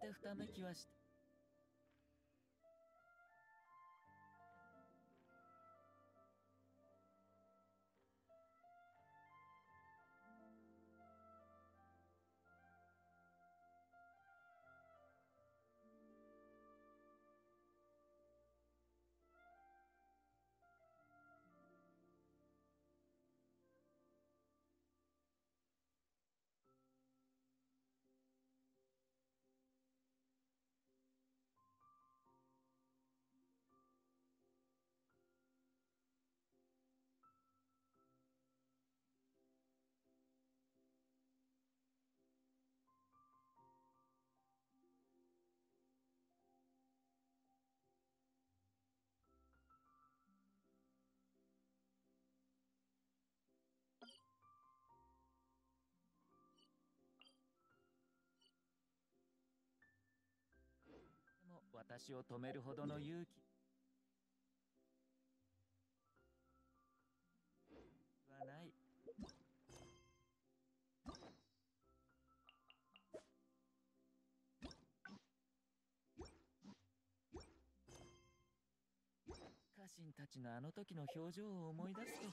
てふためきはして。私を止めるほどの勇気。はない。家臣たちのあの時の表情を思い出すと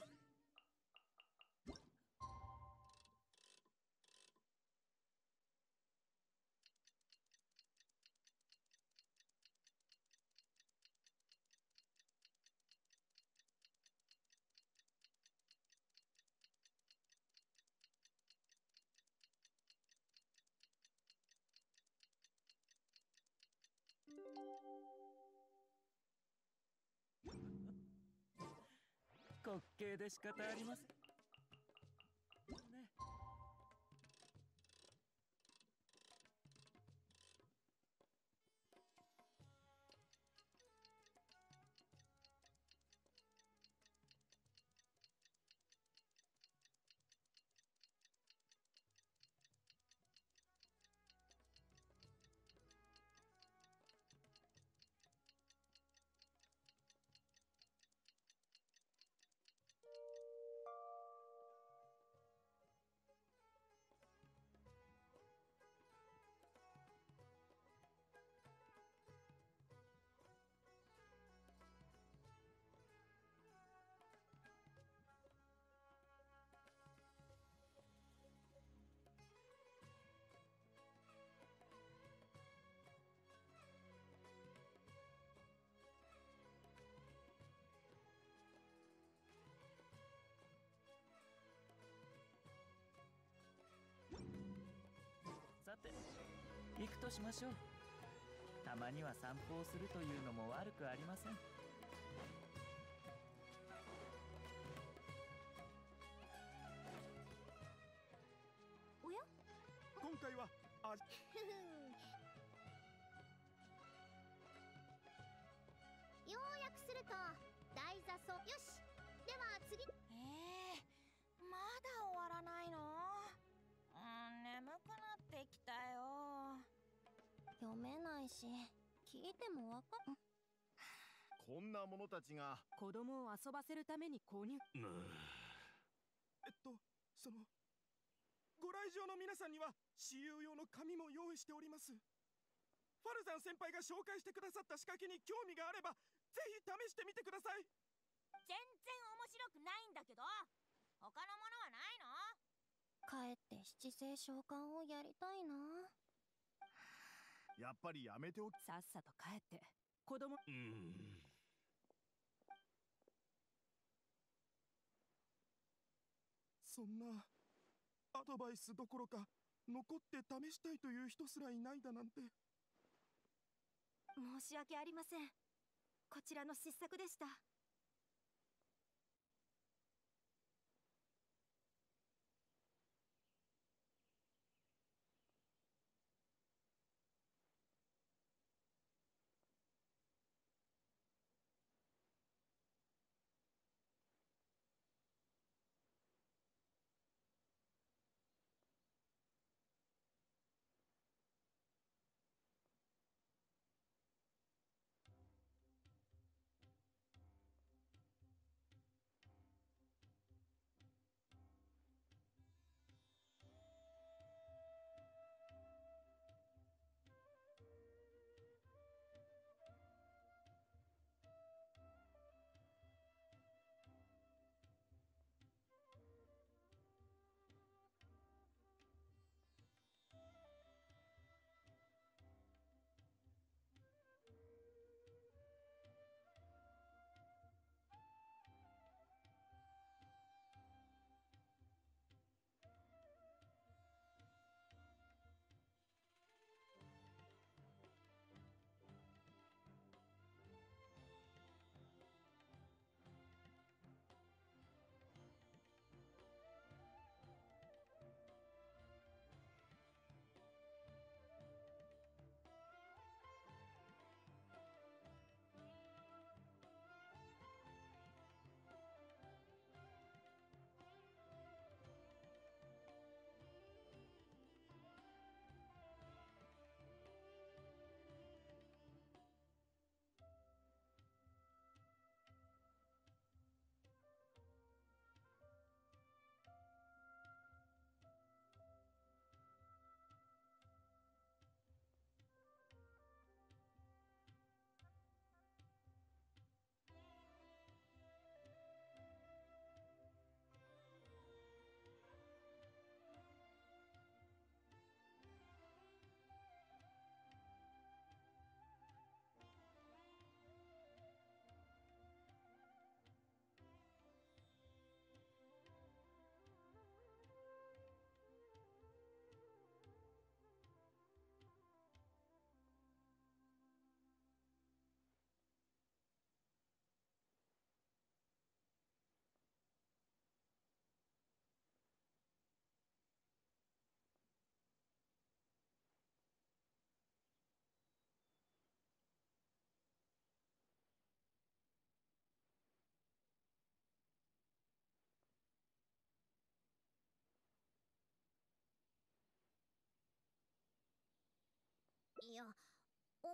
滑稽で仕方ありませんくとしましょう。たまには散歩をするというのも悪くありません。おや？今回は読めないし聞いてもわかんこんな者たちが。子供を遊ばせるために購入。えっとそのご来場の皆さんには私有用の紙も用意しております。ファルザン先輩が紹介してくださった仕掛けに興味があればぜひ試してみてください。全然面白くないんだけど。他のものはないの？帰って七星召喚をやりたいなやっぱりやめておき。さっさと帰って。子供。そんなアドバイスどころか残って試したいという人すらいないだなんて。申し訳ありません。こちらの失策でした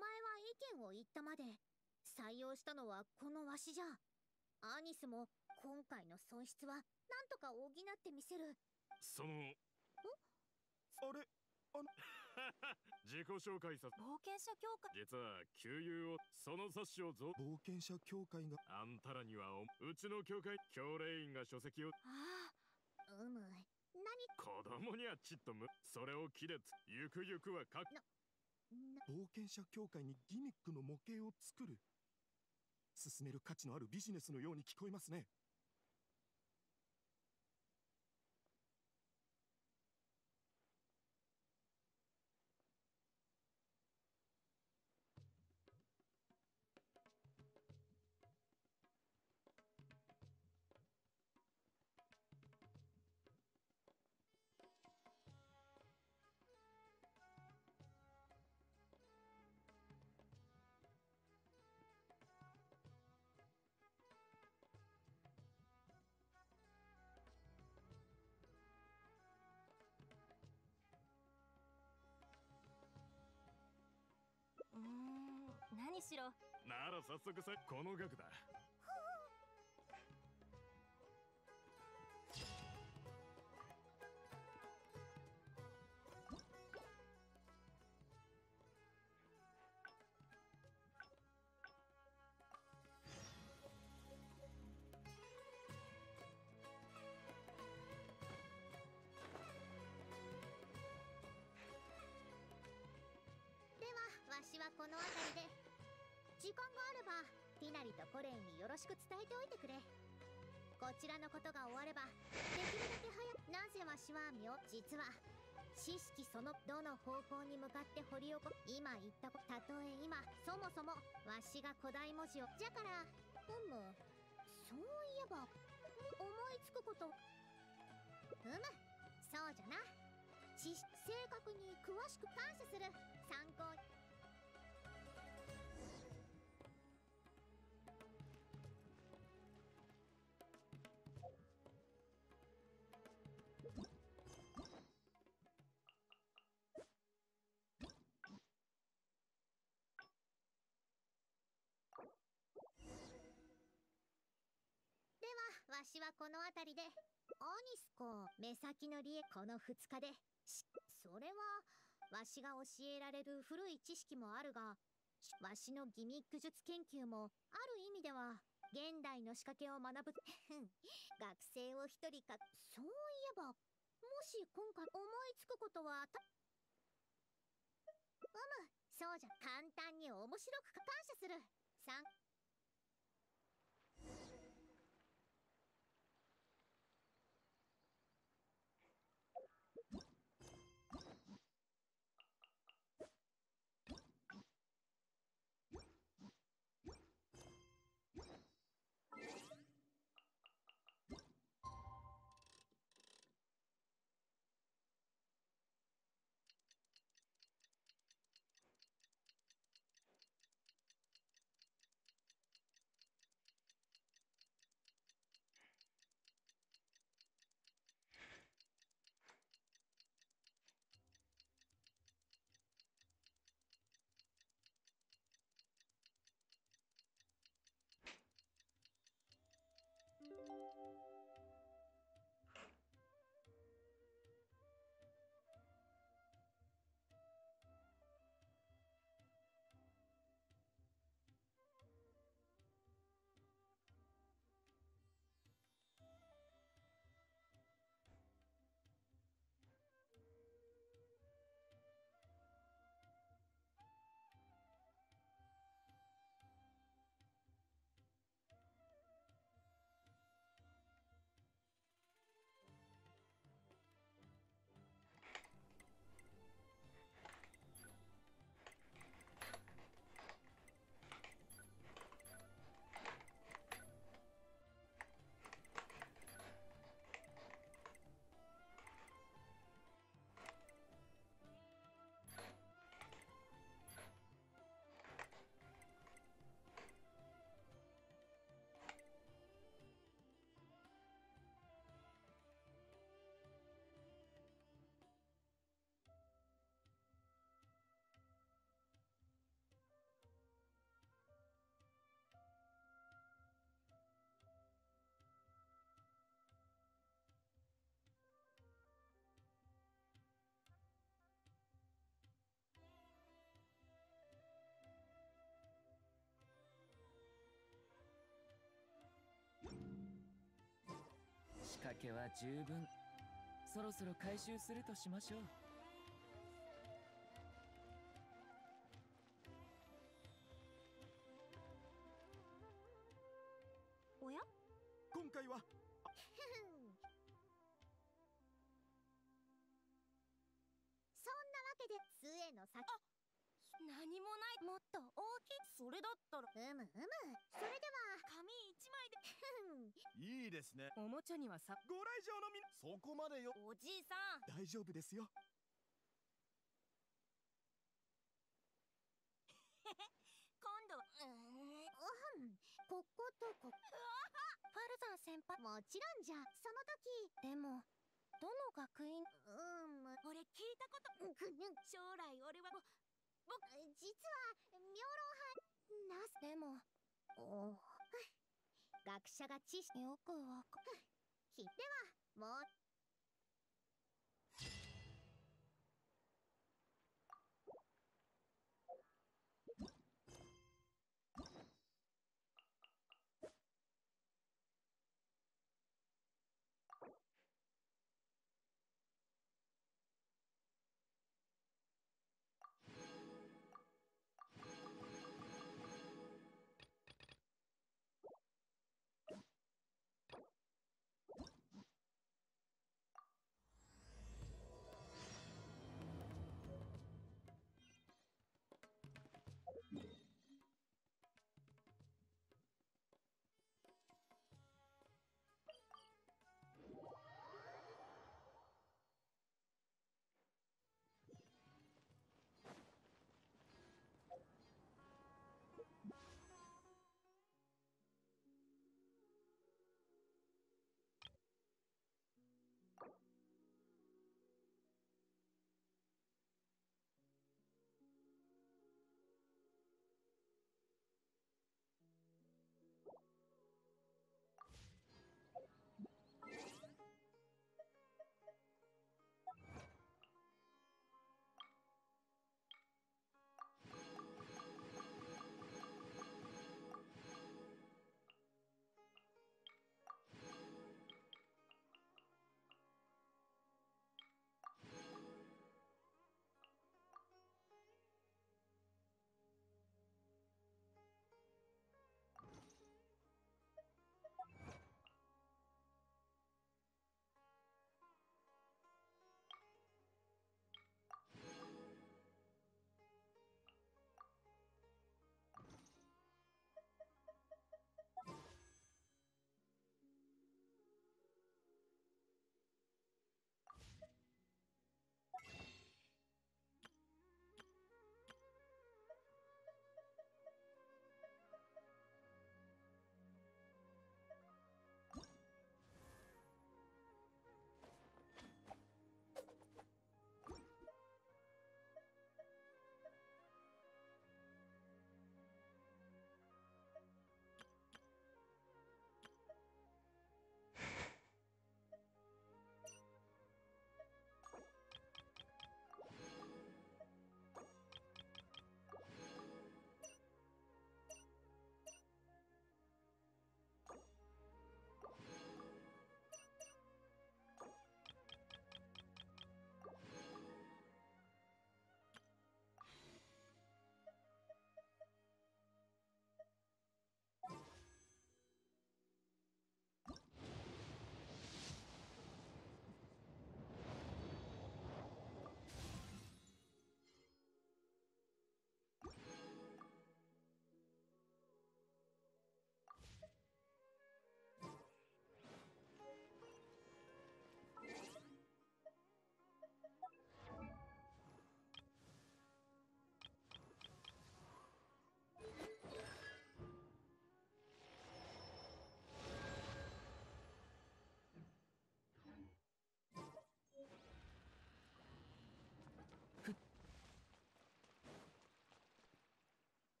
前は意見を言ったまで採用したのはこのわしじゃ。アニスも今回の損失はなんとか補ってみせる。そのあれ？自己紹介さ冒険者協会。実は旧友をその冊子をぞ。冒険者協会が。あんたらにはおうちの教会教令員が書籍を。あうむ。何？子供にはちっとむ。それを木でつゆくゆくはかな冒険者協会にギミックの模型を作る。進める価値のあるビジネスのように聞こえますね。何しろ。なら早速さこの額だ。コレイによろしく伝えておいてくれ。こちらのことが終わればできるだけ早くなぜわしは妙実は。知識そのどの方向に向かって掘り起こ今言ったことたとえ今そもそもわしが古代文字を。じゃからうむそういえば思いつくこと。うむそうじゃな。知識正確に詳しく感謝する。参考に。はこの辺りでアニスか目先の利恵この2日でそれはわしが教えられる古い知識もあるがわしのギミック術研究もある意味では現代の仕掛けを学ぶ 学生を一人かそういえばもし今回思いつくことはた。うむそうじゃ簡単に面白く感謝する。3掛けは十分。そろそろ回収するとしましょう。おや？今回は？そんなわけで杖の先。あ何もない。もっと大きい。それだったら。うむうむ。それでは紙一枚で。いいですね。おもちゃにはさ。ご来場の皆そこまでよ。おじいさん。大丈夫ですよ。今度。はうーんうん。こことこ。ファルザン先輩。もちろんじゃ。その時。でもどの学院？うん。む俺聞いたこと。将来俺は僕実は明老派なす。でもお学者が知識よくわかではもう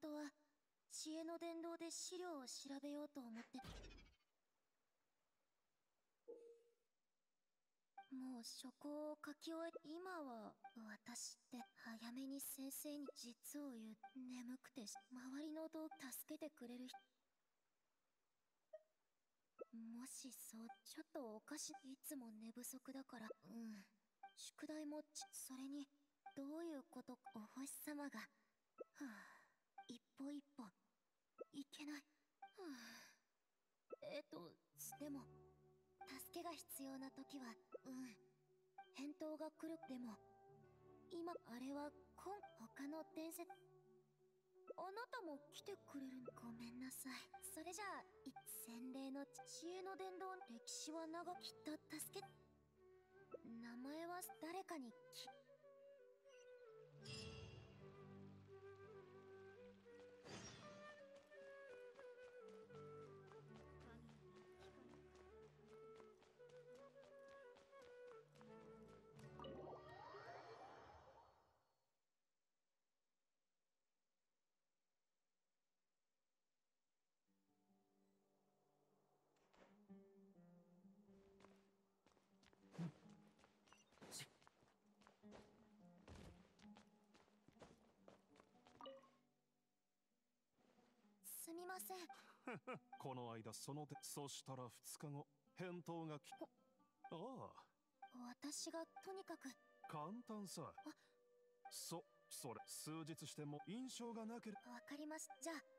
当は知恵の伝道で資料を調べようと思って。もう書庫を書き終え今は私って早めに先生に実を言う眠くて周りの音を助けてくれる人。もしそうちょっとおかしいいつも寝不足だからうん。宿題もちそれにどういうことお星様が。はあ。歩一歩。いけない。はあ。えっとでも助けが必要な時はうん。返答が来るでも。今あれは今他の伝説。あなたも来てくれるのごめんなさい。それじゃあ洗礼の知恵の伝道歴史は長きっと助け。名前は誰かにきすみません。この間その手そしたら2日後返答がきああ。私がとにかく。簡単さ。そそれ数日しても印象がなければ。わかります。じゃあ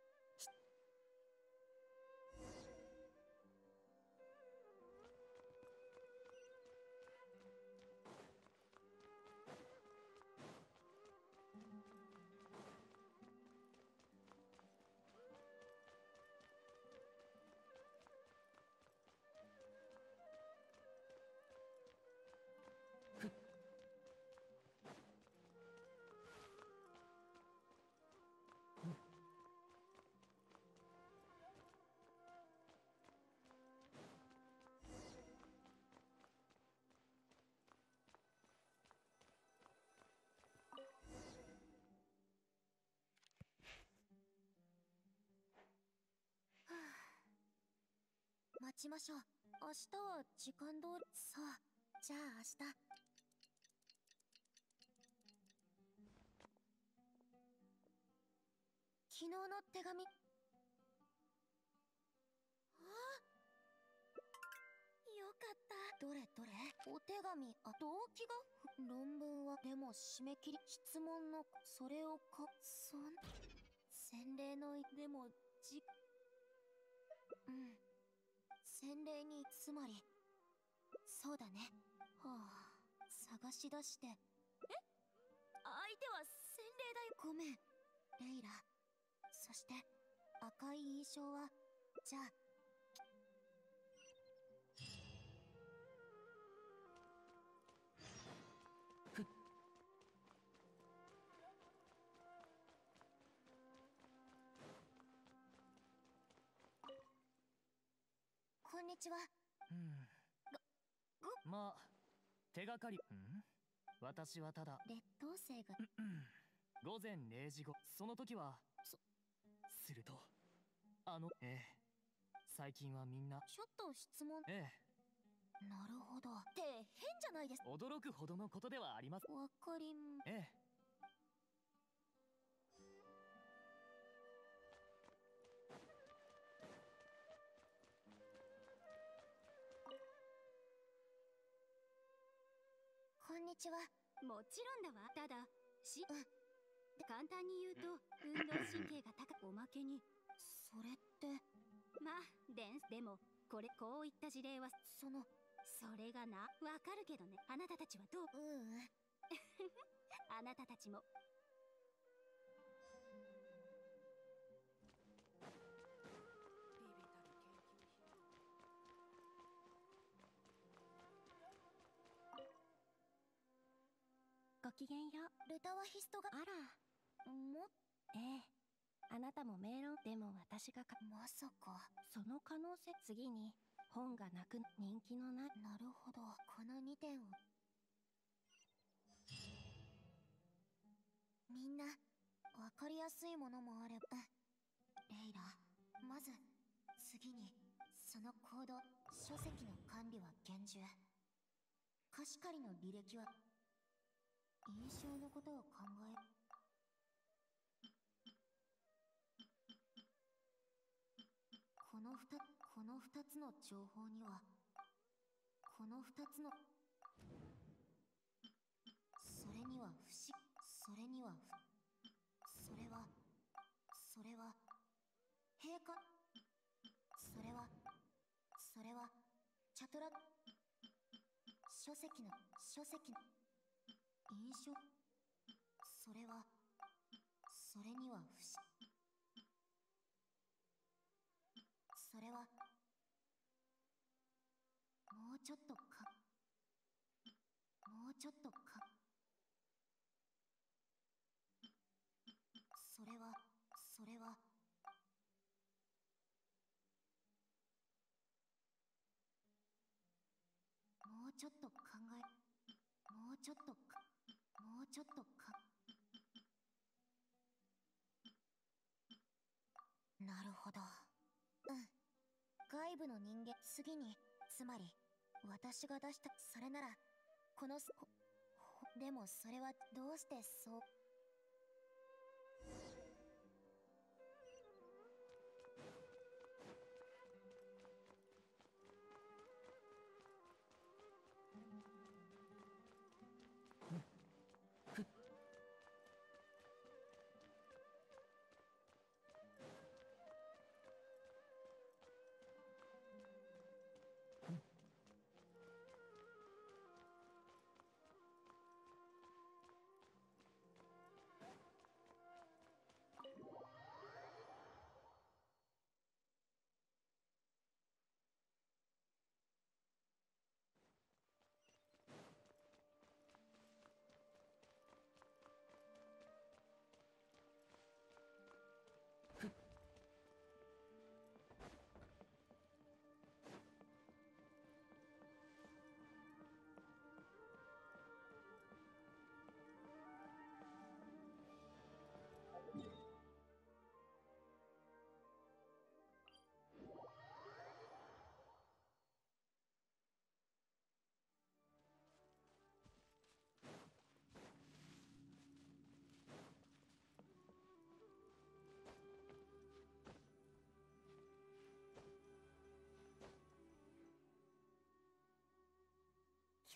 ちましょう。明日は時間通り。そうじゃあ明日。昨日の手紙。あよかった。どれどれ？お手紙。あ動機が？論文は？でも締め切り？質問の？それをか？そん？洗礼のい？でもじうん。洗礼につまりそうだね。はあ探し出して。え？相手は洗礼だよ。ごめん。レイラ。そして赤い印象はじゃあちは。うん。まあ手がかり。ん？私はただ。劣等生が。午前0時後。その時はそ。すると。あのええ。最近はみんな。ちょっと質問。ええ。なるほど。って変じゃないです。驚くほどのことではありますわかりん。ええちはもちろんだわ。ただし、うん簡単に言うと運動神経が高くおまけに。それって。まあでんでもこれこういった事例はそのそれがなわかるけどね。あなたたちはどうう？うん。あなたたちもごきげんよ。うルタワヒストが。あら。もええ。あなたもメロン。でも私がか。まさか。その可能性次に本がなく人気のない。なるほど。この2点を。みんなわかりやすいものもあれば。レイラまず次にその行動。書籍の管理は厳重。貸し借りの履歴は印象のことを考えこの二この二つの情報にはこの二つのそれには不思それにはそれはそれは閉館それはそれはチャトラ書籍の書籍の印象？それはそれには不思それはもうちょっとかもうちょっとかそれはそれはもうちょっと考えもうちょっとかうちょっとか。なるほど。うん。外部の人間次につまり私が出したそれならこのすでもそれはどうしてそう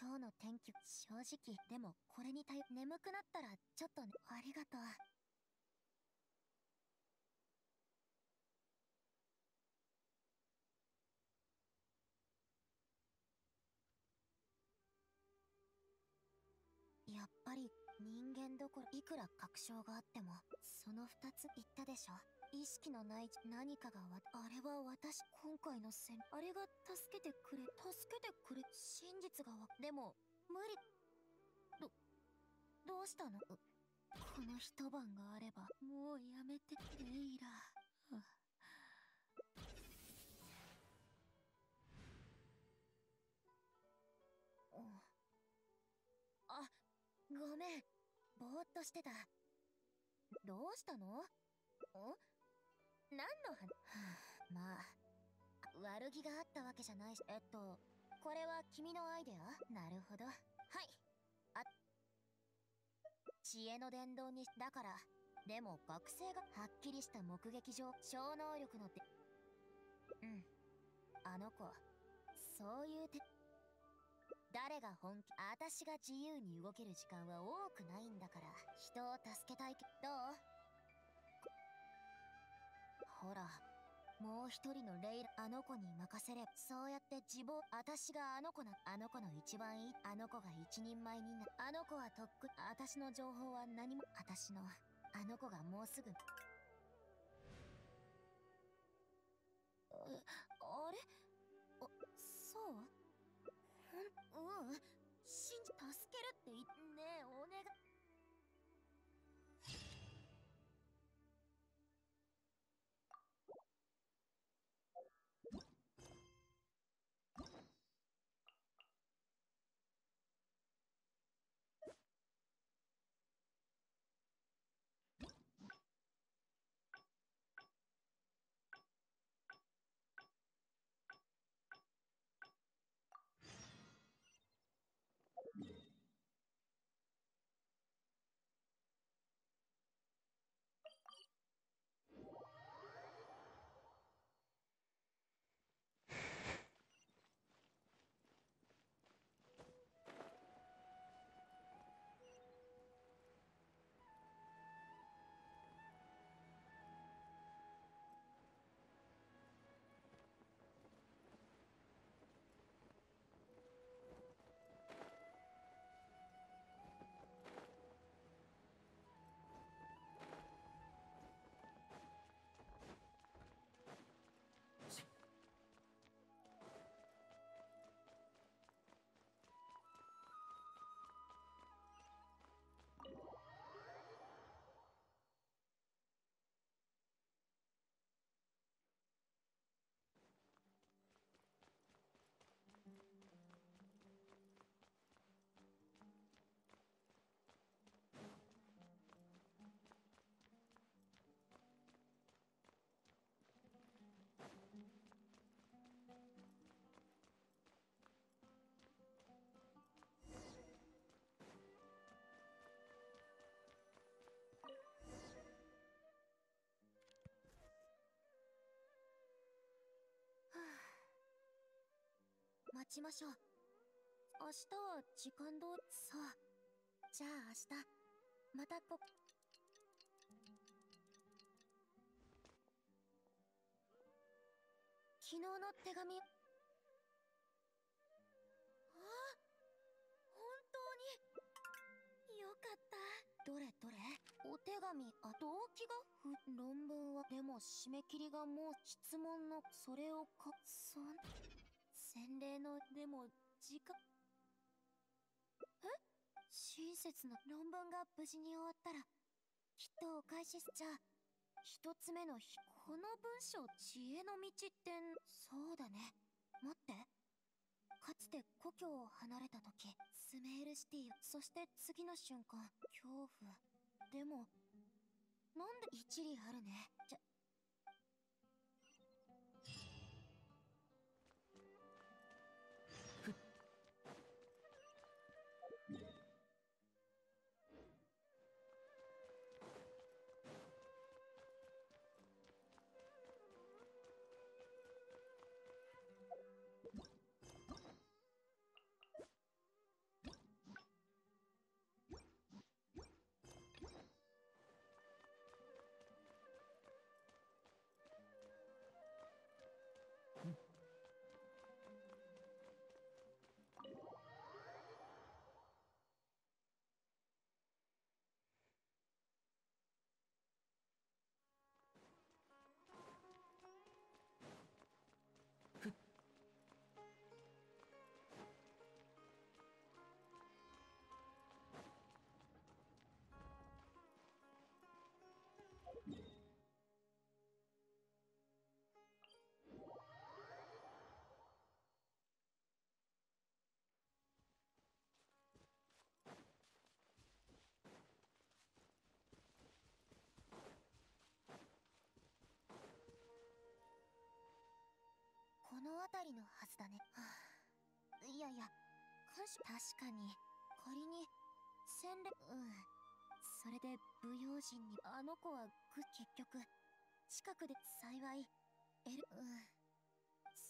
今日の天気正直でもこれに対眠くなったらちょっとねありがとう。やっぱり人間どころいくら確証があってもその二つ言ったでしょ。意識のない何かがわあれは私今回の戦あれが助けてくれ助けてくれ真実がわでも無理。どどうしたの？この一晩があればもうやめてレイラあうんあごめん。ぼーっとしてた。どうしたの？ん？何の話まあ悪気があったわけじゃないしえっとこれは君のアイデア？なるほど。はい。あ知恵の伝道にだからでも学生がはっきりした目撃上超能力のでうん。あの子そういうて誰が本気私が自由に動ける時間は多くないんだから人を助けたいけどうほらもう一人のレイラあの子に任せればそうやって自分私があの子なあの子の一番いいあの子が一人前になあの子はとっく私の情報は何も私のあの子がもうすぐあれあそうほんうん信じ助けるって言ってねえお願い待ちましょう。明日は時間通りそうじゃあ明日。またこ。昨日の手紙。ああ本当に。よかった。どれどれ。お手紙あ動機が？ふ論文は。でも締め切りがもう質問の。それをかそん。洗礼のでも時間？え？親切な論文が無事に終わったらきっとお返しすじゃあ一つ目のこの文章知恵の道ってそうだね。待って。かつて故郷を離れた時スメールシティそして次の瞬間恐怖。でもなんで一理あるね？じゃの辺りのはずだね。はあ、いやいや、確かに、仮に、洗礼、うん。それで武勇人に、あの子は、ぐ、結局、近くで幸い、エル、うん。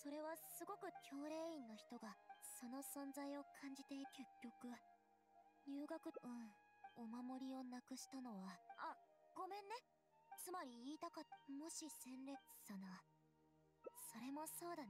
それはすごく教霊院の人が、その存在を感じて結局、入学、うん。お守りをなくしたのは、あ、ごめんね。つまり言いたかった。もし洗礼、その、それもそうだね。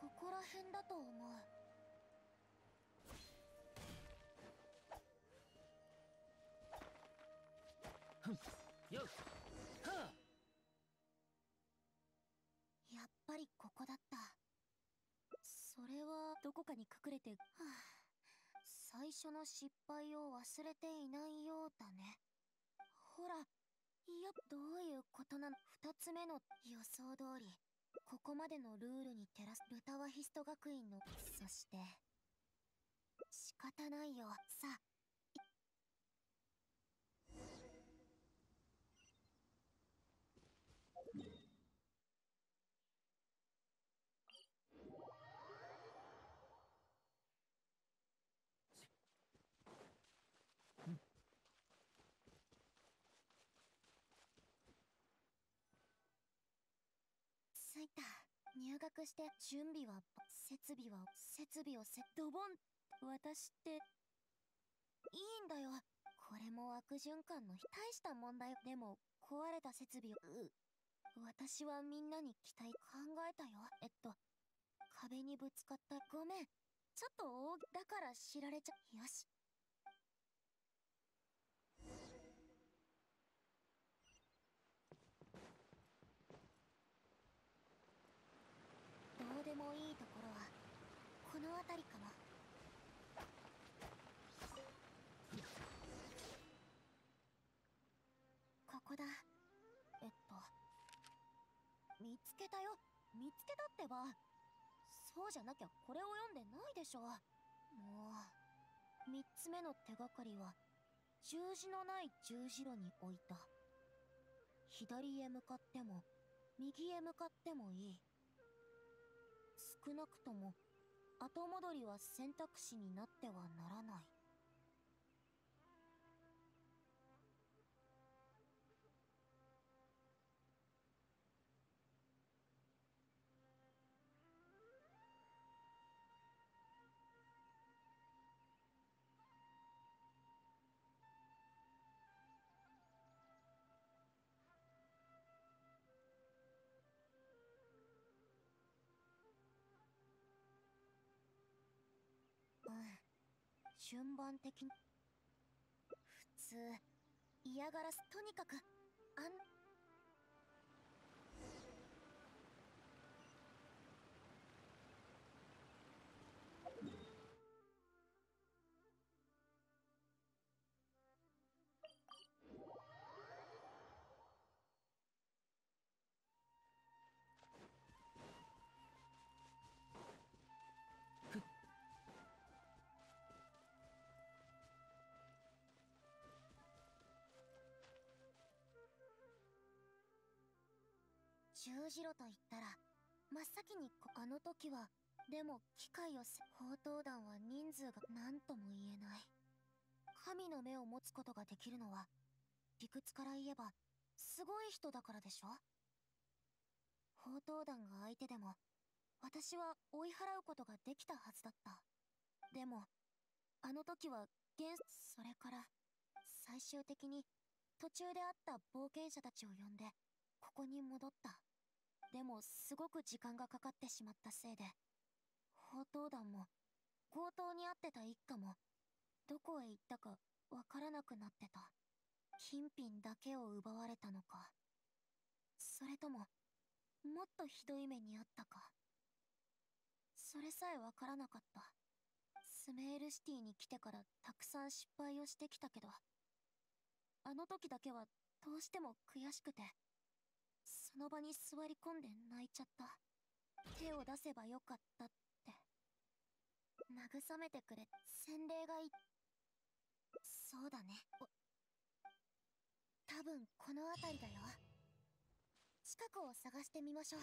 ここら辺だと思う。よっぱりここだった。それは、どこかに隠れて、はあ、最初の失敗を忘れていないようだね。ほら、いや、どういうことなの？二つ目の予想通り、ここまでのルールに照らすルタワヒスト学院の、そして、仕方ないよ。さあ、着いた。入学して準備は、設備は、設備をせ、ドボン私って、いいんだよ。これも悪循環の大した問題。でも、壊れた設備を、私はみんなに期待考えたよ。えっと、壁にぶつかった。ごめん。ちょっと大、だから知られちゃ、よし。でもいいところは、この辺りかも。ここだ。えっと、見つけたよ。見つけたってば。そうじゃなきゃこれを読んでないでしょ。もう、三つ目の手がかりは、十字のない十字路に置いた。左へ向かっても、右へ向かってもいい。少なくとも後戻りは選択肢になってはならない。順番的に。普通嫌がらせとにかくあん十字路と言ったら真っ先にあの時はでも機械をせ砲塔団は人数が何とも言えない。神の目を持つことができるのは理屈から言えばすごい人だからでしょ？砲塔団が相手でも私は追い払うことができたはずだった。でもあの時は現それから最終的に途中で会った冒険者たちを呼んでここに戻った。でもすごく時間がかかってしまったせいで砲塔団も強盗に遭ってた一家もどこへ行ったかわからなくなってた。金品だけを奪われたのか。それとももっとひどい目にあったか。それさえわからなかった。スメールシティに来てからたくさん失敗をしてきたけどあの時だけはどうしても悔しくてその場に座り込んで泣いちゃった。手を出せばよかったって。慰めてくれ洗礼がいそうだね。多分この辺りだよ。近くを探してみましょう。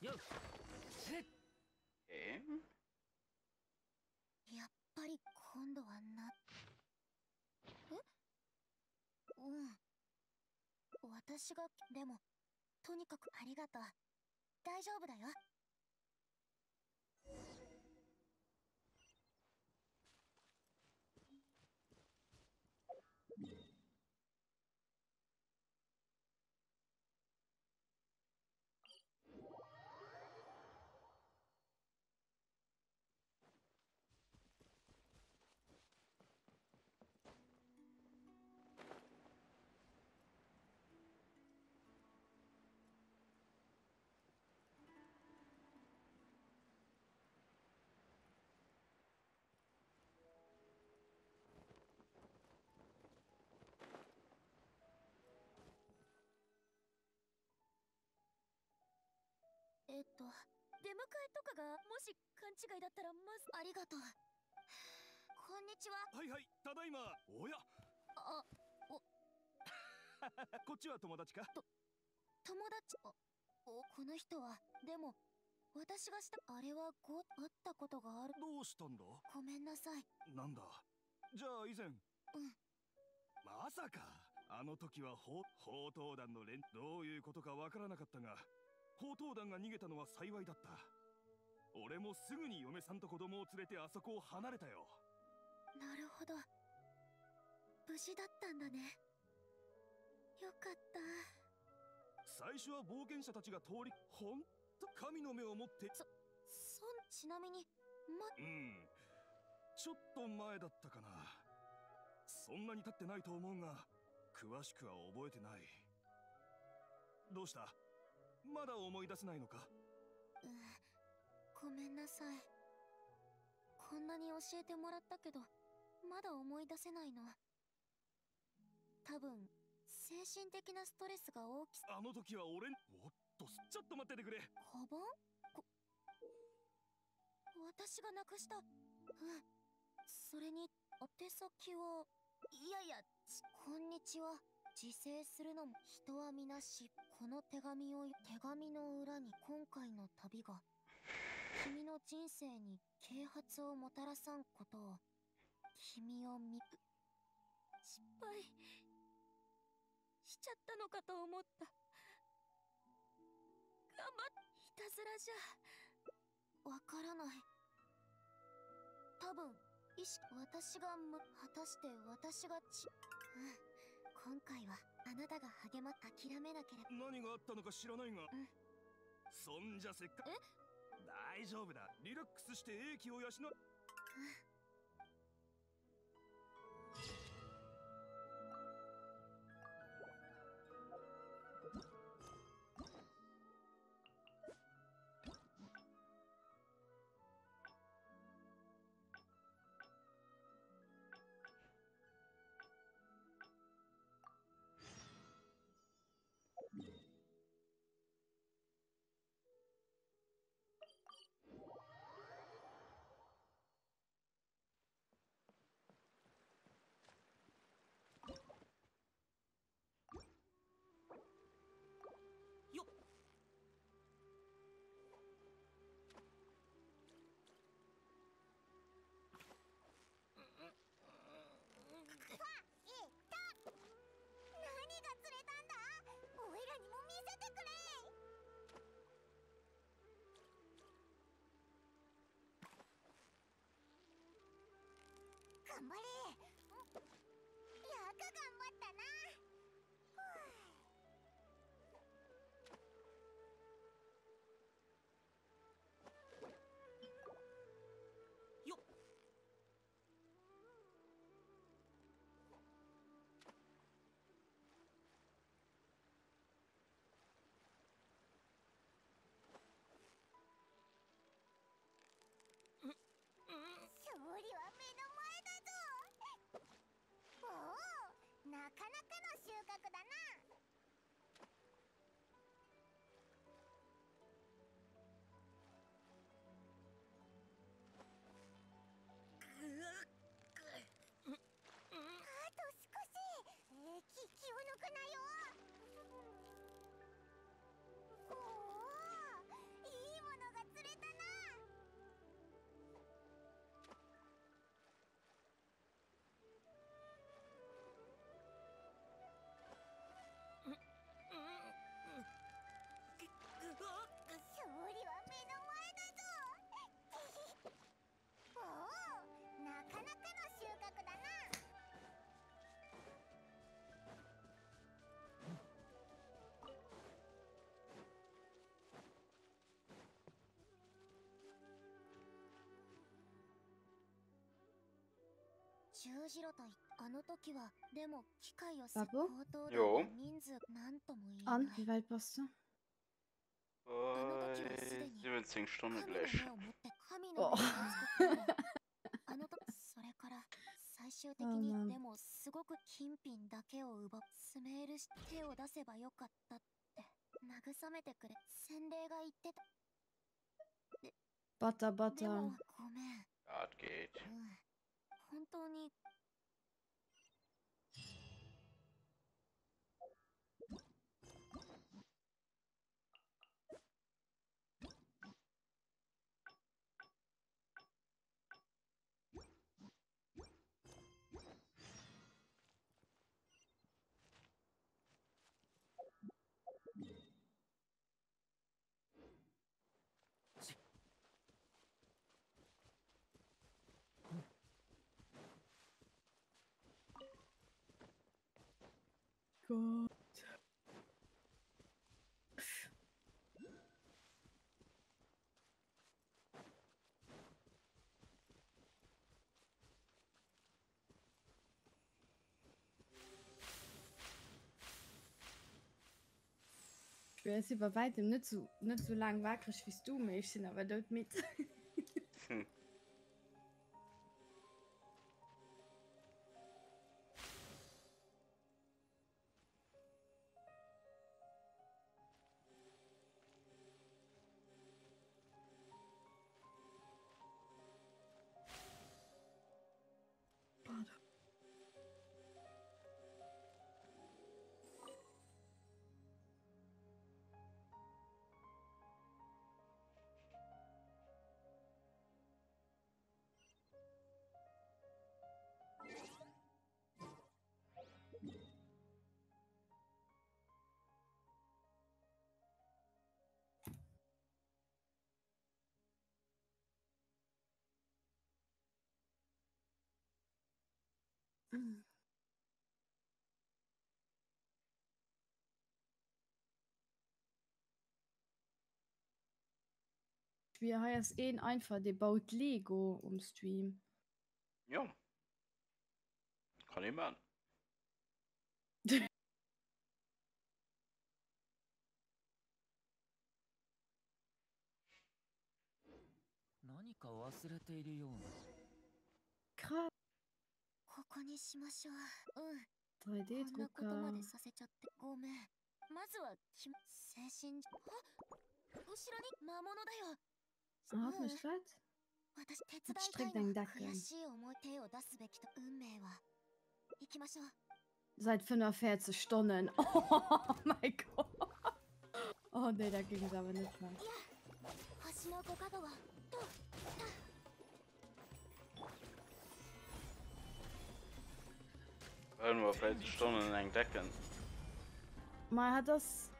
よえやっぱり今度はな。え？うん。私がでもとにかくありがとう。大丈夫だよ。えっと出迎えとかがもし勘違いだったらまずありがとう。こんにちは。はいはいただいま。おや。あ こっちは友達か？友達？あおこの人は。でも私がしたあれはご会ったことがある。どうしたんだ？ごめんなさい。なんだ？じゃあ以前。うん。まさか。あの時は砲砲塔団の連どういうことかわからなかったが砲塔団が逃げたのは幸いだった。俺もすぐに嫁さんと子供を連れてあそこを離れたよ。なるほど。無事だったんだね。よかった。最初は冒険者たちが通りほんと神の目を持って。そんちなみにまうん。ちょっと前だったかな。そんなに経ってないと思うが詳しくは覚えてない。どうした？まだ思い出せないのか？うんごめんなさい。こんなに教えてもらったけどまだ思い出せないの。多分精神的なストレスが大きす。あの時は俺おっとちょっと待っててくれ。カバンこ私がなくした。うん。それに宛先はいやいやちこんにちは自制するのも人は皆しこの手紙を手紙の裏に今回の旅が君の人生に啓発をもたらさんことを君を見失敗。しちゃったのかと思った。頑張っいたずらじゃ。わからない。多分意識私がむ果たして私がちうん今回はあなたが励ま諦めなければ。何があったのか知らないが、うん。そんじゃせっかえ？大丈夫だ。リラックスして英気を養う。よ頑張れ。よく頑張ったな。くだな。十字路といあの時はでも機械をバボ口頭でよ人数なんとも言え An, ない wie weit bist du? Äh, 17 Stunden 神の gleich. 目を持って神の目 Oh. を作ったのあのとそれから最終的 Oh に.でもすごく金品だけを奪うスメールして手を出せばよかったって慰めてくれ洗礼が言ってた Butter, で Butter. もごめん das geht. 本当に Gott. Ich bin jetzt über weitem nicht so, nicht so lang wackelig wie du sind, aber dort mit. Hm. Wir heißt eh einfach, der baut Lego um Stream. Ja. Kann ich machen. Krass. ここにしましょううんこんな 3D ことま.でさせちゃってごめんまずはき精神あ後ろに魔物だよ Ah, hat mich was? 私手伝いたいの.悔しい思い手を出すべきと運命は行きましょう Seit 45 Stunden. Oh mein Gott. Oh nee, da ging es aber nicht lang. 橋 Hören wir vielleicht Stunden lang decken. Mal hat das.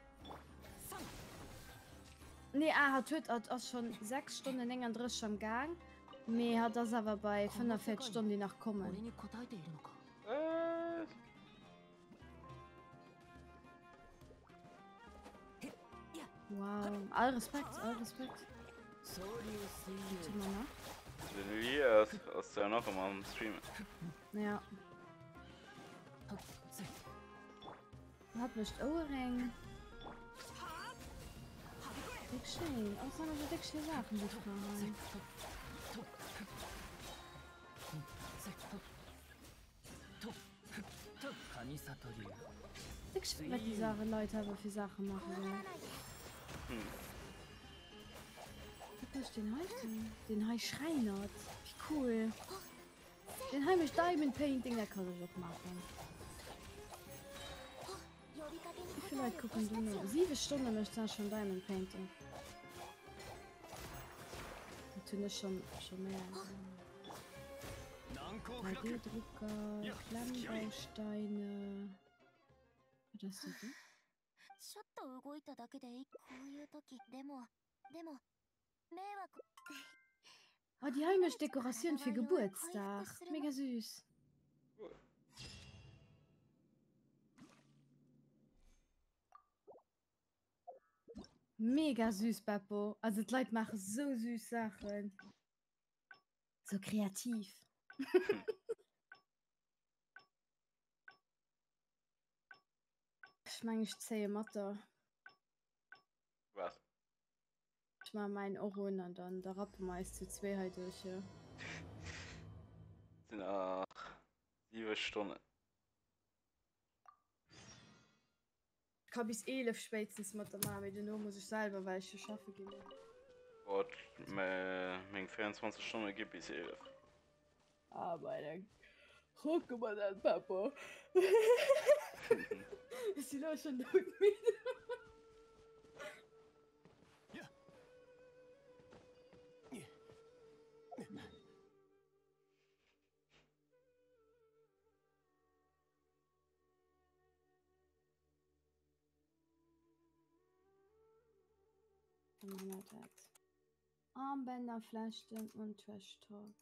Nee, ah, hat töt hat auch schon sechs Stunden länger drin schon gegangen. Nee, hat das aber bei 5 Stunden die nach kommen. Äh. Wow, all Respekt, all Respekt. Elias, aus der noch immer am Streamen. Ja. Hat mich Ohrring. Dick schön. Auch so eine dick schöne Sachen, die Frauen. Dick schön, was die Sache Leute aber für Sachen machen. Ja. Hm. Ich den Hai den Hai Schreinert. Wie cool. Den heimisch Diamond Painting, der kann ich auch machen Wie 応 viele え Leute る gucken 星 du たち nur? を Sieben Stunden möchte ich schon Diamond Painting. Natürlich schon, schon mehr. 難攻不落 3D-Drucker, Ja, Klemmbausteine. Was ist das denn? ちょっと動いただけでいいこういう時でもでも迷惑 Oh, die heimische Dekoration für Geburtstag. Mega süß. mega süß Papo also Leute macht so süß Sachen. So kreativ. Ich mein, ich zäh Mutter was? Ich mal mein Euro und dann der Rappe meist zu zwei halt durch ja. sind auch sieben Stunden. kann bis 11 spätstens mit der Mami, denn muss ich selber, weil ich schaffe gehen. Gott, mein 24 Stunden gibt bis 11. Aber dann guck mal dann, Papa. Ist die Leute schon durch? Mit? Armbänder, Fleischstimmen und Trash Talk.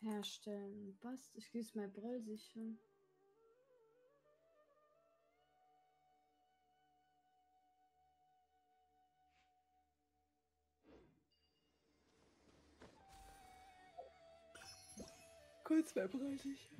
Herstellen. Passt. Ich gieße mein Brill sicher. Kurz mein Brill sicher.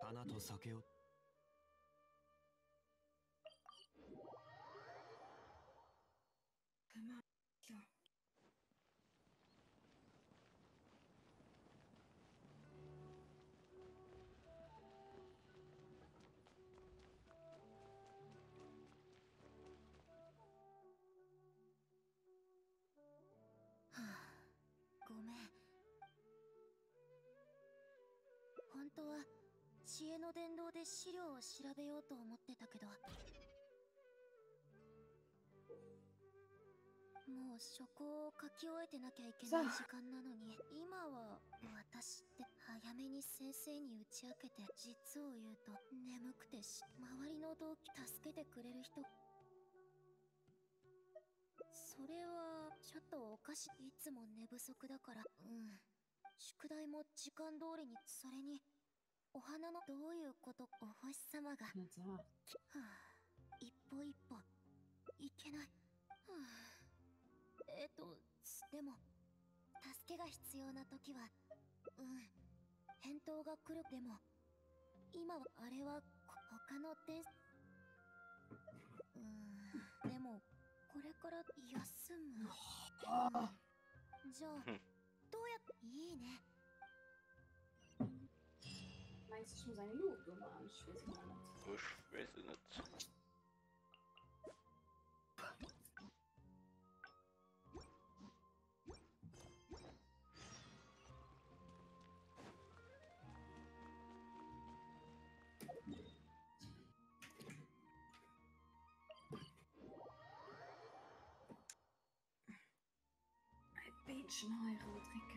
花と酒を当は知恵の伝道で資料を調べようと思ってたけど。もう書庫を書き終えてなきゃいけない時間なのに今は私って早めに先生に打ち明けて実を言うと眠くてし周りの同期助けてくれる人。それはちょっとおかしいいつも寝不足だから。うん。宿題も時間通りにそれにお花のどういうことお星様が、はあ、一歩一歩。いけない、はあ、えっとでも助けが必要な時はうん返答が来る。でも今はあれは他の天うんでもこれから休む。じゃあどうやっていいね Meinst du schon seine Jugend machen? Ich weiß nicht. Ich weiß nicht. Ein bisschen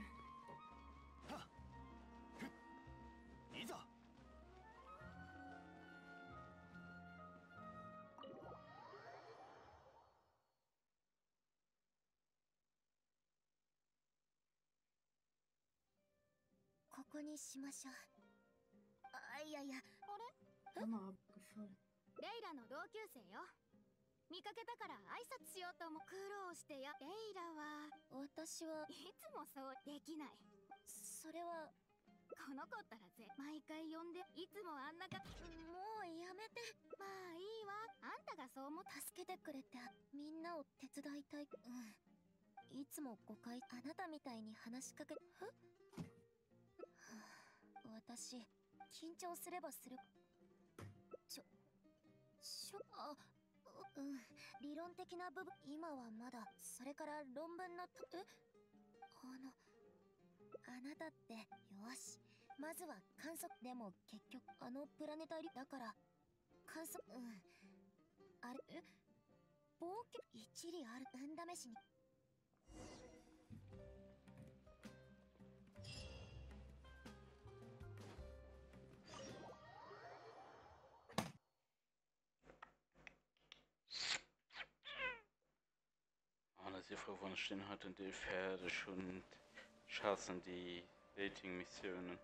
ここにしましょう。あいやいや。あれ？abgefallen. レイラの同級生よ。見かけたから挨拶しようとも苦労してやレイラは。私は。いつもそうできない。それは。この子ったらぜ毎回呼んでいつもあんなかもうやめて。まあいいわ。あんたがそう思っ助けてくれてみんなを手伝いたい。うん。いつも誤解あなたみたいに話しかけはあ私緊張すればする。ちょしょあううん。理論的な部分今はまだそれから論文のとえ？あのあなたってよし。まずは観測。でも結局あのプラネタリだから観測うん。あれ？え？冒険？一理ある。運試しに。あの die Frau von hat und die Pferde schon schaffen die Dating-Missionen.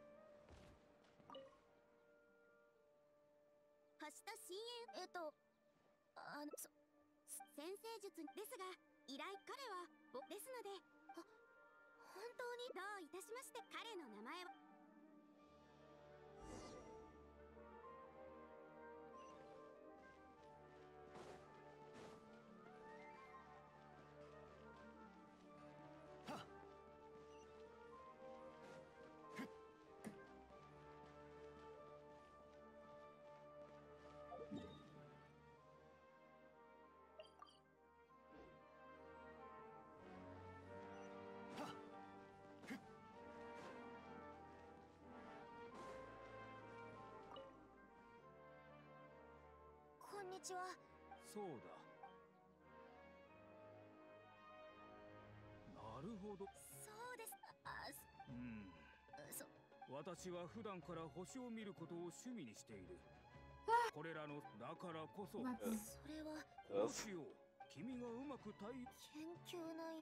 にちは。そうだ。なるほど。そうです。あうん。そ私は普段から星を見ることを趣味にしている。これらのだからこそ。それは。こうしよう。君がうまく対研究内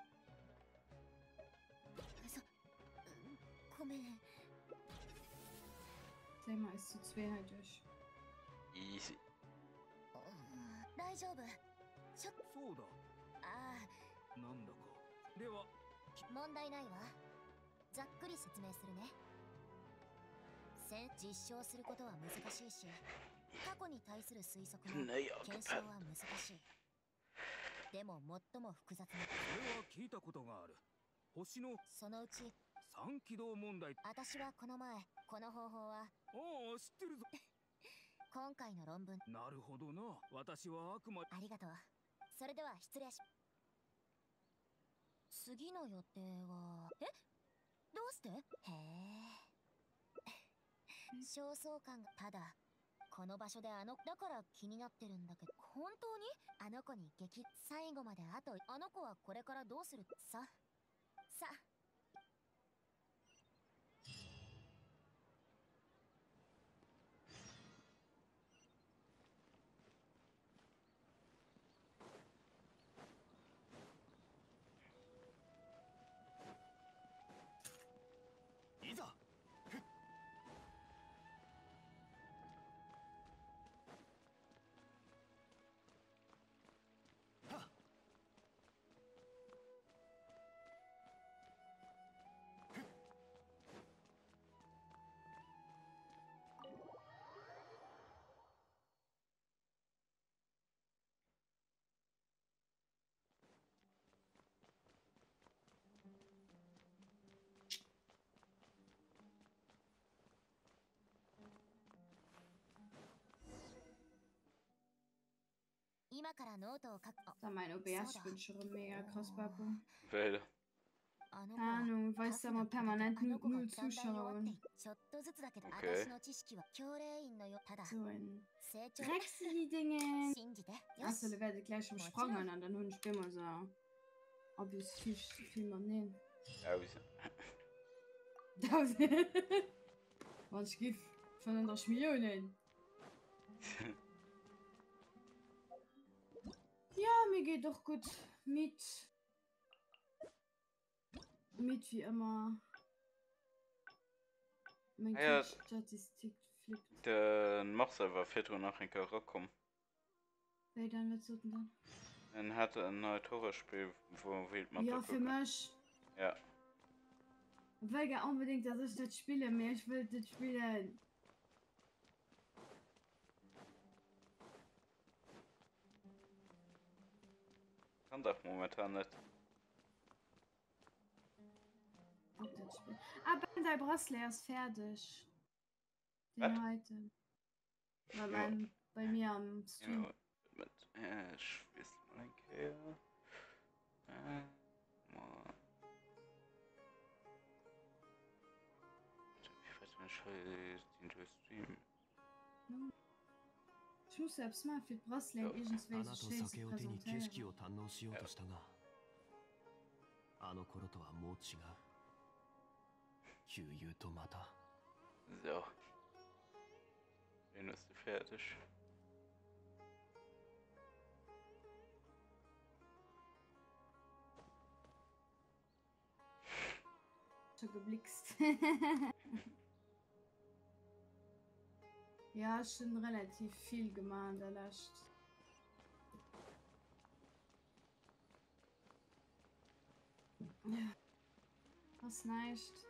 そうんごめん。Selma ist zu. Easy. うん大丈夫？ちょっそうだ。あなんだか。では。あ問題ないわ。ざっくり説明するね。せ実証することは難しいし過去に対する推測も検証は難しい。でも最も複雑なそれは聞いたことがある。星のそのうち三軌道問題。私はこの前この方法はああ知ってるぞ今回の論文。なるほどな。私はあくまありがとう。それでは失礼し。次の予定は？え？どうして？へえ。焦燥感がただ。この場所であのだから気になってるんだけど。本当に？あの子に激。最後まであと。あの子はこれからどうする？さ。さ Dann mein Auberge-Wünschere mega krass, Papa. Welle. Ahnung, weißt du, aber permanent nur, nur Zuschauer. Okay. So ein Drecksli-Dinge. Achso, da werde ich gleich umsprungen und dann Hund spielen wir so. Ob es viel, viel mehr nehmen. Ja, wieso? Tausend. Was gibt von einer Schmierungen? Ja, mir geht doch gut mit. Mit wie immer. Mein ja, Statistik flippt. Den Machserver fährt nach den Rockkom. Wer dann wird so dann? Er hat ein neues Horrorspiel, wo wählt man Ja, für mich. Ja. Ich will ja unbedingt, dass ich das spiele, mehr ich will das spielen. Kann doch momentan nicht. Aber dein Bracelet ist fertig. Den Was? heute. Bei, Ja. meinem, bei mir am Stream. Ja, mit. Ich weiß mal ein Kerl. Äh, mal. Ich weiß in den Stream. Ich muss selbst mal für Brassling Ja. irgendwie 花と so schön zu 酒を手に景色を präsentieren. 堪能しようとしたがあの頃とはもう違う悠々とまた So. Venus ist fertig. Schon geblickst. Ja, schon relativ viel gemahnt, erlascht. Was neischt?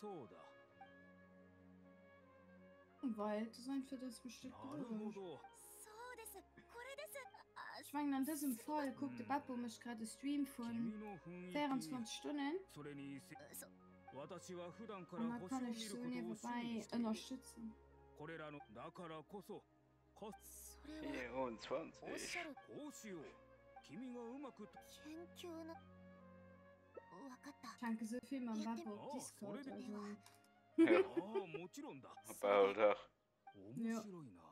So da. Weil das ist einfach das bestimmte なるほ durch. どそうですこれですあ Ich meine, in diesem Fall guckt der Bappo mich gerade Stream 君 von の雰囲気 24 Stunden それにせそ私は普段から und dann 星 kann を見 ich る so ことを趣味 nebenbei にしている unterstützen. これらのだからこそこそれはおっ24. しゃるこうしよう君がうまく研究のわかった Danke so viel, mein Ja, Bappo dem- auf Oh, Discord. sorry, Also, あ ああ、もちろんだ。バウダー。おもしろいな。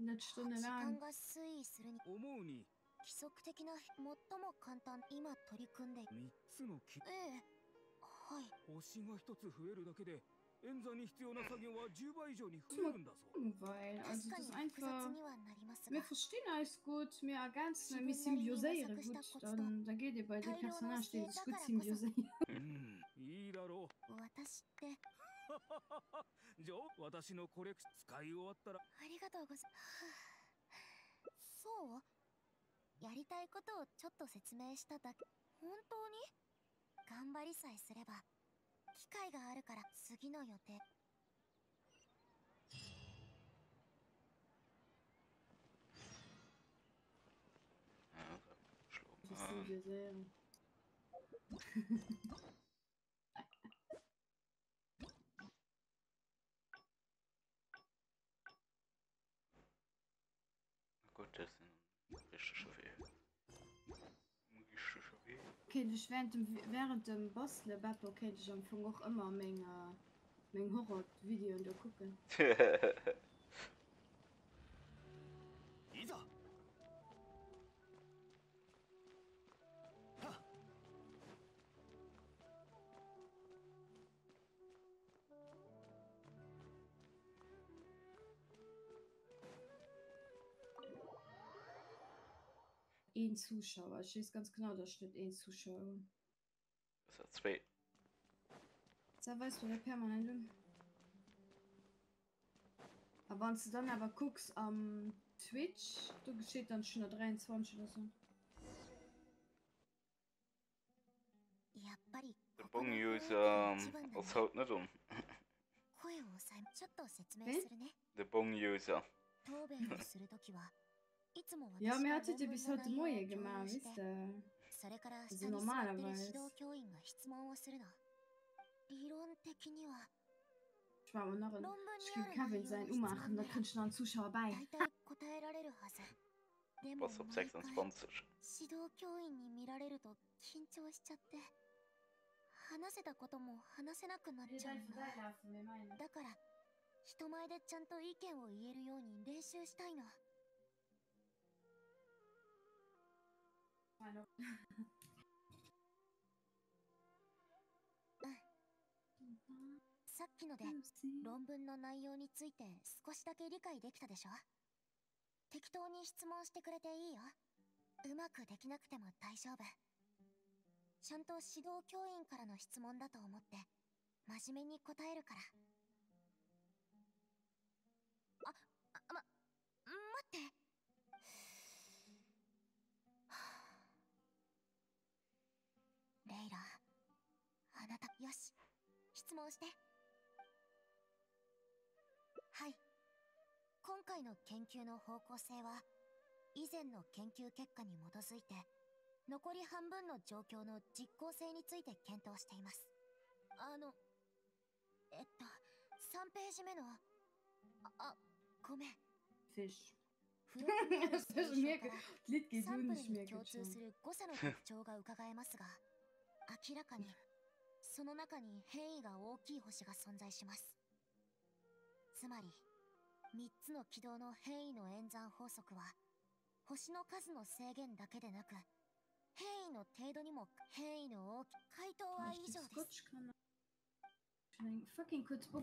な、ちょっとね、時間が推移するに。思うに。規則的な、最も簡単、今取り組んで。三つのき。ええ。はい。星が一つ増えるだけで。演算に必要な作業は10倍以上に増えるんだぞ。確なります。ふしないすこ、あんすな、みしんよぜいら、ぐっちかすなして、すくちんよ。うん、いいだろう。私って、じゃあ私のコレクション使い終わったら。ありがとうございそう？やりたいことをちょっと説明しただけ。本当に？頑張りさえすれば機会があるから次の予定 während dem, während dem Bosle Battle kennt ich am Funk auch immer Menge Menge Horror Video und gucken. ein Zuschauer. Ich weiß ganz genau, da steht ein Zuschauer. Das sind zwei. Da weißt du, der permanent. Aber wenn du dann aber guckst am Twitch, du geschieht dann schon 23 oder so. Der Bong-User ähm, das haut nicht um. Der Bong-User. いつも私はやめあちちびさもいえそれから下に座ってる指導教員が質問をするの。理論的には論文にある内容の質問で大体答えられるはず。でも毎回指導教員に見られると緊張しちゃって話せたことも話せなくなっちゃうんだ。だから人前でちゃんと意見を言えるように練習したいの。Hallo. さっきので論文の内容について少しだけ理解できたでしょ？適当に質問してくれていいよ。うまくできなくても大丈夫。ちゃんと指導教員からの質問だと思って真面目に答えるから。質問して。はい。今回の研究の方向性は以前の研究結果に基づいて残り半分の状況の実効性について検討しています。あのえっと3ページ目のああごめん。Das ist mir 共通する誤差の特徴が伺えますが明らかにその中に変異が大きい星が存在します。つまり3つの軌道の変異の演算法則は星の数の制限だけでなく変異の程度にも変異の大き回答は以上です。Fucking so.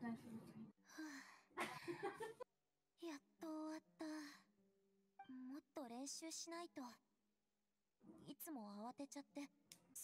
Guck. やっと終わった。もっと練習しないと。いつも慌てちゃって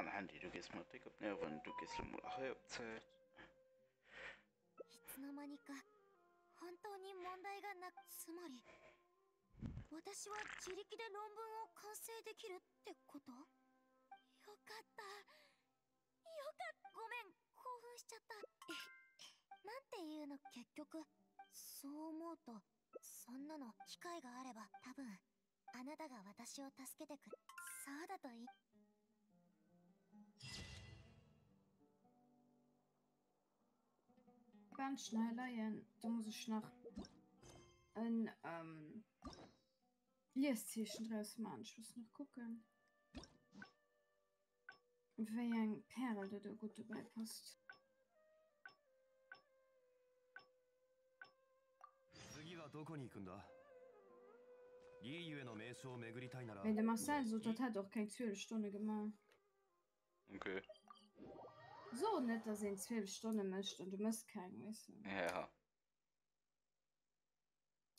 Nerven, du gehst mal auch auf Zeit. いつの間にか本当に問題がなくつまり私は自力で論文を完成できるってこと?よかったよかったごめん興奮しちゃったなんていうの結局そう思うとそんなの機会があれば多分あなたが私を助けてくれそうだとい ben Schneiderjen. Dan moet ich noch ein ähm, Playstation draus im Anschluss noch gucken. Wer ein Perl der da gut dabei passt. Wenn der Marcel so, das hat doch keine 12 Stunde gemacht. Okay. so net dass in 12 Stunde mischt und du musst kein wissen. Ja.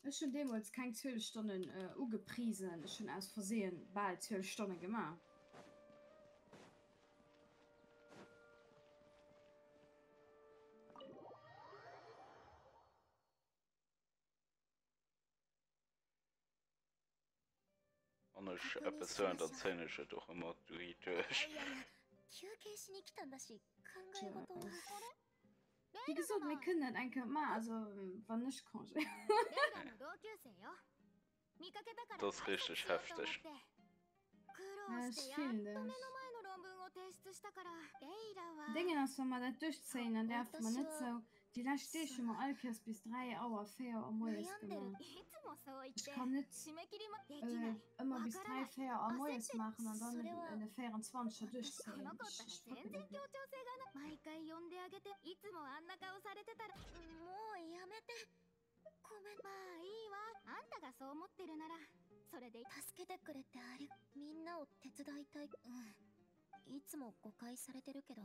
Ist schon demos kein 12 Stunden äh, ugepriesen schon aus versehen bald 12 Stunden gemacht. Ech Appppesën der Zzennege doch immer dui duerch. 休憩しに来たんだし考え事は Wie gesagt, wir können das einfach mal, also ähm, wann nicht kann. レイラの同級生よ見かけたから Das ist richtig 挨拶しようと思っ heftig. て苦 Ja, 労 ich してやっと fühle 目の das. 前の論文を提出したからレイラは Dinge, dass wenn man das durchziehen, dann darf man nicht so. Die da steht schon mal Alkes bis 3 Uhr, 4 Uhr morgens. Ich kann nicht äh, immer bis 3, 4 Uhr morgens machen und dann eine 24 durchziehen. Ich, ich nicht. ごめんまあいいわあんたがそう思ってるならそれで助けてくれてありみんなを手伝いたいうんいつも誤解されてるけど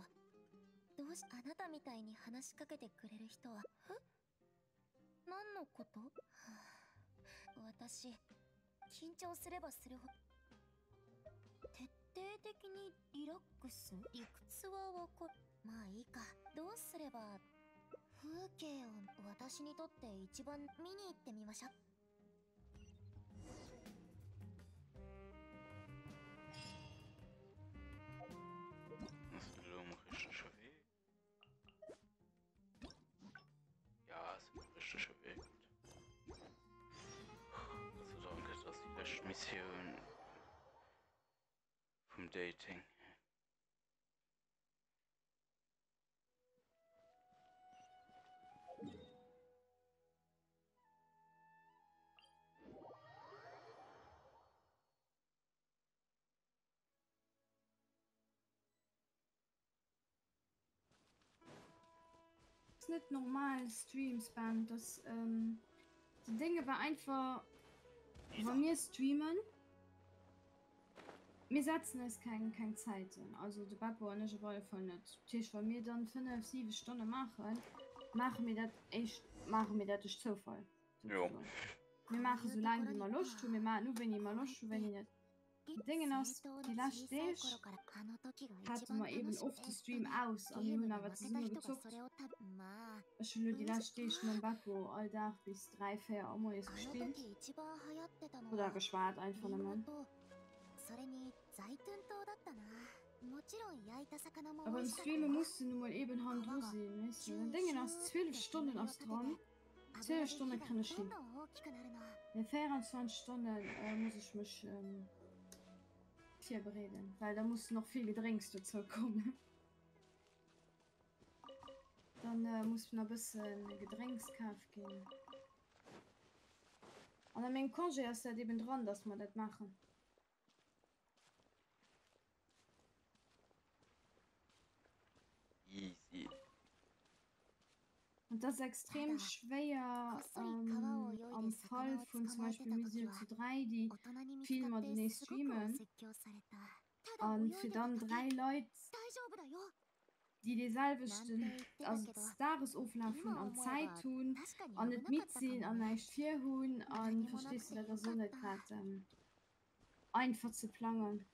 どうしあなたみたいに話しかけてくれる人は？え？何のこと、はあ、私緊張すればするほど。徹底的にリラックス？理屈はわかる。まあいいか。どうすれば？風景を私にとって一番見に行ってみましょう Dating. ist nicht normal Streams Band das ähm, die Dinge war einfach wenn wir streamen mir setzen es kein kein Zeit also de backische Rolle von Tisch von mir dann 5 7 Stunde machen. Machen mir dat ich mache mir dat ich zu voll. Wir machen so lange wie mal Lust mir mal nur wenn ihr mal Lust wenn ihr nicht. Dinge aus die lasch hatte mal eben oft den Stream aus aber schon nur die lasch mein Backo all da bis drei fair gespielt oder geschwar einfach Mann. Aber im Stream musst du nun mal eben Hand sehen, weißt du? Dann denken aus 12 Stunden aus dran. 12 Stunden kann ich hin. In 24 Stunden äh, muss ich mich ähm, hier bereden, weil da muss noch viel Gedrängs dazu kommen. Dann äh, muss noch ein bisschen Gedrängskauf gehen. Und dann mein Konje ist halt eben dran, dass wir das machen. Und das ist extrem schwer ähm, am Fall von zum Beispiel Museum zu 3, die viel moderne streamen. Und für dann drei Leute, die dieselbe also Staresauflaufen an Zeit tun, und nicht mitziehen, an nicht vier Huhn, an verstehst du das so nicht gerade ähm, einfach zu planen.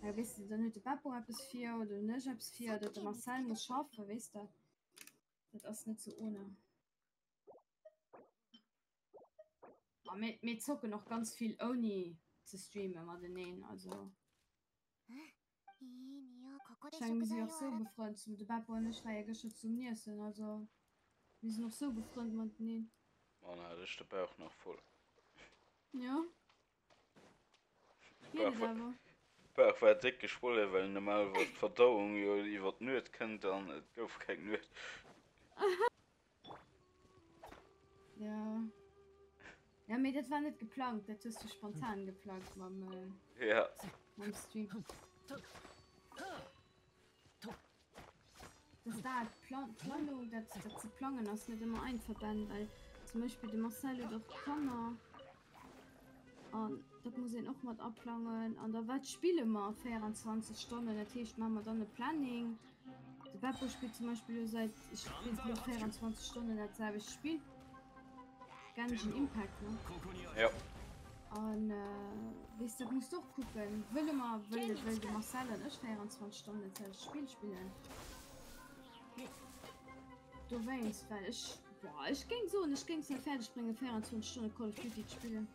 Ja, weißt du, dann nicht der Papo etwas vier oder nicht etwas vier, oder der Marcel muss schaffen, weißt du das nicht so ohne aber mit mir zocke noch ganz viel oni zu streamen immer den nähen also Scheinen sie auch so befreundet zum Debatte und ich war ja geschützt zum Nielsen, also wir sind noch so befreundet mit denen. Man hat ich dabei auch noch voll. Ja. Bach war dick geschwolle, well normal wat Verdauung jo iwwer nuet kënnt an et gouf ke nuet ja. Ja mir das war nicht geplant das ist spontan geplant man äh, ja. Beim Stream. Das da Plan Planung das, das zu planen das nicht immer ein Verband weil zum Beispiel die Marcelo doch Connor und das muss ich auch mal abplanen. An der Welt spiele mal 24 Stunden natürlich machen wir dann eine Planning. und Beppo spielt zum Beispiel seit, ich spiele nur 24 Stunden, das habe ich Spiel. Genshin Impact, ne? Ja. Und äh, weißt du, du musst doch gucken, will immer, will, will der Marcel und ich 24 Stunden das Spiel spielen. Du weißt, weil ich, boah, ich ging so und ich ging so fertig springen, 24 Stunden Call of Duty zu spielen.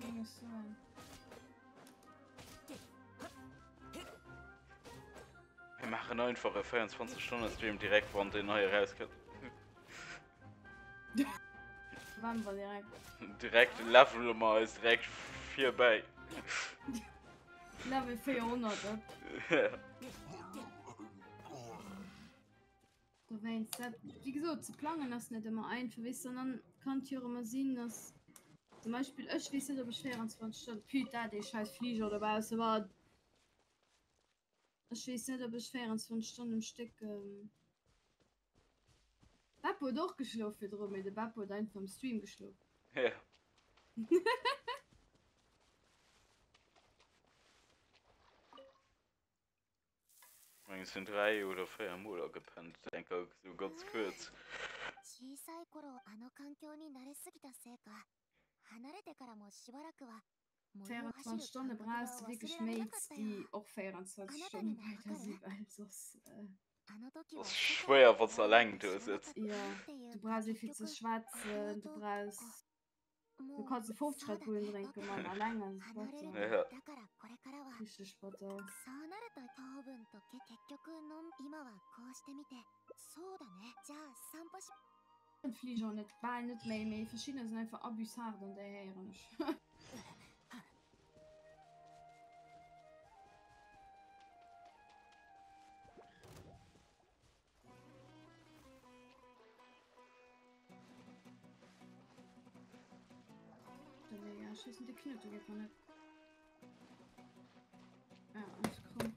Ja, so. Wir machen einfach einen 24 Stunden Stream direkt, wann der neue rauskommt. Wann war direkt? direkt Level mal ist direkt 4 bei. Level 400, oder? Ja. Du weißt, das, wie gesagt, zu planen ist nicht immer einfach, weißt du, sondern kann auch immer sehen, dass zum Beispiel ich weiß nicht, ob ich 24 Stunden, Peter, der scheiß Flieger oder was, aber ich weiß nicht, ob ich 24 Stunden im Stück ähm, Bappo hat auch geschlafen drum, der Bappo hat einfach im Stream geschlafen. Ja. Es sind drei oder vier Monate gepennt, ich denke so ganz kurz. 小さい頃あの環境に慣れすぎたせいか離れてからもしばらくは 森を走る 24 Stunden 感覚 brauchst du が忘 wirklich れられな Mates, かったよ die auch 24 Stunden weiter sind, also es, äh, あの時は Das ist schwer, was allein du sitzt. ja, du brauchst nicht viel zu schwatzen, du brauchst, du kannst einen Fruchtschreibullen trinken, man, alleine, das ist Sport, Ja. だからこれからは richtig Sport, äh. そうなると糖分とけ結局のん今はこうしてみてそうだねじゃあ散歩し Und Flieger nicht, Ball nicht mehr, mehr, verschiedene sind einfach abussard und der Herren. die Knöte geht man nicht. Ja, alles krumm.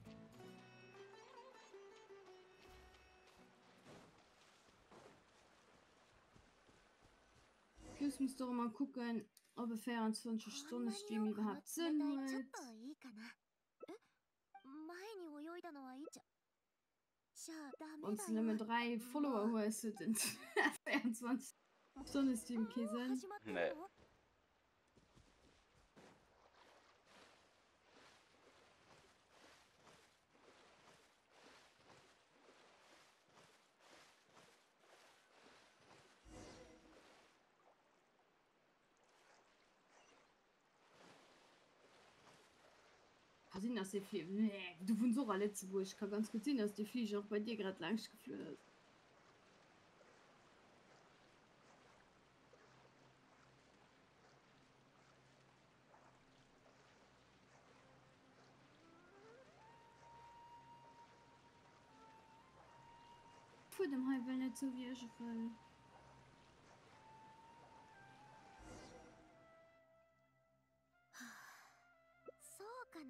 Plus muss doch mal gucken, ob er 24 Stunden Stream überhaupt Sinn ちょっ macht. といいかなえ前に泳いだのはいいじゃ Und sie nehmen drei Follower Dass die Flie nee, du von so wo ich kann ganz gut sehen dass die Fliege auch bei dir gerade lang geflüht ist vor dem Halb nicht so wie ich fall "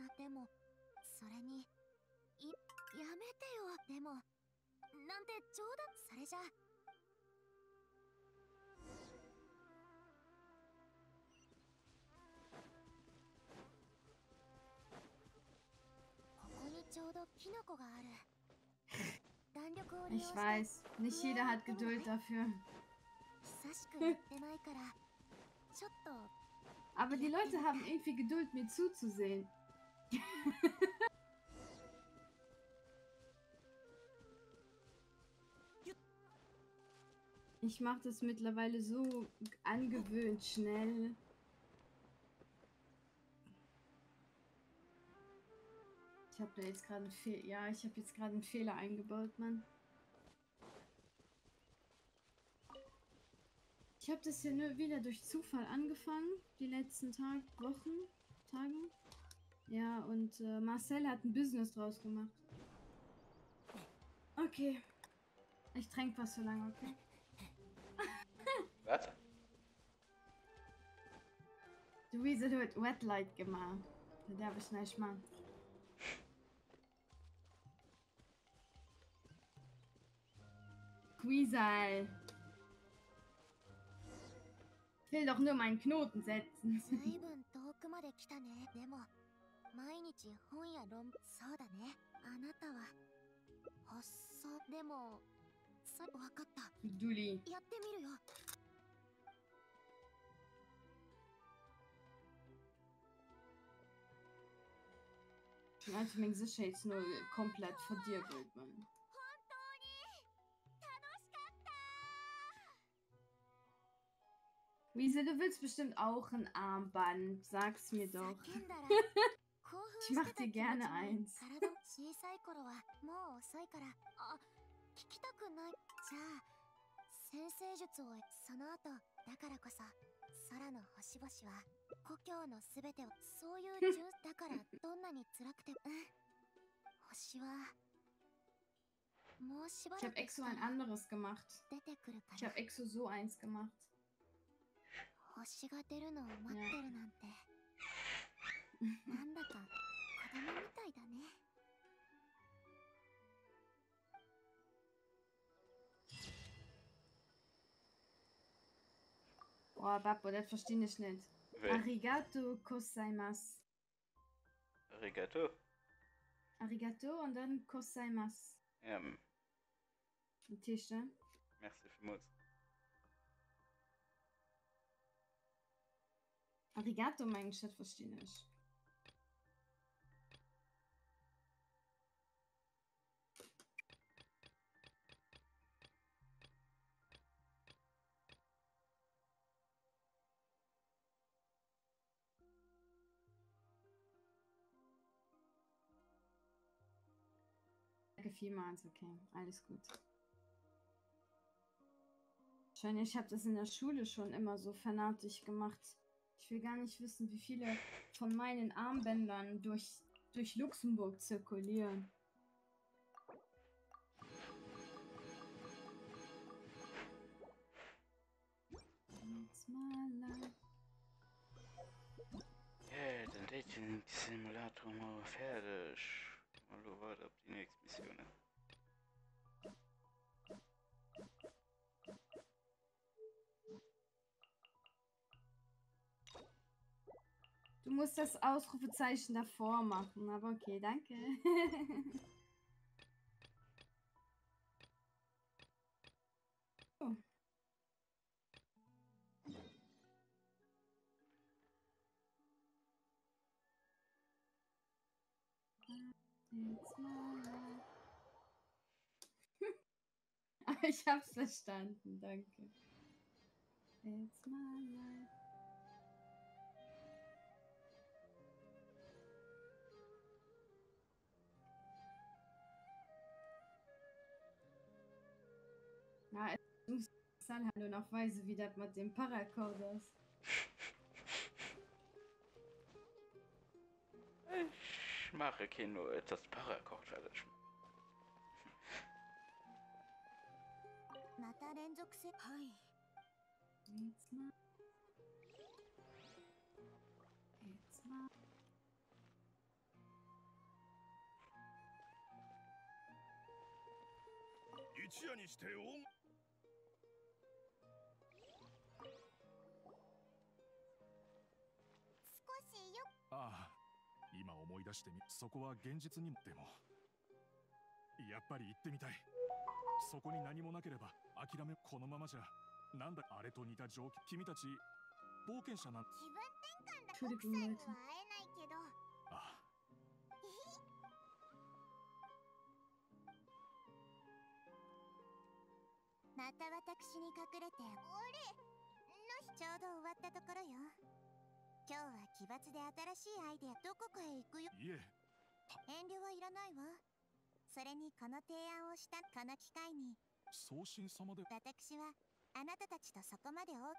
なでもそれにいやめてよでもなんて冗談それじゃここにちょうどキノコがある ich weiß nicht jeder hat Geduld dafür aber die Leute haben irgendwie Geduld mir zuzusehen Ich mache das mittlerweile so angewöhnt schnell. Ich habe da jetzt gerade einen Fehler. Ja, ich habe jetzt gerade einen Fehler eingebaut, Mann. Ich habe das ja nur wieder durch Zufall angefangen, die letzten Tag, Wochen, Tagen. Ja, und äh, Marcel hat ein Business draus gemacht. Okay. Ich trinke was so lange, okay? Was? Luise hat Wetlight gemacht. Das darf ich nicht machen. Quisal. Ich will doch nur meinen Knoten setzen. 毎日本や論そうだねあなたは細でもそわかった Dulli. やってみるよ Die alte Menge sicher jetzt nur komplett verdirbelt, Mann. 本当に楽しかった Wiese, du willst bestimmt auch ein Armband. Sag's mir doch. Ich mach た dir gerne に eins. 体を小さい頃はもう遅いからあ聞きたくないじゃあ先生術をその後だからこそ空の星々は故郷のすべてをそういう純だからどんなに辛くてうん星はもうしば Ich く extra した ein ら anderes gemacht. 出てくるか Ich ら habe extra so eins gemacht. 星が出るのを待ってるなんてなんだか子供みたいだね Boah, Bappo, das verstehe ich nicht. Wer? Arigato kosaimasu. Arigato? Arigato und dann kosaimasu. Ja, mm, Ein Tisch, ne? merci vielmals. Arigato, mein Chat, verstehe ich. Vielmals, okay. Alles gut. Schön, ich habe das in der Schule schon immer so fanatisch gemacht. Ich will gar nicht wissen, wie viele von meinen Armbändern durch, durch Luxemburg zirkulieren. Ja, den Dating Simulator mal fertig. Mal warten auf die nächste Mission. Du musst das Ausrufezeichen davor machen, aber okay, danke. Ich hab's verstanden, danke. My life. Na, es dann halt nur noch weisen, wie das mit dem Paracord ist. Ich mache kein nur etwas Paracord Challenge. また連続せはい It's my It's my 一 思い出してみそこは現実にでも。やっぱり行ってみたい。そこに何もなければ諦めこのままじゃ。なんだあれと似た状況。君たち冒険者なん。気分転換だ。奥さんには会えないけど。あ また私に隠れて。あれのちょうど終わったところよ今日は奇抜で新しいアイデアどこかへ行くよ。いえ。遠慮はいらないわ。それにこの提案をしたこの機会に。送信様で。私はあなたたちとそこまでお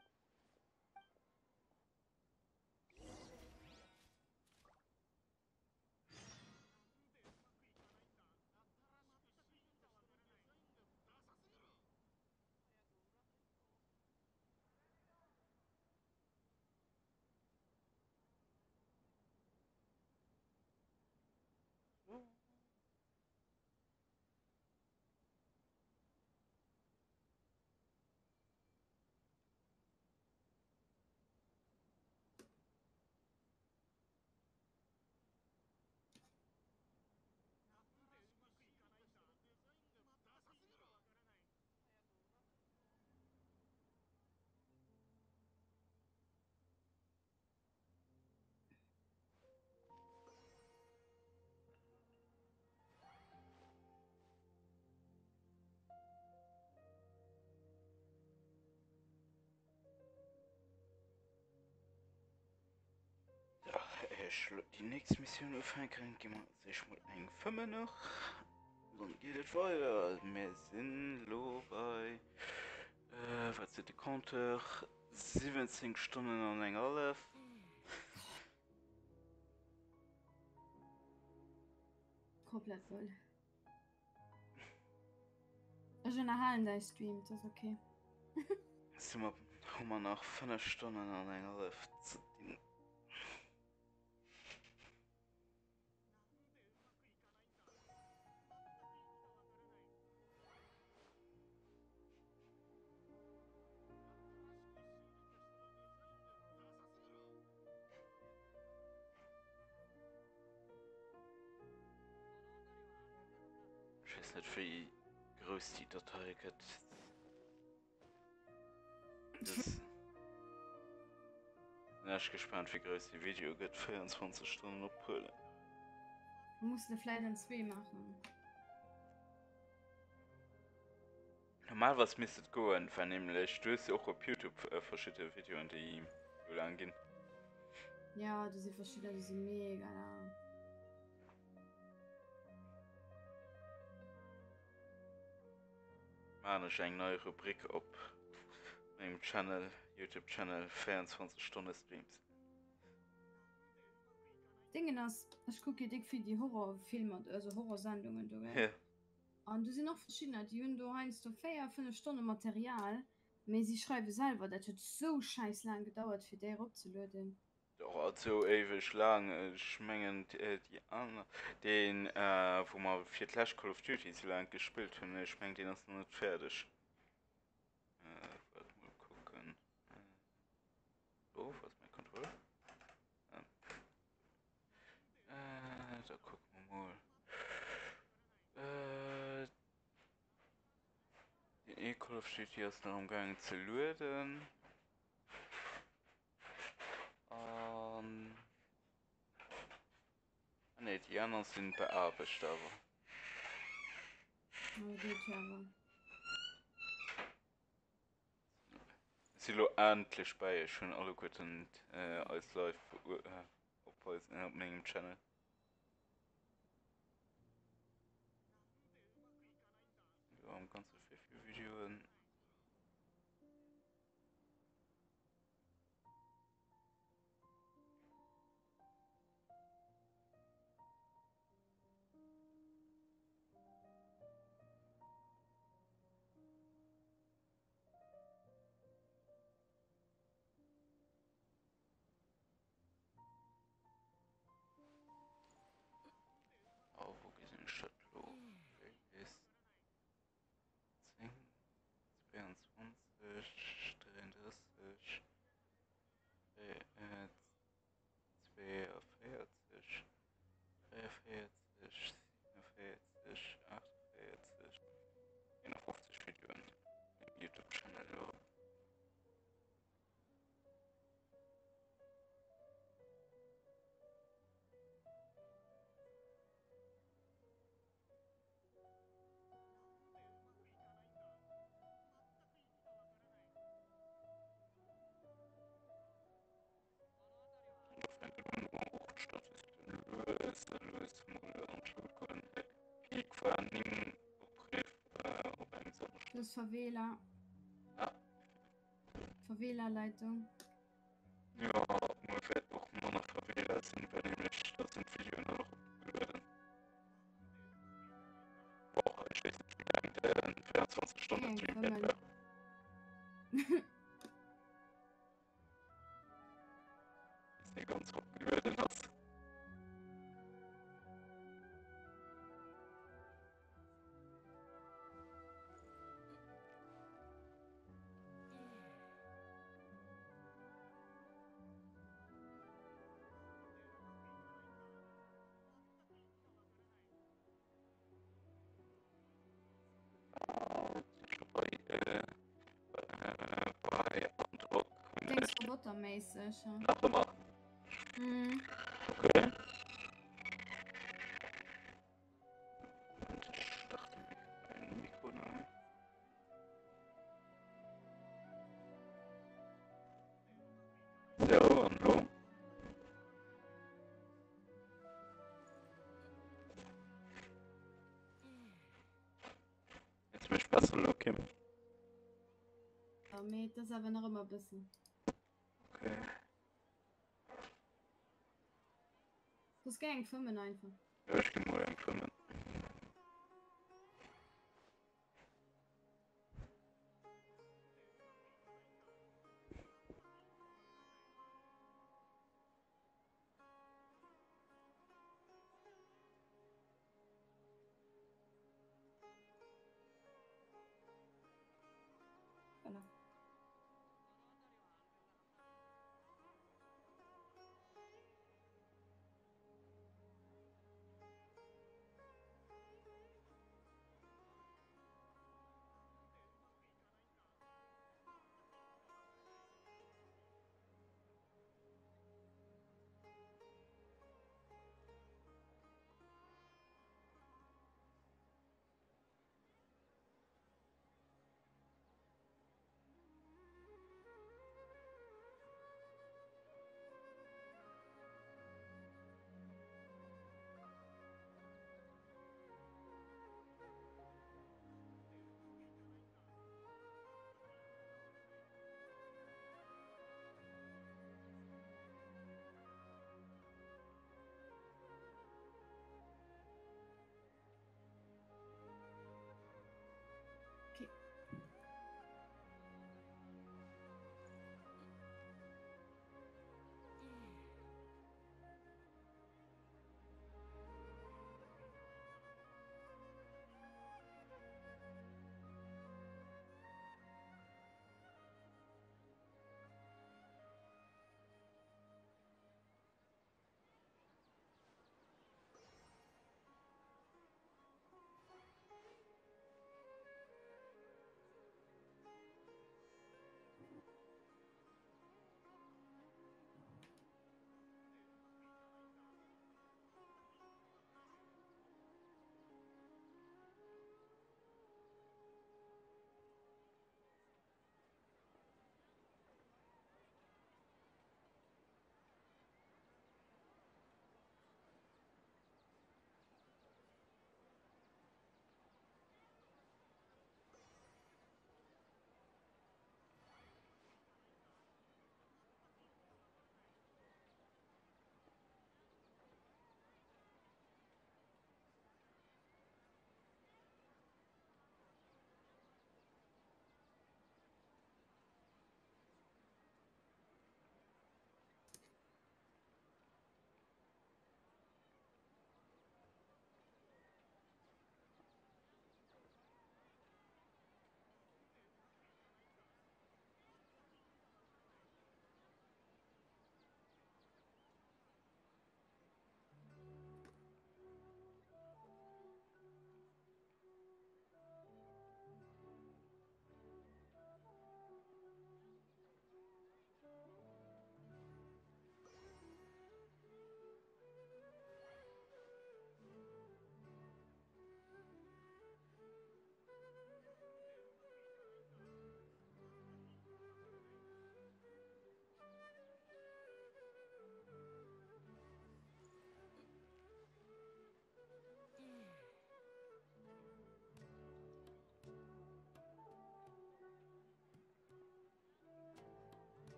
die nächste Mission gehen wir sich mit einem Firma noch dann geht es weiter wir sind bei äh, was sind die Konter? 17 Stunden an eng alle komplett voll. Also in der Hallen da streamt, das ist okay. sind wir haben wir noch 5 Stunden an eng alle die ist. Das. Ja, ich bin gespannt, wie groß die Video geht. 24 Stunden auf Polen. Du musst eine vielleicht in zwei machen. Normal was müsste gehen, wenn nämlich du hast ja auch auf YouTube äh, verschiedene Videos, die so lang gehen. Ja, das sind verschiedene, die sind mega lang. anisch eng neue Rubrik op im Channel YouTube Channel 24 Stunden Streams. Dingen ass Ech gucke dick fir die Horrorfilmer also Horrorsendungen du. Ja. An du sinn noch verschiedener die hun du einst duéier vune Stunde Material, méi sie schreibe selber, dat huet so scheiß lang gedauert fir déi opzelöden. Doch, so ewig lang. äh, Ich meine, die, die anderen, den, äh, wo wir für Clash Call of Duty so lang gespielt haben, ich meine, den noch nicht fertig. Äh, mal gucken. Äh, oh, was ist mein Controller? Ähm. Äh, da gucken wir mal. Äh, den E Call of Duty ist noch im Gang zu laden. Ähm. Ne die anderen sind bearbeitet aber. Na gut, ja, Mann. Si lo anlech beiie schon alle gotten äh, als live äh, op äh, mégem Channel. Ja, ganz Das ist Favela. Favela-Leitung. Ja, man fährt auch immer nach Favela sind, weil nämlich das sind Videos noch werden. Boah, ich weiß nicht, wie lange der in 24 Stunden Stream Denkst robotermäßig. Ja. Nach immer. Mhm. Okay. Mikro nein. So. Jetzt bin ich besser, okay. Aber mir das aber noch immer ein bisschen. Das gang fünf einfach. Ja, ich kann mal ein fünf.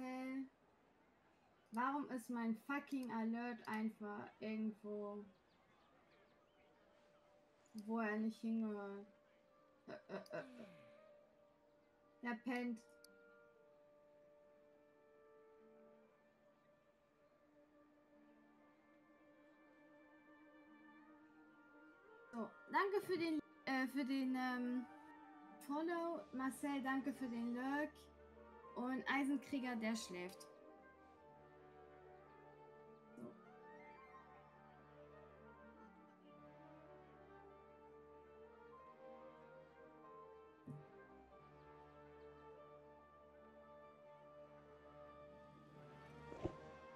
Marcel. Warum ist mein fucking Alert einfach irgendwo, wo er nicht hingehört? Äh, äh, äh. Er pennt. So, danke für den, äh, für den, ähm, Follow. Marcel, danke für den Lurk. Und Eisenkrieger, der schläft.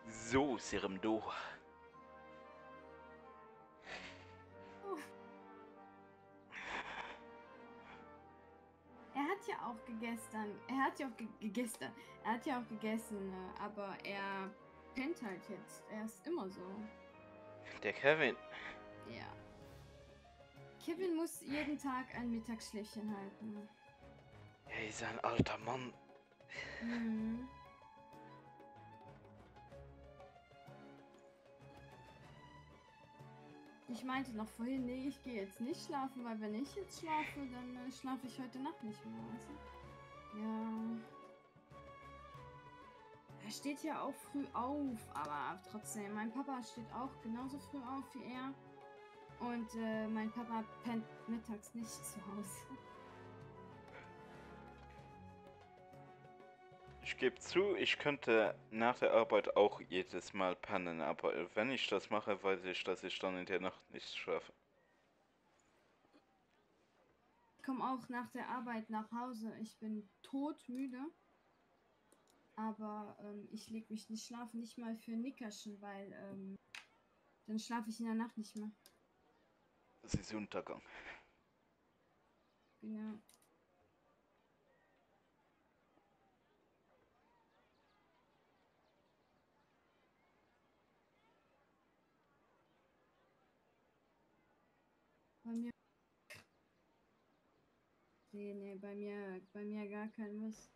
So. So, Serum gegessen. Er hat ja auch ge gegessen. Er hat ja auch gegessen, äh, aber er pennt halt jetzt. Er ist immer so. Der Kevin. Ja. Kevin muss jeden Tag ein Mittagsschläfchen halten. Er ist ein alter Mann. Mhm. Ich meinte noch vorhin, nee, ich gehe jetzt nicht schlafen, weil wenn ich jetzt schlafe, dann äh, schlafe ich heute Nacht nicht mehr. Du? Ja. Er steht ja auch früh auf, aber trotzdem, mein Papa steht auch genauso früh auf wie er. Und äh, mein Papa pennt mittags nicht zu Hause. Ich gebe zu, ich könnte nach der Arbeit auch jedes Mal pennen, aber wenn ich das mache, weiß ich, dass ich dann in der Nacht nicht schaffe. Ich komme auch nach der Arbeit nach Hause. Ich bin todmüde. Aber ähm, ich lege mich nicht schlafen, nicht mal für ein Nickerchen, weil ähm, dann schlafe ich in der Nacht nicht mehr. Das ist Untergang. Genau. Bei mir. Nee, nee, bei mir, bei mir gar kein Mist.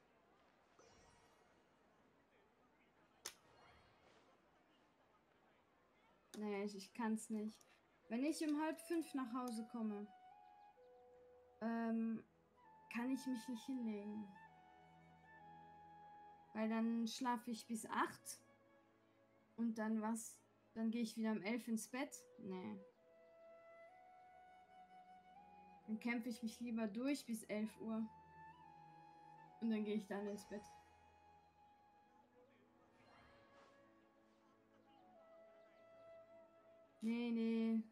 Nee, ich, ich kann's nicht. Wenn ich um halb fünf nach Hause komme, ähm, kann ich mich nicht hinlegen. Weil dann schlafe ich bis acht und dann was? Dann gehe ich wieder um elf ins Bett? Nee. Dann kämpfe ich mich lieber durch bis 11 Uhr. Und dann gehe ich dann ins Bett. Nee, nee.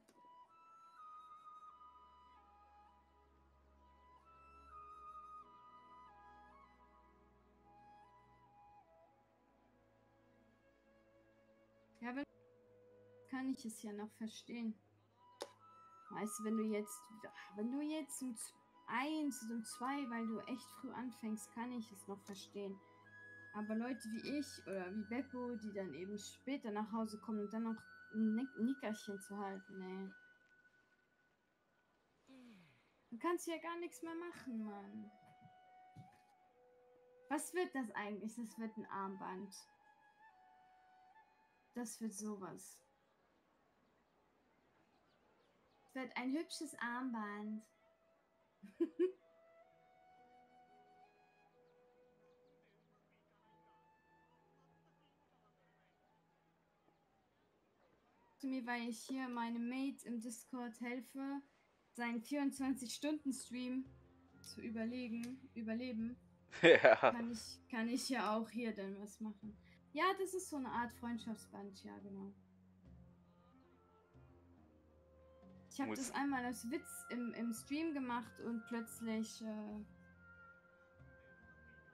Ja, wenn kann ich es ja noch verstehen. Weißt du, wenn du jetzt, wenn du jetzt um z- eins oder um zwei, weil du echt früh anfängst, kann ich es noch verstehen. Aber Leute wie ich oder wie Beppo, die dann eben später nach Hause kommen und dann noch ein Nick- Nickerchen zu halten, nee. Du kannst ja gar nichts mehr machen, Mann. Was wird das eigentlich? Das wird ein Armband. Das wird sowas. Es wird ein hübsches Armband. zu mir, weil ich hier meinem Mate im Discord helfe, seinen 24-Stunden-Stream zu überlegen, überleben. Ja. Kann ich, kann ich ja auch hier dann was machen. Ja, das ist so eine Art Freundschaftsband, ja, genau. Ich habe das einmal als Witz im, im Stream gemacht und plötzlich äh,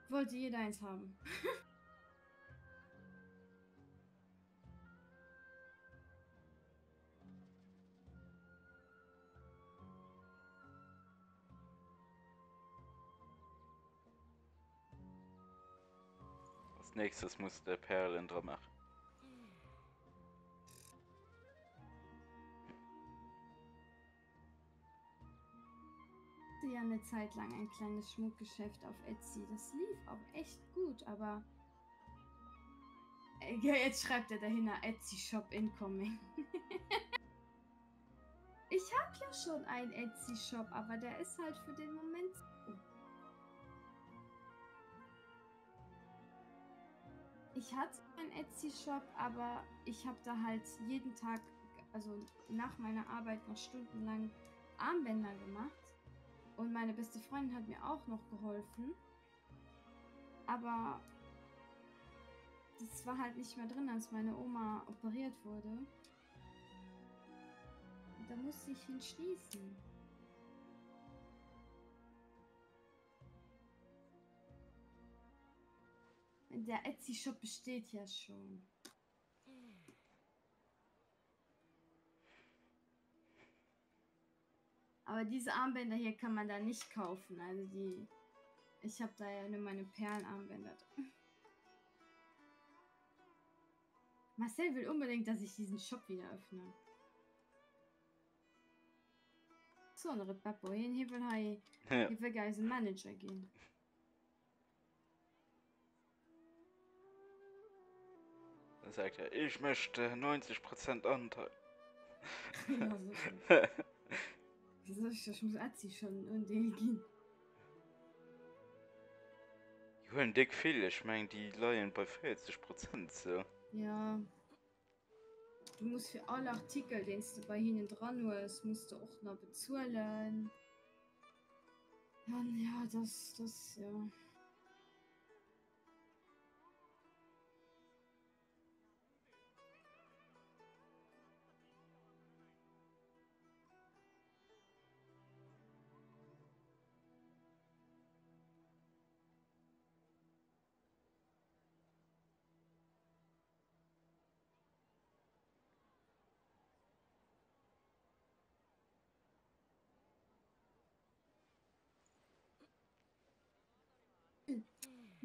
wollte jeder eins haben. Als nächstes muss der Perlendra machen. Hatte ja eine Zeit lang ein kleines Schmuckgeschäft auf Etsy. Das lief auch echt gut, aber Äh, Ja, jetzt schreibt er dahinter Etsy Shop Incoming. ich habe ja schon einen Etsy Shop, aber der ist halt für den Moment. Oh. Ich hatte einen Etsy Shop, aber ich habe da halt jeden Tag, also nach meiner Arbeit noch stundenlang Armbänder gemacht. Und meine beste Freundin hat mir auch noch geholfen. Aber das war halt nicht mehr drin, als meine Oma operiert wurde. Und da musste ich ihn schließen. Der Etsy-Shop besteht ja schon. Aber diese Armbänder hier kann man da nicht kaufen. Also die. Ich habe da ja nur meine Perlenarmbänder drin. Marcel will unbedingt, dass ich diesen Shop wieder öffne. So, ein Repappo. Hier will. Ja. Hier will als Manager gehen. Dann sagt er, ich möchte 90% Anteil. ja, so ich, muss Etsy schon irgendwie gehen. Die holen dick viel, ich meine, die leihen bei 40% so. Ja. Du musst für alle Artikel, den du bei ihnen dran hast, musst du auch noch bezahlen. Ja, ja, das, das, ja.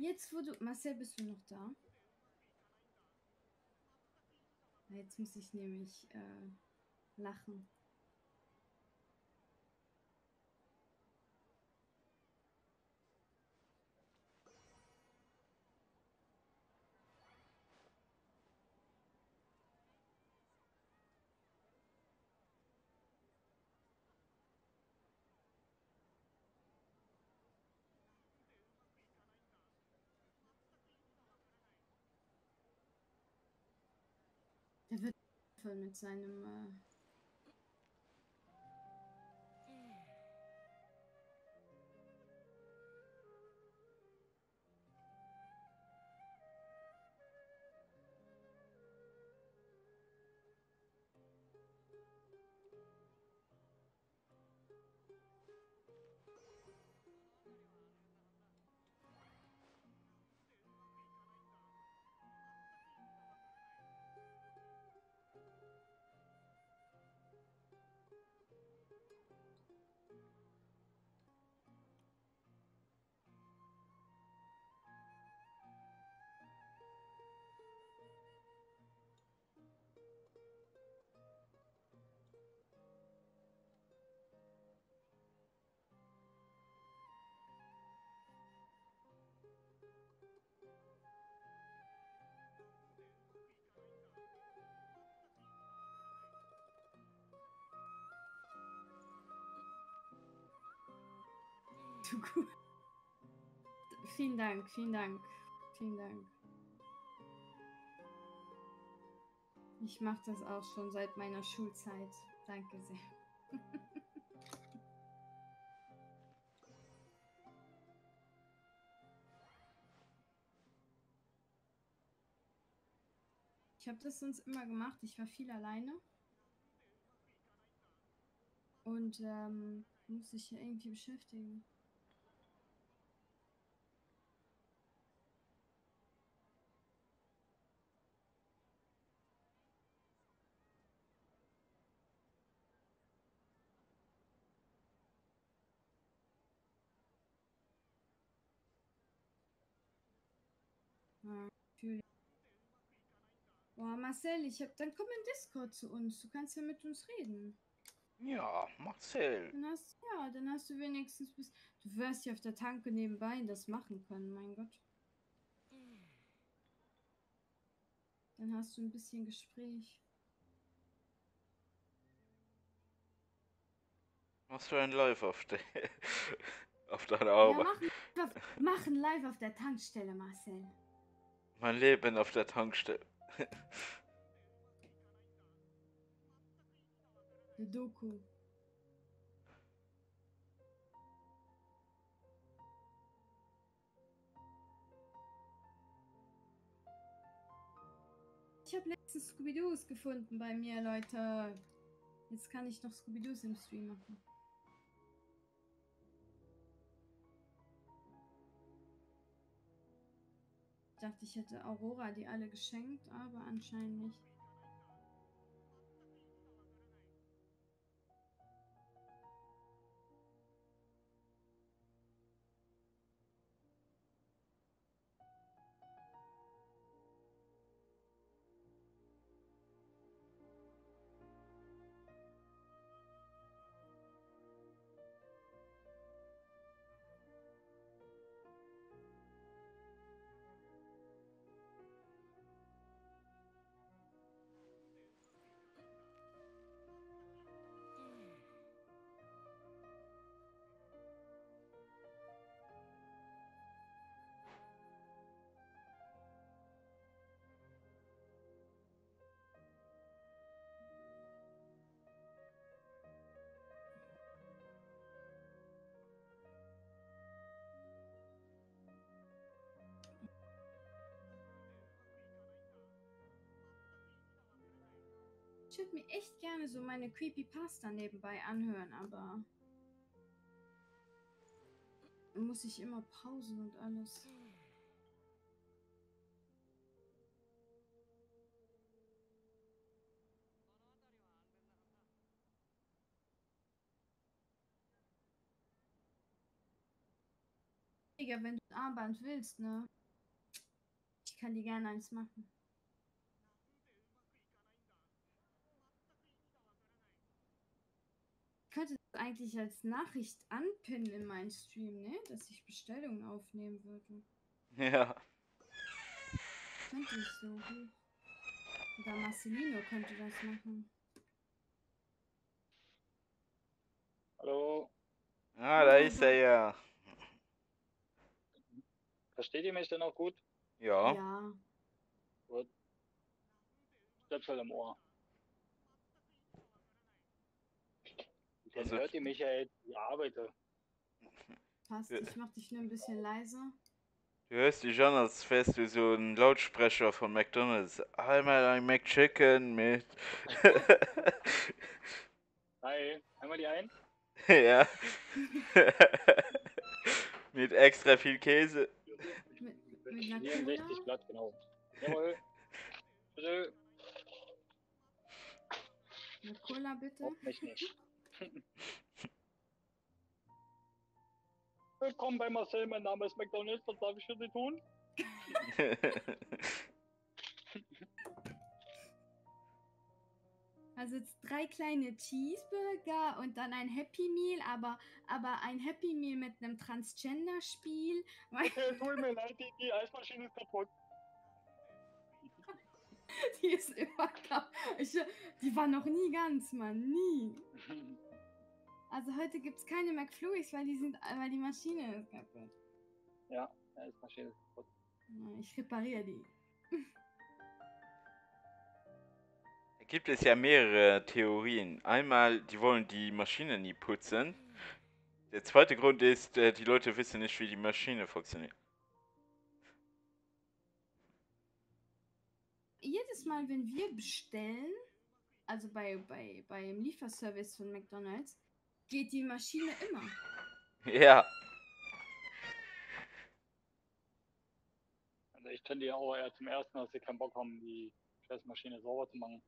Jetzt, wo du. Marcel, bist du noch da? Jetzt muss ich nämlich äh, lachen. Wird mit seinem. Gut. Vielen Dank, vielen Dank, vielen Dank. Ich mache das auch schon seit meiner Schulzeit. Danke sehr. Ich habe das sonst immer gemacht. Ich war viel alleine. Und ähm, muss sich ja irgendwie beschäftigen. Ja, natürlich. Boah, Marcel, ich hab, dann komm in Discord zu uns. Du kannst ja mit uns reden. Ja, Marcel. Dann hast, ja, dann hast du wenigstens bis. Du wirst ja auf der Tanke nebenbei das machen können, mein Gott. Dann hast du ein bisschen Gespräch. Machst du ein Live auf, de auf deiner Ja, Arbeit? machen, live- machen live auf der Tankstelle, Marcel. Mein Leben auf der Tankstelle. Eine Doku. Ich habe letztens Scooby-Doos gefunden bei mir, Leute. Jetzt kann ich noch Scooby-Doos im Stream machen. Dachte, ich hätte Aurora die alle geschenkt, aber anscheinend nicht. Ich würde mir echt gerne so meine Creepypasta nebenbei anhören, aber muss ich immer pausen und alles. Digga, wenn du ein Armband willst, ne? Ich kann dir gerne eins machen. Könnte das eigentlich als Nachricht anpinnen in meinen Stream, ne? Dass ich Bestellungen aufnehmen würde. Ja. Könnte ich so. Hm. Oder Marcelino könnte das machen. Hallo, Ah, da ist er ja. versteht ihr mich denn auch gut? Ja. Ja. Gut. Stöpsel im Ohr. Also- hört ihr mich ja jetzt, ich arbeite. Passt, Ja. ich mach dich nur ein bisschen leiser. Du hörst dich an, als wärst du so ein Lautsprecher von McDonalds. Einmal ein McChicken mit. Hi, einmal die ein? ja. mit extra viel Käse. Mit, mit einer 64 Cola? glatt, genau. Jawohl. Bitte. Mit Cola bitte? Hoffentlich nicht. Willkommen bei Marcel, mein Name ist McDonalds, was darf ich für Sie tun? Also jetzt drei kleine Cheeseburger und dann ein Happy Meal, aber, aber ein Happy Meal mit einem Transgender-Spiel. Okay, tut mir leid, die, die Eismaschine ist kaputt. Die ist immer kaputt. Die war noch nie ganz, Mann. Nie. Also heute gibt es keine McFlurries, weil die sind, weil die Maschine ist kaputt. Ja, die Eismaschine ist kaputt. Ich repariere die. Da gibt es ja mehrere Theorien. Einmal, die wollen die Maschine nie putzen. Der zweite Grund ist, äh, die Leute wissen nicht, wie die Maschine funktioniert. Jedes Mal, wenn wir bestellen, also bei, bei, beim Lieferservice von McDonalds, geht die Maschine immer. Ja. Also ich tendiere auch eher zum ersten, dass sie keinen Bock haben, die Scheißmaschine sauber zu machen.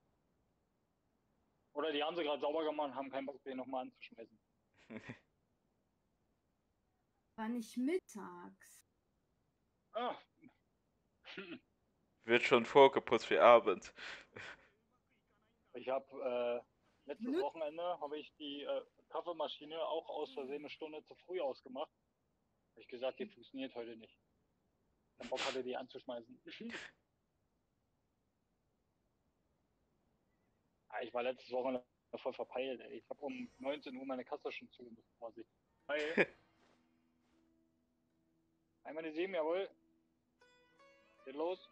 Oder die haben sie gerade sauber gemacht und haben keinen Bock, den nochmal anzuschmeißen. War nicht mittags. Ah. Wird schon vorgeputzt für Abend. Ich habe äh, letztes. Wochenende habe ich die äh, Kaffeemaschine auch aus Versehen eine Stunde zu früh ausgemacht. Habe ich gesagt, die funktioniert heute nicht. Kein Bock hatte, die anzuschmeißen. Ja, ich war letztes Wochenende voll verpeilt, ey. Ich habe um 19 Uhr meine Kasse schon zugemacht quasi. Hi. Einmal die 7, jawohl. Geht los.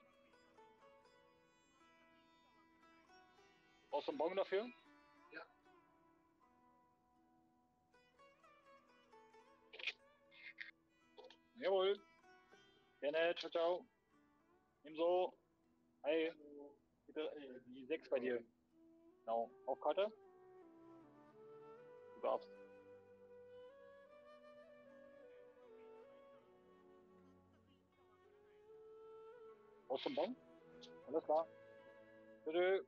Brauchst du einen Bon dafür? Jawohl. Gerne, ciao, ciao. Ebenso. Hi. Äh, die 6 bei dir. Genau. Auf Karte? Du darfst. Du einen Bon? Alles klar. Bitte.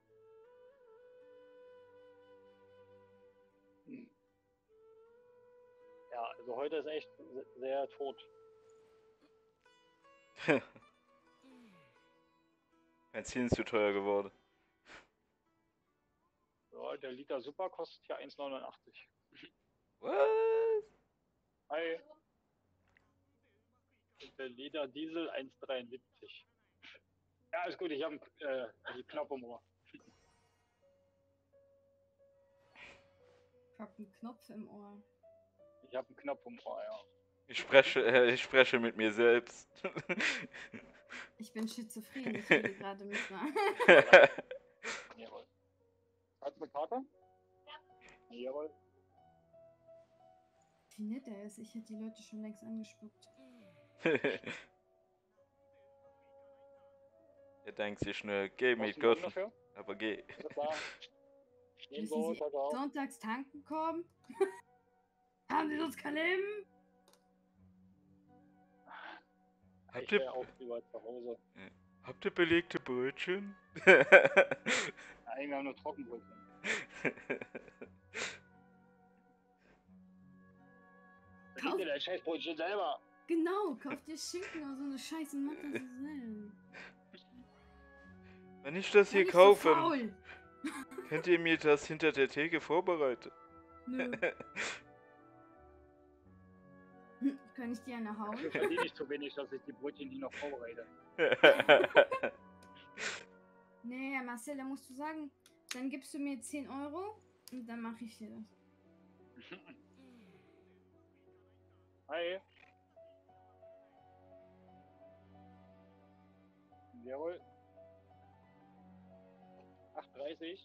Ja, also heute ist echt se- sehr tot. Benzin ist zu teuer geworden. Ja, der Liter Super kostet hier 1,89. Was? Hi. Und der Liter Diesel 1,73. Ja, ist gut, ich habe äh, die Knopf im Ohr. Ich hab einen Knopf im Ohr. Ich habe einen Knopf im Ohr, ja. Ich spreche, äh, ich spreche mit mir selbst. Ich bin schizophren, ich rede gerade mit einer. Jawohl. Hast du eine Karte? Ja. Jawohl. Wie nett er ist, ich hätte die Leute schon längst angespuckt. er denkt sich nur, geh mit Gott. Aber geh. Müssen Sie sonntags tanken kommen? Haben Sie sonst kein Leben? Habt ihr, wäre auch lieber zu Hause. habt ihr belegte Brötchen? Nein, wir haben nur Trockenbrötchen. Verdiene dir dein Scheißbrötchen selber. Genau, kauf dir Schinken oder so eine scheiße Mathe. Wenn ich das hier so kaufe, faul. könnt ihr mir das hinter der Theke vorbereiten? Nö. Kann ich dir eine hauen? Ich verdiene nicht zu wenig, dass ich die Brötchen die noch vorbereite. Nee, Marcel, da musst du sagen, dann gibst du mir 10 Euro und dann mache ich dir das. Hi. Jawohl. 8.30.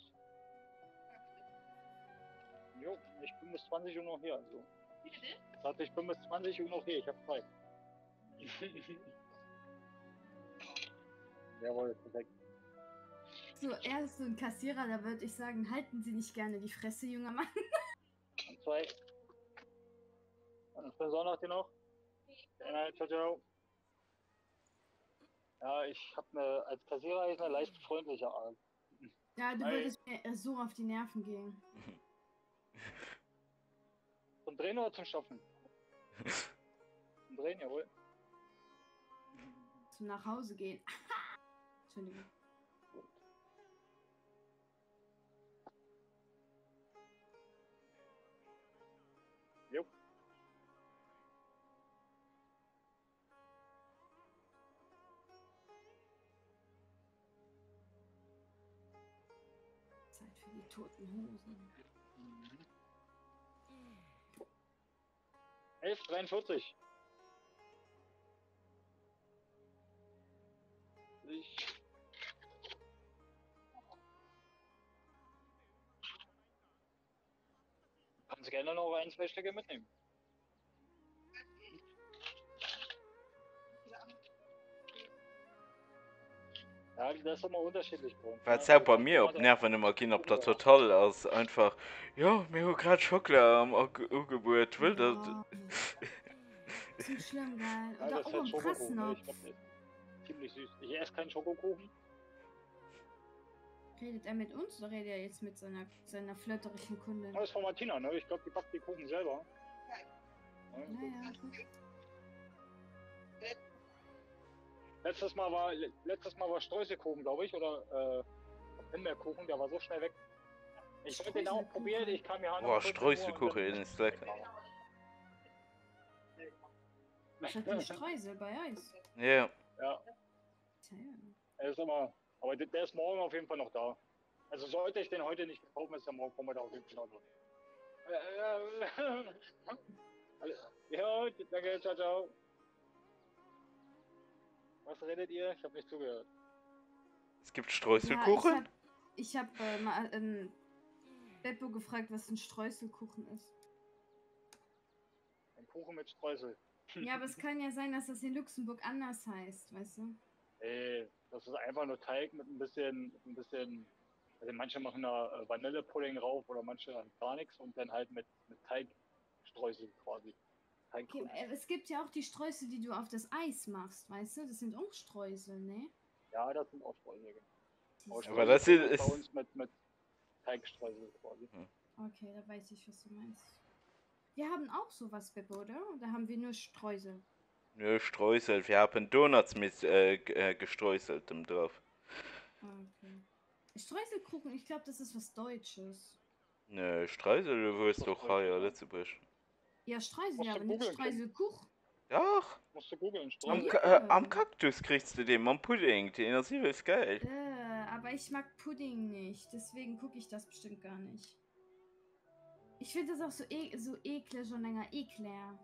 Jo, ich bin bis 20 Uhr noch hier. Also. Ich sagte, ich bin bis 20 Uhr noch hier, ich hab Zeit. Jawohl, perfekt. So, er ist so ein Kassierer, da würde ich sagen, halten Sie nicht gerne die Fresse, junger Mann. Und zwei. Und Person habt ihr noch? Ja, ciao, ciao. Ja, ich habe eine, als Kassierer ist eine leicht freundliche Art. Ja, du Hi. würdest mir so auf die Nerven gehen. Zum Drehen oder zum Stopfen? Zum Drehen, jawohl. Zum nach Hause gehen. Entschuldigung. Jo. Zeit für die toten Hosen. 11.43. Ich. Kannst gerne noch ein, zwei Stücke mitnehmen. Ja, das ist immer unterschiedlich. Was ne? auch bei mir auf Nerven immer gehen, ob das total ist. Einfach, ja, mir hat gerade Schokolade am Angebot. Will das. Zu schlimm, geil. Ja, Oder das ist oh, ein? Pressnapf. Ist ziemlich süß. Ich esse keinen Schokokuchen. Redet er mit uns oder redet er jetzt mit seiner, seiner flirterischen Kundin? Das ist von Martina, ne? Ich glaube, die backt die Kuchen selber. Ja, Naja, gut. Letztes Mal war letztes Mal war Streuselkuchen, glaube ich, oder äh, Himbeerkuchen, der war so schnell weg. Ich wollte den auch probieren, ich kam hier an. Boah, Streuselkuchen ist lecker. Statt den Streusel bei Eis. Ja. Ja, ja. er ist immer. Aber der ist morgen auf jeden Fall noch da. Also sollte ich den heute nicht kaufen, ist der morgen Vormittag auf jeden Fall noch. Äh, äh, ja, danke, ciao, ciao. Was redet ihr? Ich habe nicht zugehört. Es gibt Streuselkuchen? Ja, ich habe hab, äh, mal ähm, Beppo gefragt, was ein Streuselkuchen ist. Ein Kuchen mit Streusel. Ja, aber es kann ja sein, dass das in Luxemburg anders heißt, weißt du? Ey, das ist einfach nur Teig mit ein bisschen, ein bisschen, also manche machen da äh, Vanillepudding rauf oder manche gar nichts und dann halt mit, mit Teigstreusel quasi. Okay, äh, es gibt ja auch die Streusel, die du auf das Eis machst, weißt du? Das sind auch Streusel, ne? Ja, das sind auch Streusel, genau. Aber das ist, bei uns mit, mit Teigstreusel quasi. Hm. Okay, da weiß ich, was du meinst. Wir haben auch sowas, Beppo, oder? Da haben wir nur Streusel. Nö, Streusel. Wir haben Donuts mit äh, äh, gestreuseltem drauf. Okay. Streuselkuchen, ich glaube, das ist was Deutsches. Nö, Streusel, du wirst doch heuer Lützeburg. Ja, Streusel, aber nicht Streuselkuchen. Doch. Musst du googeln, am, äh, am Kaktus kriegst du den, am Pudding. Den ist übelst geil. Äh, aber ich mag Pudding nicht. Deswegen gucke ich das bestimmt gar nicht. Ich finde das auch so, e so eklig schon länger. Ekler.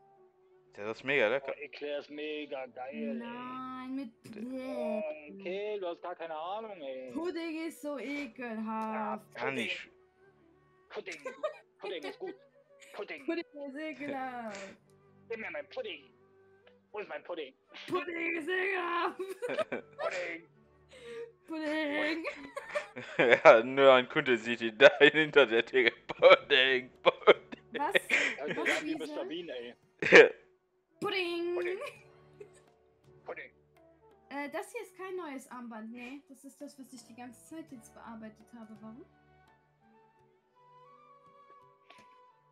Das ist mega lecker. Oh, Ekler ist mega geil. Nein, mit Oh, okay, du hast gar keine Ahnung, ey. Pudding ist so ekelhaft. Ja, gar nicht. Pudding. Pudding ist gut. Pudding. Pudding ekelhaft. Gib mir mein Pudding. Wo ist mein Pudding? Pudding ist ekelhaft. Pudding. Pudding. ja, nur ein Kunde sieht ihn da hinter der Theke. Pudding, Pudding. Was? Also, Was, wie? Mr. Bean, ey. Pudding. Pudding. Pudding. Äh, das hier ist kein neues Armband, nee. Das ist das, was ich die ganze Zeit jetzt bearbeitet habe. Warum?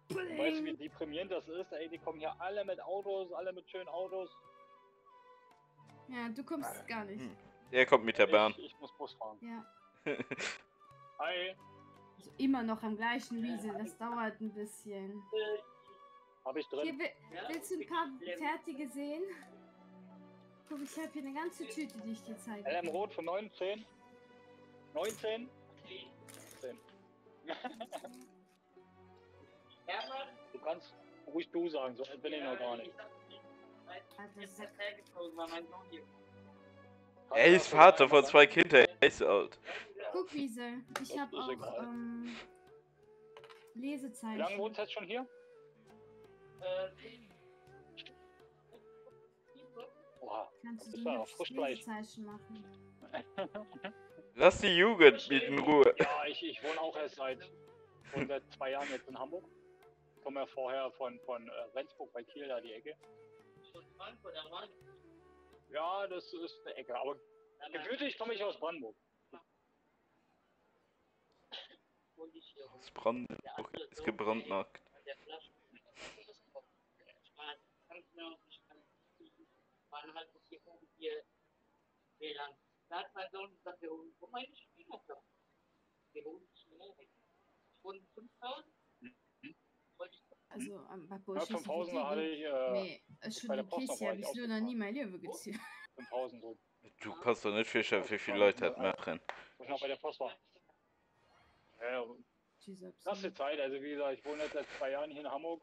Weißt du, wie deprimierend das ist? Ey, die kommen hier alle mit Autos, alle mit schönen Autos. Ja, du kommst gar nicht. Hm. Er kommt mit der Bahn. Ich, ich muss Bus fahren. Ja. Hi. Also immer noch am gleichen Wiesel. Das dauert ein bisschen. Hab ich drin. Hier, will, willst du ein paar fertige sehen? Guck, ich habe hier eine ganze Tüte, die ich dir zeige. LM Rot für 19. 19. 10. du kannst ruhig du sagen, so alt bin ich noch gar nicht. Er ist Vater von zwei Kindern. Er ist alt. Guck, Wiesel. Ich ist auch ähm, Wie lange Lesezeichen. wohnst du jetzt schon hier? Oha. Kannst du ja auch Frischfleisch. Lesezeichen machen? Lass die Jugend mit in Ruhe. Ja, ich, ich wohne auch erst seit, seit zwei Jahren jetzt in Hamburg. Ich komme ja vorher von, von äh, Rendsburg bei Kiel, da die Ecke. Ja, das ist eine Ecke, aber gebürtig komme ich aus Brandenburg. Das Brandenburg ist gebrandmarkt. waren halt hier oben hier WLAN. Da hat mein Sohn gesagt, wir holen, wo meine Schwiegertochter? Wir holen die schnell weg. Ich wohne 5000. Ich Also, am bei Ja, Bullshit. 5000 hatte ich, äh, Nee, ist bei schon der die Post noch Kiste, habe ich nur noch nie mein Leben gezählt. 5000 so. Du kannst doch nicht fischen, wie viele Leute hat machen. Wo ich noch bei der Post war. Ja, ja, das ist die Zeit. Also wie gesagt, ich wohne jetzt seit zwei Jahren hier in Hamburg.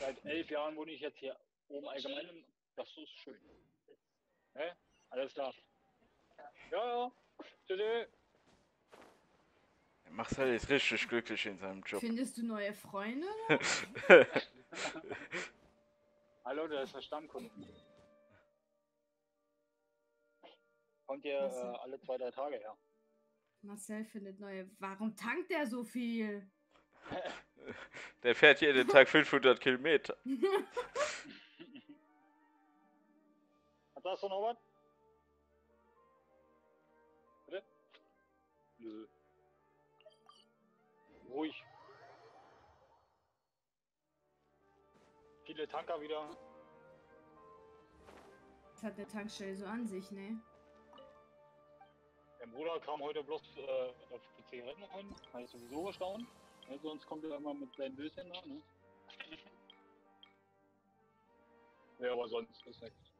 Seit elf Jahren wohne ich jetzt hier oben allgemein. im- Das ist schön. Ne? Alles klar. Ja, ja. Tschüssi. Er macht halt jetzt richtig glücklich in seinem Job. Findest du neue Freunde? Hallo, der ist der Stammkunde. Kommt ihr äh, alle zwei, drei Tage her. Marcel findet neue. Warum tankt er so viel? Der fährt jeden Tag 500 Kilometer. Was sagst du noch was? Bitte? Nö. Ruhig. Viele Tanker wieder. Das hat der Tankstelle so an sich, ne? Der Bruder kam heute bloß äh, für Zigaretten rein. War ich sowieso gestaunt. Ja, sonst kommt er immer mit seinen Döschen da, ne? Ja, aber sonst ist nichts.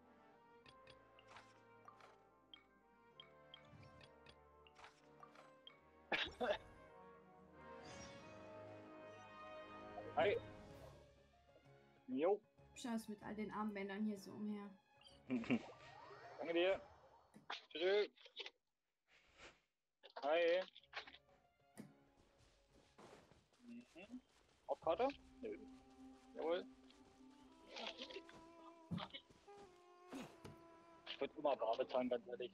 Hi. Jo. Scheiß mit all den Armbändern hier so umher. Danke dir. Tschüss. Hi. Mhm. Hauptkarte? Nö. Jawohl. Ich würde immer bar bezahlen, ganz ehrlich.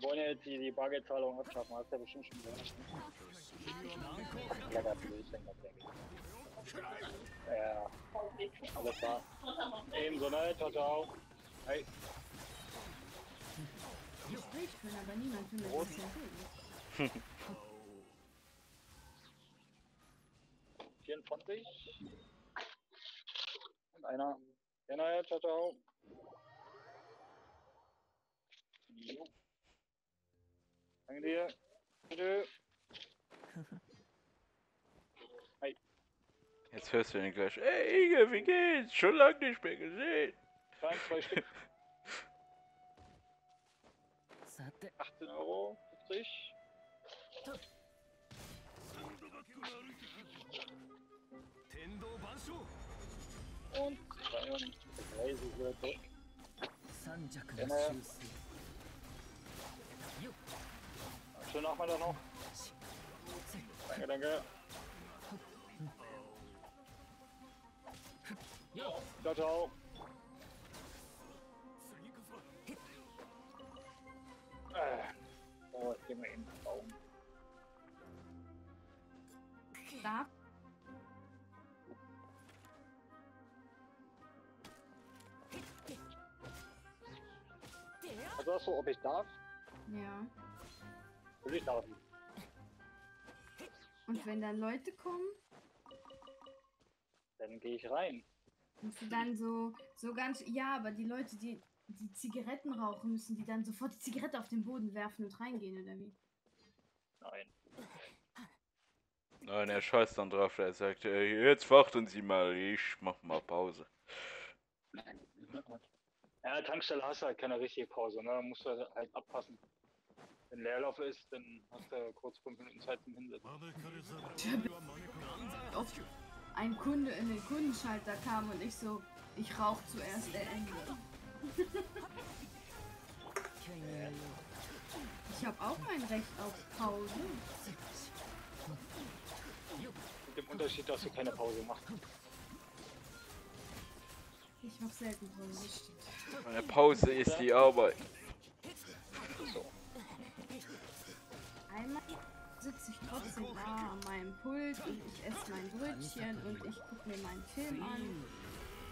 Wir wollen ja jetzt die, die Bargeldzahlung abschaffen, hast du ja bestimmt schon gehört. Ja, das ist ganz ehrlich. Ja, alles klar. Ebenso, ne? Ciao, ciao. Hey. Gespräch können, aber niemand das ja reden. 24. Und einer. Ja, naja, ciao, ciao. Jo. Danke dir. Tschö. Hi. Jetzt hörst du den gleich. Ey, Inge, wie geht's? Schon lange nicht mehr gesehen. Nein, zwei Stück. 18 Euro, 50. Und 32 wieder zurück. Genau. Aktion machen noch. Danke, danke. Ciao, ciao. Äh. Oh, jetzt gehen wir in den Baum. Da. Also, so, ob ich darf? Ja. Will ich darf. Und wenn dann Leute kommen Dann gehe ich rein. und du dann so, so ganz, ja, aber die Leute, die die Zigaretten rauchen, müssen die dann sofort die Zigarette auf den Boden werfen und reingehen, oder wie? Nein. Nein, er scheißt dann drauf. Er sagt, äh, jetzt warten Sie mal, ich mach mal Pause. Ja, Tankstelle hast du halt keine richtige Pause, ne? Da musst du halt abpassen. Wenn Leerlauf ist, dann hast du kurz fünf Minuten Zeit zum Hinsetzen. Oft ein Kunde in den Kundenschalter kam und ich so, ich rauche zuerst der Ende. Ich habe auch ein Recht auf Pause. Mit dem Unterschied, dass du keine Pause machst. Ich mache selten Pause. Meine Pause ist die Arbeit. So. Einmal sitze ich trotzdem da an meinem Pult und ich esse mein Brötchen und ich gucke mir meinen Film an.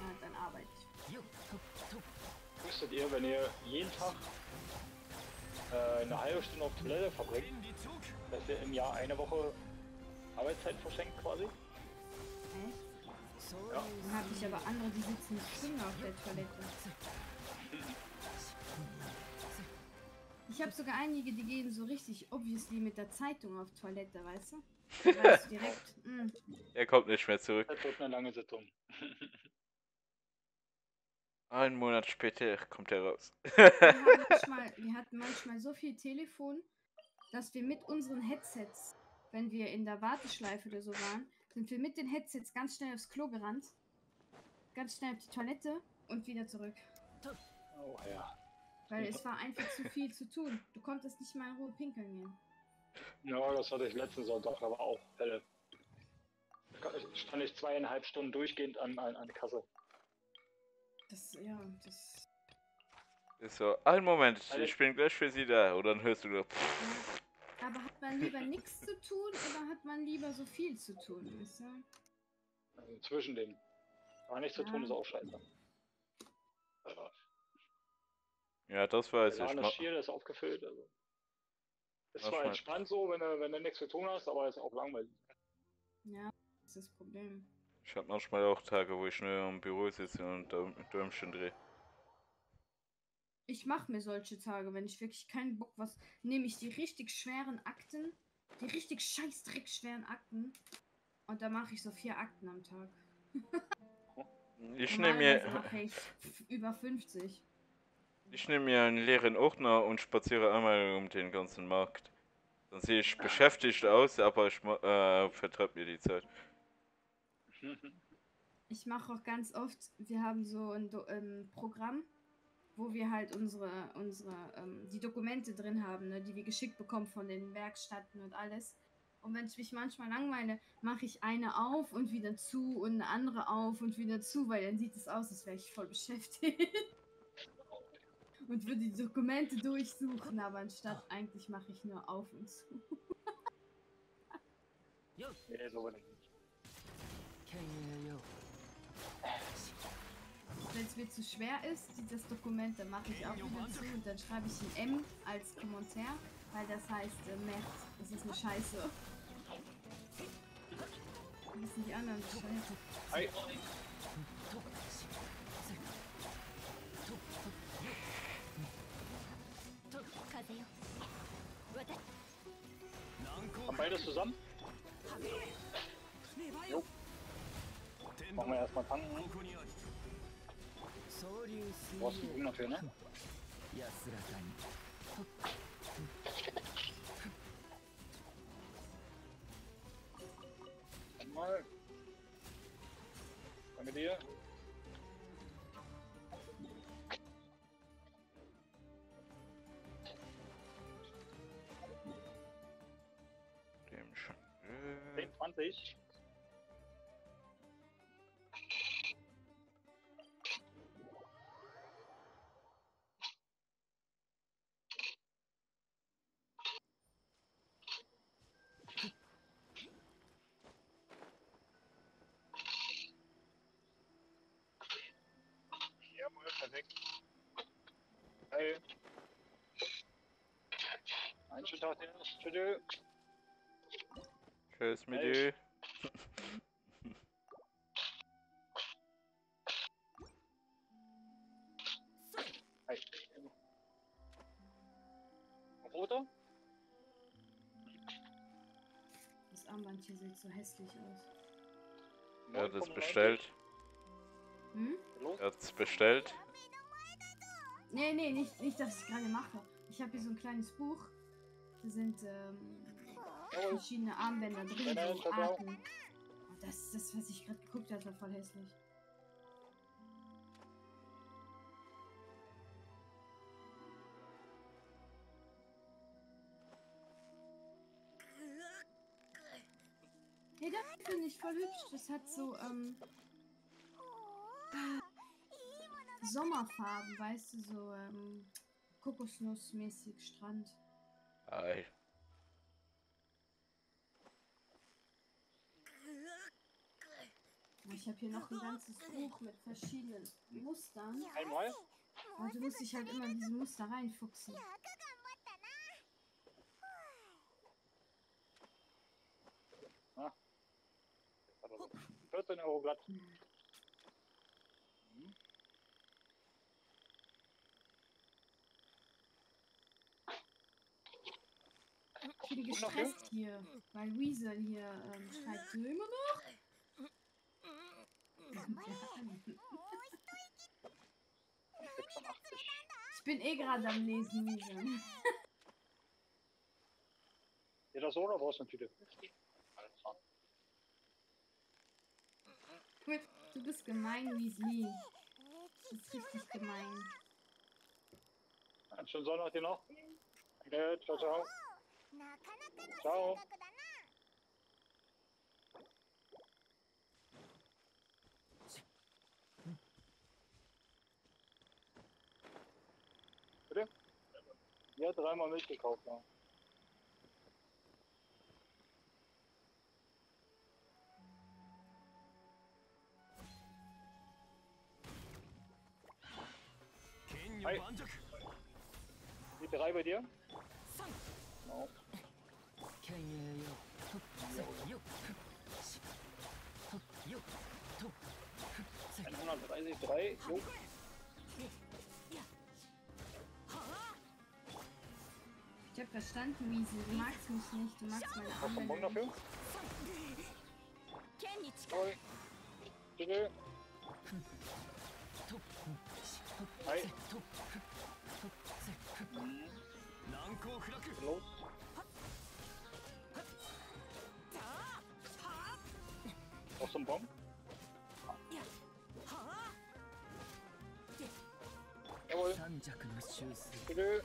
Ja, dann arbeite ich. Wusstet ihr, wenn ihr jeden Tag äh, eine halbe Stunde auf Toilette verbringt, dass ihr im Jahr eine Woche Arbeitszeit verschenkt quasi? Ja. Dann habe ich aber andere, die sitzen eine Stunde auf der Toilette. Ich habe sogar einige, die gehen so richtig obviously mit der Zeitung auf Toilette, weißt du? Da weißt du direkt, mm, Er kommt nicht mehr zurück. Das wird eine lange Sitzung. Einen Monat später kommt er raus. wir, manchmal, wir hatten manchmal so viel Telefon, dass wir mit unseren Headsets, wenn wir in der Warteschleife oder so waren, sind wir mit den Headsets ganz schnell aufs Klo gerannt, ganz schnell auf die Toilette und wieder zurück. Oh ja. Weil es war einfach zu viel zu tun. Du konntest nicht mal in Ruhe pinkeln gehen. Ja, das hatte ich letzten Sonntag aber auch Fälle. Da stand ich zweieinhalb Stunden durchgehend an, an, an der Kasse. Das, ja, das. Ist so, einen Moment, ich bin gleich für Sie da. Und dann hörst du nur. Aber hat man lieber nichts zu tun oder hat man lieber so viel zu tun, weißt du? Also zwischen dem. War nichts zu tun, Ja. ist auch scheiße. Ja, das weiß Der ich. Laden Ma ist aufgefüllt. Also. Ist Mach zwar entspannt so, wenn du, wenn du nichts zu tun hast, aber ist auch langweilig. Ja, das ist das Problem. Ich habe manchmal auch Tage, wo ich nur im Büro sitze und Däum- Däumchen drehe. Ich mache mir solche Tage, wenn ich wirklich keinen Bock was. Nehme ich die richtig schweren Akten, die richtig scheißdreck schweren Akten. Und da mache ich so vier Akten am Tag. Ich nehme mir, ich über 50. ich nehm mir einen leeren Ordner und spaziere einmal um den ganzen Markt. Dann sehe ich beschäftigt aus, aber ich äh, vertreib mir die Zeit. Ich mache auch ganz oft, wir haben so ein Do ähm, Programm, wo wir halt unsere, unsere ähm, die Dokumente drin haben, ne, die wir geschickt bekommen von den Werkstätten und alles. Und wenn ich mich manchmal langweile, mache ich eine auf und wieder zu und eine andere auf und wieder zu, weil dann sieht es aus, als wäre ich voll beschäftigt. und würde die Dokumente durchsuchen, aber anstatt eigentlich mache ich nur auf und zu. Nee, so will ich nicht. Wenn es mir zu schwer ist, dieses Dokument, dann mache ich auch wieder zu und dann schreibe ich ein M als Kommentar, weil das heißt, äh, Merd, das ist eine Scheiße. Das wissen die anderen Bescheid. Beides zusammen? Jo. Machen wir erstmal tanken. Du brauchst einen Bogen dafür, ne? Einmal. Danke dir. 10, 20. Jawohl, perfekt. Geil. Einen schönen Tag dir. Tschüss. Tschüss dir. Hi. Auf Foto? Das Armband hier sieht so hässlich aus. Er hat es bestellt. Hm? Er hat es bestellt. Nee, nee, nicht, nicht, dass ich gerade mache. Ich habe hier so ein kleines Buch. Da sind ähm, verschiedene Armbänder drin, so. Arten. Oh, das, das, was ich gerade geguckt habe, war voll hässlich. Hey, das finde ich voll hübsch. Das hat so, ähm, Sommerfarben, weißt du, so, ähm, Kokosnussmäßig Strand. Ei. Ich habe hier noch ein ganzes Buch mit verschiedenen Mustern. Einmal? Und du musst dich halt immer in diese Muster reinfuchsen. Ah. 14 Euro glatt. Mhm. Ich bin gestresst hier, weil Weasel hier ähm, schreibt du immer noch. Ich bin eh gerade am Lesen, Weasel. Geht das so oder eine Tüte? Quit, du bist gemein, Weasley. Das ist richtig gemein. Einen schönen Sonntag dir noch. Danke, ciao, ciao. Ciao. Ja, dreimal Milch gekauft, ja. Hi. Die drei bei dir? No. Ja. 133, jo. Ich hab verstanden, Weasel. Du magst mich nicht. Du magst meine Anwendung. Hast du einen Bon dafür? Toll. Bitte. Hi. Los. Brauchst du einen Bomb? Jawohl. Bitte.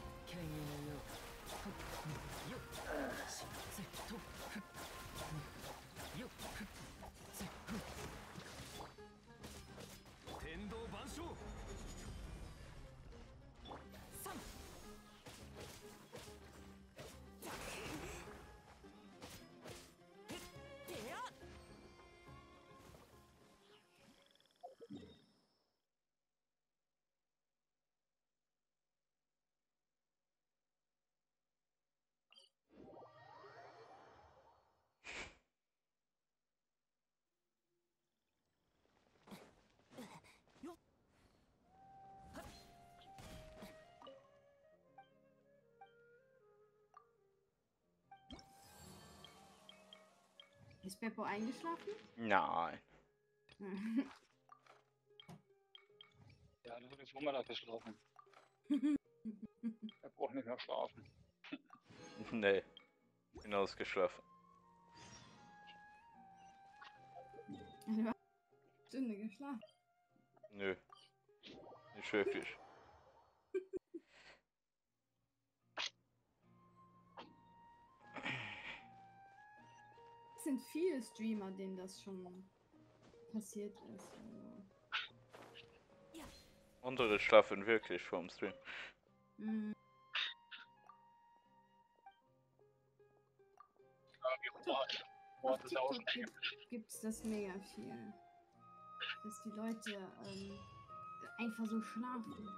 Ist Beppo eingeschlafen? Nein. Ja, du hast Hunger nach geschlafen. Er braucht nicht mehr schlafen. nee. Bin ausgeschlafen. Stunde geschlafen. Nö. Nicht wirklich. Es sind viele Streamer, denen das schon passiert ist. Also. Andere schlafen wirklich vorm Stream. Auf TikTok gibt es das mega viel. Dass die Leute ähm, einfach so schlafen.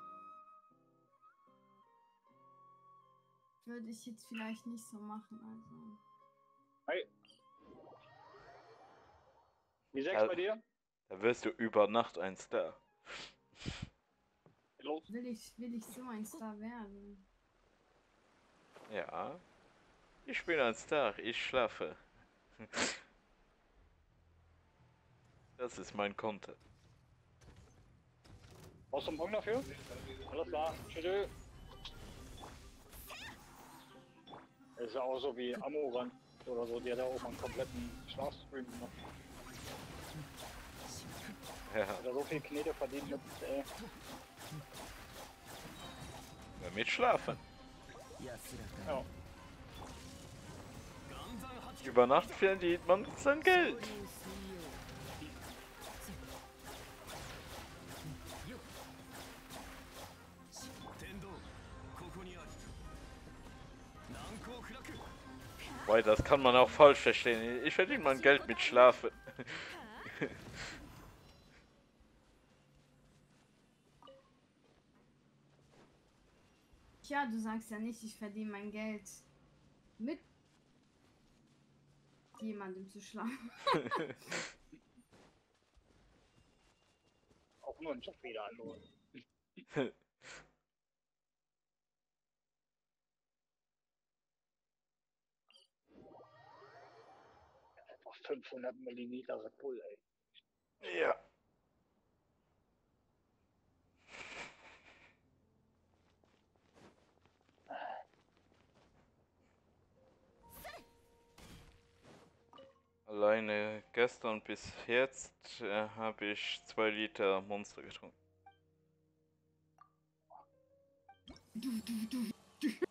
Würde ich jetzt vielleicht nicht so machen, also. Hi. Wie sechs Ja. bei dir? Da wirst du über Nacht ein Star. Los. Will ich, will ich so ein Star werden? Ja. Ich bin ein Star, ich schlafe. Das ist mein Content. Brauchst du einen Punkt dafür? Alles klar. Tschüss. Das ist ja auch so wie Amoran oder so, der da auch einen kompletten Schlafstream macht. Ja. So viel Knete verdient äh, mit, ey. Damit schlafen. Ja. Über Nacht verdient man sein Geld. Weil das kann man auch falsch verstehen. Ich verdiene mein Geld mit Schlafen. Tja, du sagst ja nicht, ich verdiene mein Geld mit jemandem zu schlafen. Auch nur ein Jobfehler nur. Einfach 500 Milliliter Red Bull, ey. ja. Alleine gestern bis jetzt äh, habe ich zwei Liter Monster getrunken.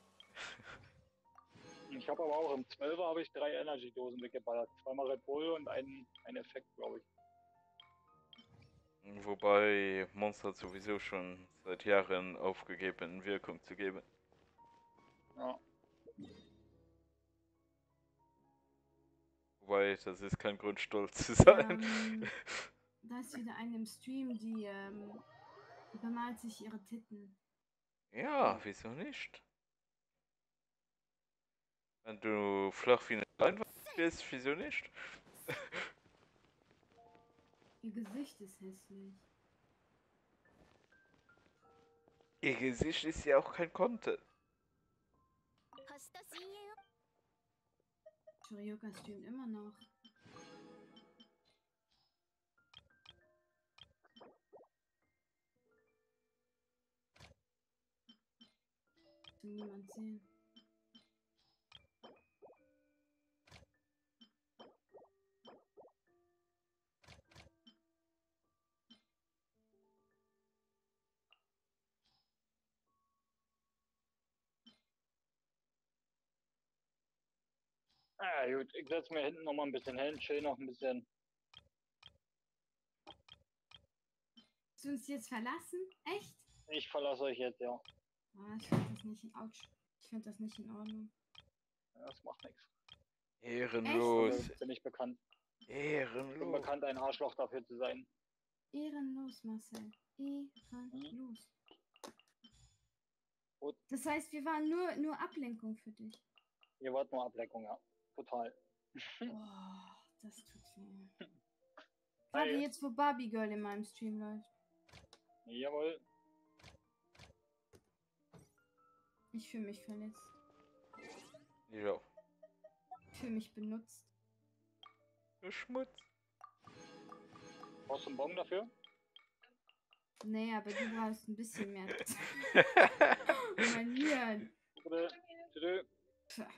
Ich habe aber auch im 12er habe ich drei Energy-Dosen weggeballert. Zweimal Red Bull und einen, einen Effekt, glaube ich. Wobei Monster hat sowieso schon seit Jahren aufgegeben, Wirkung zu geben. Ja. Wobei, das ist kein Grund, stolz zu sein. Ähm, da ist wieder eine im Stream, die ähm, bemalt sich ihre Titten. Ja, wieso nicht? Wenn du flach wie eine Leinwand bist, wieso nicht? Ihr Gesicht ist hässlich. Ihr Gesicht ist ja auch kein Content. Shurioka streamt immer noch. Niemand sehen. Ja, gut, ich setze mir hinten noch mal ein bisschen hin, chill noch ein bisschen. Willst du uns jetzt verlassen? Echt? Ich verlasse euch jetzt, ja. Ah, ich finde das nicht in. Ich finde das nicht in Ordnung. Ja, Das macht nichts. Ehrenlos. Bin ich bekannt. Ich bin Ehrenlos. bekannt, ein Arschloch dafür zu sein. Ehrenlos, Marcel. Ehrenlos. Gut. Das heißt, wir waren nur, nur Ablenkung für dich. Ihr wart nur Ablenkung, ja. Total. Boah, das tut weh. Gerade Hi. jetzt, wo Barbie Girl in meinem Stream läuft. Jawohl. Ich fühle mich verletzt. Ja. Ich fühle mich benutzt. Schmutz. Brauchst du einen Bon dafür? Nee, aber du brauchst ein bisschen mehr. Bitte. Tja,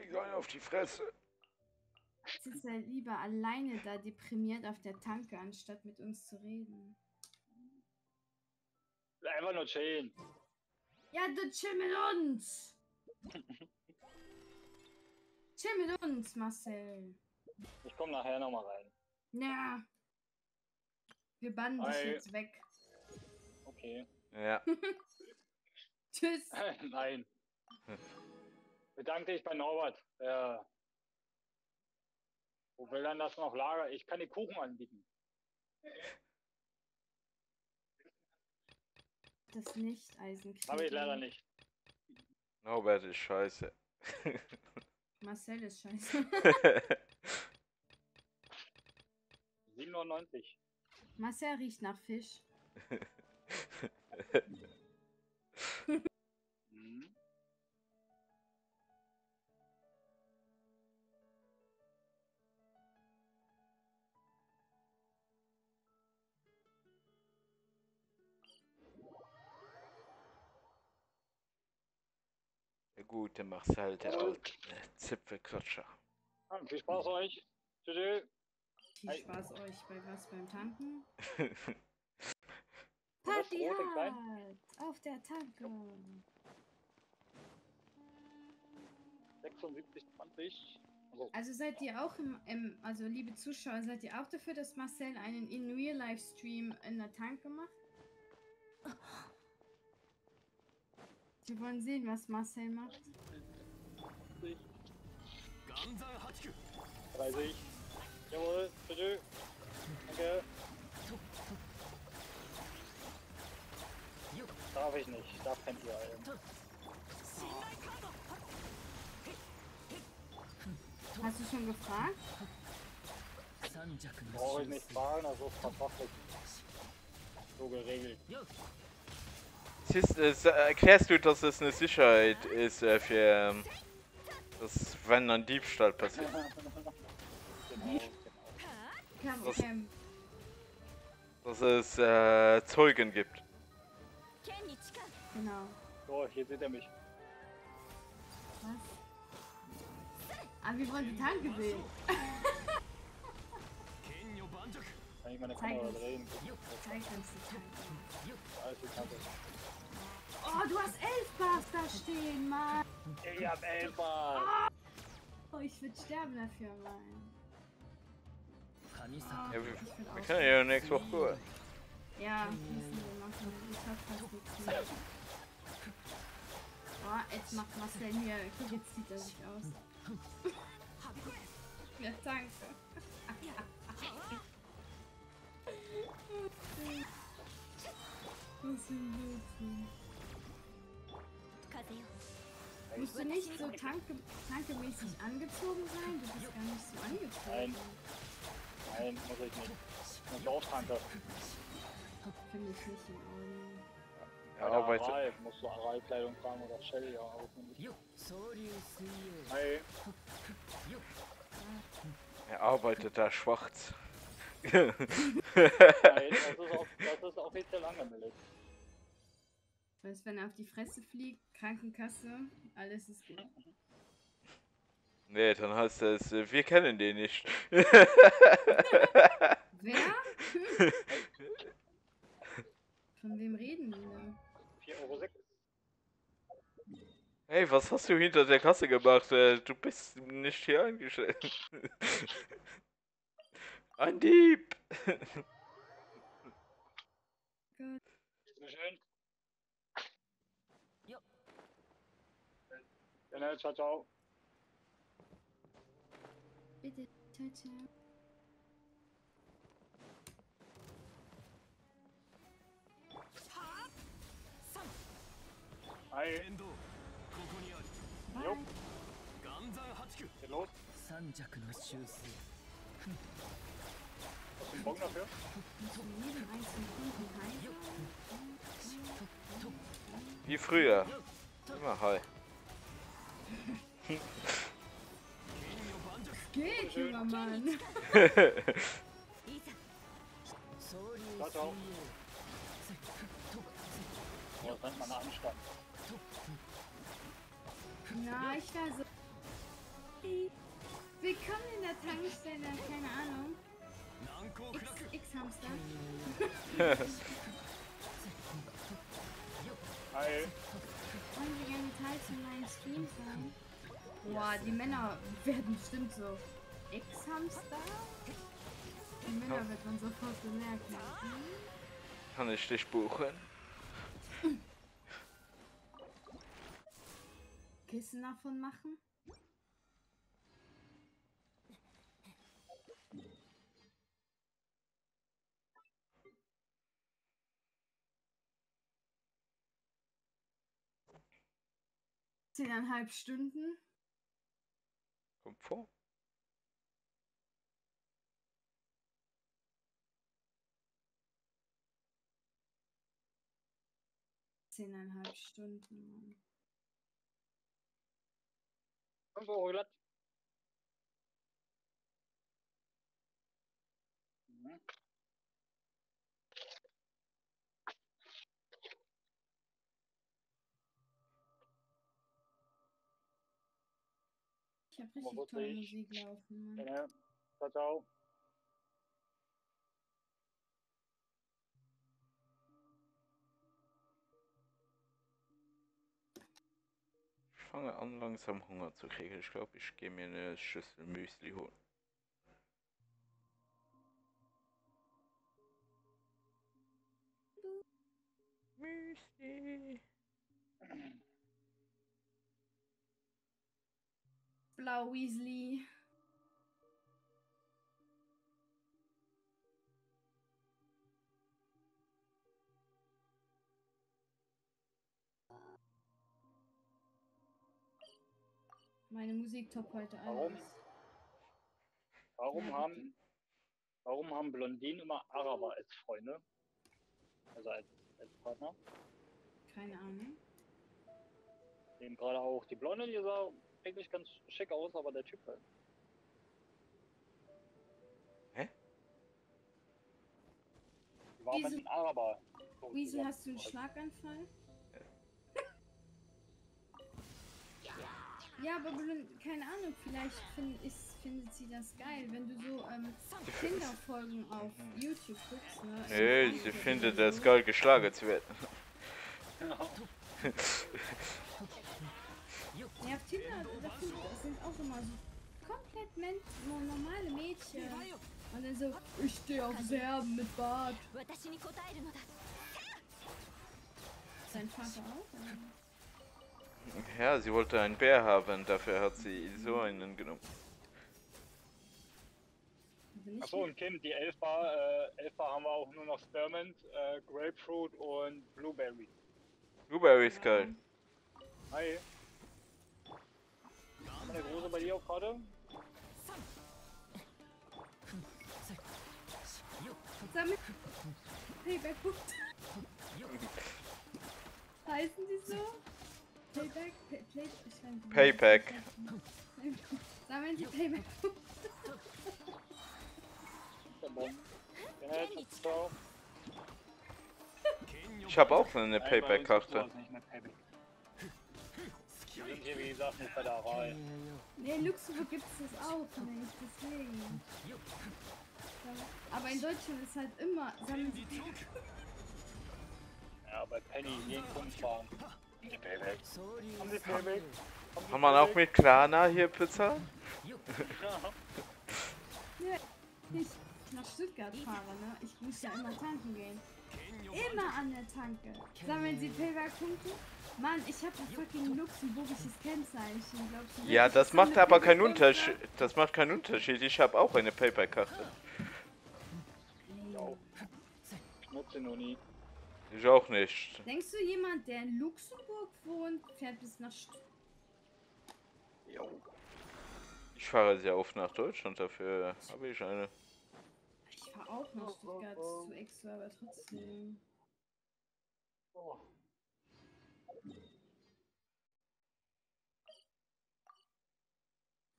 Krieg einen auf die Fresse. sitzt er lieber alleine da deprimiert auf der Tanke, anstatt mit uns zu reden. Einfach nur chillen. Ja, du chill mit uns! chill mit uns, Marcel. Ich komme nachher nochmal rein. Ja. Wir bannen dich jetzt weg. Okay. Ja. Tschüss. Nein. Bedanke dich bei Norbert. Ja. Wo will dann das noch Lager? Ich kann die Kuchen anbieten. Das Nicht-Eisen Habe ich leider nicht. Norbert ist scheiße. Marcel ist scheiße. 97. Marcel riecht nach Fisch. Gute Marcel, der alte Zipfelquatscher. Ja, viel Spaß euch. Tschüss. Viel Spaß euch bei was beim Tanken? Party hart! Auf der Tanke! 76, 20. Also, Also seid ihr auch im, im, also liebe Zuschauer, seid ihr auch dafür, dass Marcel einen in Real Life Stream in der Tanke macht? Wir wollen sehen, was Marcel macht. 30. Jawohl. Tschüss. Danke. Darf ich nicht. Ich darf kein Tier eilen. Hast du schon gefragt? Brauche ich nicht fragen, das ist vertraglich so geregelt. Siehst, äh, erklärst du, dass es eine Sicherheit ist äh, für ähm, das, wenn ein Diebstahl passiert? Was? Cam. Dass es äh, Zeugen gibt. Genau. So, hier seht ihr mich. Was? Ah, wir wollen die Tanke sehen. Kann ich meine Kamera drehen? Zeig uns die Tanke. Oh, du hast elf Bars da stehen, Mann. Ich hab elf Bar. Oh, ich würde sterben dafür, Mann. Ah, Ja, wir, wir können ja nächste Woche gehen. Ja, müssen wir machen. Ich hab fast nichts mehr. Oh, jetzt macht Marcel hier. Guck, jetzt zieht er sich aus. ja, danke. Was für ein Blödsinn. Musst du nicht so tanke, tankemäßig angezogen sein? Du bist gar nicht so angezogen. Nein. Nein, muss ich nicht. Muss Dorftanke. Finde ich nicht in Ordnung. Er Bei der arbeitet, Aral musst du Aral-Kleidung tragen oder Shell, ja. Hi. er arbeitet da schwarz. Nein, das ist, auch, das ist offiziell angemeldet. Weißt, wenn er auf die Fresse fliegt, Krankenkasse, alles ist gut. nee, dann heißt es, äh, wir kennen den nicht. Wer? Von wem reden die da? 4,06 Euro. Hey, was hast du hinter der Kasse gemacht? Äh, Du bist nicht hier eingestellt. Ein Dieb! Bitteschön. Schnell, ciao, ciao. Bitte, ciao, ciao. Hi. Jo. Geht los. Was Bogen dafür? Wie früher. Immer high. Geht, junger Mann. Ciao, ciao. Ja, das nennt man einen Anstand. Na, ich war so. Willkommen in der Tankstelle, keine Ahnung. X, X Hamster. Hi. Wollen Sie gerne Teil zum neuen Stream sein? Boah, die Männer werden bestimmt so. X-Hamster? Die Männer wird man sofort bemerken. Kann ich dich buchen? Kissen davon machen? Zehneinhalb Stunden? Kommt vor. Zehneinhalb Stunden. Fünf Euro glatt. Ich hab Mal richtig tolle ich. Musik laufen, Mann. Genau. Ciao, ciao. Ich fange an, langsam Hunger zu kriegen. Ich glaube, ich gehe mir eine Schüssel Müsli holen. Müsli. Blau Weasley. Meine Musik top heute Warum? alles. Warum haben, warum haben Blondinen immer Araber als Freunde? Also als, als Partner? Keine Ahnung. Eben gerade auch die Blonde, die sah eigentlich ganz schick aus, aber der Typ halt. Hä? Die war mit Wieso- einem Araber. so Wieso zusammen. hast du einen Schlaganfall? Ja, aber keine Ahnung, vielleicht find, ist, findet sie das geil, wenn du so ähm, Kinderfolgen auf YouTube guckst. Ne? Nee, Im sie findet so. geil, geschlagen zu werden. Ja, auf Tinder, da find, das sind auch immer so komplett men no- normale Mädchen. Und dann so, ich stehe auf Serben mit Bart. Sein Vater auch? oder? Ja, sie wollte einen Bär haben, dafür hat sie so einen genommen. Achso, und Kim, die Elfbar, äh, Elfbar haben wir auch nur noch Spearmint, äh, Grapefruit und Blueberry. Blueberry ist geil. Hi. Eine große bei dir auch gerade? Payback. Heißen die so? Payback? Pay, play. Payback. Sammeln Sie Payback. Der. Ich habe auch eine Payback-Karte. Payback. Sind hier, wie gesagt, eine Föderal. Nee, in Luxemburg gibt es das auch nicht, deswegen. Aber in Deutschland ist halt immer. Sammeln Sie Ja, bei Penny jeden Kunden fahren. Die Payback. Haben Sie Payback? Kann man auch mit Klarna hier bezahlen? Ja. Ja, ich nach Stuttgart fahre, ne? Ich muss ja immer tanken gehen. Immer an der Tanke. Sammeln Sie Payback-Punkte? Mann, ich habe ein fucking luxemburgisches Kennzeichen. Glaubst du Ja, das macht aber keinen? Unterschied. Das macht keinen Unterschied. Ich habe auch eine Payback-Karte. Ich nutze noch nie. Ich auch nicht. Denkst du, jemand, der in Luxemburg wohnt, fährt bis nach Stuttgart? Ich fahre sehr oft nach Deutschland, dafür habe ich eine. Ich fahre auch nach Stuttgart zu extra, aber trotzdem. Oh.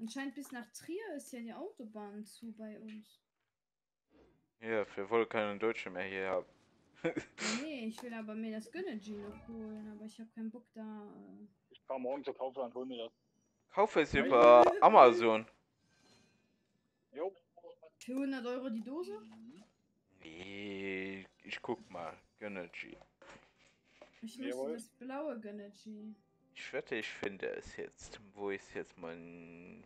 Anscheinend bis nach Trier ist ja die Autobahn zu bei uns. Ja, wir wollen keinen Deutschen mehr hier haben. Nee, ich will aber mir das Gönnergy noch holen, aber ich habe keinen Bock da. äh, Ich fahr morgen zur Kaufland, hol mir das. Kaufe es über Amazon. Jo. Für 100 Euro die Dose? Nee, ich guck mal. Gönnergy. Ich möchte Jawohl. das blaue Gönnergy. Ich wette, ich finde es jetzt. Wo ist jetzt mein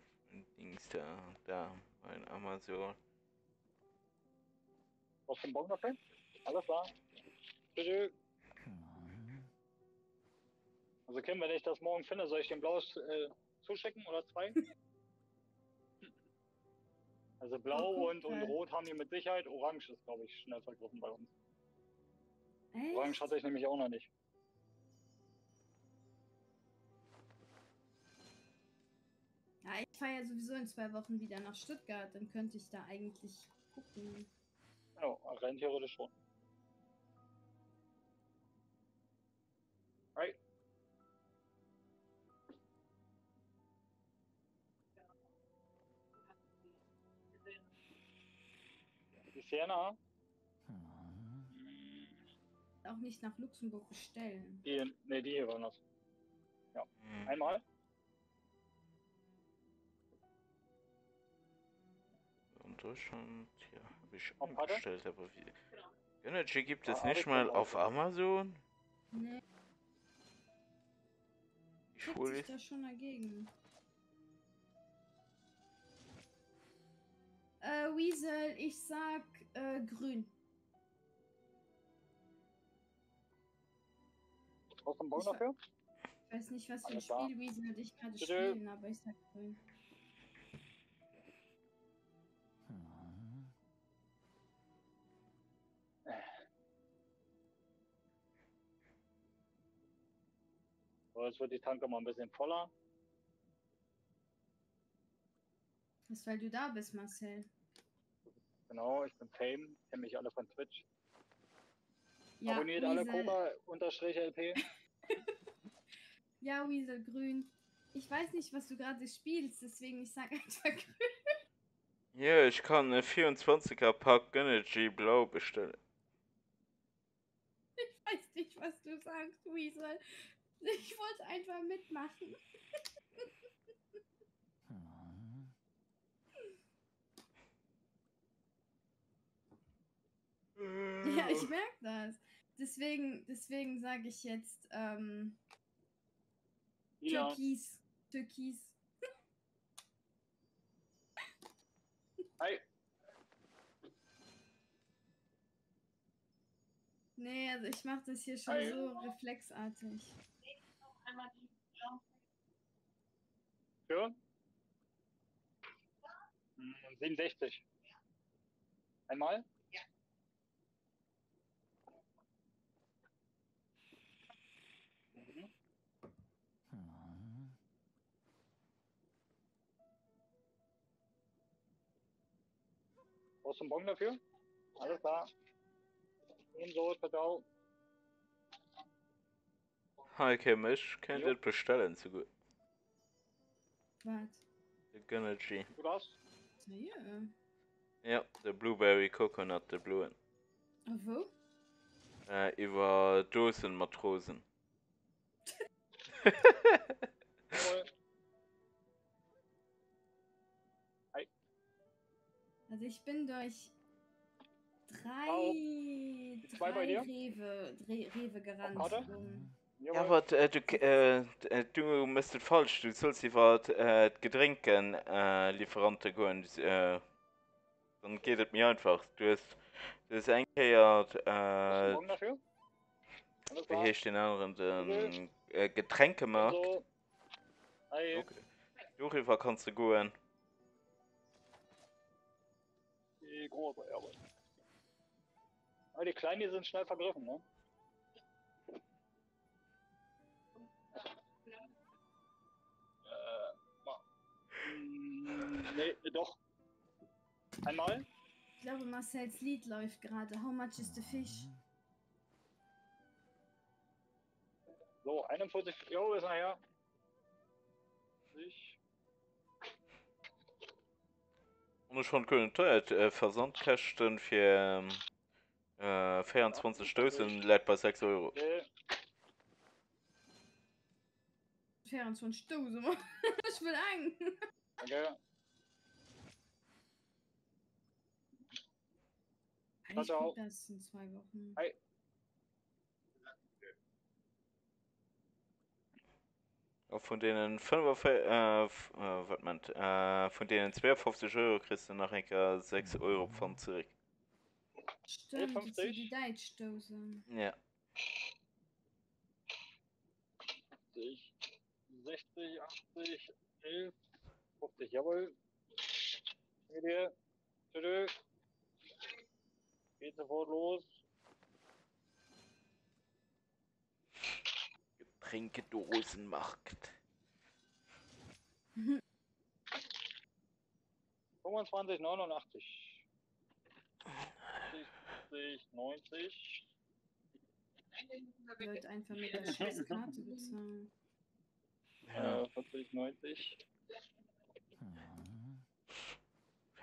Dings da? Da, mein Amazon. Was für ein Bock noch hin? Alles klar. Bitte. Also Kim, wenn ich das morgen finde, soll ich den blaues äh, zuschicken oder zwei? Also blau Oh, und, und rot haben die mit Sicherheit. Orange ist, glaube ich, schnell vergriffen bei uns. Echt? Orange hatte ich nämlich auch noch nicht. Ja, ich fahre ja sowieso in zwei Wochen wieder nach Stuttgart, dann könnte ich da eigentlich gucken. Ja, rein theoretisch schon. Right. Die Sienna, Auch nicht nach Luxemburg bestellen. die, ne, die hier waren das. Ja. Hm. Einmal. Und Deutschland, ja, habe ich Auf Karte? bestellt, aber wie. Gönnergy gibt es hab nicht ich mal auf Amazon? Nee, Ich hole sich da schon dagegen. Äh, Weasel, ich sag äh, grün. Brauchst du einen Bon Ich wa- dafür? Ich weiß nicht, was für ein. Spiel Weasel und ich gerade spielen, aber ich sag grün. So, jetzt wird die Tanke mal ein bisschen voller. Das ist, weil du da bist, Marcel. Genau, ich bin Fame, kenne mich alle von Twitch. Ja, Abonniert alle Weasel. Koma unterstrich LP. Ja, Weasel, grün. Ich weiß nicht, was du gerade spielst, deswegen ich sag einfach grün. Ja, ich kann eine 24er Pack Gönnergy Blau bestellen. Ich weiß nicht, was du sagst, Weasel. Ich wollte einfach mitmachen. Ja, ich merke das. Deswegen, deswegen sage ich jetzt ähm, Ja. Türkis. Türkis. Hi. Nee, also ich mache das hier schon Hi. so reflexartig. Für? Hm, 67. Einmal? Mhm. Brauchst du einen Bon dafür? Alles klar. Ebenso, ciao. Heike Misch kann Jo. das bestellen, so gut. Was? Der Gönnergy. Du darfst? Ja. Ja, der Blueberry Coconut, der Bluen. Wo? Äh, über Dosenmatrosen. Jawohl. Hi. Also ich bin durch drei, Zwei bei drei dir? Rewe, Re, Rewe gerannt. Um, Ja, Jawohl. wat äh, du, äh, äh, du müsstet falsch, du sollst wat äh, Getränken äh, Lieferante goen äh, dann geht es mir einfach. Du hast du wie klar. heißt den anderen den, äh, Getränkemarkt. Also, hi. Darüber kannst du gehen. Die große, jawohl. Aber die Kleinen, die sind schnell vergriffen, ne? Nee, doch. Einmal. Ich glaube, Marcells Lied läuft gerade. How much is the fish? So, 41. Jo, ist nachher. Ich. Und ich fand cool, teuer, äh, Versandkosten für ähm, äh, 24 Stößen lädt bei 6 Euro. Okay. 24 Dosen. ich will ein. Danke. Eigentlich ciao. kommt das in zwei Wochen. Hi. Von denen 5, äh, äh, meint, äh, von denen 52 Euro kriegst du nachher 6 Euro von zurück. Stimmt, das sind 50. die Deutschdosen. Ja. 60, 60, 80, 11, 50, jawohl. Dir. Tschüss. Geht sofort los. Getränkedosenmarkt. 25, 89. 60, 90. Ich wollte einfach mit der scheiß Karte bezahlen. Äh, 40, 90.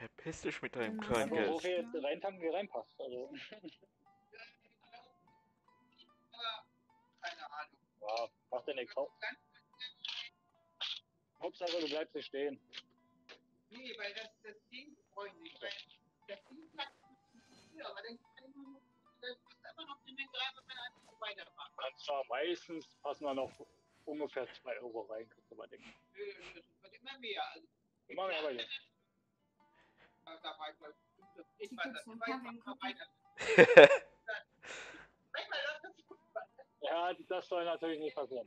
Verpiss dich mit deinem Genau. kleinen Geld. viel jetzt reintanken, wie reinpasst. Also. Keine Ahnung. ja, macht ja nichts. Hauptsache, du bleibst nicht stehen. Nee, weil das, das Ding, Freunde, ich meine, das Ding klappt hier, aber dann kann man ist immer noch eine Menge rein, wenn man einfach weitermacht. Kannst zwar meistens passen da noch ungefähr 2 Euro rein, kannst du mal denken. Nö, Das wird immer mehr. Also, Immer mehr bei dir. Da war ich weiß das, weiter. Das. Ja, das soll natürlich nicht passieren.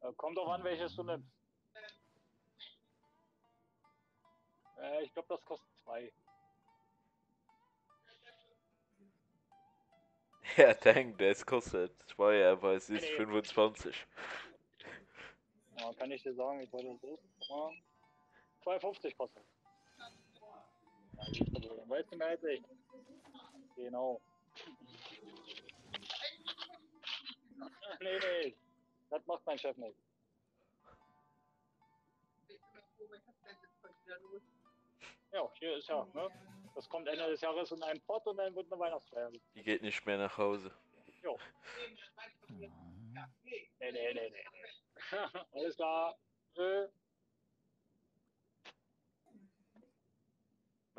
Äh, Kommt drauf an, welches du nimmst. Äh, ich glaube, das kostet 2. Er denkt, es kostet 2, aber es ist Nee. 25. Ja, kann ich dir sagen, ich wollte das ist. Ja. 2,50 kostet. Weißt du ich? Genau. nee, nee. Das macht mein Chef nicht. Ja, hier ist ja, ne? Das kommt Ende des Jahres in einen Pott und dann wird eine Weihnachtsfeier. Die geht nicht mehr nach Hause. Jo. Nee. Ja, nee. Nee, nee, nee. Alles klar. Tschö.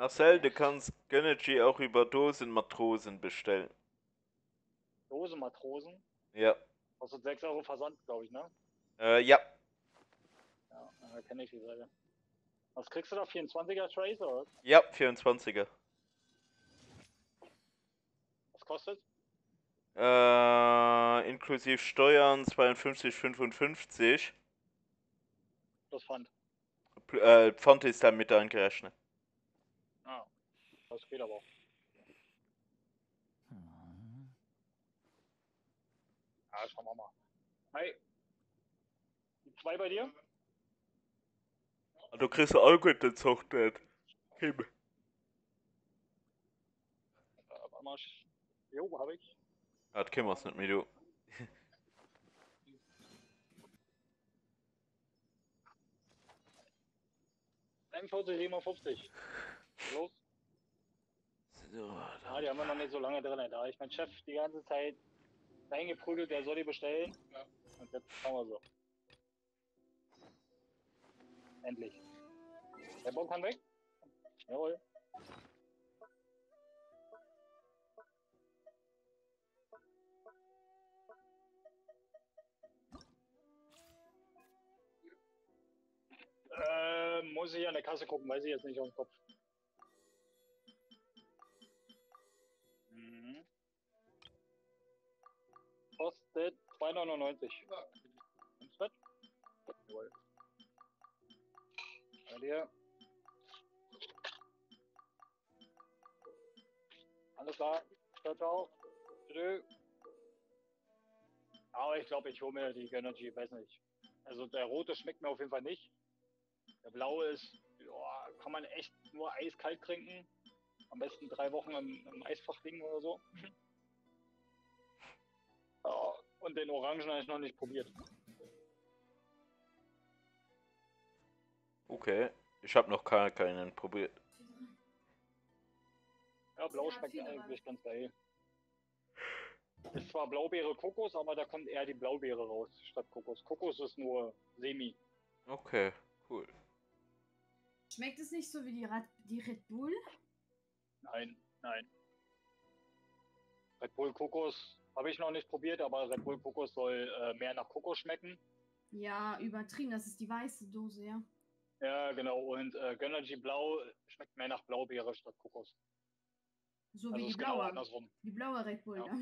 Marcel, du kannst Gönnergy auch über Dosenmatrosen bestellen. Dosenmatrosen. Ja. Kostet 6 Euro Versand, glaube ich, ne? Äh, ja. Ja, da kenne ich die Seite. Was kriegst du da? 24er Trace oder? Ja, 24er. Was kostet? Äh, inklusive Steuern 52,55. Das Pfand. Pl- Äh, Pfand ist dann mit angerechnet. Das geht aber auch. Ja, schauen wir mal. Hi. Die zwei bei dir? Du kriegst auch gut den Zucht nicht. Himmel. Äh, warte mal. Jo, hab ich. Das können wir's nicht mehr, du. 41, 57. Los. So, ja, die haben wir noch nicht so lange drin. Da habe ich meinen Chef die ganze Zeit reingeprügelt, der soll die bestellen. Ja. Und jetzt haben wir so. Endlich. Der Bock kann weg. Jawohl. Äh, muss ich an der Kasse gucken, weiß ich jetzt nicht auf den Kopf. Kostet 2,99. Nimmst du mit? Jawohl. Bei dir. Alles klar. Ciao, ciao. Tschüss. Aber ich glaube, ich hole mir die Energy, weiß nicht. Also der rote schmeckt mir auf jeden Fall nicht. Der blaue ist, ja, kann man echt nur eiskalt trinken. Am besten drei Wochen im, im Eisfach liegen oder so. Ja, und den Orangen habe ich noch nicht probiert. Okay, ich habe noch gar keinen probiert. Ja, blau schmeckt eigentlich ganz geil. Ist zwar Blaubeere Kokos, aber da kommt eher die Blaubeere raus statt Kokos. Kokos ist nur semi. Okay, cool. Schmeckt es nicht so wie die, Red, die Red Bull? Nein, nein. Red Bull Kokos habe ich noch nicht probiert, aber Red Bull Kokos soll äh, mehr nach Kokos schmecken. Ja, übertrieben. Das ist die weiße Dose, ja. Ja, genau. Und äh, Gönnergy Blau schmeckt mehr nach Blaubeere statt Kokos. So Also wie die genau blaue. andersrum. Die blaue Red Bull, Ja. ja.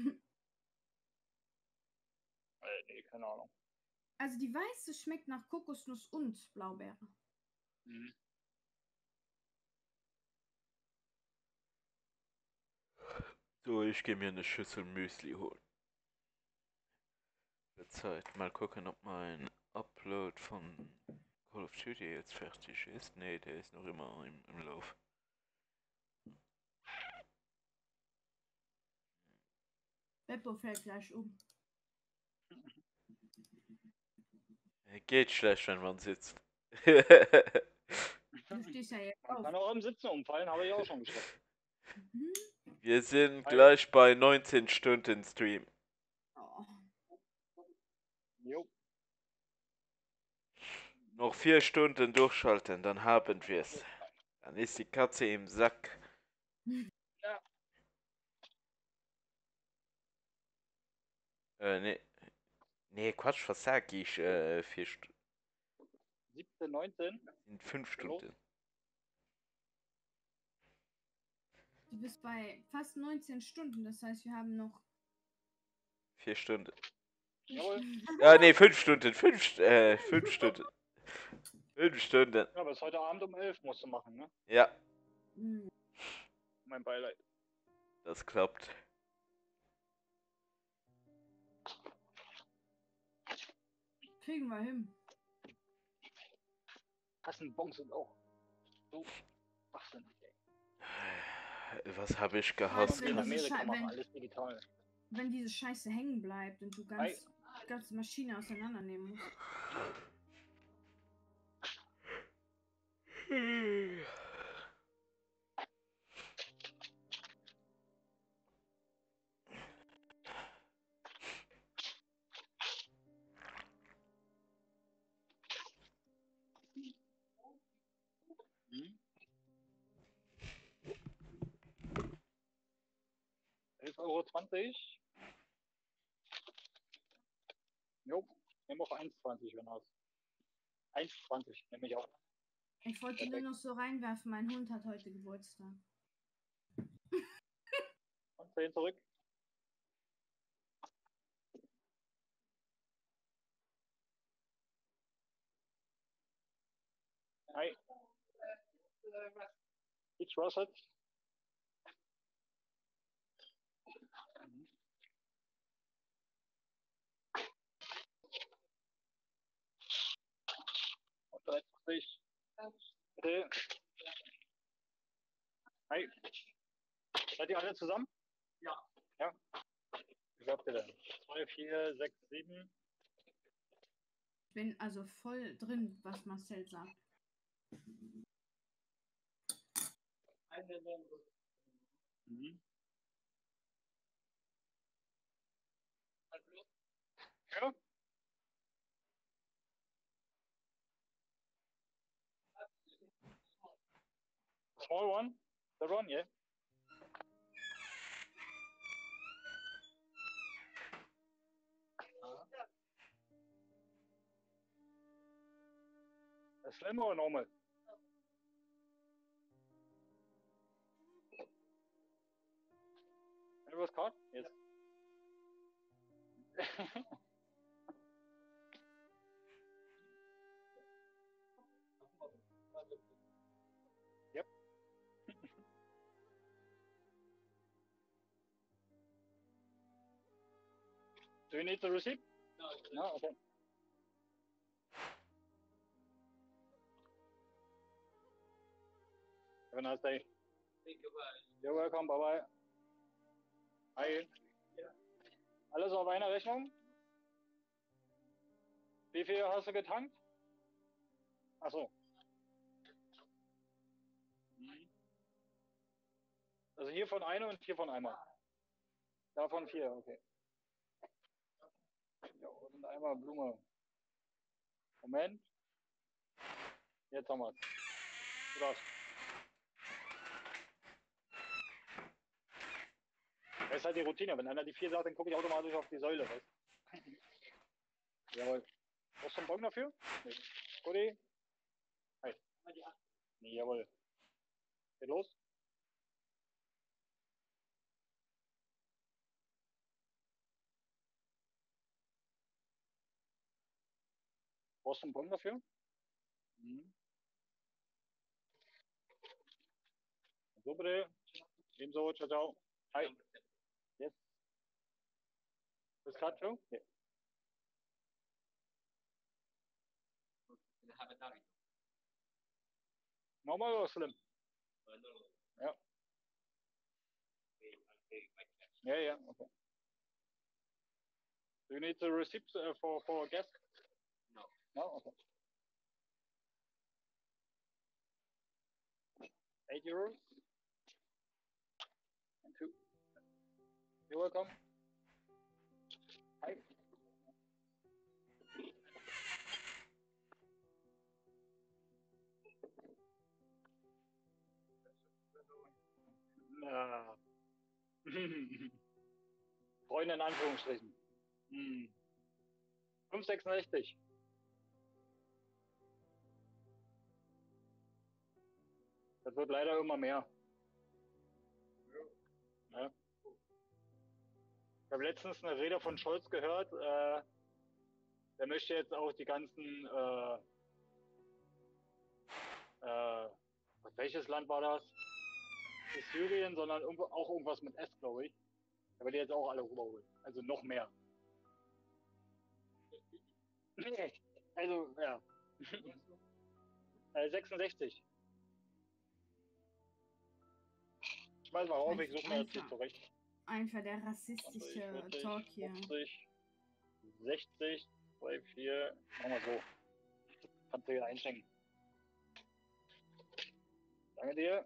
Äh, nee, keine Ahnung. Also die weiße schmeckt nach Kokosnuss und Blaubeere. Mhm. So, ich gehe mir eine Schüssel Müsli holen. Zeit. Mal gucken, ob mein Upload von Call of Duty jetzt fertig ist. Nee, der ist noch immer im, im Lauf. Beppo fällt gleich um. Geht schlecht, wenn man sitzt. Du stehst ja jetzt Man auf. kann auch im Sitzen umfallen, habe ich auch schon geschafft. Mhm. Wir sind gleich bei 19 Stunden Stream. Jo. Noch vier Stunden durchschalten, dann haben wir es. Dann ist die Katze im Sack. Ja. Äh, nee. Nee, Quatsch, was sag ich? Äh, vier Stunden. 17, 19. In fünf? Stunden. Du bist bei fast 19 Stunden, das heißt, wir haben noch. Vier Stunden. Jawohl. Ja, nee, fünf Stunden. Fünf, äh, fünf Stunden. Fünf Stunden. Ja, bis heute Abend um 11 musst du machen, ne? Ja. Mein Beileid. das klappt. Kriegen wir hin. Kassenbons sind auch so schwachsinnig, ey. Was habe ich Was gehasst? wenn Krass. diese wenn- alles digital. Wenn diese Scheiße hängen bleibt und du ganz, ganze Maschine auseinandernehmen muss. Euro. 21, wenn aus. 21, nämlich auch. Ich wollte nur noch so reinwerfen, mein Hund hat heute Geburtstag. Und für ihn zurück. Hi. It's Russell. 30. Bitte. Hi. Seid ihr alle zusammen? Ja. Ja. Wie habt ihr denn? 2, 4, 6, 7. Ich bin also voll drin, was Marcel sagt. Mhm. Ja. small one. The one, yeah. A slim or normal? It was caught? Yes. Do you need the receipt? No. No. Okay. Have a nice day. Thank you, bye. You're welcome. Bye bye. Hi. Alles auf einer Rechnung? Wie viel hast du getankt? Ach so. Mhm. Also hiervon eine und hiervon einmal. Davon vier, okay. Ja, und einmal Blume. Moment. Jetzt haben wir's. Du darfst. Das ist halt die Routine. Wenn einer die vier sagt, dann gucke ich automatisch auf die Säule. Weißt? Jawohl. Brauchst du einen Bon dafür? Nee. Guti? Hi. Nee, jawohl. Geht los? Brauchst du einen Bon dafür? Mhm. So bitte. Ebenso. Ciao, ciao. Hi. Yes. This card too? Yeah. Have a. Normal or slim? Uh, no, no. Okay, I'll pay. Yeah, yeah. Okay. Do you need the receipt uh, for for a guest? No. Okay. Eight euros. And two. You're welcome. Hi. Na. Freunde in Anführungsstrichen. Hm. 5,66. Das wird leider immer mehr. Ja. Ich habe letztens eine Rede von Scholz gehört. Äh, der möchte jetzt auch die ganzen. Äh, äh, welches Land war das? Nicht Syrien, sondern auch irgendwas mit S, glaube ich. Da wird jetzt auch alle rüberholen. Also noch mehr. Also, ja. äh, 66. Ich weiß mal auf, ich suche mir jetzt hier zurecht. Einfach der rassistische 20, Talk 40, hier. 50, 60, 2, 4, machen wir so. Kannst du hier einschenken. Danke dir.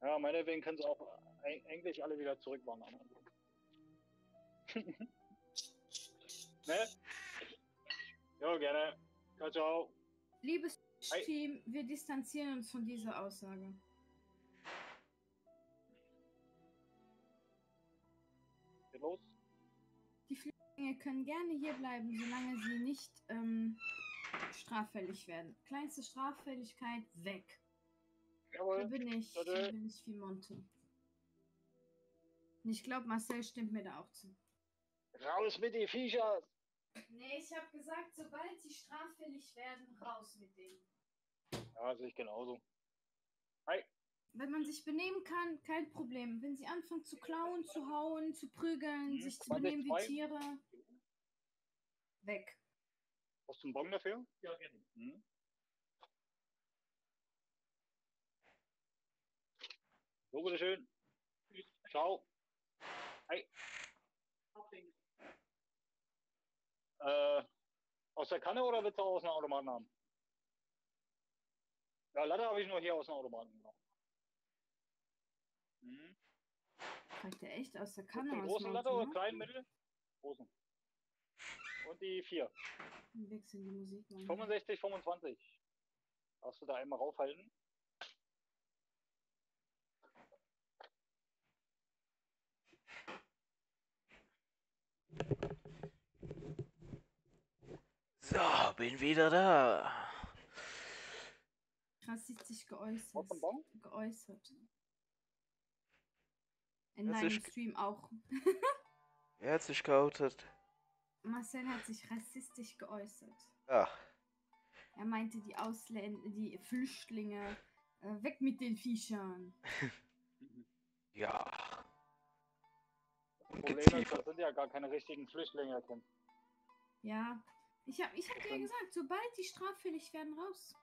Ja, meinetwegen können sie auch eig- eigentlich alle wieder zurückwandern. ne? Jo, gerne. Ciao, ciao. Liebes Hi. Team, wir distanzieren uns von dieser Aussage. Los. Die Flüchtlinge können gerne hier bleiben, solange sie nicht ähm, straffällig werden. Kleinste Straffälligkeit weg. Jawohl. Da bin ich, da Bitte. bin ich Fimonte. Und ich glaube, Marcel stimmt mir da auch zu. Raus mit die Viecher! Nee, ich habe gesagt, sobald sie straffällig werden, raus mit denen. Ja, sehe ich genauso. Hi. Wenn man sich benehmen kann, kein Problem. Wenn sie anfangen zu klauen, zu hauen, zu prügeln, Hm, sich zu 20, benehmen wie. Tiere, weg. Brauchst du einen Bon dafür? Ja, gerne. Hm? So, bitteschön. Ciao. Hi. Äh, aus der Kanne oder willst du auch aus dem Automaten haben? Ja, Latte habe ich nur hier aus dem Automaten genommen. Hm. Fragt er echt aus der Kanne aus großen Latte oder Automaten? kleinen, mittel? Großen. Und die vier. Wir wechseln die Musik mal. 65, 25. Darfst du da einmal raufhalten? So, bin wieder da. Rassistisch geäußert. Geäußert. In Das deinem Stream auch. Er hat sich geoutet. Marcel hat sich rassistisch geäußert. Ach, Er meinte die Ausländer, die Flüchtlinge, äh, weg mit den Viechern. ja. Das Problem ist, das sind ja gar keine richtigen Flüchtlinge. Ja. Ich hab, ich hab dir gesagt, sobald die straffällig werden, raus.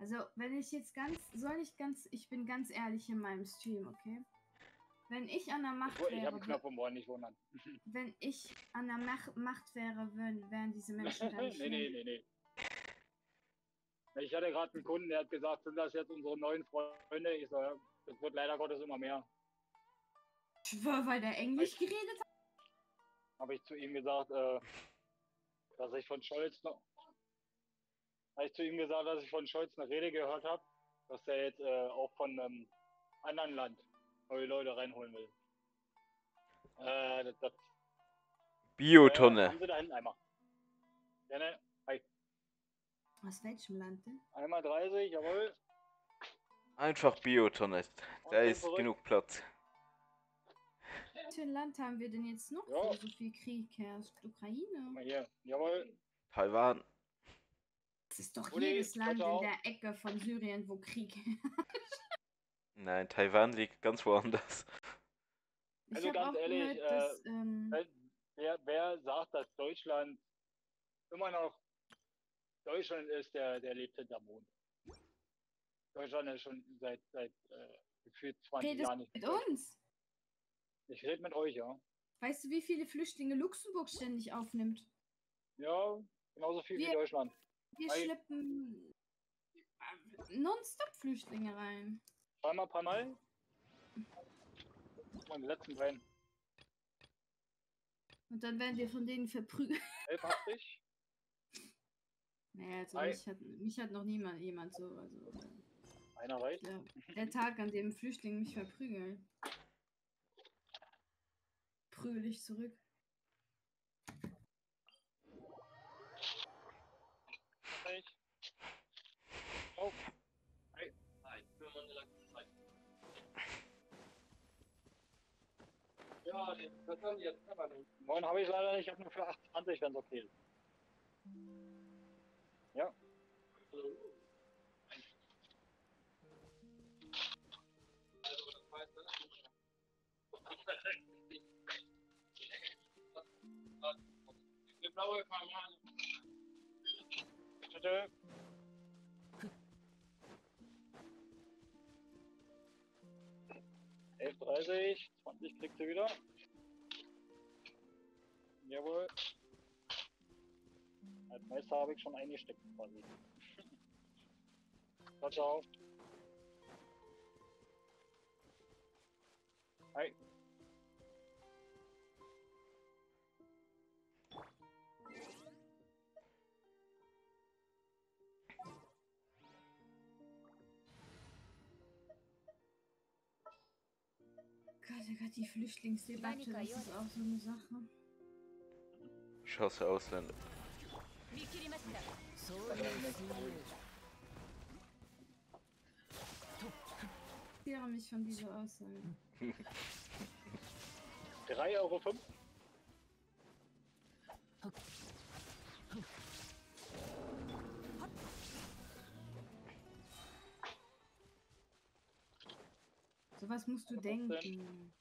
Also, wenn ich jetzt ganz, soll ich ganz, ich bin ganz ehrlich in meinem Stream, okay? Wenn ich an der Macht Ich habe wäre, Knopf im Ohr, nicht wundern. wenn ich an der Mach Macht wäre, würden, wären diese Menschen da nee, nicht nee, nee, nee. Ich hatte gerade einen Kunden, der hat gesagt, sind das jetzt unsere neuen Freunde? Ich so, ja, das wird leider Gottes immer mehr. Weil der Englisch geredet hat. Habe ich zu ihm gesagt, äh, dass ich von Scholz noch. Habe ich zu ihm gesagt, dass ich von Scholz eine Rede gehört habe, dass er jetzt äh, auch von einem anderen Land neue Leute reinholen will. Äh, das, das, äh, Biotonne. haben Sie da hinten einmal. Gerne. Hi. Aus welchem Land denn? Einmal 30, jawohl. Einfach Biotonne. Da Okay, ist genug Platz. Welches Land haben wir denn jetzt noch, Ja. so viel Krieg herrscht? Ukraine? Mal hier. Jawohl. Taiwan. Das ist doch Uli, jedes Land in der Ecke von Syrien, wo Krieg herrscht. Nein, Taiwan liegt ganz woanders. Ich Also ganz ehrlich, gehört, dass, ähm, äh, wer, wer sagt, dass Deutschland immer noch Deutschland ist, der, der lebt hinterm Mond. Deutschland ist schon seit, seit äh, gefühlt 20 redest Jahren nicht mit uns? Ich rede mit euch, ja. Weißt du, wie viele Flüchtlinge Luxemburg ständig aufnimmt? Ja, genauso viel wie Wir- Deutschland. Wir Hi. schleppen äh, nonstop Flüchtlinge rein. Zweimal, paar Mal. Und die letzten dreien. Und dann werden wir von denen verprügelt. 1180. Naja, also mich hat, mich hat noch niemand jemand so. Also, Einer reicht. der, der Tag, an dem Flüchtlinge mich verprügeln. Prügel ich zurück. Richtig. Oh. Hi. Nein, für eine lange Zeit. Ja, den- das die jetzt aber nicht. Neun habe ich leider nicht, ich habe nur für 28, wenn es okay ist. Ja. Also, das weiß man nicht. Eine blaue Kamera. Bitte. Elf dreißig, 20 kriegt sie wieder. Jawohl. Als Meister habe ich schon eingesteckt quasi. Ciao, ciao. Hi. Digga, die Flüchtlingsdebatte, das ist auch so eine Sache. Ich hasse Ausländer. Ich irre mich von dieser Aussage. 3,05 Euro. Sowas musst du denken.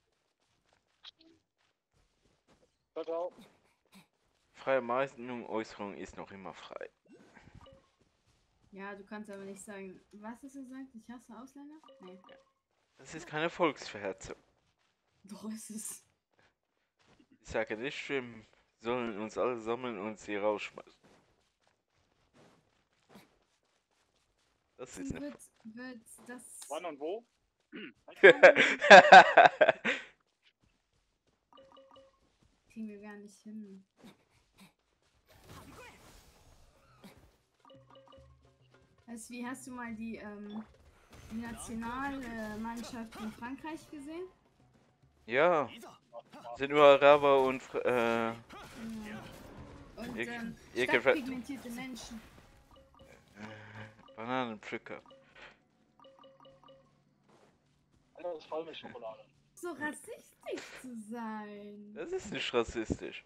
Ciao, ciao. Freie Meinung, Äußerung ist noch immer frei. Ja, du kannst aber nicht sagen, was ist gesagt? Ich hasse Ausländer? Nee. Das ist keine Volksverhetzung. Doch ist es. Ich sage nicht, wir sollen uns alle sammeln und sie rausschmeißen. Das ist eine Wird, wird das. Wann und wo? Kriegen wir gar nicht hin. Also, wie hast du mal die, ähm, die Nationalmannschaft von Frankreich gesehen? Ja, sind nur Araber und äh, Ja. Und ähm, pigmentierte Menschen. Bananenpflücker. Alles Vollmilchschokolade. So rassistisch zu sein. Das ist nicht rassistisch.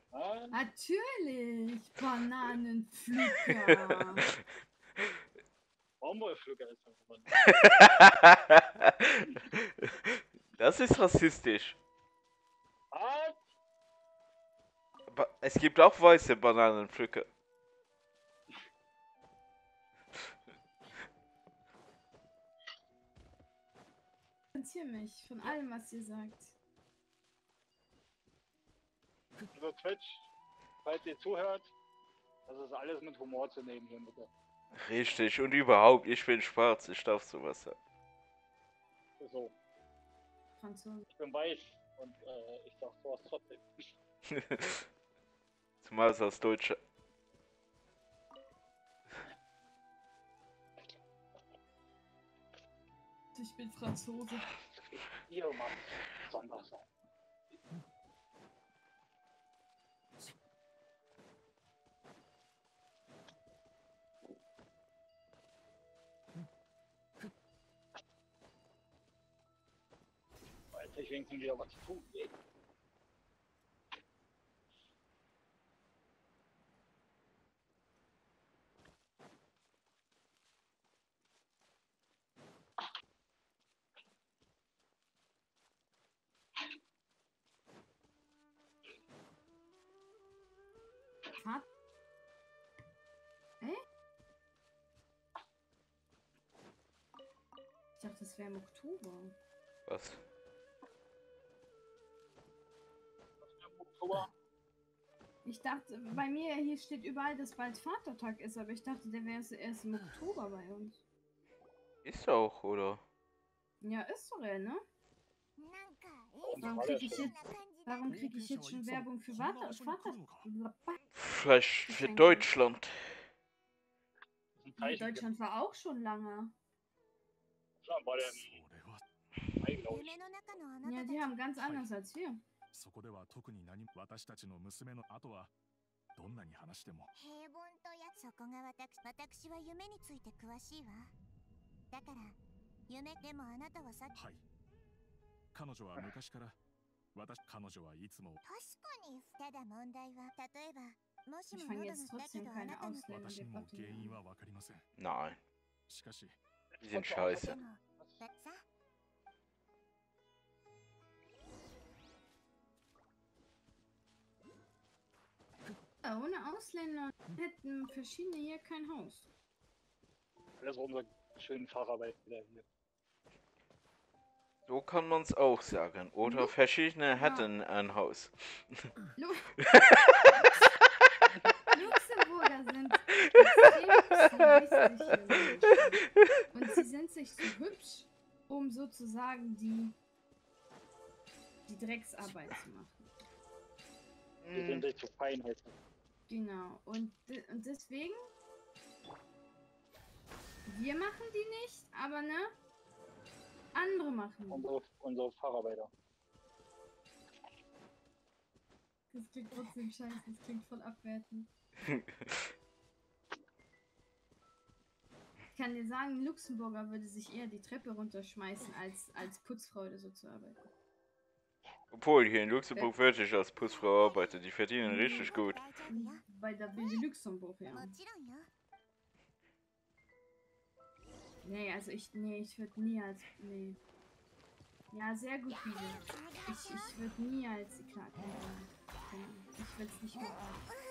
Natürlich, Bananenpflücker. Baumwollpflücker ist das aber das ist rassistisch. Was? Aber es gibt auch weiße Bananenpflücker. Distanziere mich von allem, was ihr sagt. Also Twitch, falls ihr zuhört, das ist alles mit Humor zu nehmen hier bitte. Richtig, und überhaupt, ich bin schwarz, ich darf sowas sagen. So, Franzose. ich bin weiß und äh, ich sag sowas trotzdem. Zumal es als Deutscher. Ich bin Franzose. Ihr macht besonders sein. Weiß ich wenigstens wieder was tun. Das wäre im Oktober. Was? Oktober? Ich dachte, bei mir hier steht überall, dass bald Vatertag ist, aber ich dachte, der wäre erst im Oktober bei uns. Ist auch, oder? Ja, ist doch er, ne? Warum war kriege ich jetzt, warum krieg ich jetzt schon Werbung für Vater, Vater? Vielleicht für Deutschland. Deutschland war auch schon lange. Ja, die haben ganz anders als wir. そこでは特に何も私たちの娘の後はどんなに話しても。平凡とやそこが私私は夢について詳しいわ。だから夢でもあなたはさはい。彼女は昔から私彼女はいつも。確かにただ問題は。例えばもしも喉のだけどあなたの私にも原因.は分かりません。Nein. しかし Die sind scheiße. Ohne Ausländer hätten verschiedene hier kein Haus. Das war unser schönen Fahrarbeit wieder hier. So kann man es auch sagen. Oder verschiedene hätten ein Haus. Luxemburger sind extrem sadistisch und sie sind sich zu hübsch, um sozusagen die, die Drecksarbeit zu machen. Die sind sich zu fein heute. Genau. Und, und deswegen. Wir machen die nicht, aber ne? Andere machen die. Unsere, unsere Facharbeiter. Das klingt trotzdem scheiße, das klingt voll abwertend. Ich kann dir sagen, ein Luxemburger würde sich eher die Treppe runterschmeißen, als als Putzfrau oder so zu arbeiten. Obwohl, hier in Luxemburg wird ich als Putzfrau arbeiten. Die verdienen richtig gut. Bei der Bilde Luxemburg, ja. Nee, also ich, nee, ich würde nie als, nee. Ja, sehr gut, Bibi. Ich, ich würde nie als, klar, ich würde es nicht mehr arbeiten.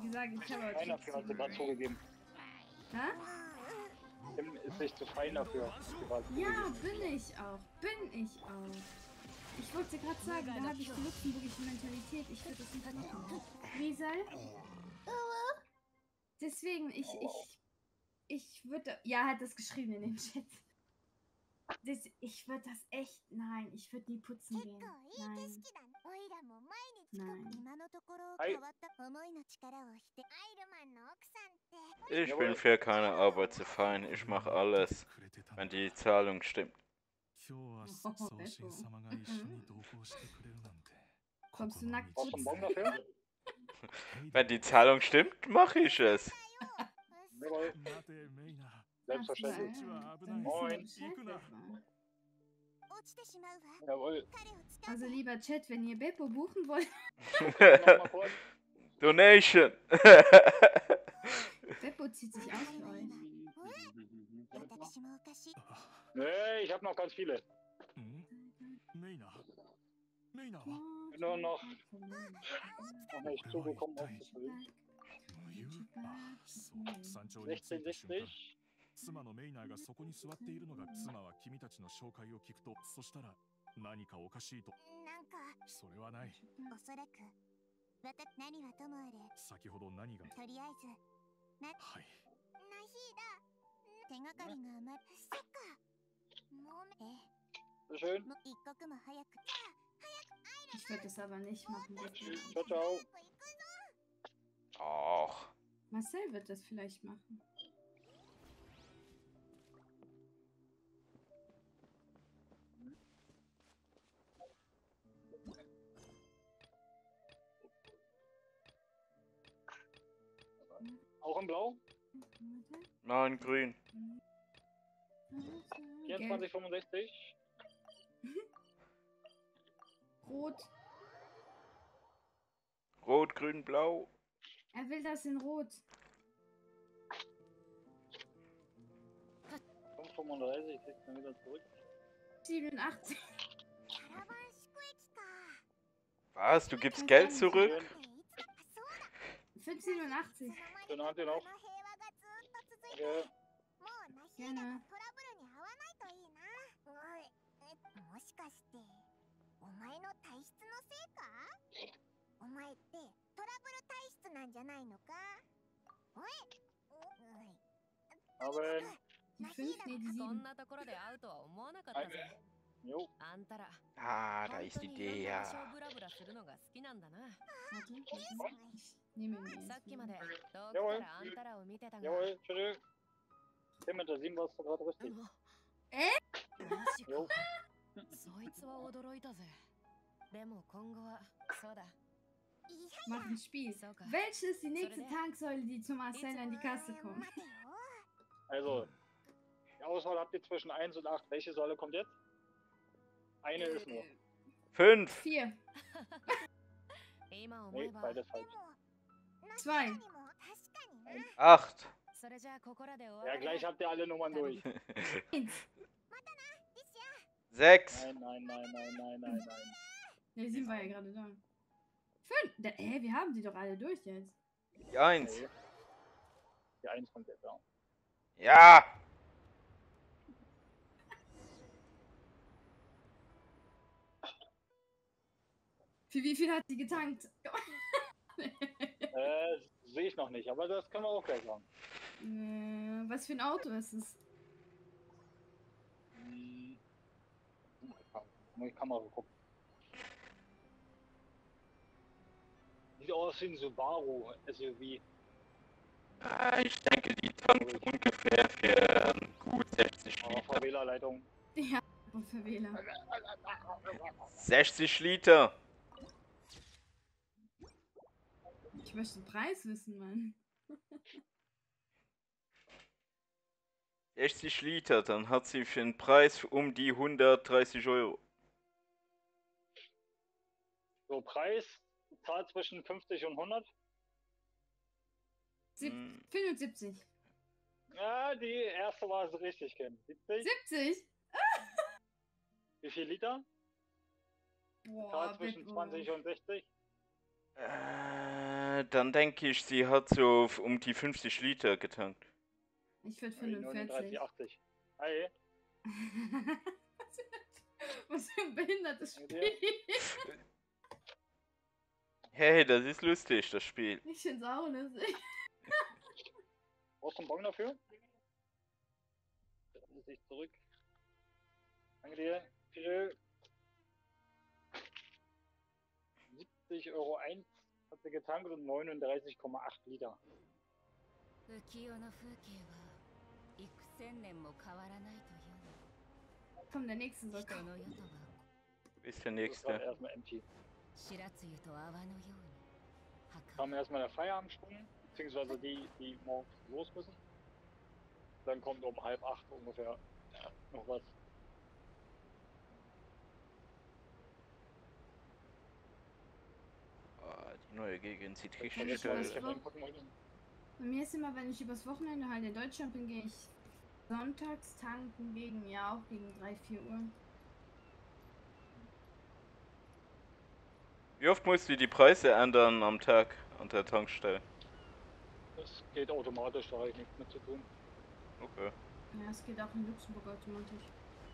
Wie gesagt, ich habe heute. Keiner hat gerade zugegeben. Hä? Tim ist nicht zu fein dafür. Ja, bin ich auch. Bin ich auch. Ich wollte gerade sagen, da habe ich die luxemburgische Mentalität. Ich würde das nicht machen. Riesel? Deswegen, ich, ich, ich würde, ja, hat das geschrieben in dem Chat. Das, ich würde das echt, nein, ich würde nie putzen gehen. Nein. 色だねおいらも毎日 Nein. 今のところはい変わった思いの力を否定アイルマンの奥さんって Ich bin für keine Arbeit zu fein. Ich mache alles, wenn die Zahlung stimmt. 今日は送信様が一緒に同行してくれるなんて Kommst du nackt Brauchst du einen putzen? Bon dafür? Wenn die Zahlung stimmt, mache ich es. Jawohl. Selbstverständlich. Moin. Jawohl. Also lieber Chat, wenn ihr Beppo buchen wollt. Donation. Beppo zieht sich aus für euch. Oh. Nee, ich habe noch ganz viele. Hm? Nur noch, noch nicht zugekommen. 16, 60. 妻のメイナーがそこに座っているのが妻は君たちの紹介を聞くとそしたら何かおかしいとなんかそれはないおそらくわた何はともあれ先ほど何が？とりあえずなはいナヒーだ手がかりが余っそっかもうえ Schön. も一刻も早く Ich aber nicht machen. Ciao, ciao. Och. Marcel wird das vielleicht machen. Auch in Blau? Nein, grün. 2465. Rot. Rot, grün, blau. Er will das in Rot. 535, kriegst du wieder zurück. 87. Was? Du gibst Geld zurück? 587. Schönen Abend dir noch. Ja. Gerne. おいえもしかしてお前の体質のせいかお前ってトラブル体質なんじゃないのか？おいおい Abend. Die 5, nee, die こん 7. なところで会うとは思わなかったぜ。Jo. あんたら、 Ah, da ist die 本当にいろん Idee, な場所 ja. をブラブラするのが好きなんだな。 Warte, ich nehme mir さっきまで jetzt. 遠く Jawohl. からあんたらを見てたが。 Jawohl, tschüss. Der mit der 7 warst du gerade richtig. マジか Jo. そいつは驚いたぜ。でも今後は、そうだ。 Mach ein Spiel. So, geil. Welche ist die nächste der- Tanksäule, die zu Marcel an die Kasse kommt? Also, die Auswahl habt ihr zwischen 1 und 8. Welche Säule kommt jetzt? Eine ist nur. Fünf. Vier. nee, beides falsch. Zwei. Acht. Ja, gleich habt ihr alle Nummern durch. Sechs. Nein, nein, nein, nein, nein, nein, nein. Ja, sind wir ja gerade da. Fünf. Da, hä, wir haben die doch alle durch jetzt. Die Eins. Die Eins kommt jetzt da. Ja! Für wie viel hat sie getankt? Äh, sehe ich noch nicht, aber das können wir auch gleich sagen. Äh, was für ein Auto ist es? Hm. Muss ich Kamera gucken. Sieht aus wie ein Subaru SUV. Ah, Ich denke, die tankt ungefähr für gut 60 Aber Liter. VW-Leitung. Ja, und für Wähler. 60 Liter. Ich möchte den Preis wissen, Mann. 60 Liter, dann hat sie für den Preis um die 130 Euro. So, Preis, Zahl zwischen 50 und 100. Sieb Hm, 75. Ja, die erste war es richtig, Ken. 70. 70? Wie viel Liter? Boah, Zahl zwischen Beppo. 20 und 60. Äh, dann denke ich, sie hat so um die 50 Liter getankt. Ich würde 39, 45. 80. Hi. Was für ein behindertes. Spiel. Hey, das ist lustig, das Spiel. Ich find's auch lustig. Brauchst du einen Bon dafür? Dann muss ich zurück. Danke dir. Tschüss. 70 Euro 1 hat sie getankt und 39,8 Liter. 浮世の風景は幾千年も変わらないという Komm, der nächste soll 人 kommen. の世とは Bis der Das war nächste. erstmal empty. 白露と泡のように kam erstmal der Feierabendsprung, beziehungsweise die, die morgens los müssen. Dann kommt um halb acht ungefähr noch was. Neue Gegend sieht richtig geil aus. Bei mir ist immer, wenn ich übers Wochenende halt in Deutschland bin, gehe ich sonntags tanken gegen, ja auch gegen 3, 4 Uhr. Wie oft musst du die Preise ändern am Tag an der Tankstelle? Das geht automatisch, da habe ich nichts mit zu tun. Okay. Ja, es geht auch in Luxemburg automatisch.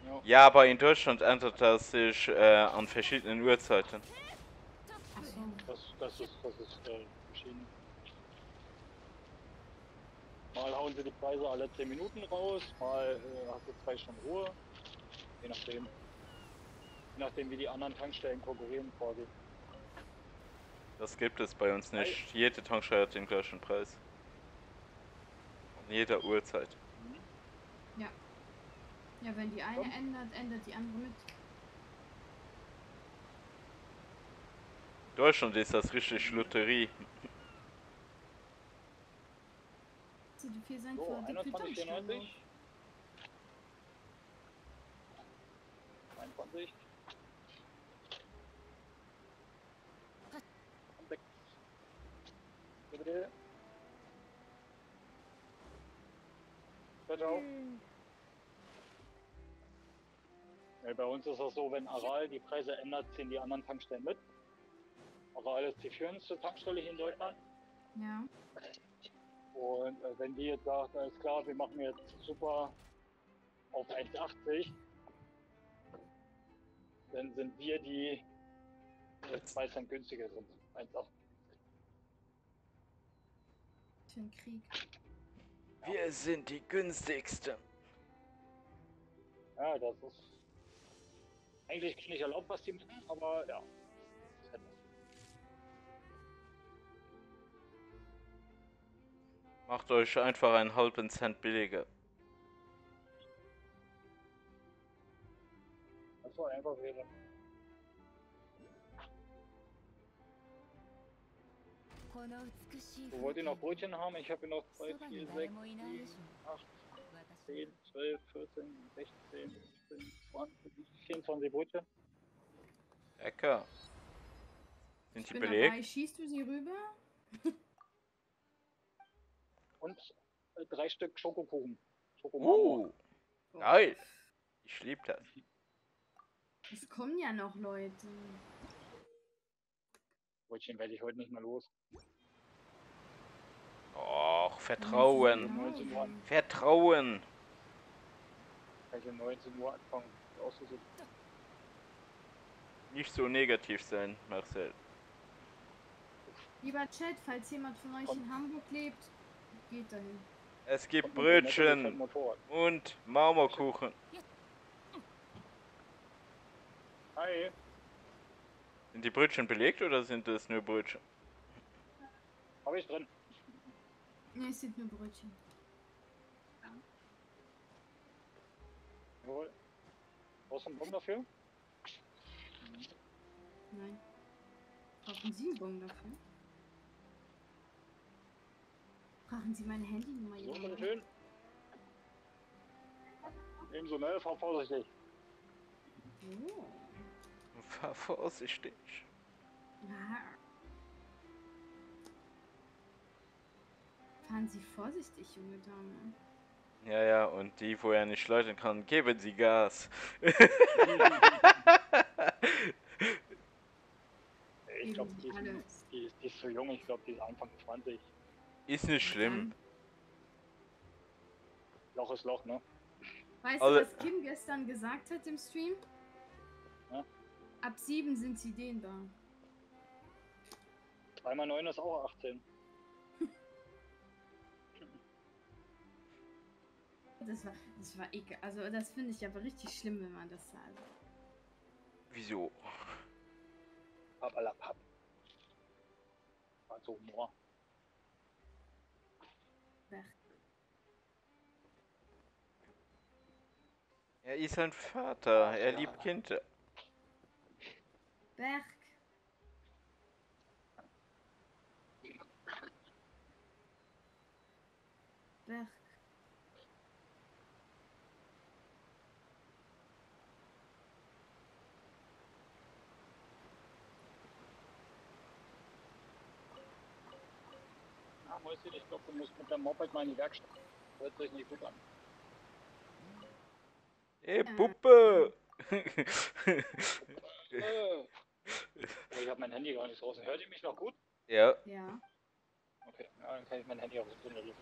Ja. Ja, aber in Deutschland ändert das sich äh, an verschiedenen Uhrzeiten. Achso. Das, das ist, das ist äh, verschieden. Mal hauen sie die Preise alle 10 Minuten raus, mal äh, hast du zwei Stunden Ruhe. Je nachdem. Je nachdem, wie die anderen Tankstellen konkurrieren quasi. Das gibt es bei uns nicht. Jede Tankstelle hat den gleichen Preis. In jeder Uhrzeit. Ja. Ja, wenn die eine ändert, ändert die andere mit. Deutschland ist das richtig Lotterie. Sie die vier sind So, für die 21, Tankstelle. 94. 21. Und weg. Bitte, bitte. Ciao, ciao. Ja, bei uns ist das so, wenn Aral die Preise ändert, ziehen die anderen Tankstellen mit. Aral ist die führendste Tankstelle hier in Deutschland. Ja. Und äh, wenn die jetzt sagt, alles klar, wir machen jetzt super auf 1,80, dann sind wir die, die jetzt 2 Cent günstiger sind. 1,80. Für den Krieg. Wir sind die günstigsten. Ja, das ist eigentlich nicht erlaubt, was die machen, aber ja. Macht euch einfach einen halben Cent billiger. Das war einfach wäre. Wo wollt ihr noch Brötchen haben? Ich habe hier noch 2, 4, 6, 7, 8, 10, 12, 14, 16, 17, 20, 24 Brötchen. Lecker. Sind die belegt? dabei. Schießt du sie rüber? Und äh, drei Stück Schokokuchen. Schokomarmor. Uh, geil. Ich lieb das. Es kommen ja noch Leute. Brötchen werde ich heute nicht mehr los. Och, Vertrauen. 19 Uhr, Vertrauen. kann ich um 19 Uhr anfangen auszusuchen. Nicht so negativ sein, Marcel. Lieber Chat, falls jemand von euch in Hamburg lebt, geht dahin. Es gibt Brötchen und Marmorkuchen. Hi. Sind die Brötchen belegt oder sind es nur Brötchen? Habe ich drin. Ne, es sind nur Brötchen. Jawohl. Brauchst du einen Bon dafür? Nein. Brauchen Sie einen Bon dafür? Brauchen Sie meine Handynummer? So, Junge? bitteschön. Ebenso, ne? Fahr vorsichtig. Oh. Fahr vorsichtig. Ja. Fahren Sie vorsichtig, junge Dame. Ja, ja, und die, wo er nicht leiten kann, geben sie Gas. Ich glaube, die, die, die ist zu jung. Ich glaube, die ist Anfang 20. Ist nicht schlimm. Loch ist Loch, ne? Weißt Alle- du, was Kim gestern gesagt hat im Stream? Ja. Ab sieben sind sie dehnbar. 3 mal 9 ist auch 18. Das war, das war ekel. Also das finde ich aber richtig schlimm, wenn man das sagt. Wieso? Pappalapapp. Also Humor weg. Er ist ein Vater, er liebt Kinder. Berg. Berg. Mäuschen, ich glaube, du musst mit deinem Moped mal in die Werkstatt. Hört sich nicht gut an. Ey, Puppe! Ich habe mein Handy gar nicht draußen. Hört ihr mich noch gut? ja. Ja. Okay, ja, dann kann ich mein Handy auch so in der Luft.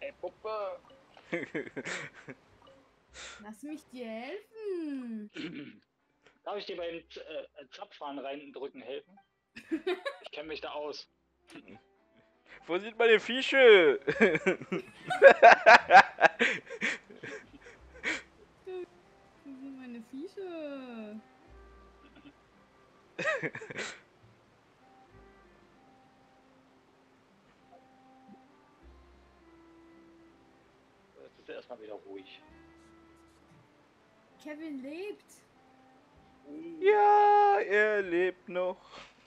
Ey, Puppe! Lass mich dir helfen. Darf ich dir beim äh, Zapfhahn reindrücken helfen? Ich kenne mich da aus. Wo sind meine Fische? Wo sind meine Fische? Jetzt ist er erstmal wieder ruhig. Kevin lebt. Ja, er lebt noch.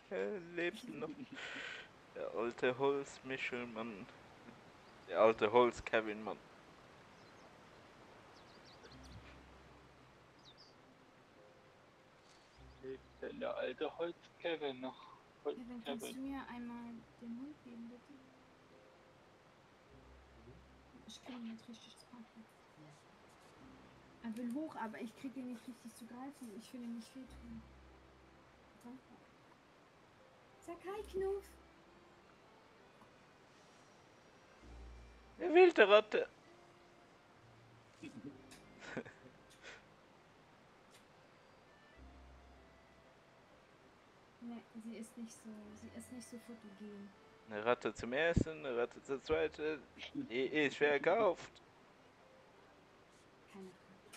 Er lebt noch. Der alte Holzmischelmann. Der alte Holz-Kevin-Mann. Lebt denn der alte Holz-Kevin noch? Kevin, kannst du mir einmal den Mund geben, bitte? Ich kriege ihn nicht richtig zu packen. Er will hoch, aber ich kriege ihn nicht richtig zu greifen. Ich will ihm nicht wehtun. Danke. Sag hi, Knuff. Der wilde Ratte. Ne, sie ist nicht so, sie ist nicht so fotogen. Eine Ratte zum ersten, eine Ratte zur zweiten. Die ist verkauft. Keine Ratte.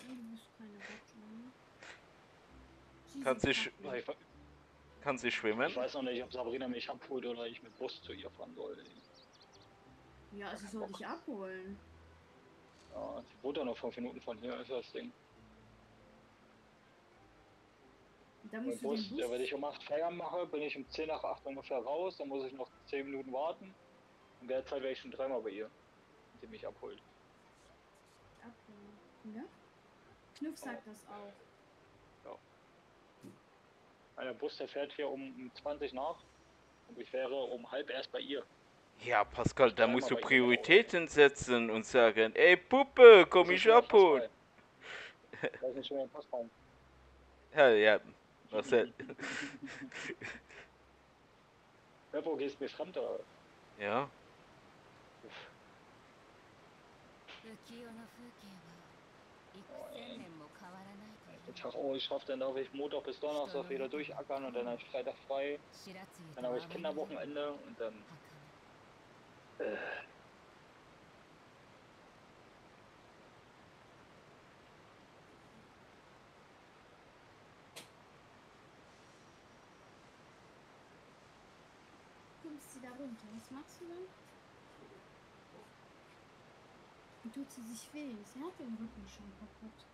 Du bist keine Ratte. ne? Sie Kann sie, kann sie schwimmen? ich weiß noch nicht, ob Sabrina mich abholt oder ich mit Bus zu ihr fahren soll. Ja, sie soll dich abholen. Ja, sie wohnt ja noch fünf Minuten von hier, ist das Ding. Da Mein musst du Bus, den ja, Bus. wenn ich um 8 Feierabend mache, bin ich um 10 nach 8 ungefähr raus, dann muss ich noch 10 Minuten warten. In der Zeit wäre ich schon dreimal bei ihr, wenn sie mich abholt. abholen. Ja? Knuff sagt das auch. Der Bus, der fährt hier um, um 20 nach und ich wäre um halb erst bei ihr. Ja, Pascal, da musst du Prioritäten setzen und sagen, ey Puppe, komm Das ist ich schon abholen. Da ist ein schöner Postraum. Ja, ja, Marcel. Ja, wo gehst du mir fremd oder? ja, 浮 ganzen Tag, oh, ich schaffe dann darf ich Montag bis Donnerstag wieder durchackern und dann habe ich Freitag frei. Dann habe ich Kinderwochenende und dann. Äh, kommst. Was machst du dann? Tut sie sich weh. Sie hat den Rücken schon kaputt.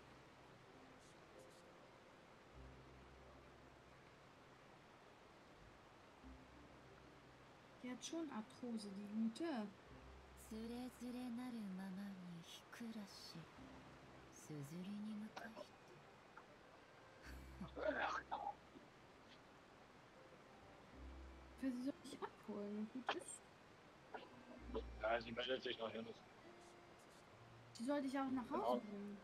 hat schon Arthrose, die gute. つれづれなるままにひくらしすずりに向かいて Weil sie soll dich abholen. und Gut ist. ja, sie meldet sich noch hin. Sie soll dich auch nach Hause bringen.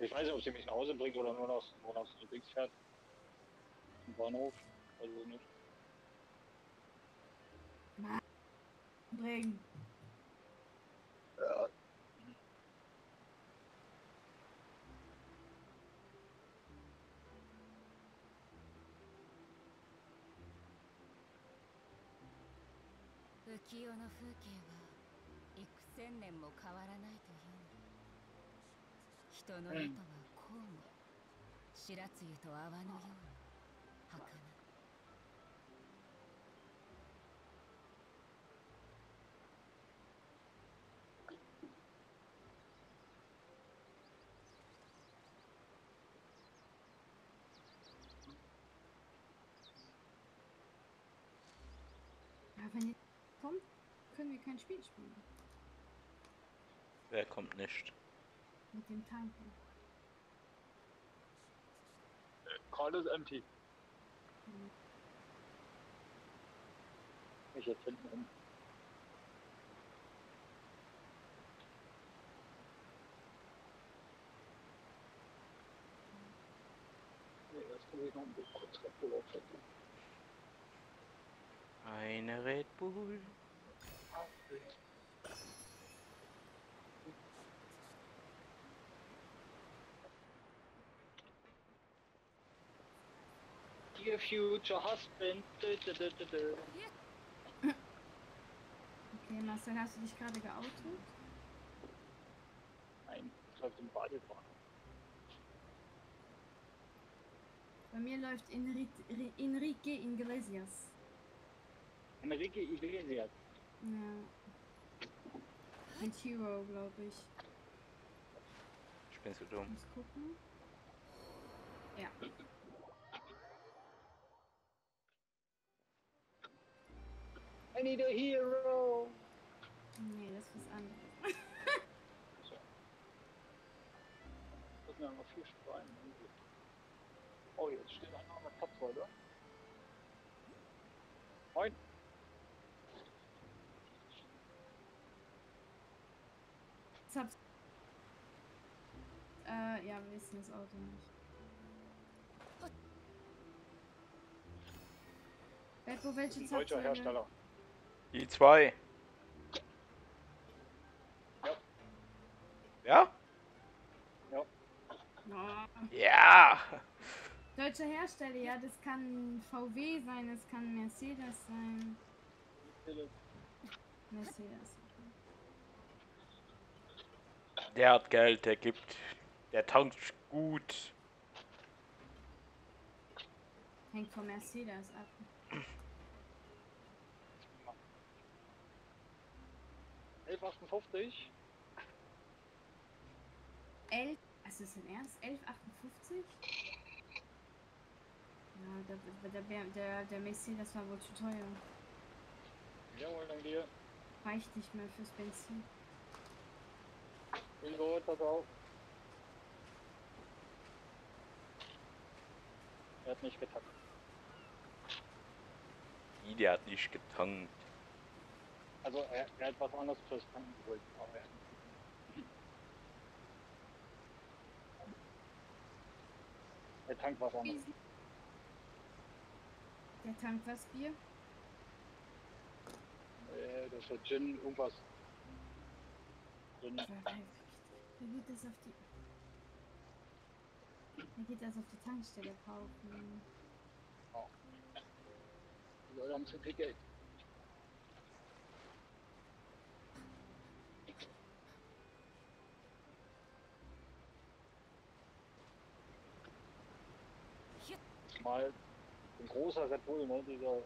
Ich weiß nicht, ob sie mich nach Hause bringt oder nur nach, nur nach Dings fährt. Zum Bahnhof. Also nicht. Bringen. Ja.「浮世の風景は幾千年も変わらないというのに人の糸はこうも白露と泡のように儚く kommt, können wir kein Spiel spielen. Wer kommt nicht? Mit dem Tanken. Karl ist empty. Hm. Ich jetzt hinten rum. Nee, das muss ich noch ein bisschen kurz Red Bull aufsetzen. Eine Red Bull. Dear future husband. Okay, Marcel, hast du dich gerade geoutet? Nein, das läuft im Badewanne. Bei mir läuft Enrique, Enrique Iglesias. Enrique Iglesias. Ja. Mit Hero, glaube ich. Ich bin so dumm. Muss gucken. Ja. I need a hero. Nee, das ist was anderes. Das sind ja noch vier Steine. Oh, jetzt steht einer an der Platzweite. Moin. Äh, ja, wir wissen das Auto nicht. Beppo, welche Ein deutscher? Hersteller. Die zwei. Ja? Ja. Oh. Ja! Deutscher Hersteller, ja, das kann VW sein, das kann Mercedes sein. Mercedes. Der hat Geld, der gibt. Der tankt gut. Hängt von Mercedes ab. 1158. 11, ist das im Ernst? 1158? Ja, der, der, der, der, Mercedes war wohl zu teuer. Jawohl, danke dir. Reicht nicht mehr fürs Benzin. Bin gut, pass auf. Er hat nicht getackt. Die, der hat nicht getankt. Also er, er hat was anderes fürs Tanken geholt. Aber er, tankt was anderes. Der tankt was Bier? Äh, das ist Gin, irgendwas. Gin. Wie geht das auf die. Wie geht das auf die Tankstelle kaufen? Die Leute haben zu viel Geld. Mal ein großer Red Bull, ne, dieser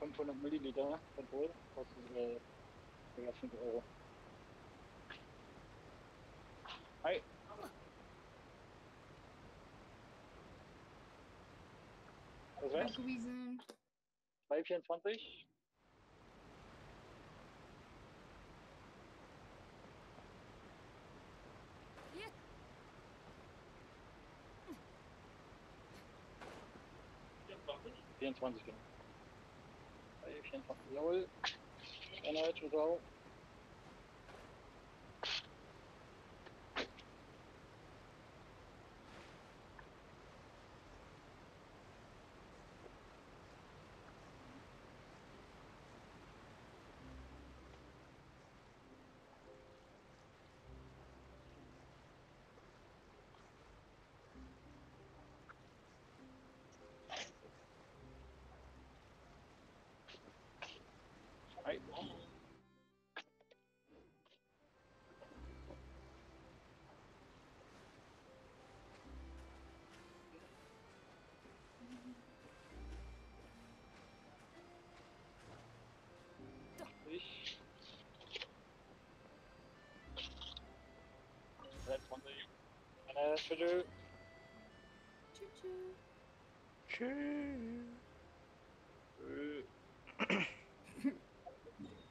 500 Milliliter Red Bull, kostet äh, über 5 Euro. Hi. Ist Weggewiesen. 224? Vierundzwanzig, genau. Bei 24, jawohl. Einheit, ciao. Tschüss. Tschüss. Tschüss. Tschüss.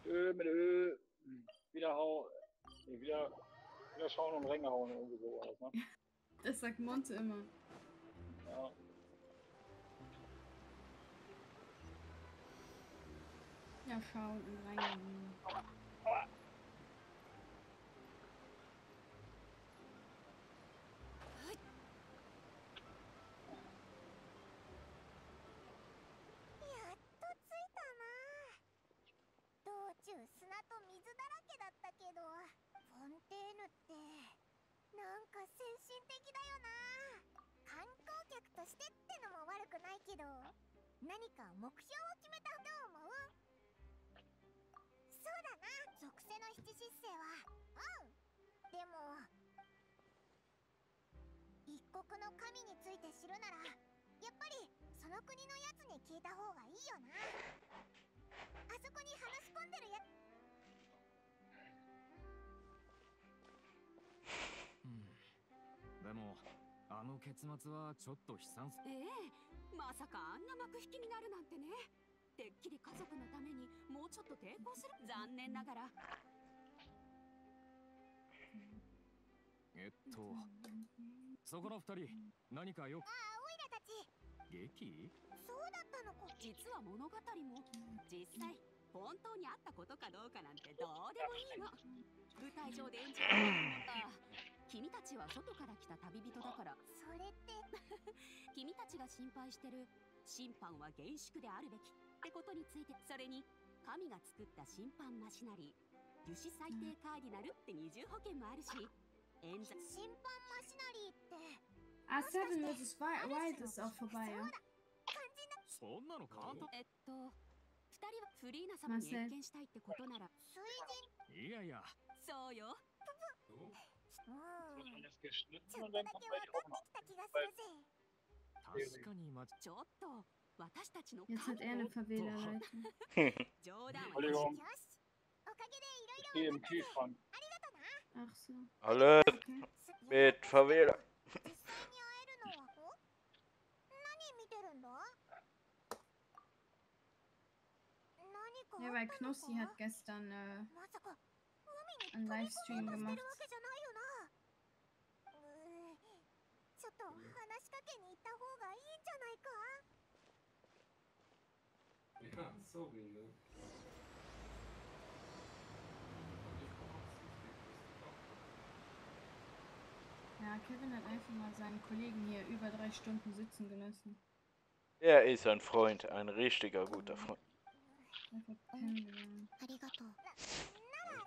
Ö, mit Ö, wieder hau, nee, wieder, wieder schauen und Ränge hauen, irgendwie so was, ne? Das sagt Monte immer. Ja. Ja, schauen und reingehen. やと水だらけだったけどフォンテーヌってなんか先進的だよな。観光客としてってのも悪くないけど何か目標を決めたどう思う？そうだな。属性の七失星は。うん。でも一国の神について知るならやっぱりその国のやつに聞いた方がいいよな。あそこに話し込んでるやであの結末はちょっと悲惨す。ええまさかあんな幕引きになるなんてね。てっきり家族のためにもうちょっと抵抗する。残念ながら。えっとそこの二人何かよく？ああオイラたち。劇？そうだったのか。実は物語も実際本当にあったことかどうかなんてどうでもいいの。舞台上で演じるあ君たちは外から来た旅人だから。それって。君たちが心配してる。審判は厳粛であるべきってことについてそれに神が作った審判マシナリー。樹脂最低カーディナルって二重保険もあるし。演者。審判マシナリーって。Ah, Seven vs. Wi- Wild ist auch vorbei, ja? そんなの簡単えっと二人はフリーナ様に謁見したいってことなら。水いやいや。そうよ 人うん Das geschnitten ちょっ und と dann だ kommt け bei 分 dir か auch って noch. きた気がするぜ確かにまちょっと私たちの Jetzt hat er eine Favela-Leitung. 冗談は Entschuldigung, よしおかげでいろい ich gehe im Kühlschrank. Ach so. Alle Okay. mit Favela. 実際に会えるのはお何見てるんだ何か Ja, weil Knossi hat gestern äh, まさか海 einen に飛び込も Livestream うとして gemacht. っと話しかけに行った方がいいんじゃないか Ja, sorry, ne? Ja, Kevin hat einfach mal seinen Kollegen hier über drei Stunden sitzen gelassen. Er ist ein Freund, ein richtiger guter Freund. Einfach pennen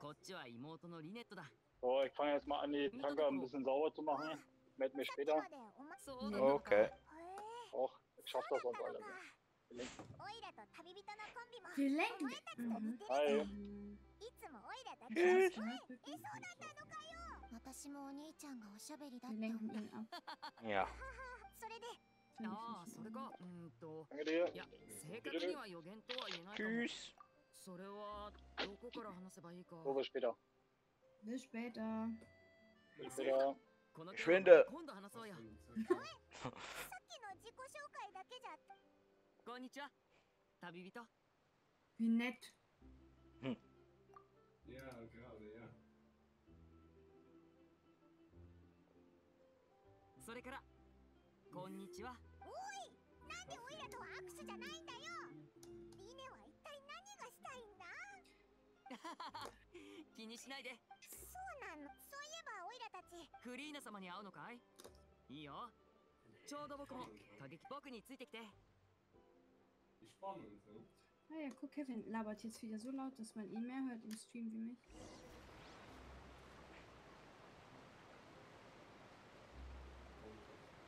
こっちは妹のリネットだ。おい、ファンやつまあんたがむすんざわとまへん。めっちゃおいだ。おい、シャフトさオイラと旅人のコンビも。ジュレンはい。いつもオイラだけえ、そうだったのかよ。私もお兄ちゃんがおしゃべりだったんだ。いや。それで。ああ、それか。うんと。いや、正確には予言とは言えない。それはどこから話せばいいか bis später. Bis später. Bis später. この Schwinde. 今度話そうよさっきの自己紹介だけじゃこんにちは旅人 Wie nett. Ja, gerade, ja. それからこんにちはおいなんでオイラとは握手じゃないんだよ 気にしないでそうなのそういえばオイラたちクリーナ様に会うのかいいいよちょうど僕も過激僕についてきて Wie spannend, ne? Ah ja, guck, Kevin labert jetzt wieder so laut, dass man ihn mehr hört im Stream wie mich.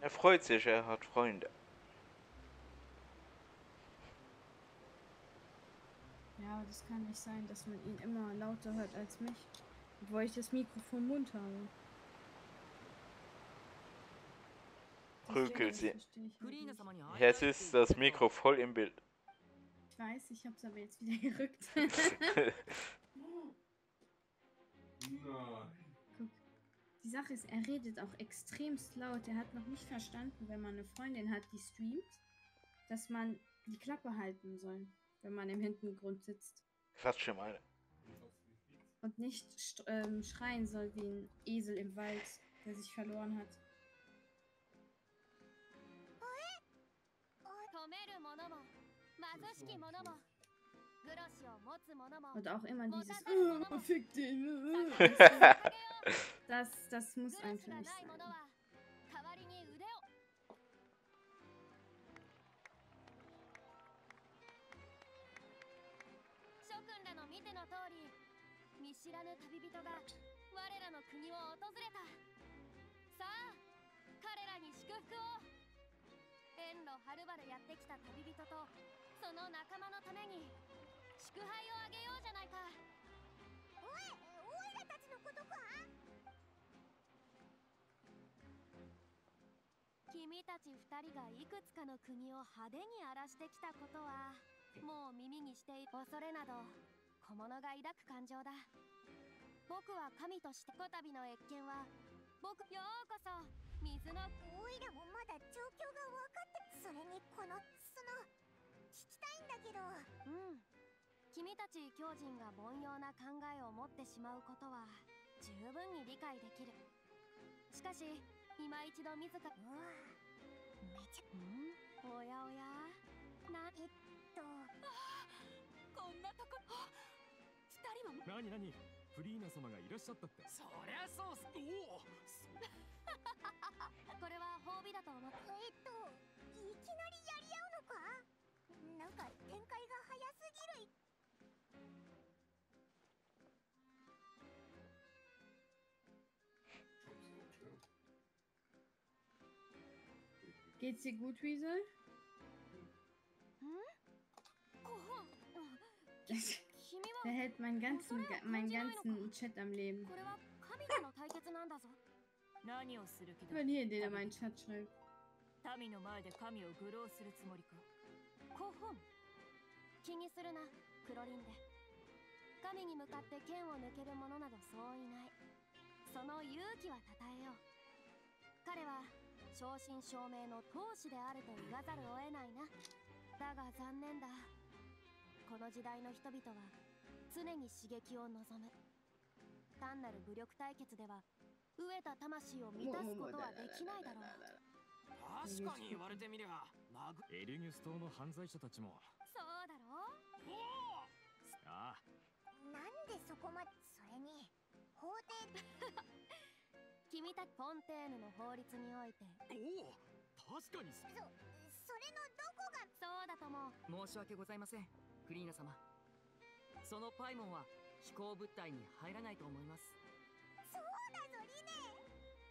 Er freut sich, er hat Freunde. Ja, das kann nicht sein, dass man ihn immer lauter hört als mich. Obwohl ich das Mikro vom Mund habe. Prügelt sie. halt. Jetzt ist das Mikro voll im Bild. Ich weiß, ich hab's aber jetzt wieder gerückt. Guck. Die Sache ist, er redet auch extremst laut. Er hat noch nicht verstanden, wenn man eine Freundin hat, die streamt, dass man die Klappe halten soll, wenn man im Hintergrund sitzt. Fast schon mal. Und nicht ähm, schreien soll wie ein Esel im Wald, der sich verloren hat. Und auch immer dieses oh, Fick den. Das, das muss einfach nicht sein. 知らぬ旅人が我らの国を訪れた。さあ彼らに祝福を。遠路はるばるやってきた旅人とその仲間のために祝杯をあげようじゃないか。おいおいらたちのことか？君たち二人がいくつかの国を派手に荒らしてきたことはもう耳にしてい恐れなど小物が抱く感情だ僕は神としてこたびの謁見は僕ようこそ水のおいらもまだ状況が分かってそれにこのその聞きたいんだけど。うん君たち狂人が凡庸な考えを持ってしまうことは十分に理解できる。しかし今一度自らうわめちゃん？おやおや？なえっと。こんなとこ。二人は何何フリーナ様がいらっしゃったって。そりゃそうさおお。これは褒美だと思ってえっといきなりやり合うのか？なんか展開が早すぎる。Geht's dir gut, Wiesel? ご 本君 Der は hält meinen ganzen, Ga- meinen ganzen Chat am Leben. これは神との対決なんだぞ。何をする気だ？Wenn hier, der meinen Chat schreibt. 民の前で神を愚弄するつもりか？古本気にするなクロリンで。神に向かって剣を抜ける者などそういない。その勇気は称えよう。彼は正真正銘の闘士であると言わざるを得ないな。だが残念だこの時代の人々は常に刺激を望む。単なる武力対決では飢えた魂を満たすことはできないだろう。確かに言われてみりゃ殴エリギュス島の犯罪者たちも。そうだろああ。なんでそこまでそれに。法廷君たちフォンテーヌの法律において。おお確かにそそれのどこが。そうだと思う。申し訳ございませんクリーナ様。そのパイモンは飛行物体に入らないと思います。そうだぞリネ。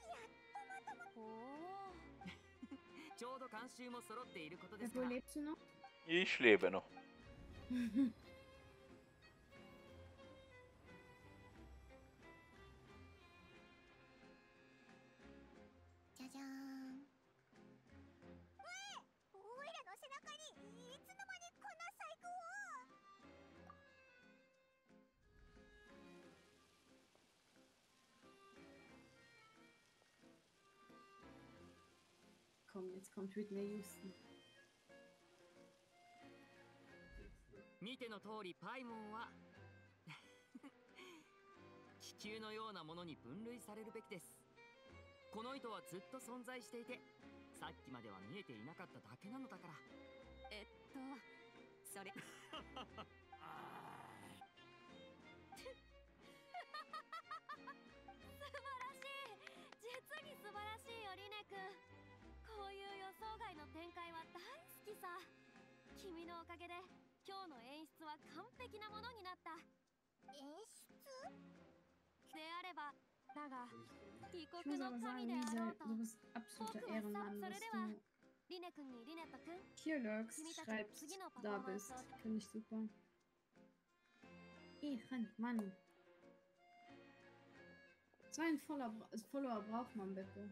やっとまともおお ちょうど監修も揃っていることですから? Ich lebe noch. Komm, jetzt kommt Whitney Houston. 見ての通りパイモンは 気球のようなものに分類されるべきです。この糸はずっと存在していてさっきまでは見えていなかっただけなのだから。えっとそれ。素晴らしい。実に素晴らしいよリネ君こういう予想外の展開は大好きさ。君のおかげで今日の演出は完璧なものになった。演出？であればだが異国の神で僕もさそれではリネ君にリネット君。Lux, 君次のパフォーマンス schreibt man bitte.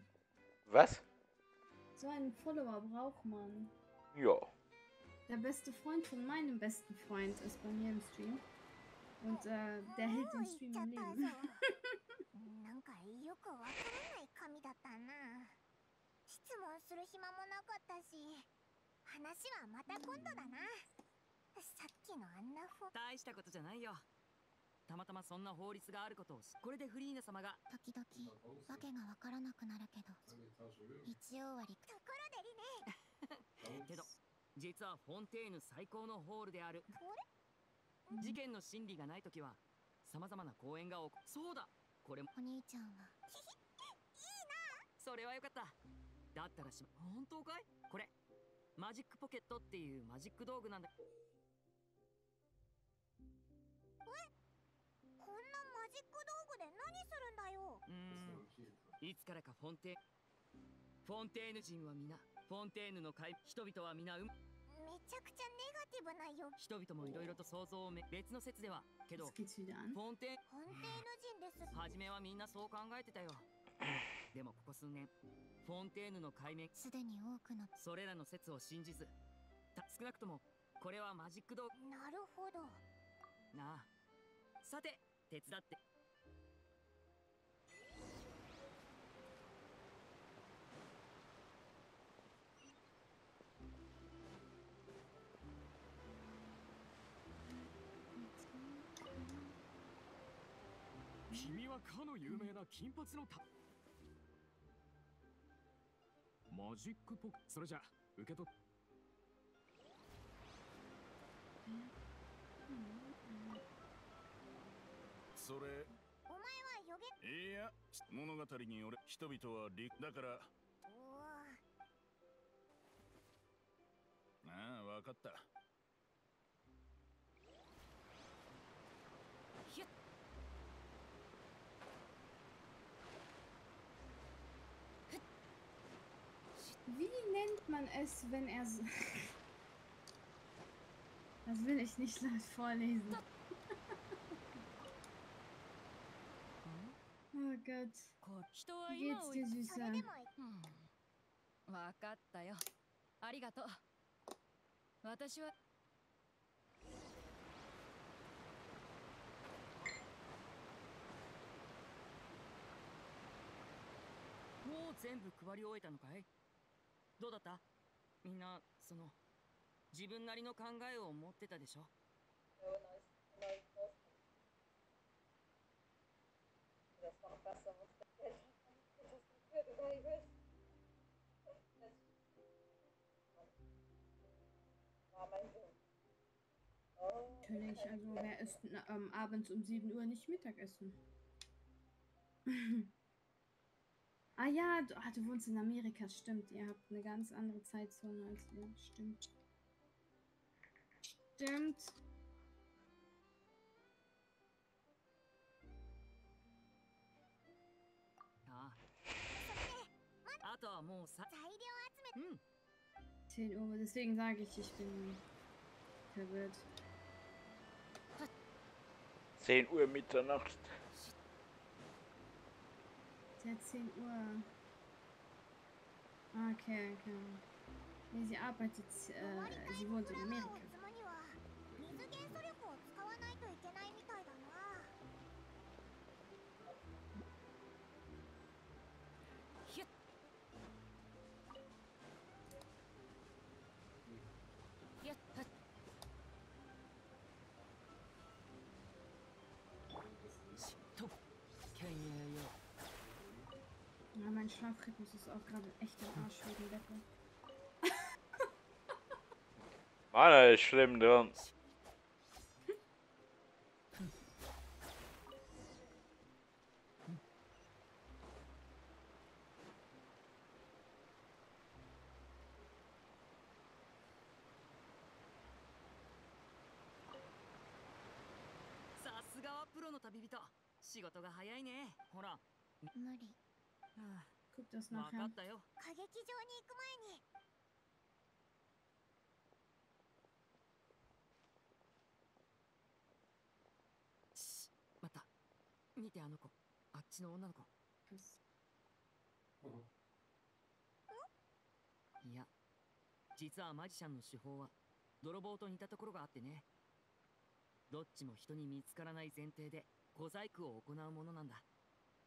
So einen Follower braucht man. Ja. Der beste Freund von meinem besten Freund ist bei mir im Stream. Und äh, der hält den Stream am Leben. なんかよくわからない紙だったな質問する暇もなかったし話はまた今度だなさっきのあんなふ大したことじゃないよ たまたまそんな法律があることを知これでフリーナ様が。時々わけがわからなくなるけど一応は理ところでリネ。けど実はフォンテーヌ最高のホールである。事件の真理がない時は様々な公演が起こそうだこれも。お兄ちゃんは。それはよかった。だったらし本当かい？これマジックポケットっていうマジック道具なんだジック道具で何するんだよ。ん。いつからかフォンテフォンテーヌ人は皆フォンテーヌの会人々は皆うめちゃくちゃネガティブなよ。人々もいろいろと想像をめ別の説ではけど?フォンテフォンテーヌ人です。初めはみんなそう考えてたよ。でもここ数年フォンテーヌの解明すでに多くの。それらの説を信じずた少なくともこれはマジック道具。なるほど。なあ。さて手伝って。君はかの有名な金髪のたマジックポそれじゃ受け取っそれお前は予言いや物語による人々は理だからおああ分かったひゅっ Wie nennt man es, wenn er so... Das will ich nicht laut vorlesen. Oh Gott. 人は今をき Süßer? うん。わかったよ。ありがとう。私は。もう全部配り終えたのかい？どうだった？みんなその自分なりの考えを持ってたでしょ？Natürlich, also wer isst na- ähm, abends um 7 Uhr nicht Mittagessen? ah ja, du, ah, du wohnst in Amerika, stimmt. Ihr habt eine ganz andere Zeitzone als wir. Stimmt. Stimmt. Ah. あとはもうさ材料集めうん 10 Uhr, deswegen sage ich, ich bin verwirrt. 10 Uhr Mitternacht. Seit 10 Uhr. Ah, Okay, okay. Nee, sie arbeitet, äh, sie wohnt in を Amerika. Schlafrhythmus ist auch gerade echt im Arsch wegen. Mann, das ist schlimm dran. Hm. Guck das 分か nachher. ったよ。歌劇場に行く前にけあの子。あっちの女の子。いや実はマジシャンの手法は泥棒と似たところがあってね。どっちも人に見つからない前提で小細工を行うものなんだ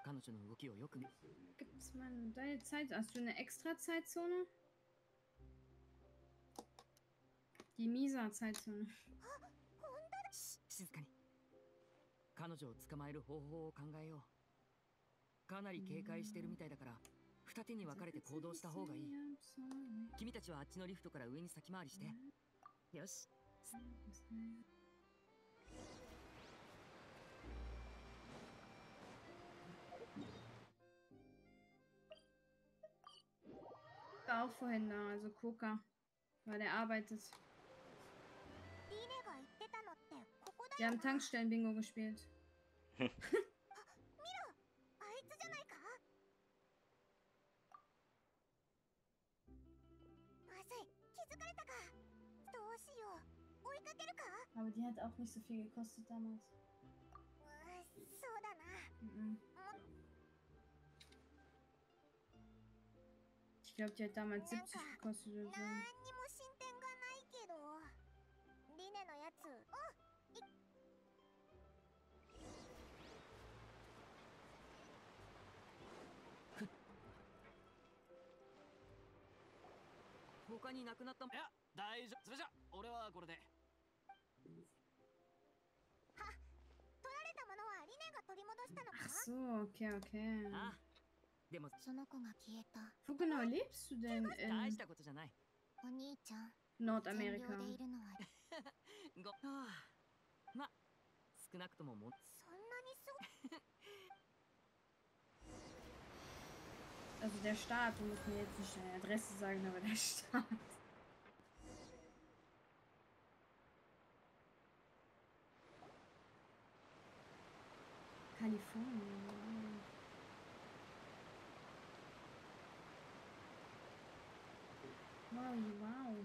彼女の動きをよく見 Gibt's mal deine Zeit? Hast du eine extra Zeitzone? Die. し静かに彼女を捕まえる方法を考えようかなり警戒してるみたいだから二手に分かれて行動した方がいい君たちはあっちのリフトから上に先回りしてよし auch vorhin da, also Koka. Weil der arbeitet. Wir haben Tankstellen-Bingo gespielt. Aber die hat auch nicht so viel gekostet damals. Mhm. Ich glaube, die hat damals 70 gekostet oder so. 何にも進展がないけど。リネのやつ。あい他になくなった。いや大丈夫。それじゃ俺はこれで。取られたものはリネが取り戻したのか？so, okay, okay. あでもその子が消えた Wo genau lebst du denn 大 in したことじゃないお兄ちゃん Nordamerika? でいるのはごはあま少なくとももそんなにすご Also der Staat, du musst mir jetzt nicht deine Adresse sagen, aber der Staat. Kalifornien. wow.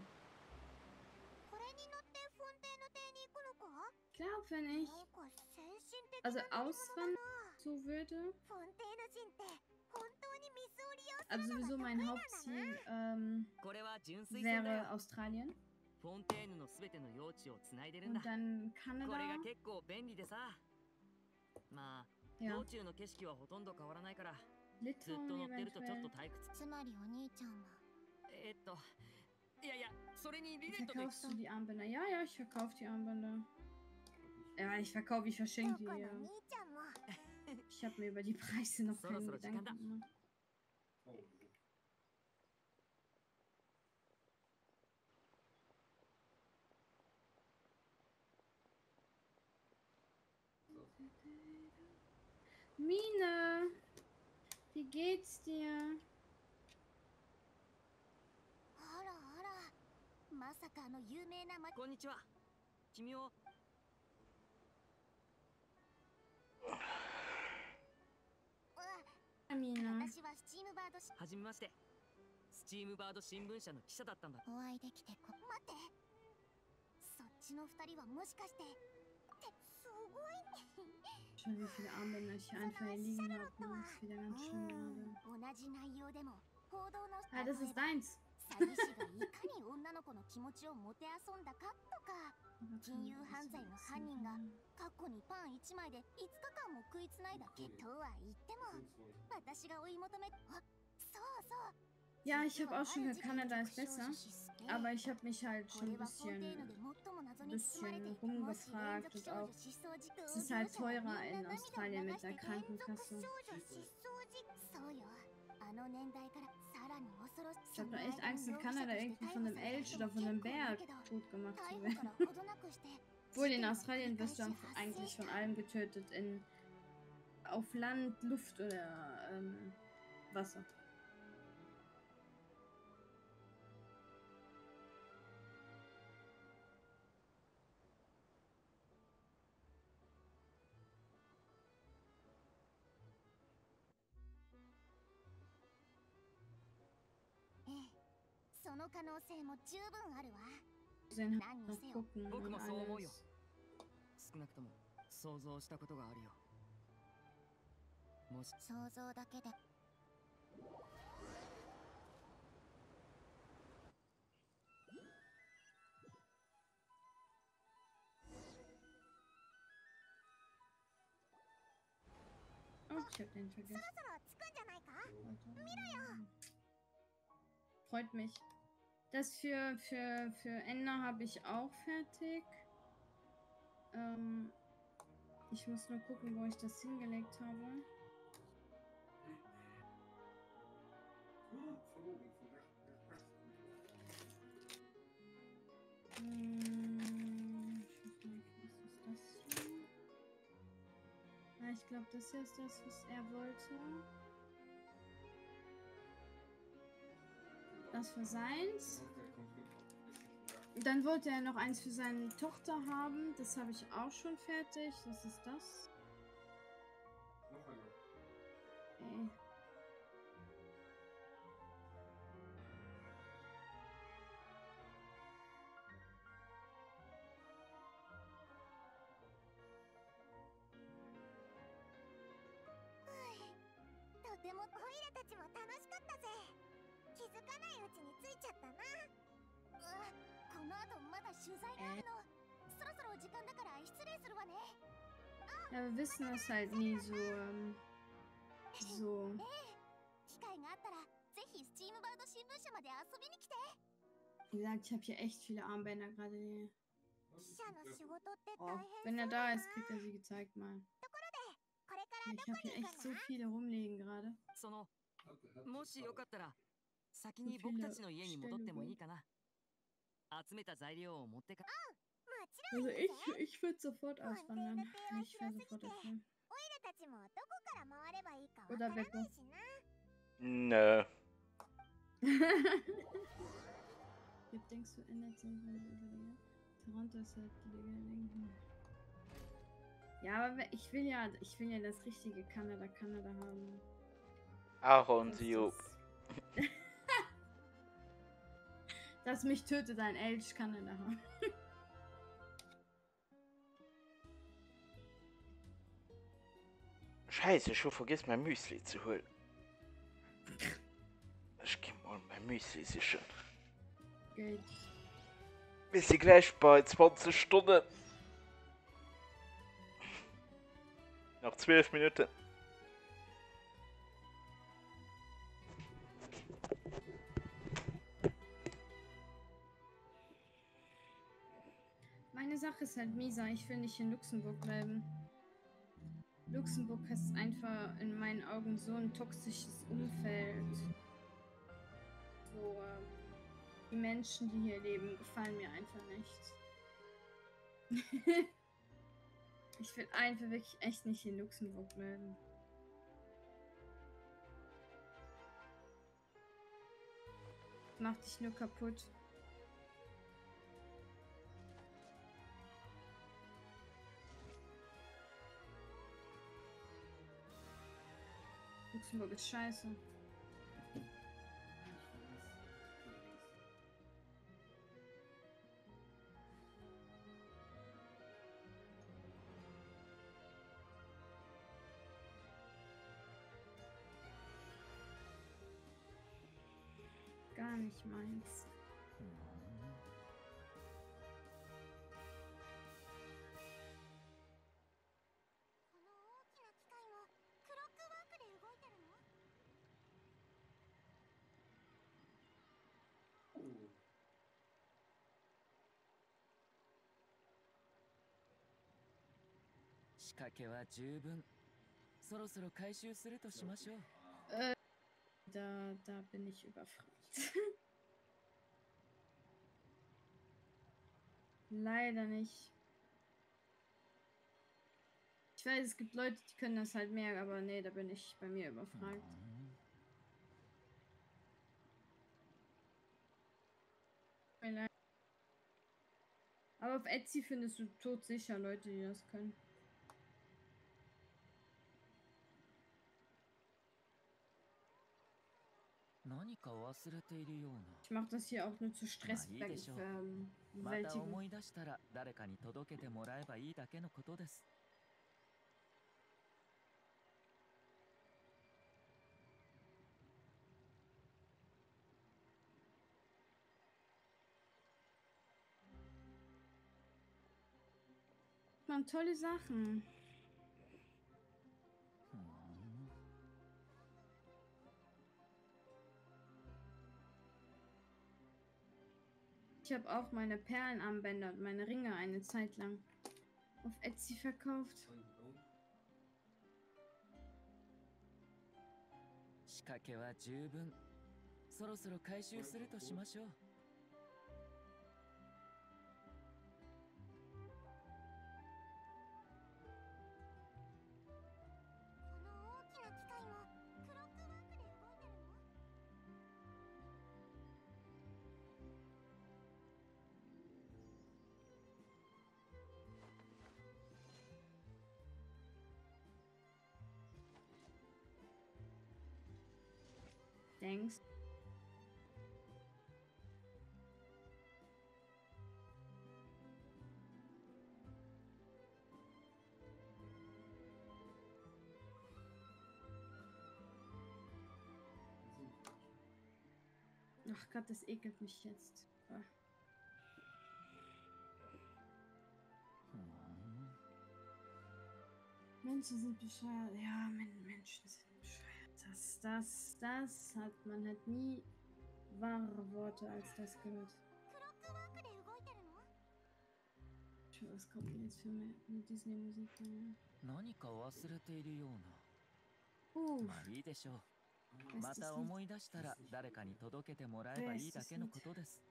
Klar, wenn ich also auswandern so würde. Also sowieso mein Hauptziel ähm, wäre Australien. Und dann Kanada. Ja. Litauen eventuell. Ja, ja. Verkaufst du die Armbänder? Ja, ja, ich verkaufe die Armbänder. Ja, ich verkaufe, ich verschenke die. Ja. Ich habe mir über die Preise noch keine Gedanken gemacht. Mina, wie geht's dir? さかあの有名なまこんにちは。君を。私はスチームバドはじめまして。スチームバード新聞社の記者だったんだ。お会いできてこ待って。そっちの二人はもしかしてすごい同じ内容でもスタ詐欺師がいかに女の子の気持ちをもてあそんだかとか金融犯罪の犯人が過去にパン1枚で5日間も食いつないだけとは言っても私が追い求めあそうそう Ja, ich habe auch schon gehört, Kanada ist besser. Aber ich habe mich halt こ schon れ ein bisschen, bisschen rumgefragt 続 und 少 auch es ist halt teurer in Australien mit der Krankenkasse. Ich habe nur echt Angst, in Kanada irgendwie von einem Elch oder von einem Berg tot gemacht zu werden. Obwohl, in Australien wirst du eigentlich von allem getötet. In, auf Land, Luft oder ähm, Wasser. その可能性も十分あるわ。何にせ僕もそう思うよ。少なくとも想像したことがあるよ。想像だけで。Das für, für, für Ender habe ich auch fertig. Ähm, ich muss nur gucken, wo ich das hingelegt habe. Hm, hier? Ah, ich glaube, das hier ist das, was er wollte. Das für seins. Dann wollte er noch eins für seine Tochter haben. Das habe ich auch schon fertig. Das ist das. ist das halt nie so, ähm, so. 機会があったらぜひスチームバード新聞社まで遊びに来て Wie gesagt, ich habe hier echt viele Armbänder gerade. Hier. Oh, wenn er da ist, kriegt er sie gezeigt mal. Ja, ich habe hier echt so viele rumliegen gerade. So viele Stellungen. 集めた材料を持ってか。うん Also ich, ich würde sofort auswandern. Ich wäre sofort dafür. Oder Beko. Nö. Ich denkst du, ändert sich. Toronto ist halt legal. Ja, aber ich will ja, ich will ja das richtige Kanada, Kanada haben. Aaron Siup. Das mich tötet, ein Elch Kanada haben. Scheiße, schon vergiss mein Müsli zu holen. Ich geh mal mein Müsli sichern. Geld. Wir sind gleich bei 20 Stunden. Noch 12 Minuten. Meine Sache ist halt Misa, ich will nicht in Luxemburg bleiben. Luxemburg ist einfach in meinen Augen so ein toxisches Umfeld. So, ähm, die Menschen, die hier leben, gefallen mir einfach nicht. ich will einfach wirklich echt nicht in Luxemburg bleiben. Macht dich nur kaputt. Luxemburg ist scheiße. Gar nicht meins. 仕掛けは十分そろそろ回収するとしましょう Äh, da, da bin ich überfragt. Leider nicht. Ich weiß, es gibt Leute, die können das halt mehr, aber nee, da bin ich bei mir überfragt. Mir leid. Aber auf Etsy findest du todsicher Leute, die das können. Ich mache das hier auch nur zu Stress, weil ich ähm, bewältigen. Man, tolle Sachen. Ich habe auch meine Perlenarmbänder und meine Ringe eine Zeit lang auf Etsy verkauft. Shikake wa jubun. Soro soro kaishu suru to shimashou. Denkst. Ach Gott, das ekelt mich jetzt. Ah. Menschen sind bescheuert. Ja, Men Menschen sind Das, das, das hat man hat nie wahre Worte als das gehört. Tja, Was kommt denn jetzt für eine eine Disney-Musik? Ja. 何か忘れているような Uh, まあいいでしょう Bestes また Lied. 思い出したら誰かに届けてもらえばいいだけのことです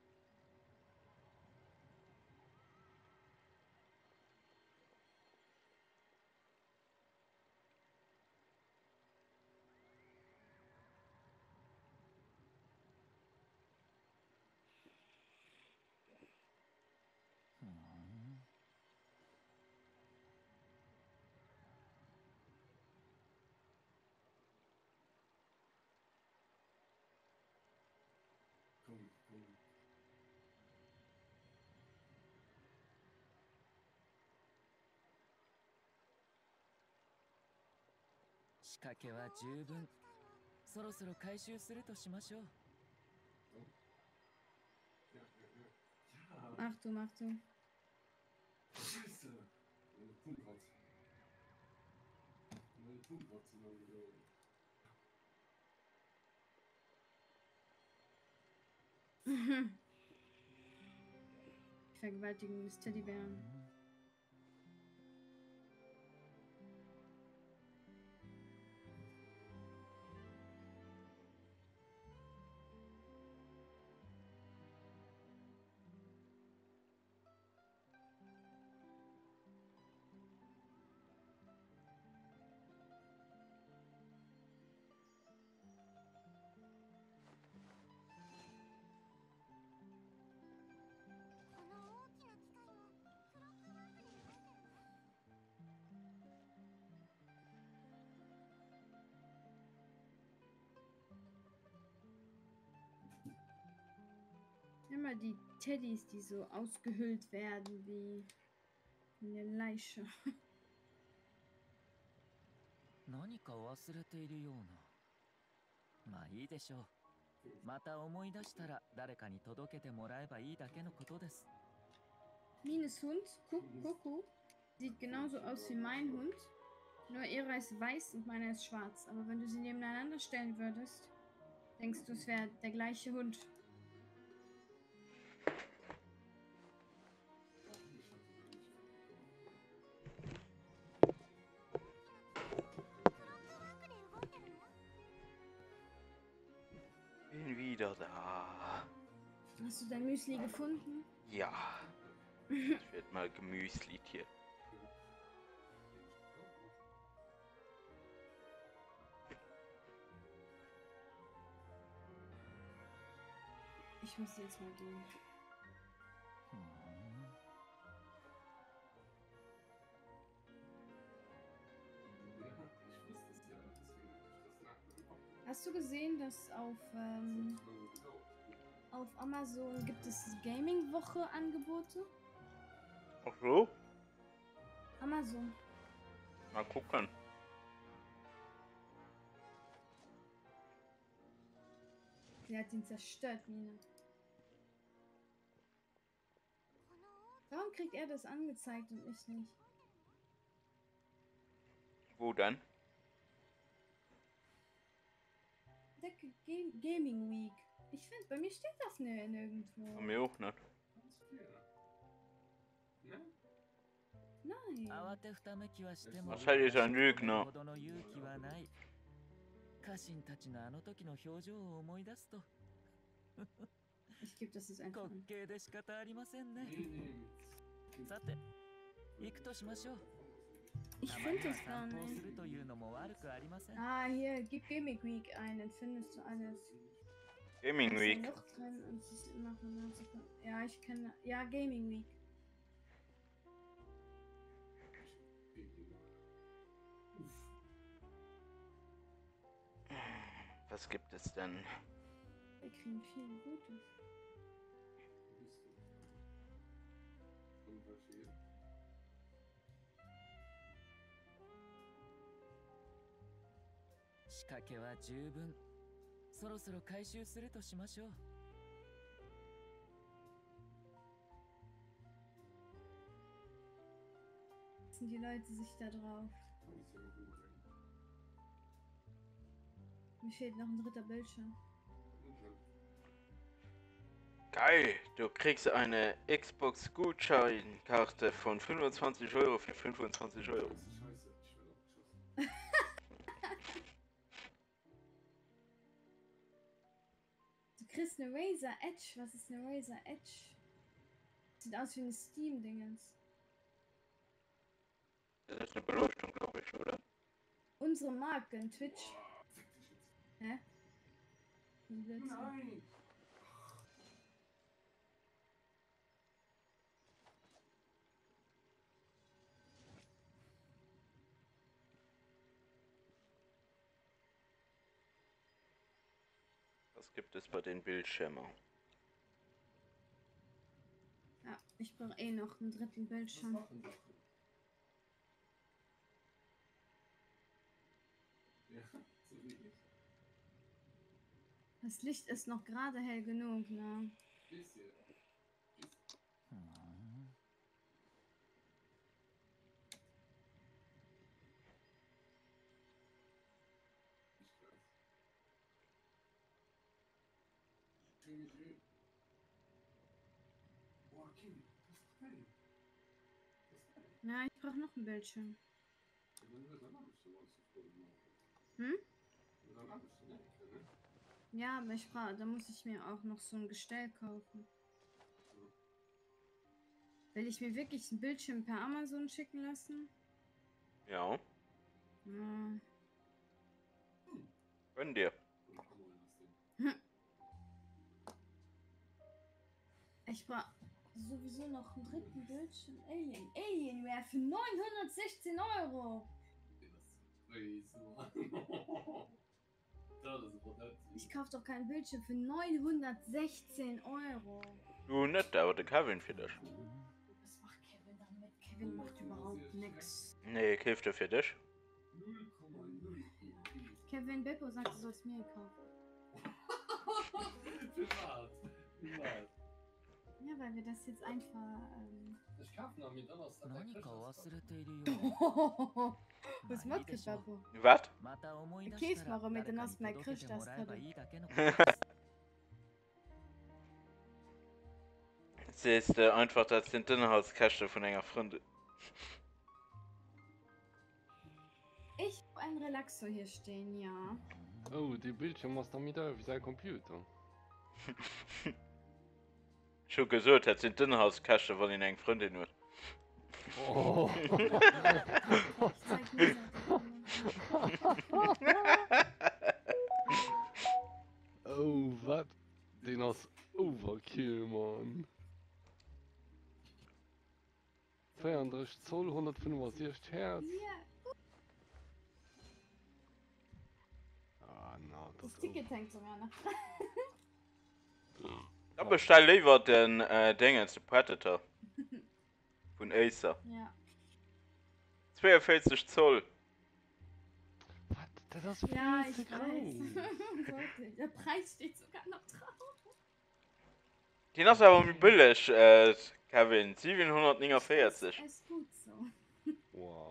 仕掛けは十分そろそろ回収するとしましょう Achtung, Achtung. Scheiße! Meine Punkrad. Meine Punkrad zusammengegangen. Vergewaltigung des Teddybären. Immer die Teddys, die so ausgehöhlt werden wie eine Leiche. 何か忘れているようなまあいいでしょうまた思い出したら誰かに届けてもらえばいいだけのことです Mines Hund, guck, guck, guck, sieht genauso aus wie mein Hund. Nur ihrer ist weiß und meiner ist schwarz. Aber wenn du sie nebeneinander stellen würdest, denkst du, es wäre der gleiche Hund. Da. Hast du dein Müsli gefunden? Ja. Ich werde mal gemüslit hier. Ich muss jetzt mal durch. Hast du gesehen, dass auf, ähm, auf Amazon gibt es Gaming-Woche-Angebote? Ach so? Amazon. Mal gucken. Sie hat ihn zerstört, Nina. Warum kriegt er das angezeigt und ich nicht? Wo dann? Decke Game Gaming Week. Ich finde, bei mir steht das nir- nirgendwo. Bei mir auch nicht. Nein. 慌てふためきはしても Wahrscheinlich ein Lügner. ほどの勇気はない家臣たちのあの時の表情を思い出すと Ich gebe das jetzt einfach 滑an. 稽で仕方ありませんねさて行くとしましょう Ich たまに finde は das gar 散歩 nicht. するというのも悪くありません Ah, hier, gib Gaming Week ein, dann findest du alles. Gaming Week. Ja, ich kenne. Ja, Gaming Week. Was gibt es denn? Wir kriegen viel Gutes. Shikake wa jubun そろそろ回収するとしましょう Sind die Leute sich da drauf? Mir fehlt noch ein dritter Bildschirm. Geil, du kriegst eine Xbox Gutscheinkarte von 25 Euro für 25 Euro. Kriegst eine Razer Edge. Was ist eine Razer Edge? Sieht aus wie ein Steam-Dingens. Das ist eine Beleuchtung, glaube ich, oder? Unsere Marken, Twitch. Hä? Nein! Was gibt es bei den Bildschirmen? Ja, ich brauche eh noch einen dritten Bildschirm. Ja, so wie ich. Das Licht ist noch gerade hell genug, ne? Bisschen. Ich weiß. Schön geschrieben. Boah, Kim, das ist geil. Ja, ich brauche noch einen Bildschirm. Hm? Ja, aber ich brauche, da muss ich mir auch noch so ein Gestell kaufen. Will ich mir wirklich einen Bildschirm per Amazon schicken lassen? Ja, Ja. gönn dir. Ich brauche sowieso noch einen dritten Bildschirm. Alien. Alienware für 916 Euro. Nett. Ich kaufe doch keinen Bildschirm für 916 Euro. Du nicht, aber der Kevin für dich. Was macht Kevin damit? Kevin macht überhaupt nichts. Nee, ich hilf dir für dich. 0,0. Kevin Beppo sagt, du sollst mir kaufen. Privat. Privat. Ja, weil wir das jetzt einfach. Ähm das schaffen am Donnerstag. Was macht Kishabu? Was? Kies mal mit den Osmai Krishnas Sie ist äh, einfach das den Dinnerhaus-Kasche von enger Freundin. Ich hab einen Relaxo hier stehen, ja. Oh, die Bildschirm muss doch wieder äh, wie sein Computer. Schon gesagt, das sind Inhaltskäste von einer Freundin nur. Oh. Oh, was? Den hast Overkill, Mann. 32 Zoll, 165 Hertz. Ja, Ah, na, das das Ticket hängt sogar noch dran. Da bestell lieber den äh, Dingens, den Predator. Von Acer. Ja. 42 Zoll. Das ist Ja, viel ich zu groß. Der Preis steht sogar noch drauf. Die ist aber billig, äh, Kevin. 749. Ist gut so. Wow.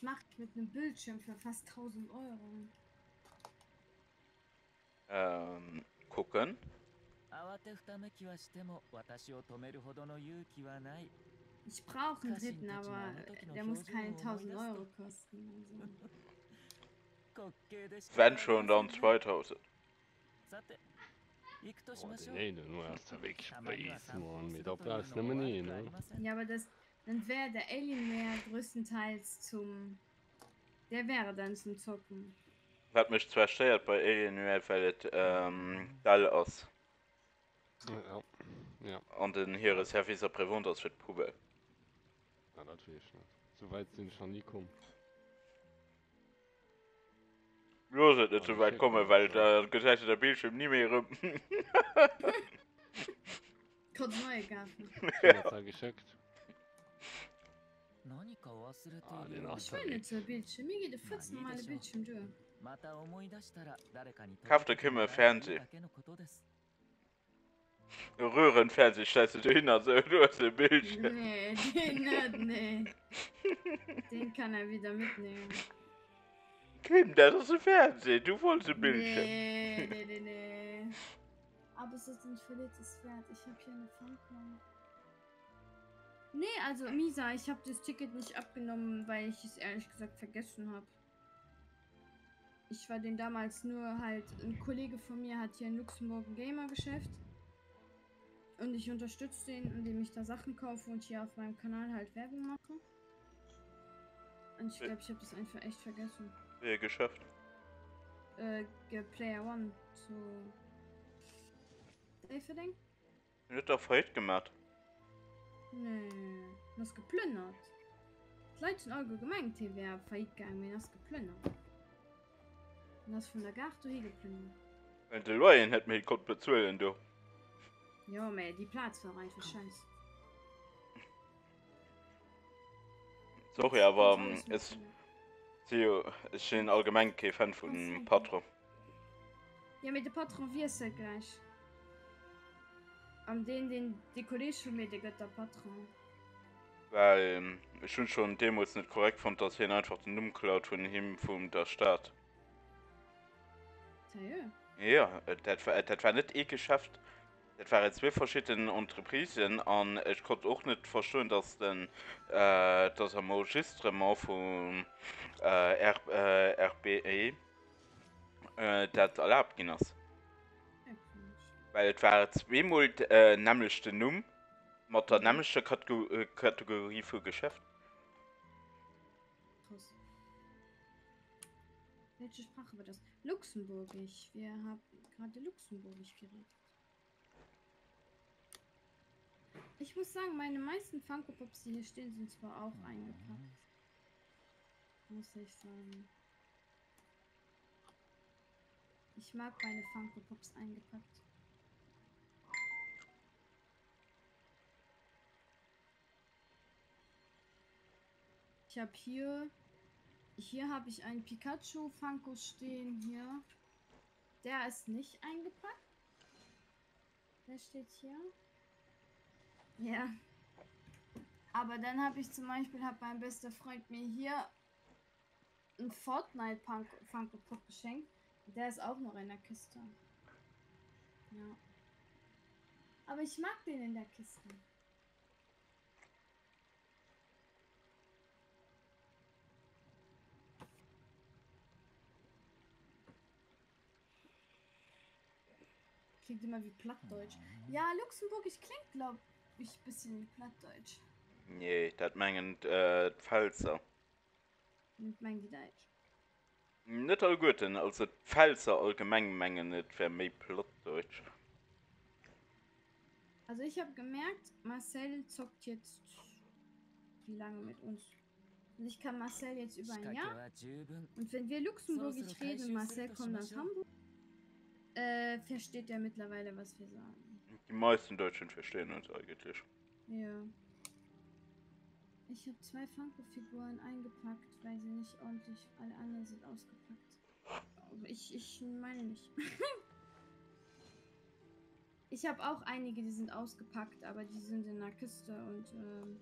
was mache ich mit einem Bildschirm für fast 1000 Euro? Ähm, gucken. 慌てふためきはしても私を止めるほどの勇気はない。 Ich brauche einen dritten, aber der muss keine 1000 Euro kosten. Also. Wenn schon, dann 2000. さて、行くとし Oh, ましょう。 nee, du hast ja wirklich Space, Mann. Mit ob das nicht mehr nie, ne? Ja, aber das, dann wäre der Alienware größtenteils zum. Der wäre dann zum Zocken. Was mich zwar stört bei Alien, weil es ähm, geil ist. Ja. Ja. Und in hier ist ja wie so prävent aus für die Pube. Ja, das will ich nicht. So weit sind noch nie gekommen. Bloß nicht, nicht so weit kommen, weil da gesagt der Bildschirm nie mehr rum. Kurz neue Garten. Ich hab das ja geschickt. Schweinetzer Bildschirm. Mir geht der furzenmale Bildschirm durch. Kaffte Kimme Fernseh. Röhrenfernseh, scheiße, du hin, also du hast den Bildschirm. Nee, den hat nicht. Den kann er wieder mitnehmen. Kim, das ist ein Fernsehen, du wolltest ein Bildschirm. Nee, nee, nee, nee. Aber es ist ein verliebtes Pferd. Ich habe hier eine Funkung. Nee, also Misa, ich habe das Ticket nicht abgenommen, weil ich es ehrlich gesagt vergessen habe. Ich war den damals nur halt, ein Kollege von mir hat hier in Luxemburg ein Gamer-Geschäft. Und ich unterstütze den, indem ich da Sachen kaufe und hier auf meinem Kanal halt Werbung mache. Und ich glaube, ich habe das einfach echt vergessen. Wie geschafft. Äh, ge- Player One zu. Safe-Ding? Nicht auf heute gemacht. Nee, das geplünnert. Leiiten auge gemengt wer vergang wenn das geplünnert. das von der Gar du he geplünnert. Wenn de Loien het mé kot bezuelen du. Jo méi die Platz war reif scheiß. Sorry aber es schön allgemeng ke fan vu Patro. Ja mit de Patron wie se gleich an den den die Kolge mit Götter Patron. Weil ähm, schon schon Demos nicht korrekt von dass hin einfach den Nummklaut von him vom der Staat. Ja, ja das war, das war nicht eh geschafft. Das waren zwei verschiedene entreprisen an ich konnte auch nicht verstehen dass denn äh, das Magistrement vom äh, R, äh, RBE äh, das erlaubt ging hast Weil es war zweimal äh, nämlich der Num mit der nämlichen Kategor äh, Kategorie für Geschäft. Krass. Welche Sprache war das? Luxemburgisch. Wir haben gerade Luxemburgisch geredet. Ich muss sagen, meine meisten Funko Pops, die hier stehen, sind zwar auch eingepackt. Muss ich sagen. Ich mag meine Funko Pops eingepackt. Ich habe hier hier habe ich einen Pikachu Funko stehen hier. Der ist nicht eingepackt. Der steht hier. Ja. Aber dann habe ich zum Beispiel, hat mein bester Freund mir hier einen Fortnite Funko Pop geschenkt. Der ist auch noch in der Kiste. Ja. Aber ich mag den in der Kiste. klingt immer wie Plattdeutsch. Mhm. Ja, Luxemburgisch klingt, glaube ich, ein bisschen wie Plattdeutsch. Nee, das meinen äh, Pfälzer. Mit mein Deutsch. Nicht all gut, denn also Pfalzer allgemein mengen nicht für mich Plattdeutsch. Also ich habe gemerkt, Marcel zockt jetzt wie lange mit uns? Und ich kann Marcel jetzt über ein Jahr. Und wenn wir Luxemburgisch reden, Marcel kommt nach Hamburg äh, versteht er mittlerweile, was wir sagen. Die meisten Deutschen verstehen uns eigentlich. Ja. Ich habe zwei Funko-Figuren eingepackt, weil sie nicht ordentlich. Alle anderen sind ausgepackt. Aber ich, ich meine nicht. ich habe auch einige, die sind ausgepackt, aber die sind in der Kiste und ähm,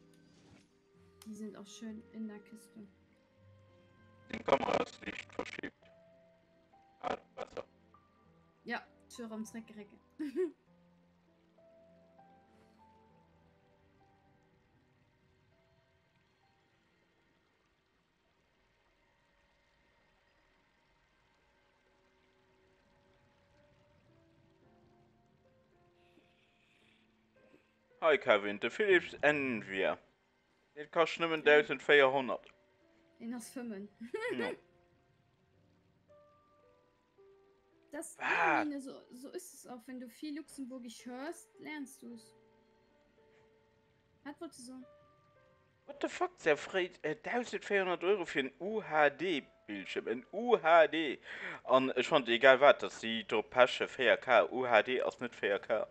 die sind auch schön in der Kiste. Die Kamera ist nicht verschiebt. Ah, besser. Ja, schön ums Recke, Recke. Hi Kevin, der Philips Envia. Den kostet nur 1400. Den hast fünfen. Ja. Das, Ah. Mine, so, so ist es auch. Wenn du viel Luxemburgisch hörst, lernst du es. Was wolltest du sagen? What the fuck, der fragt äh, 1400 Euro für ein UHD-Bildschirm. Ein UHD. Und ich fand egal was, dass die dort pasche 4K. UHD ist nicht 4K.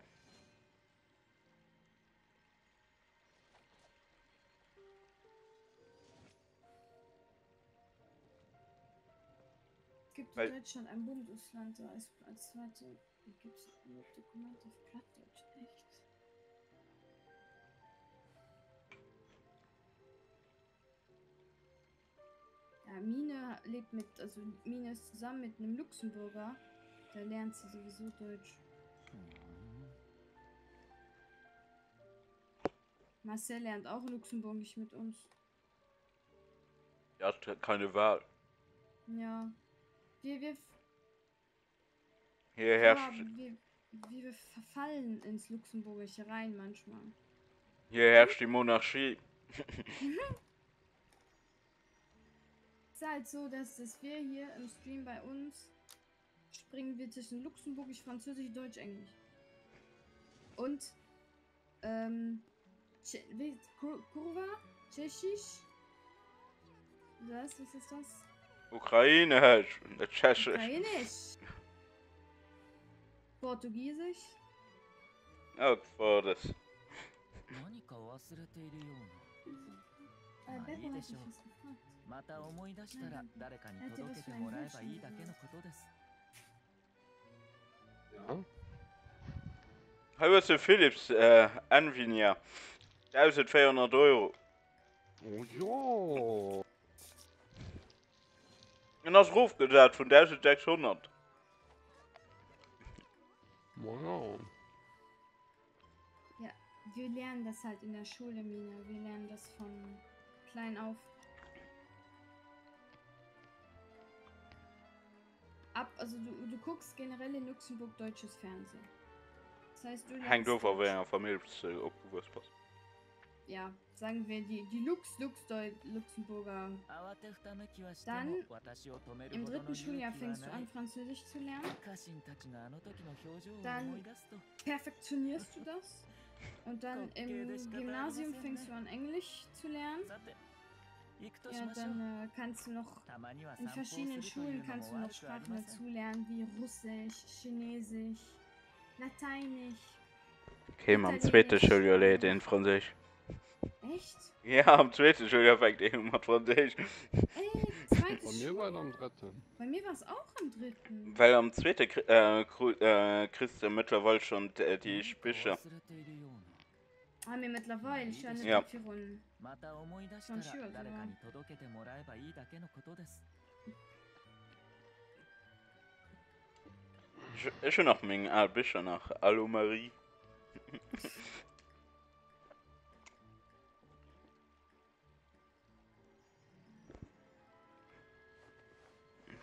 Gibt in Deutschland ein Bundesland, da ist als zweite gibt es ein Dokument auf Plattdeutsch. Echt? Ja, Mine lebt mit, also Mine ist zusammen mit einem Luxemburger. Da lernt sie sowieso Deutsch. Marcel lernt auch Luxemburgisch mit uns. Er hat keine Wahl. Ja. Wir, wir, Hier ja, herrscht, wir, wir, wir verfallen ins Luxemburgische rein manchmal. hier herrscht die Monarchie. Es ist halt so, dass, dass wir hier im Stream bei uns springen wir zwischen Luxemburgisch, Französisch, Deutsch, Englisch. Und ähm, Kurva, Tschechisch. Was, was ist das? Ukrainisch. Tschechisch. Ukrainisch. Portugiesisch. Oh, vor das. Ja. Howard Phillips, äh, Anvinia. 1400 Euro. Oh ja. Und das Ruf gesagt von 1600. Wow. Ja, wir lernen das halt in der Schule, Mina. Wir lernen das von klein auf. Ab, also du, du guckst generell in Luxemburg deutsches Fernsehen. Das heißt, du Hängt auf, ob Deutsch. er Familie äh, aufgewusst was ja, sagen wir die, die Lux, Lux, Luxemburger. Dann, im dritten Schuljahr fängst du an, Französisch zu lernen. Dann perfektionierst du das. Und dann im Gymnasium fängst du an, Englisch zu lernen. Ja, dann äh, kannst du noch in verschiedenen Schulen kannst du noch Sprachen dazulernen, wie Russisch, Chinesisch, Lateinisch. Okay, man zweite Schuljahr in Französisch. Echt? Ja, am dritten Schuljahrfekt irgendwann von dich. Ey, Bei mir war es am dritten. Bei mir war es auch am dritten. Weil am zweiten äh, kriegst äh, äh, du ah, mittlerweile schon die, die Spitze. Haben wir mittlerweile schon eine ja. Runden. Schon schön, Ich, ich noch mein Albischer nach Alu Marie.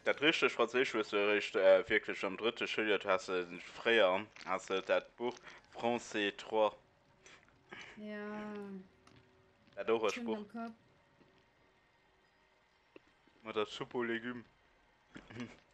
Das richtig Französisch äh, wirklich am dritten Schuljahr hast du früher hast du das Buch Français 3 Ja. das auch ein Schön Spruch am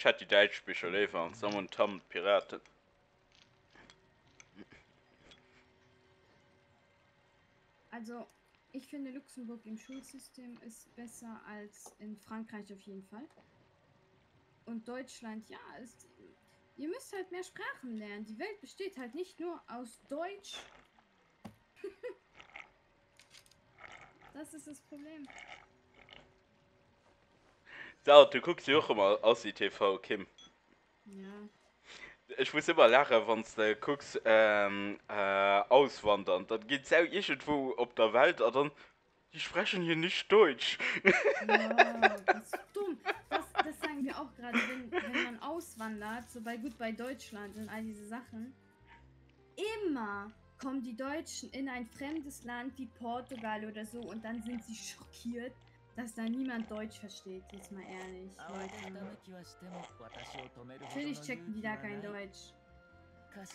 Ich hatte die Deutschbücher liefern, Sam und Tom Piraten. Also, ich finde Luxemburg im Schulsystem ist besser als in Frankreich auf jeden Fall. Und Deutschland, ja, ist. Ihr müsst halt mehr Sprachen lernen. Die Welt besteht halt nicht nur aus Deutsch. Das ist das Problem. So, du guckst ja auch immer aus die TV, Kim. Ja. Ich muss immer lachen, wenn du guckst, ähm, äh, auswandern. Dann geht es auch irgendwo auf der Welt, und dann, die sprechen hier nicht Deutsch. Ja, das ist dumm. Das, das sagen wir auch gerade, wenn, wenn man auswandert, so bei gut bei Deutschland und all diese Sachen. Immer kommen die Deutschen in ein fremdes Land wie Portugal oder so und dann sind sie schockiert, dass da niemand Deutsch versteht, jetzt mal ehrlich. Leute. Natürlich checken die da kein Deutsch. Das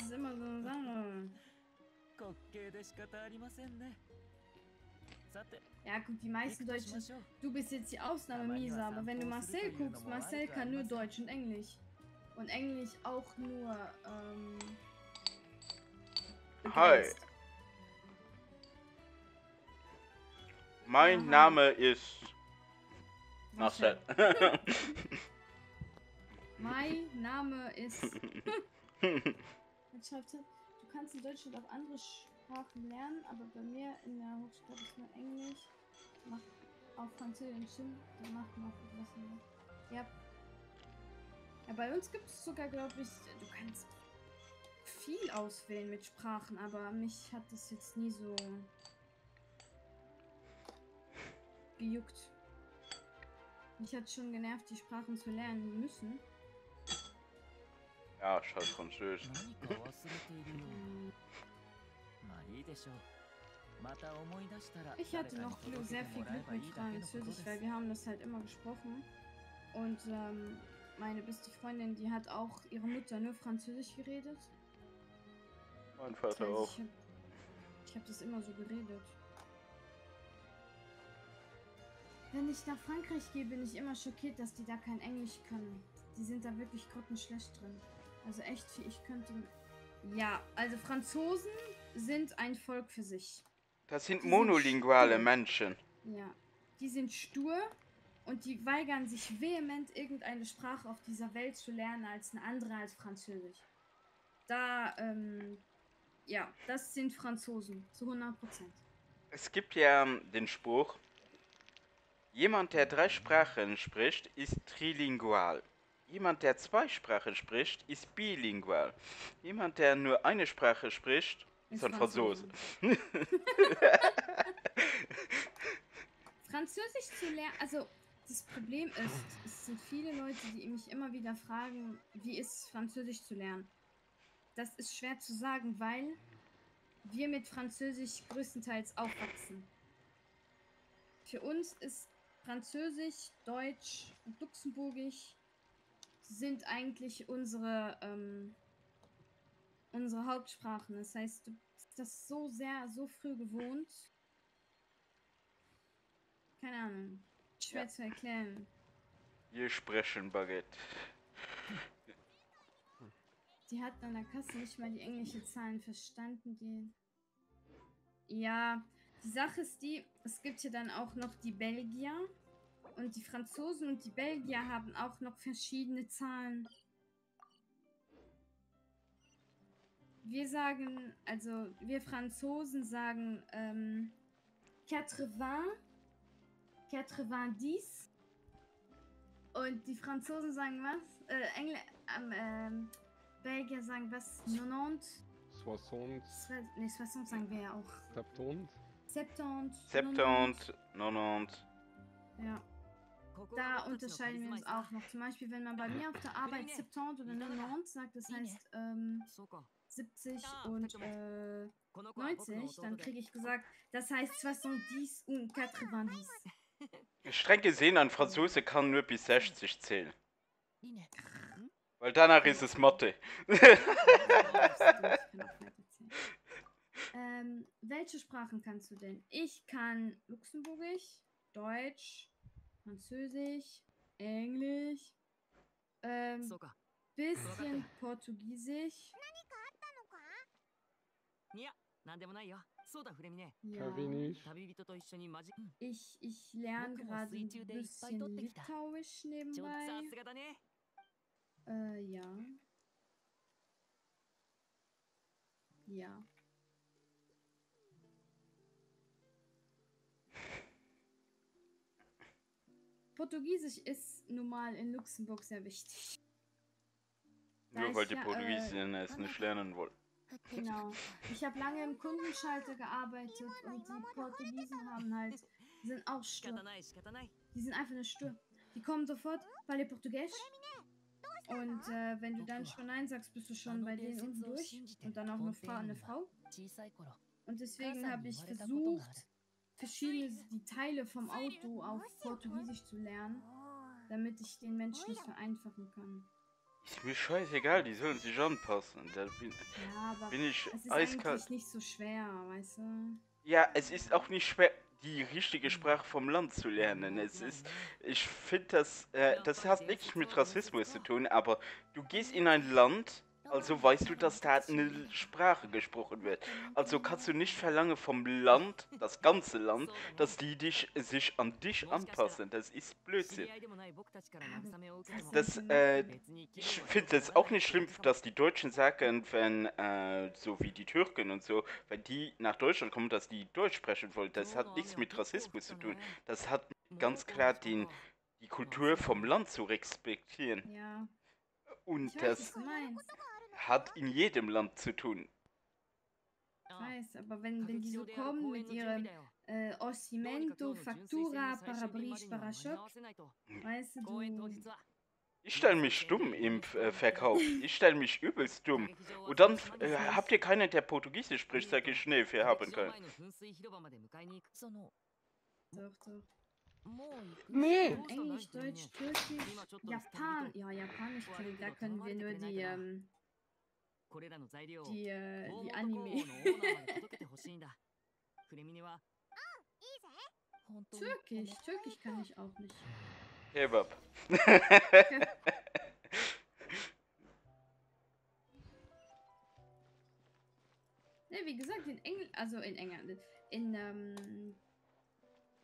ist immer so eine Sache. Ja gut, die meisten Deutschen... Du bist jetzt die Ausnahme, Misa, aber wenn du Marcel guckst, Marcel kann nur Deutsch und Englisch. Und Englisch auch nur, ähm... Hi. Mein Name ist Marcel. Mein Name ist. Jetzt schreibt sie, du kannst in Deutschland auch andere Sprachen lernen, aber bei mir in der Hochschule ist nur Englisch. Macht auch Französisch Sinn, dann macht noch etwas mehr. Ja. Ja, bei uns gibt es sogar, glaube ich, du kannst viel auswählen mit Sprachen, aber mich hat das jetzt nie so gejuckt. Mich hat schon genervt, die Sprachen zu lernen müssen. Ja, scheiß Französisch. Ich hatte noch Glück, sehr viel Glück mit Französisch, weil wir haben das halt immer gesprochen. Und ähm, meine beste Freundin, die hat auch ihre Mutter nur Französisch geredet. Mein Vater das heißt, auch. Ich habe hab das immer so geredet. Wenn ich nach Frankreich gehe, bin ich immer schockiert, dass die da kein Englisch können. Die sind da wirklich grottenschlecht drin. Also echt. Ich könnte. Ja, also Franzosen sind ein Volk für sich. Das sind Die sind monolinguale stur. Menschen. Ja. Die sind stur und die weigern sich vehement, irgendeine Sprache auf dieser Welt zu lernen als eine andere als Französisch. Da, ähm, ja, das sind Franzosen, zu 100 Prozent. Es gibt ja ähm, den Spruch, jemand, der drei Sprachen spricht, ist trilingual. Jemand, der zwei Sprachen spricht, ist bilingual. Jemand, der nur eine Sprache spricht, ist, Ist ein Franzose. Französisch zu lernen, also das Problem ist, es sind viele Leute, die mich immer wieder fragen, wie ist Französisch zu lernen. Das ist schwer zu sagen, weil wir mit Französisch größtenteils aufwachsen. Für uns ist Französisch, Deutsch und Luxemburgisch sind eigentlich unsere, ähm, unsere Hauptsprachen. Das heißt, du bist das so sehr, so früh gewohnt. Keine Ahnung. Schwer Ja. zu erklären. Wir sprechen Baguette. Die hat an der Kasse nicht mal die englische Zahlen verstanden, die. Ja, die Sache ist die, es gibt hier dann auch noch die Belgier. Und die Franzosen und die Belgier haben auch noch verschiedene Zahlen. Wir sagen, also wir Franzosen sagen ähm, 80, 90. Und die Franzosen sagen was? Äh, Engl ähm, ähm, Belgier sagen was? 90? 60, Zwe- Nee, 60 sagen wir ja auch. 70. 70. 70, 90. Ja. Da unterscheiden wir uns auch noch. Zum Beispiel, wenn man bei mir auf der Arbeit 70 oder 90 sagt, das heißt ähm, 70 und äh, 90, dann kriege ich gesagt, das heißt 70 und 90. Streng gesehen, ein Franzose kann nur bis 60 zählen. Weil danach ist es Mathe. Ähm, welche Sprachen kannst du denn? Ich kann Luxemburgisch, Deutsch, Französisch, Englisch, ähm, Sogar. bisschen Portugiesisch. Ja, ich, ich lerne gerade ein bisschen Litauisch nebenbei. Äh, ja. Ja. Portugiesisch ist nun mal in Luxemburg sehr wichtig. Nur weil die ja, äh, Portugiesen es nicht lernen wollen. Genau. Ich habe lange im Kundenschalter gearbeitet und die Portugiesen haben halt, sind auch stur. Die sind einfach nur stur. Die kommen sofort, weil ihr Portugiesisch. Und äh, wenn du dann schon Nein sagst, bist du schon bei denen unten durch. Und dann auch eine Frau, eine Frau. Und deswegen habe ich versucht, verschiedene die Teile vom Auto auf Portugiesisch zu lernen, damit ich den Menschen es vereinfachen kann. Ist mir scheißegal, die sollen sich anpassen. Da bin, Ja, aber bin ich es ist eiskalt. eigentlich nicht so schwer, weißt du? Ja, es ist auch nicht schwer, die richtige Sprache vom Land zu lernen. Es ist, ich finde das, äh, das hat nichts mit Rassismus zu tun, aber du gehst in ein Land, also weißt du, dass da eine Sprache gesprochen wird. Also kannst du nicht verlangen vom Land, das ganze Land, dass die dich, sich an dich anpassen. Das ist Blödsinn. Das, äh, ich finde es auch nicht schlimm, dass die Deutschen sagen, wenn, äh, so wie die Türken und so, wenn die nach Deutschland kommen, dass die Deutsch sprechen wollen. Das hat nichts mit Rassismus zu tun. Das hat ganz klar den, die Kultur vom Land zu respektieren. Ja. Und Ich weiß, hat in jedem Land zu tun. Ich weiß, aber wenn, wenn die so kommen mit ihrem äh, Oscimento, Factura, Parabris, Parachok, weißt du, Ich stelle mich stumm im äh, Verkauf. Ich stelle mich übelst dumm. Und dann äh, habt ihr keinen, der Portugiesisch spricht, sag ich, nee, wir haben keinen. Doch, doch. Nee. Englisch, Deutsch, Türkisch, Japan. Ja, Japanisch da können wir nur die, ähm, die, äh, die Anime. Türkisch, Türkisch kann ich auch nicht. Kebab. Ne, wie gesagt, in England, also in England, in ähm,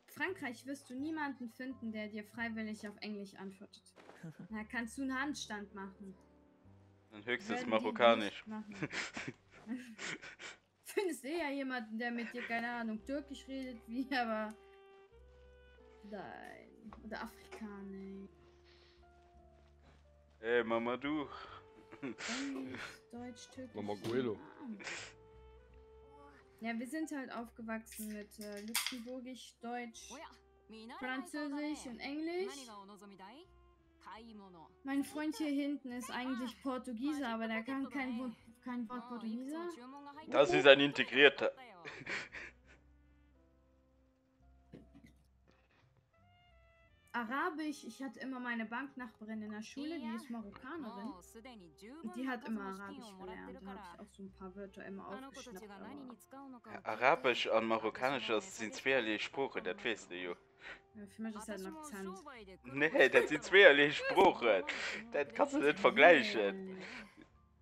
Frankreich wirst du niemanden finden, der dir freiwillig auf Englisch antwortet. Da kannst du einen Handstand machen. Dann die marokkanisch. Findest eher jemanden, der mit dir, keine Ahnung, Türkisch redet, wie aber. Nein. Oder Afrikaner. Ey, Mama, du. Deutsch, Türkisch. Mama Guelo. Ja, wir sind halt aufgewachsen mit äh, Luxemburgisch, Deutsch, Französisch und Englisch. Mein Freund hier hinten ist eigentlich Portugiese, aber der kann kein, Wort- kein Wort Portugiese. Das ist ein integrierter. Arabisch, ich hatte immer meine Banknachbarin in der Schule, die ist Marokkanerin. Und die hat immer Arabisch gelernt. Da habe ich auch so ein paar Wörter immer aufgeschnappt. Aber Arabisch und Marokkanisch, das sind zweierlei Sprachen, das weißt du ja. Für mich ist das ein Akzent. Nee, das sind zweierlei Sprachen. Das kannst du nicht vergleichen.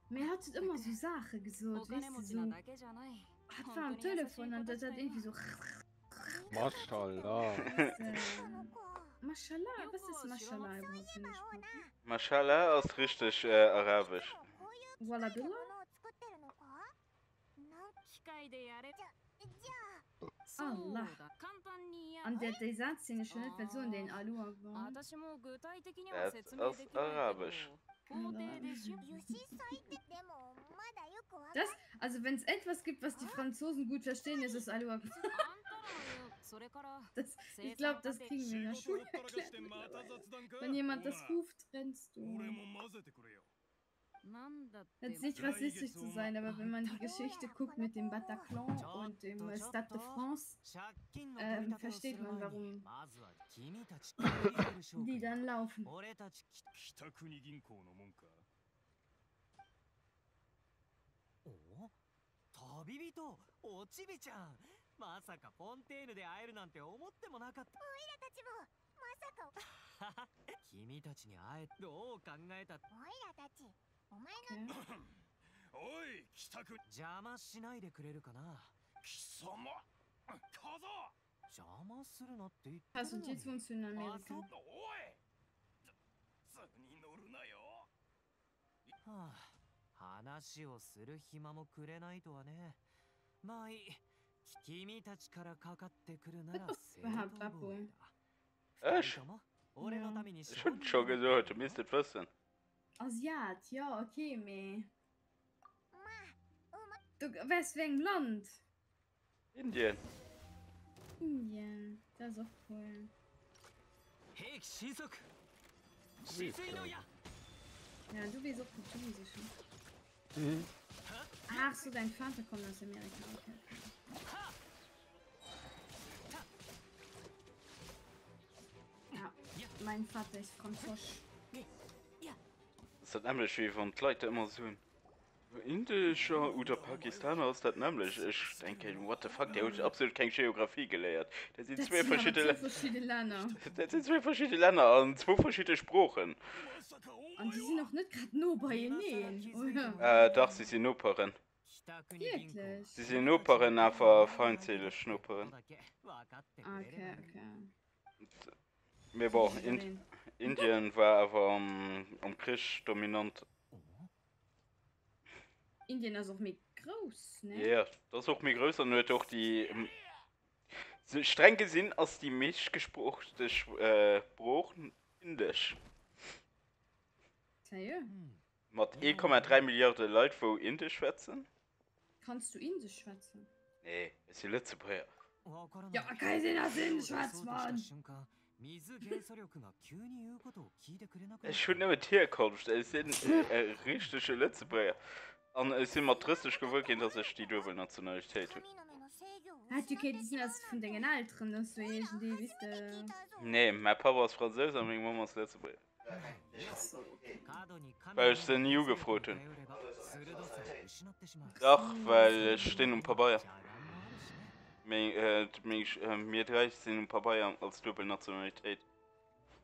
Mir hat es immer so Sachen gesagt, weißt du, so. Hat war am Telefon und das hat irgendwie so. Maschallah. Mashallah, was ist Mashallah überhaupt für eine Sprache? Mashallah ist richtig äh, Arabisch. Walla Billah? Allah. An der den ich schon nicht Version den Alua war. Das ist Arabisch. Das, also wenn es etwas gibt, was die Franzosen gut verstehen, ist es Alua. Das, ich glaube, das kriegen wir in der Schule erklärt. Wenn jemand das ruft, rennst du. Jetzt nicht rassistisch zu sein, aber wenn man die Geschichte guckt mit dem Bataclan und dem äh, Stade de France, ähm, versteht man, warum die dann laufen. 北国銀行のもんかお旅人おちびちゃんまさかフォンテーヌで会えるなんて思ってもなかったオイラたちもまさか君たちに会えどう考えたオイラたち お前が おい帰宅。邪魔しないでくれるかな？貴様。カ僧邪魔するなって言ってるのに。Hast du おい。図に乗るなよ。はあ話をする暇もくれないとはね。まあいい。君たちからかかってくるなら 正当防衛だ。Ach, schon Joker so heute, Mist, 14. Asiat, ja, okay, meh. Oh du, weswegen Land? Indien. Indien, das ist auch cool. Hey, Shizuk! Ja, du bist auch gut Chinesisch. Ne? Mhm. Ach so, dein Vater kommt aus Amerika. Okay. Ja, mein Vater ist französisch. Das ist nämlich wie von Leute immer so. Indischer oder Pakistaner ist das nämlich. Ich denke, what the fuck, der hat absolut keine Geografie gelehrt. Das sind Das zwei verschiedene, verschiedene Länder. das sind zwei verschiedene Länder und zwei verschiedene Sprachen. Und die sind noch nicht gerade nur bei ihnen, oder? Äh, doch, sie sind Operen. Wirklich? Sie sind Operen, aber feindselige Schnupperen. Okay, okay. Mir war in, Indien war aber am um, um Krisch dominant. Indien also mit groß ne? yeah, das auch mir größer nur doch die um, so streng gesinn als die Milch gesprochte äh, Brochen indisch. Mat 1,3 Milliarden Leute wo indisch schwätzen? Kannst du indisch schwätzen? Nee, ist die letzte Brille. ja, Ich hun net hier kommst sinn äh, Let's Player. Und es sind mat tristisch gewol kind dat sech die dowel Nationalitéit hun. Hat du ass vun degen Altren wis? Nee, ma Pa was Fraseuser még Let's Lettzebreer. Weil ich den Ju gefroten. Doch, weil ich stehen und Papa Ja. mir dreich sinn Papaier als doppel Nationalitéit.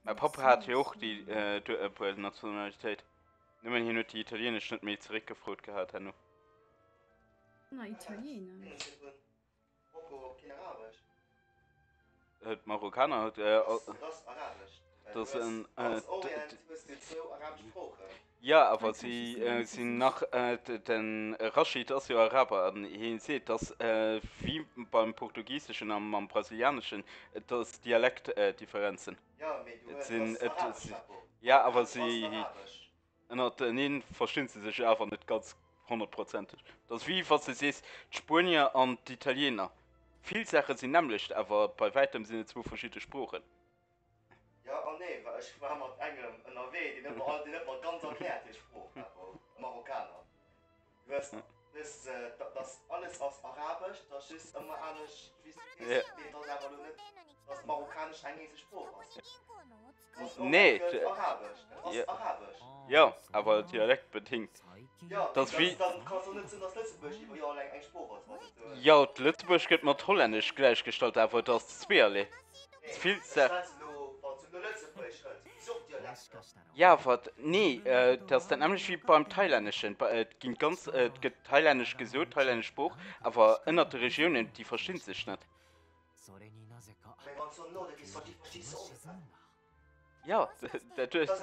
E Papa hat joch die doppel Nationalitéit. Nimmen hin not die italienisch net méi zeré gefrot gehat hanno. Na Italiener. Et Marokkaner hat das en Ja aber sie äh, sind nach äh, den Rashid as Araber hin se dass äh, wie beim portugiesischen am am brasilianischen das Dialekt äh, Differenzen. Ja, du, äh, sind, äh, sie, ja aber ja, sie hin verstehen sie sich einfach nicht ganz hundertprozentig. Das wie was sie ist Spanier und die Italiener. Viel Sache sie nämlich aber bei weitem sind zwei verschiedene Spprochen ja, oh nee, ich war engem NRW, die nimmer, die nimmer weißt, ja. das, äh, das, das alles aus arabisch das ist immer anders ja. das marokkanisch eigentlich Spruch was nee arabisch, ja. arabisch ja aber dialekt bedingt ja das wie ja Lüburg geht man holländisch gleichgestalt aber das zwerle viel sehr Ja, aber nee, äh, das ist dann nämlich wie beim Thailändischen. Äh, ging ganz äh, Thailändisch gesucht, Thailändisch Spruch, aber in der Regionen, die verstehen sich nicht. Ja, das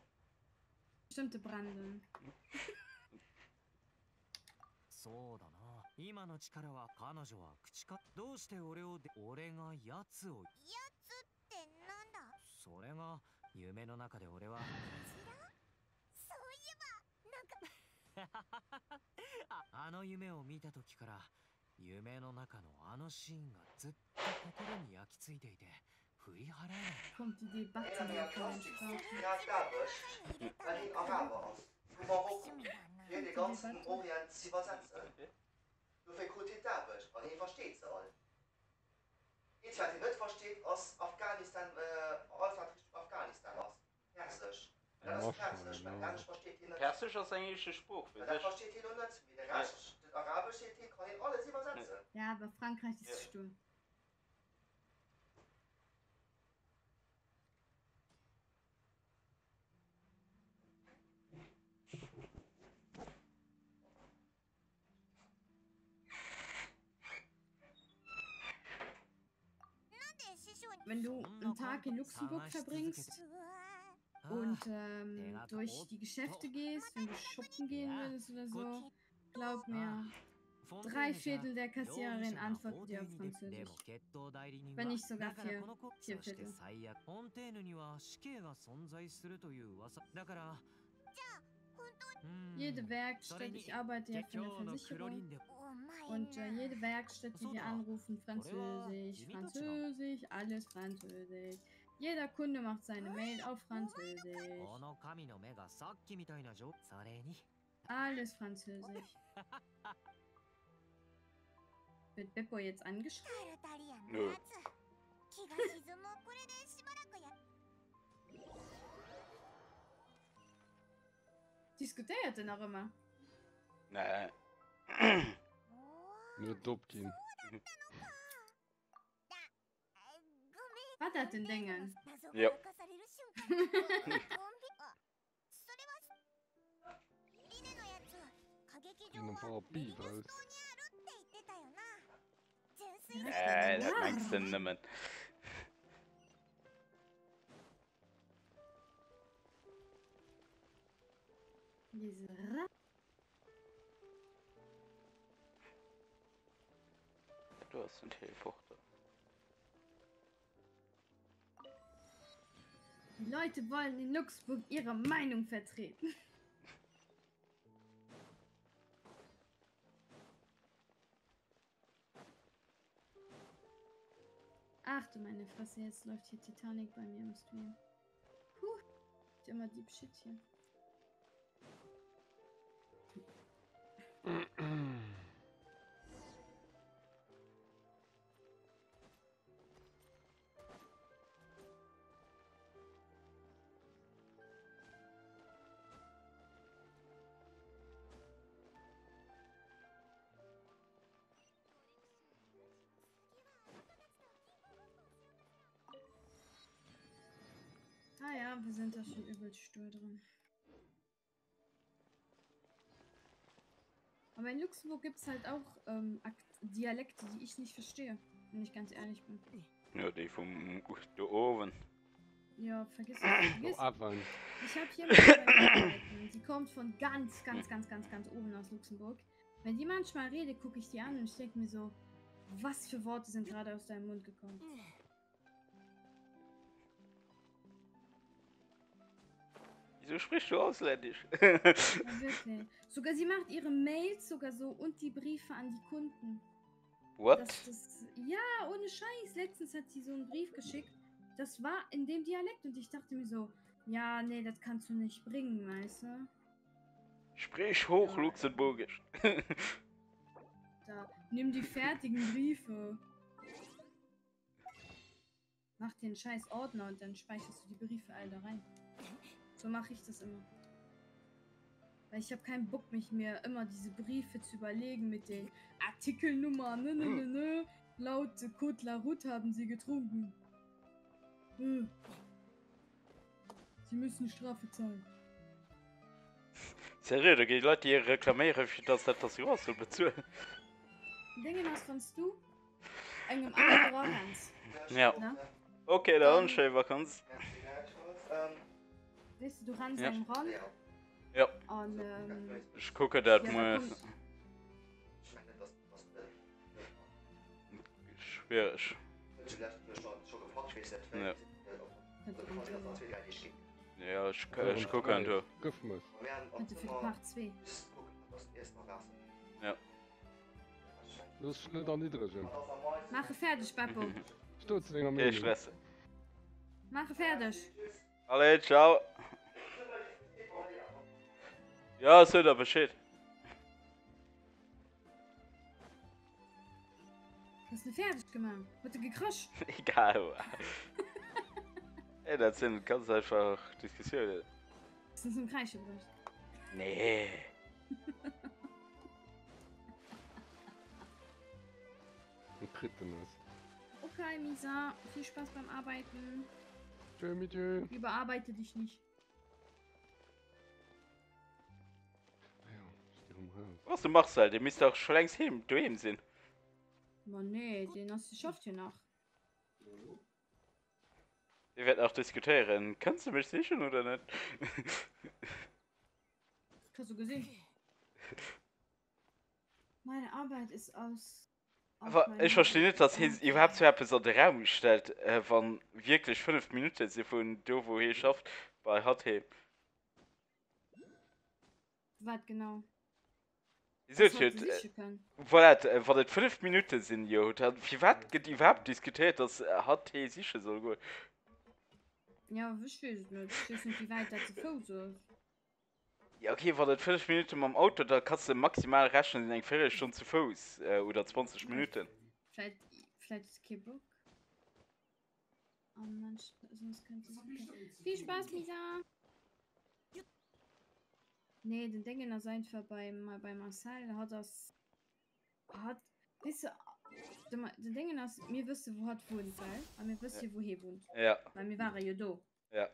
Bestimmte Branden. そうだな。今の力は彼女は口かどうして俺をで俺が奴をやつってなんだ？それが夢の中で俺は。そういえばなんか。あ あの夢を見た時から夢の中のあのシーンがずっと心に焼き付いていて Kommt die Debatte. Arabisch. Hier Arabisch es alle. Jetzt, was ihr nicht versteht, aus Afghanistan, äh, alles was Richtung Afghanistan ist. Persisch. Das ist Persisch, weil Persisch versteht ihr nicht. Persisch ist eigentlich ein Spruch. Ja, Das versteht ihr noch nicht. Wie der das Arabische, ihr kann ihr alles übersetzen. Ja, aber Frankreich ist Ja. stumm. wenn du einen Tag in Luxemburg verbringst und ähm, durch die Geschäfte gehst, wenn du shoppen gehen willst oder so, glaub mir, Drei Viertel der Kassiererin antworten dir auf Französisch. Wenn nicht sogar vier, vier Viertel. Jede Werkstatt, ich arbeite ja für eine Versicherung, und äh, jede Werkstatt, die wir anrufen, Französisch, Französisch, alles Französisch. Jeder Kunde macht seine Mail auf Französisch. Alles Französisch. Wird Beppo jetzt angeschrieben? Nö. Diskutiert denn noch immer? Nee. Nur Dobkin. Was hat denn Dingen? 謎が Ja. 明かされる瞬間コンビあそれはリネのやつ歌劇 In een Du hast einen Teleporter. Die Leute wollen in Luxemburg ihre Meinung vertreten. Ach du meine Fresse, jetzt läuft hier Titanic bei mir im Stream. Puh, immer Deep Shit hier. wir sind da schon übel stur drin. Aber in Luxemburg gibt es halt auch ähm, Ak- Dialekte, die ich nicht verstehe, wenn ich ganz ehrlich bin. Ja, die vom da oben. Ja, vergiss es. Vergiss. Abwand. Ich habe hier. Die kommt von ganz, ganz, ganz, ganz, ganz oben aus Luxemburg. Wenn die manchmal redet, gucke ich die an und ich denke mir so, was für Worte sind gerade aus deinem Mund gekommen? Wieso sprichst du ausländisch? Ja, wirklich. Sogar sie macht ihre Mails sogar so und die Briefe an die Kunden. What? Das, ja, ohne Scheiß. Letztens hat sie so einen Brief geschickt. Das war in dem Dialekt und ich dachte mir so, ja, nee, das kannst du nicht bringen, weißt du? Sprich hoch Luxemburgisch. Da, nimm die fertigen Briefe. Mach den scheiß Ordner und dann speicherst du die Briefe all da rein. So mache ich das immer. Weil ich habe keinen Bock, mich mir immer diese Briefe zu überlegen mit den Artikelnummern. Ne, ne, ne, ne. Laut Côte la Route haben sie getrunken. Sie müssen Strafe zahlen. Seriös, da gehen Leute, die reklamieren, für das das das Jahr soll bezahlen. Dinge, was kannst du? Engem anderen. Ja. Na? Okay, dann schön, was kannst weißt du, du ran ja. ran ja. Und, ähm, ich gucke dat ja, schwierig ja. Ja, ich, ich gucke an du. Ja. Das net an niedrigsinn. Mache fertig Papo. Stu Mache fertig. Alle ciao. Ja, so, da Bescheid. Hast du fertig gemacht? Wird er gekrascht? Egal. Ey, das sind ganz einfach Diskussionen. Ist das ein Kreis übrig? Nee. Ein Trittenes. Okay, Misa, viel Spaß beim Arbeiten. Tschö mit. Überarbeite dich nicht. Was du machst halt, ihr müsst doch schon längst hin, du hin sind. Mann, nee, den hast du geschafft hier noch. Wir werden auch diskutieren. Kannst du mich sichern oder nicht? Hast du gesehen? Meine Arbeit ist aus. Aber ich verstehe nicht, dass ihr überhaupt so etwas an den Raum gestellt äh, wenn wirklich fünf Minuten sie von da, wo ihr schafft, bei HT. Was genau? war dat 5 Minuten sinn Jo hat wie wat get die überhaupt diskutiert das hat he siche so gut? Ja, ja okay war dat 5 Minuten am Auto da kannst du maximal raschen in eng Fer schon zu Fuß äh, oder 20 Minuten. Vielleicht, vielleicht Oh Mensch, sonst könnte Viel Spaß, Lisa! nee den dingen er sein ver beim bei Marcel hat das hat wisse den dingen as mir wüsse wo hat wohn sei an mir wüsse ja. wo he wohnt. Ja. Weil mir war jo do ja.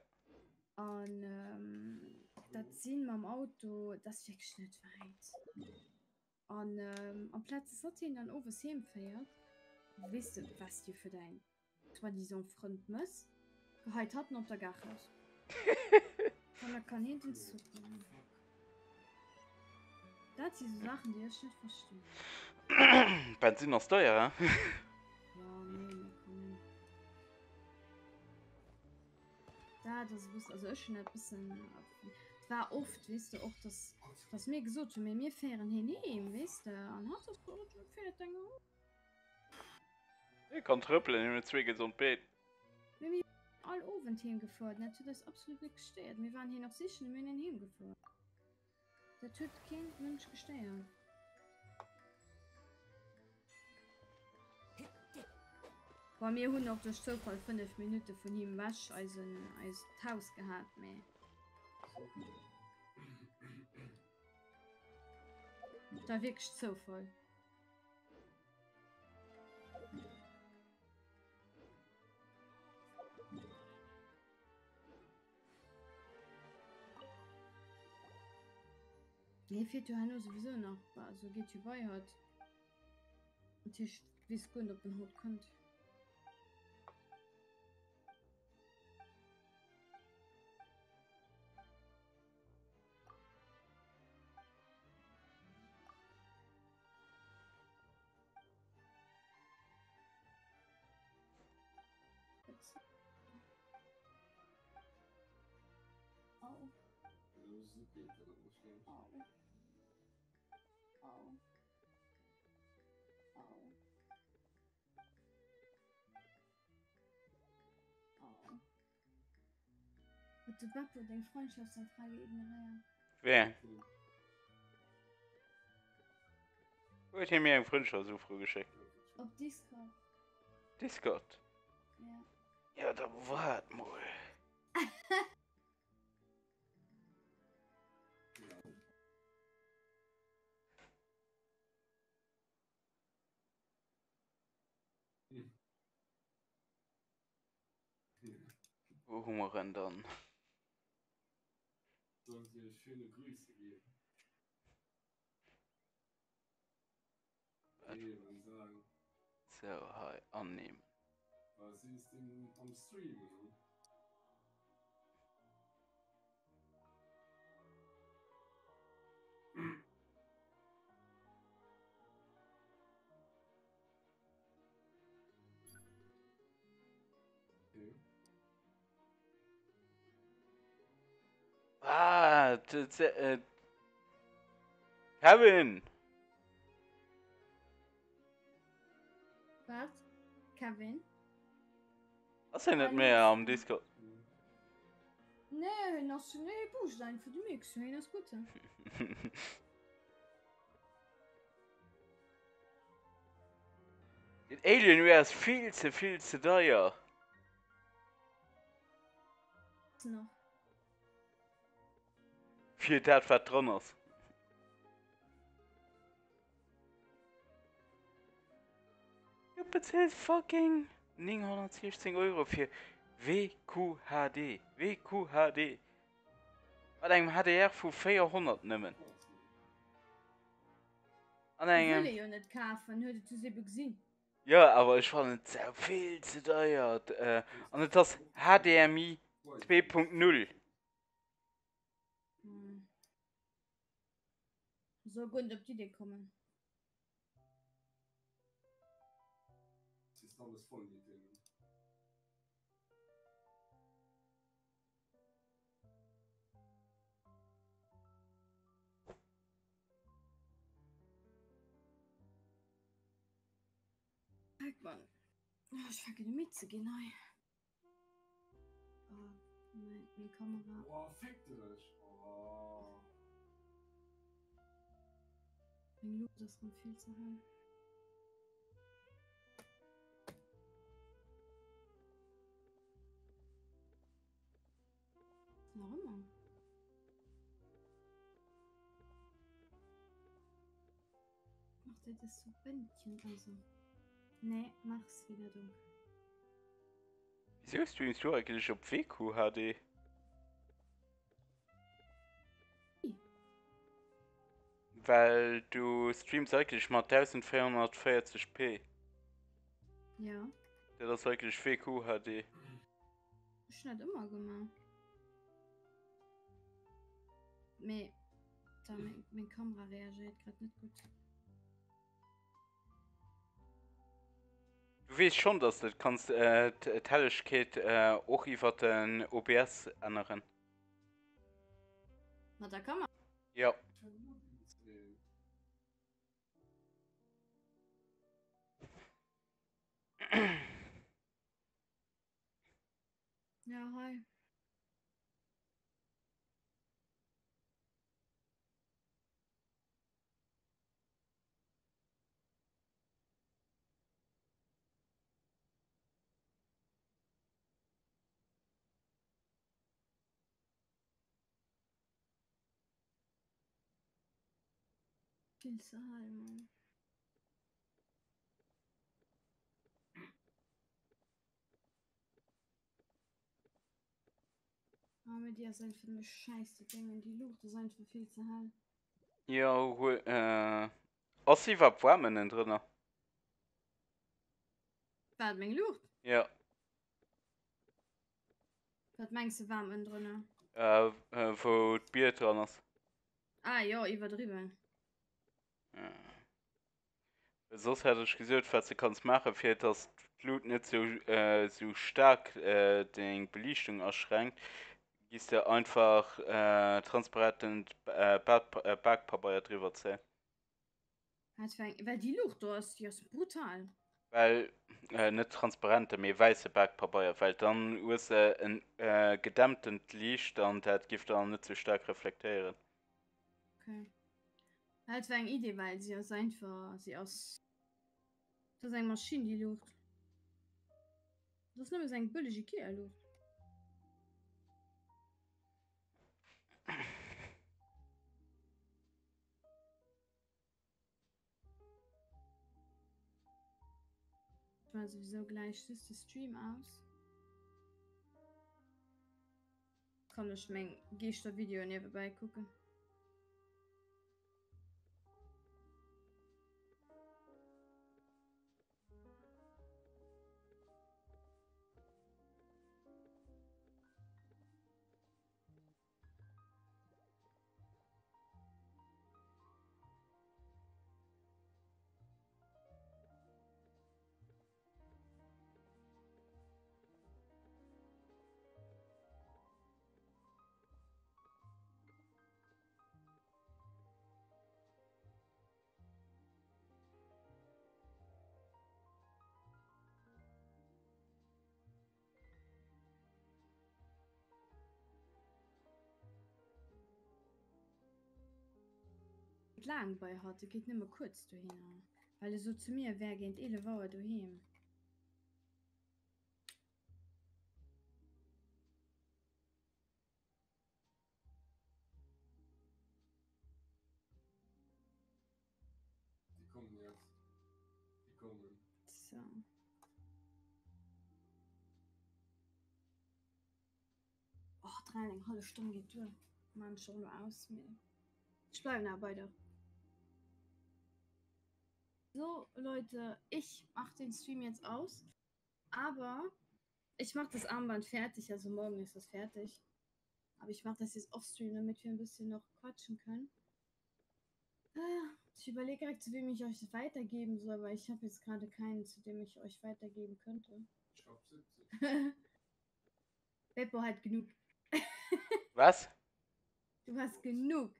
An ähm, dat ziehen ma am auto das fi schnitt weit. An ähm, am platz hat hin an over hem feiert wisst du was dir für dein war die so front muss geheit hatten op der gache kann hinten zu Das sind Sachen, die ich nicht verstehe. Benzin noch teuer, ja? ja, nee, wir können. Da, das ist, also ich schon ein bisschen. Das war oft, weißt du, auch das, was mir gesagt haben, mir fahren hier neben, weißt du, und hat das so viel dann geholt. Ich kann tröppeln, ich zwei gesund beten. Wir haben all Ofen hingefordert, natürlich das absolut nicht gestört. Wir waren hier noch sicher, wir haben ihn hingefordert. Der Typ kind Mönsch gestehen. Bei mir hun auf der Stofall 5 Minuten von ihm wasch als ein, als Taus gehabt me. Da wirklich so voll. Nee, fir Johanna sowieso nach so geht bei hat Tisch wie kun op den Hut kommt. Au. Au. Au. Au. Du Bappo, dein Freundschaftsanfrage ignorieren. Wer? Wo ihr mir einen Freundschaftssuche geschickt? Auf Discord. Discord. Ja. Ja, da wart mal. Ihn dann? Sollen dir schöne Grüße geben. Nee, und sagen, So, hi, annehmen. was ist denn am Stream? Ah, d- d- äh. Kevin! Was? Kevin? Was ist nicht mehr am Discord? Nee, nas nee, boos zijn voor de mix. Nee, dat is goed. Hè. Den Alienware ist viel zu viel zu teuer. Is viel dat vertrnners du bezielt fucking 916 euro für wqhd wqhd an engem hdr vu 400 nëmmen an engem gesinn ja aber ich fan zerfehl ze deiert an das hdmi 2.0 So gut, ob die dir kommen. Es ist alles voll mit denen. Mal. Oh, ich vergesse mitzugehen. Nein. Oh, meine, meine Kamera. Boah, fick dich. Oh. Loop ist noch viel zu hell. Noch immer. Macht er das so Bändchen also? Nee, mach's wieder dunkel. Wieso streamst du eigentlich auf WQ weil du streamst wirklich mal 1440 p. Ja. Der das wirklich VQ HD immer gemacht. Me, da, mein, mein Kamera reagiert gerade nicht gut. Du weißt schon dass du kannst äh, Telligkeit äh, auch über den OBS ändern na da kann man ja. Ja, hi. Viel Arme die sind für mich scheiße. Dinge die Luft ist einfach viel zu hell. Ja äh, sie war warmen drinnner Luft? Ja. Was meinst du warm drinnner äh, äh, wo das Bier dran ist. Ah ja überdriven ja. sos hätte ich gesagt, was du kannst machen für das Blut nicht so äh, so stark äh, den Belichtung erschränkt gießt er einfach äh, transparent äh, Backpapier drüber ze weil die Luft hast just brutal. Weil äh, net transparente mé weiße Backpapier weil dann us en äh, gedämmten Licht und het gift an net zu stark reflektieren. Okay. halt eng idee weil sie aus einfach sie aus das eng Maschine die Luft. Das eng bulllege Luft weiß sowieso gleich der Stream aus. Kann ich mein Gester-Video nebenbei gucken. lang bei hat geht nimmer kurz du hin. Weil so zu mir wer gent ele war du hin? Die kommen jetzt. Die kommen. So. Och, drei halbe Stunde geht du man schon aus mir. Ich bleibe na beide So, Leute, ich mache den Stream jetzt aus. Aber ich mache das Armband fertig. Also morgen ist das fertig. Aber ich mache das jetzt offstream, damit wir ein bisschen noch quatschen können. Ah, Ich überlege gerade, zu wem ich euch das weitergeben soll, weil ich habe jetzt gerade keinen, zu dem ich euch weitergeben könnte. Ich 70. Beppo hat genug. Was? Du hast genug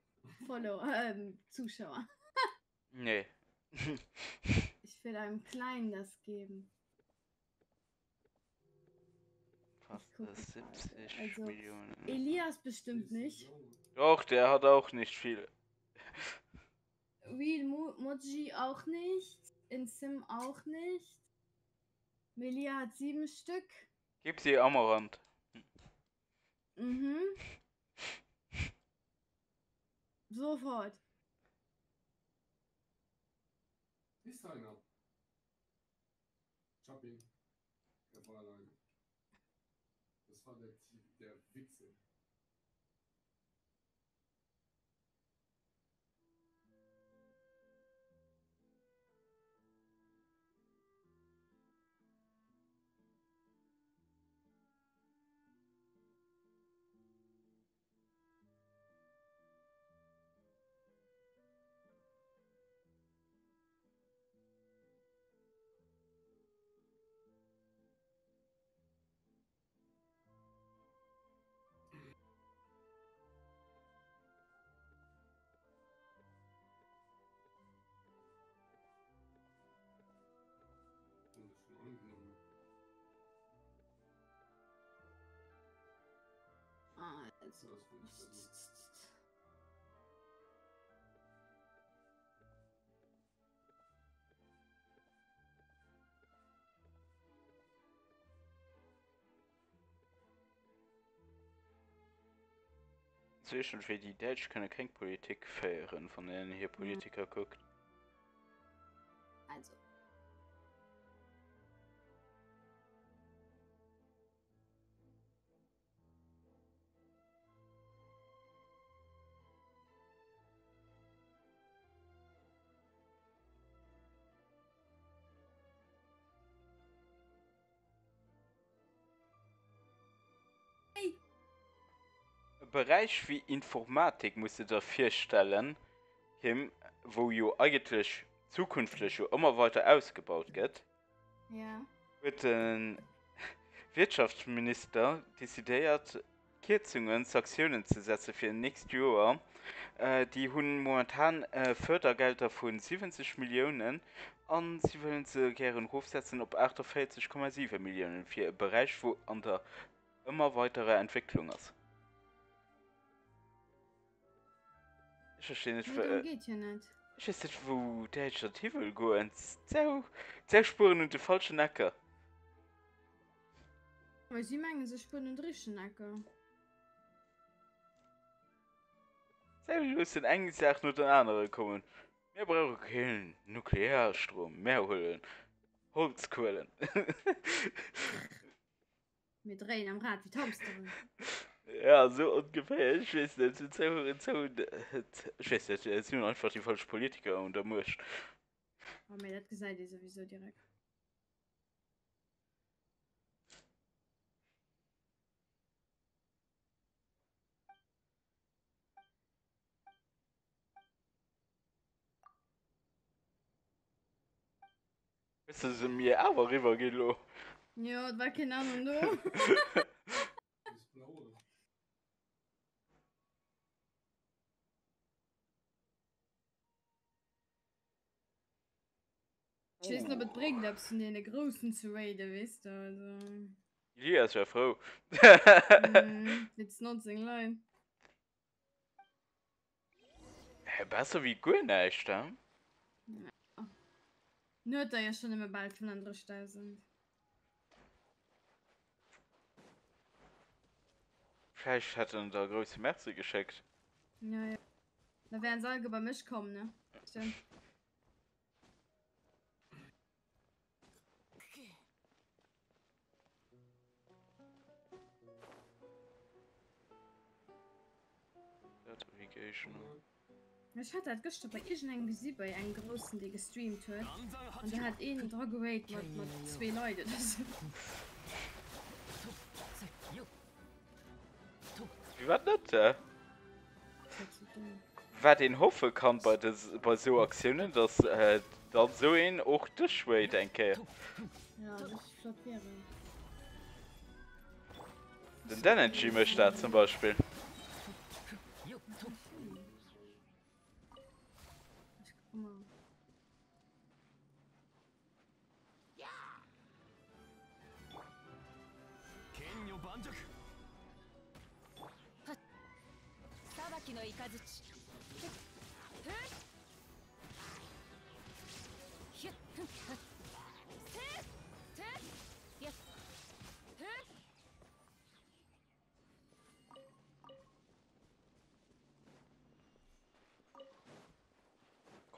Follower, ähm, Zuschauer. Nee. Ich will einem Kleinen das geben. Fast gucke 70 Also, Millionen. Elias bestimmt nicht. Doch, der hat auch nicht viel. Real Mo Moji auch nicht. In Sim auch nicht. Melia hat sieben Stück. Gib sie Amaranth. Mhm. Sofort. Ist einer. Ich hab ihn. Er war alleine. Das war der, Also. Das. Zwischen für die Deutsch können keine Politik feiern, von denen hier Politiker guckt. Also. Bereich wie Informatik musst du dafür stellen, him, wo jo eigentlich zukünftig immer weiter ausgebaut wird. Ja. wird den Wirtschaftsminister dezidiert Kürzungen Sanktionen zu setzen für nächstes Jahr. Äh, die haben momentan äh, Fördergelder von 70 Millionen und sie wollen sie gerne hochsetzen auf 48,7 Millionen für einen Bereich, wo an der immer weitere Entwicklung ist. ich verstehe nicht, ja, geht ja nicht. Ich weiß nicht wo der Himmel gehen zerspuren und die falsche Nacker weil sie meinen sie spuren und richtigen Nacker den eng sagt nur den andere kommen. Wir brauchen killen nuklearstrom mehrhüllen holzkohlen. Mit drehen am Rad wie ja so ungefähr einfach die falsche Politiker und der Mucht sowieso direkt Wis se mir awer riwer gelo. Jo, war keine Ahnung. Ich weiß nicht, ob es bringt, ob es von den Großen zu reden, weißt du, also... Lia ist ja froh. mm, jetzt 19 Leute. Hä, besser wie gut nicht, ja? Nur da ja schon immer bald von anderen Stellen sind. Vielleicht hat er da große Merze geschickt. Ja, ja. Da werden sie alle bei mich kommen, ne? Stimmt. Certification. Ich hatte halt gestern bei irgendeinem gesehen, bei einem großen, der gestreamt hat. Und der hat ihn da gewählt mit, mit zwei Leuten. Das Wie war das da? Wer den hoffen kann bei, des, bei so Aktionen, dass äh, dann so ein auch durchschwägt, denke ich. ja, das ist. Den Energy möchte er zum Beispiel.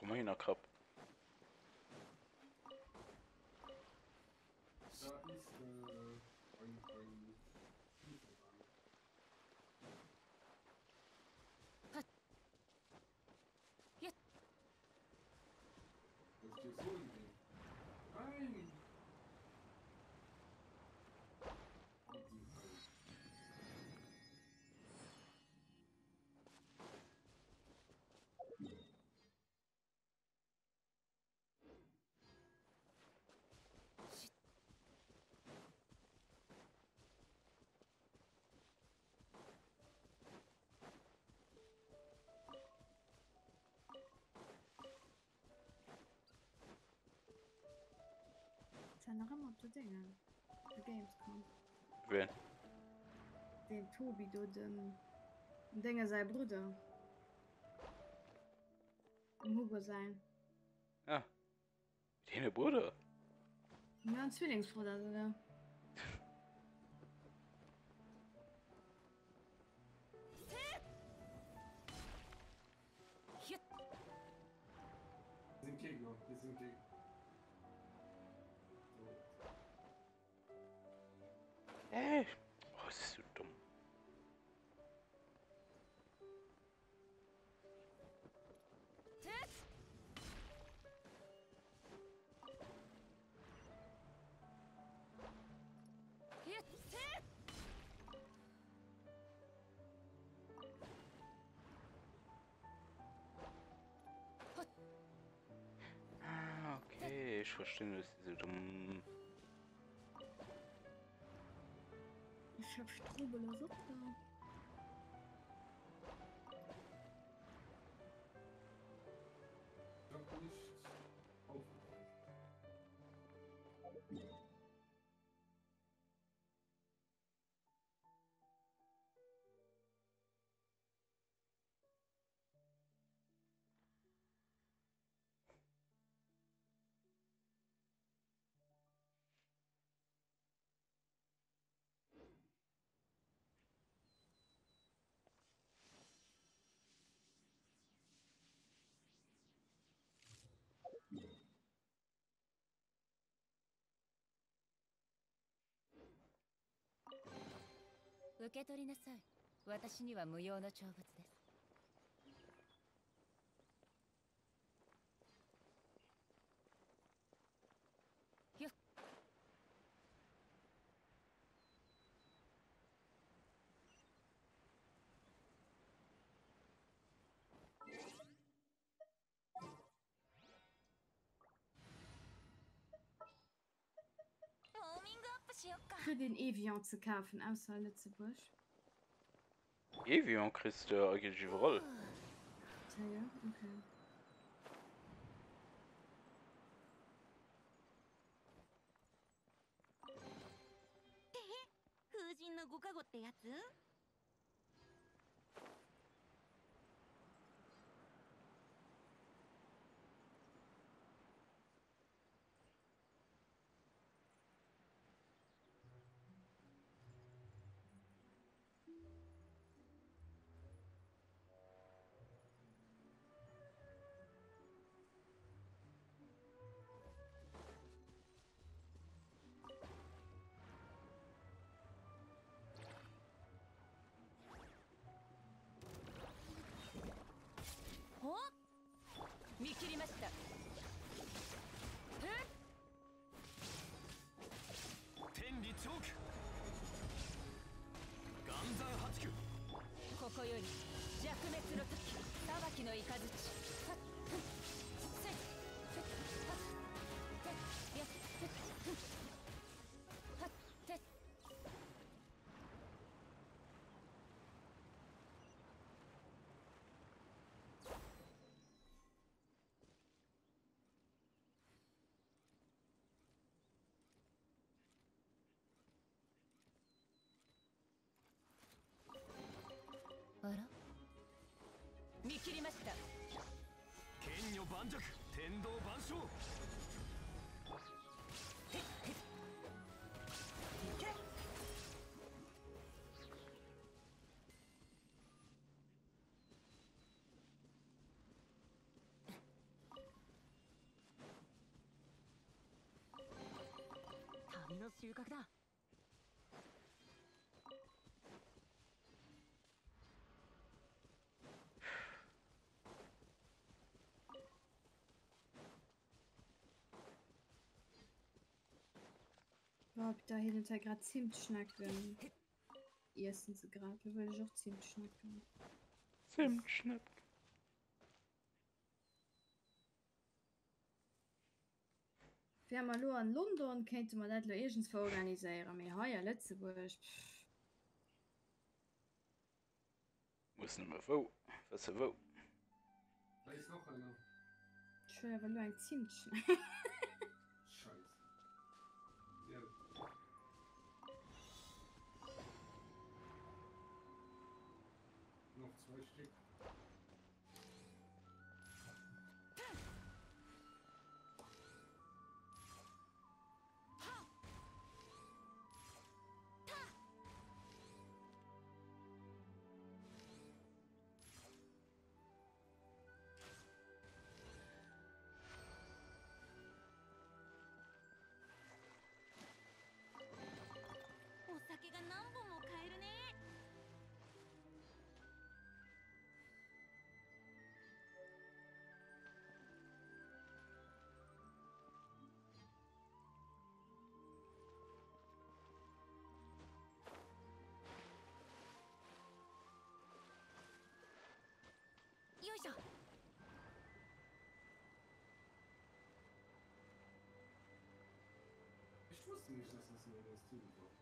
Komm mal Sind noch immer die Dinge. Die Gamescom. Wen? Den Tobi, du, den. Dinge sein Bruder. Im Hugo sein. Ja. Deine Bruder. Ja, ein Zwillingsbruder sogar. Wir sind Gegner, wir sind Gegner. Ey. Oh, das ist so dumm. Ah, okay, ich verstehe, das ist so Ich hab Strubele Suppe. 受け取りなさい。私には無用の長物です」Für den Evian zu kaufen, außer Lützeburg. Evian kriegst du eigentlich überall. Tja, ja, okay. ってあら？見切りました剣女盤石天道万象。旅の収穫だ。ob da hinter grad ziemlich schnacken ersten sie gerade weil ich auch ziemlich schnacken ziemlich schnacken Wer mal lo an London kennte man net Logens verorganiseiere méi haier letze burcht. Mussmmer wo was se wo? eng Zimtschen. Ich wusste nicht, dass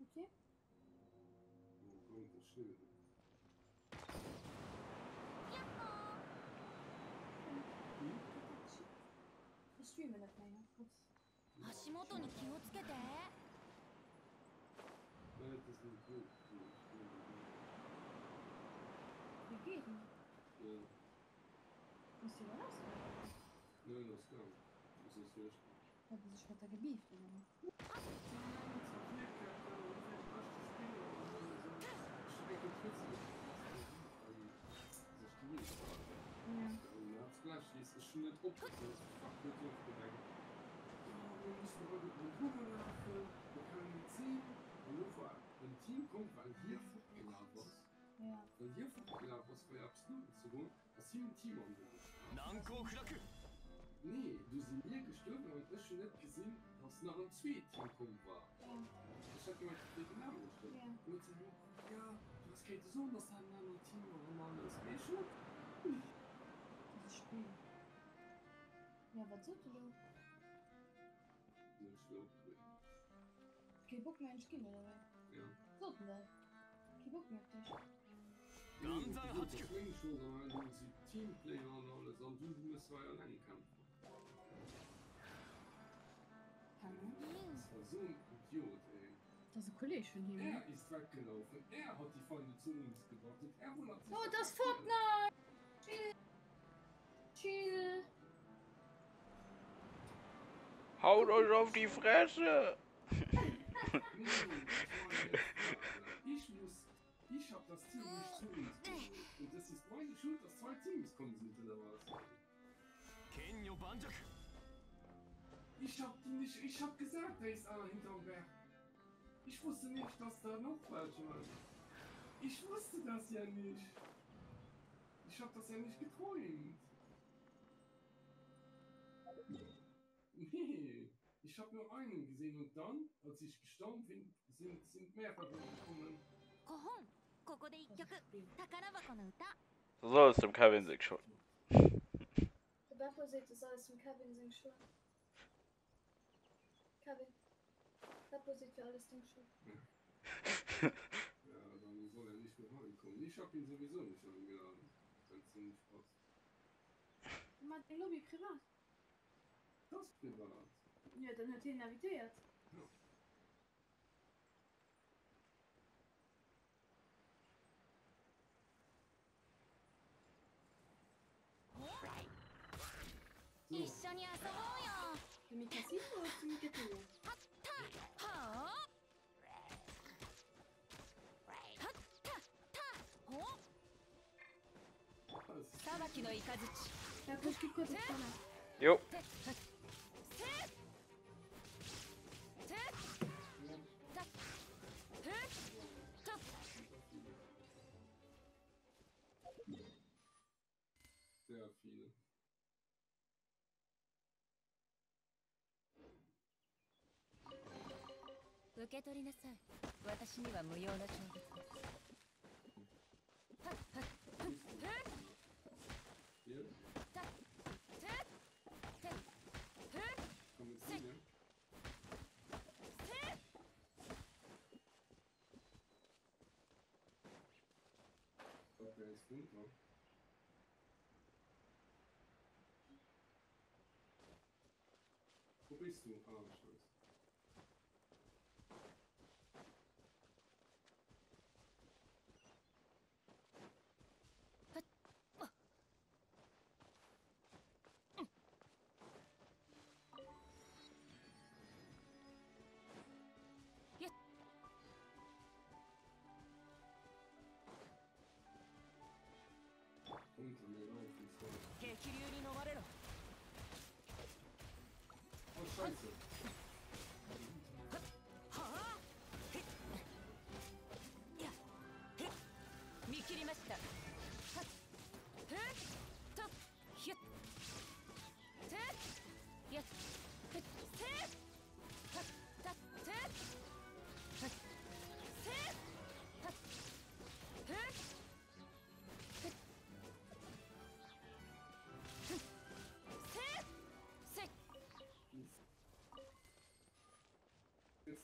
Gdzie? No, goń do szyny. Wyszliśmy na pewno. 足元に気をつけて。Biegnie. Nie. Musimy raz. No i no, skam. Zostajesz. Haben sie sich weiter gebieft, oder? Ja. Das gleiche ist, ist schon nicht ob, das ist fucking so gedenkt. Wir müssen heute mit Google nachfüllen, wir können mit sehen, und nur vor ein Team kommt, weil hier Football was. Ja. Weil hier Football was, weil absolut zu wohnen, dass hier ein Team umgeht. Nanko Kraken! Nee, du sind mir gestorben und ich schon nicht gesehen, dass noch ein Tweet gekommen war. Ich hab jemand den Namen gestorben. Ja. Und sie so, ja, das geht so, dass ein anderes Team oder mal das geht schon. Dieses Spiel. Ja, was soll du? Nicht schlimm. Kein Bock mehr in Spiel, oder was? Ja. Sollten wir? Kein Bock mehr auf dich. Ganz hat ich bin schon, aber du sie Teamplayer und alles, und du musst ja allein war so ein Idiot, ey. Das ist ein Kollege von hier, Er ne? ist weggelaufen. Er hat die Feinde zu uns gebracht. und Er wundert sich. Oh, das Fortnite! Chill! Chill! Haut euch auf die Fresse! Ich muss. Ich hab das Team nicht zu uns geholt. Und das ist meine Schuld, dass zwei Teams kommen sind, oder was? Kenyo Banjak! Ich hab nicht, ich hab gesagt, da ist einer hinterm Berg. Ich wusste nicht, dass da noch welche waren. Ich wusste das ja nicht. Ich hab das ja nicht geträumt. Nee, ich hab nur einen gesehen und dann, als ich gestorben bin, sind, sind mehr gekommen. So soll es dem Kevin singen schon. Bevor sieht es dem Kevin sich schon. Kevin. Beppo sieht für alles Ding schon. Ja, dann soll er nicht mehr reinkommen. Ich hab ihn sowieso nicht eingeladen. Wenn es nicht passt. Meinst den Lobby privat? Das privat. Ja, dann hat er ihn invitiert. っ。たばきのいかずち。よっ。受け取りなさい。私には無用な長物はっはっはっは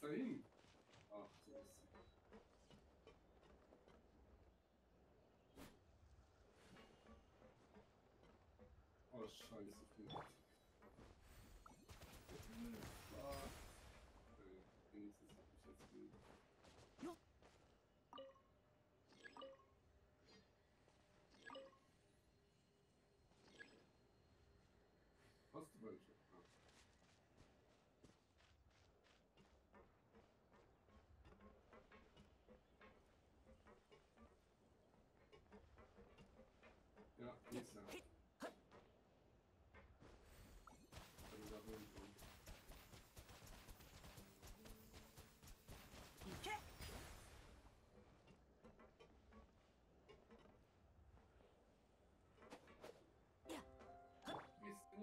Jetzt いっけ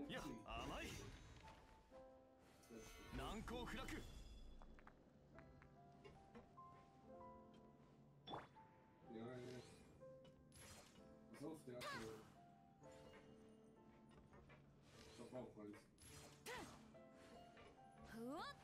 いや甘い。難攻不落。わっ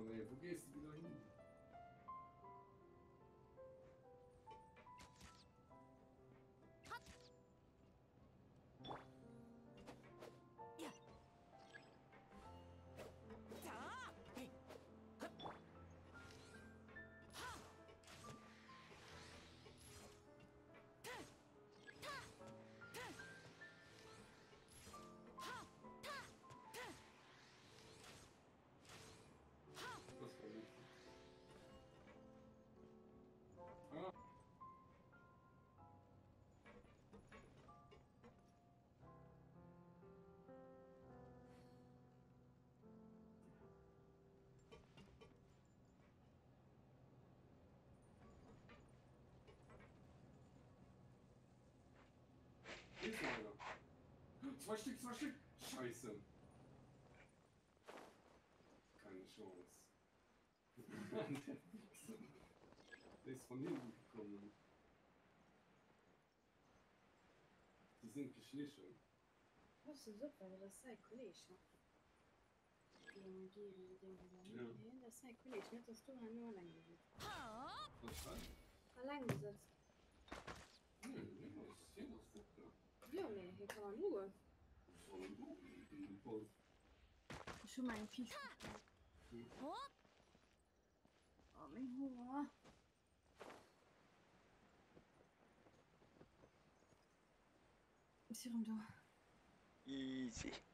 Aber ey, Zwei Stück, zwei Stück. Scheiße. Keine Chance. Der ist von hinten gekommen. Die sind geschlichen. Das ist super, das ist ein Kollege. Ja. Das ist ein Kollege, nicht, dass du nur allein gesetzt. Was war Allein gesetzt. Hm, ja, das ist hier das Futter. Ja, nee, hier kann man nur. So, du, ein Wolf. Schon mal ein Pief. Oh, mein Hunger. Ist hier da? Easy. "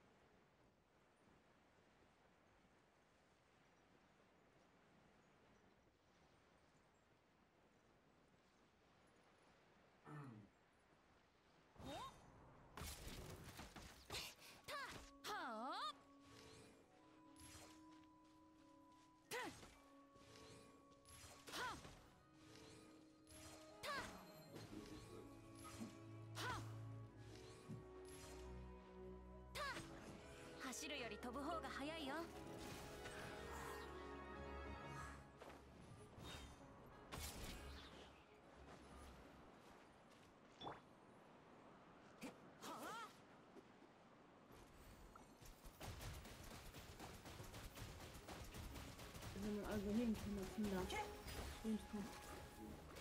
also hinten das Mila.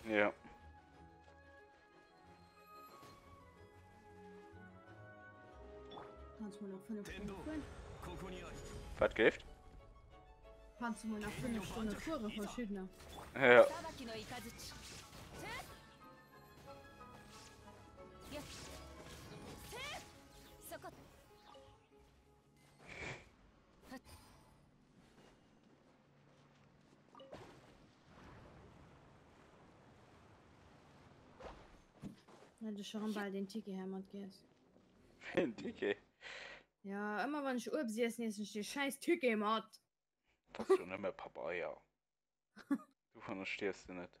Ja. Kannst du mal nach fünf Stunden führen? Was Gift? Kannst du mal nach fünf Stunden führen, verschiedener. Ja. Ja, du schon bei den Tiki hämmert gehst. Dicke. Ja, immer wenn ich Urb sehe, ist nicht die scheiß Tiki hämmert. Das ist schon immer Papaya. Du verstehst du nicht.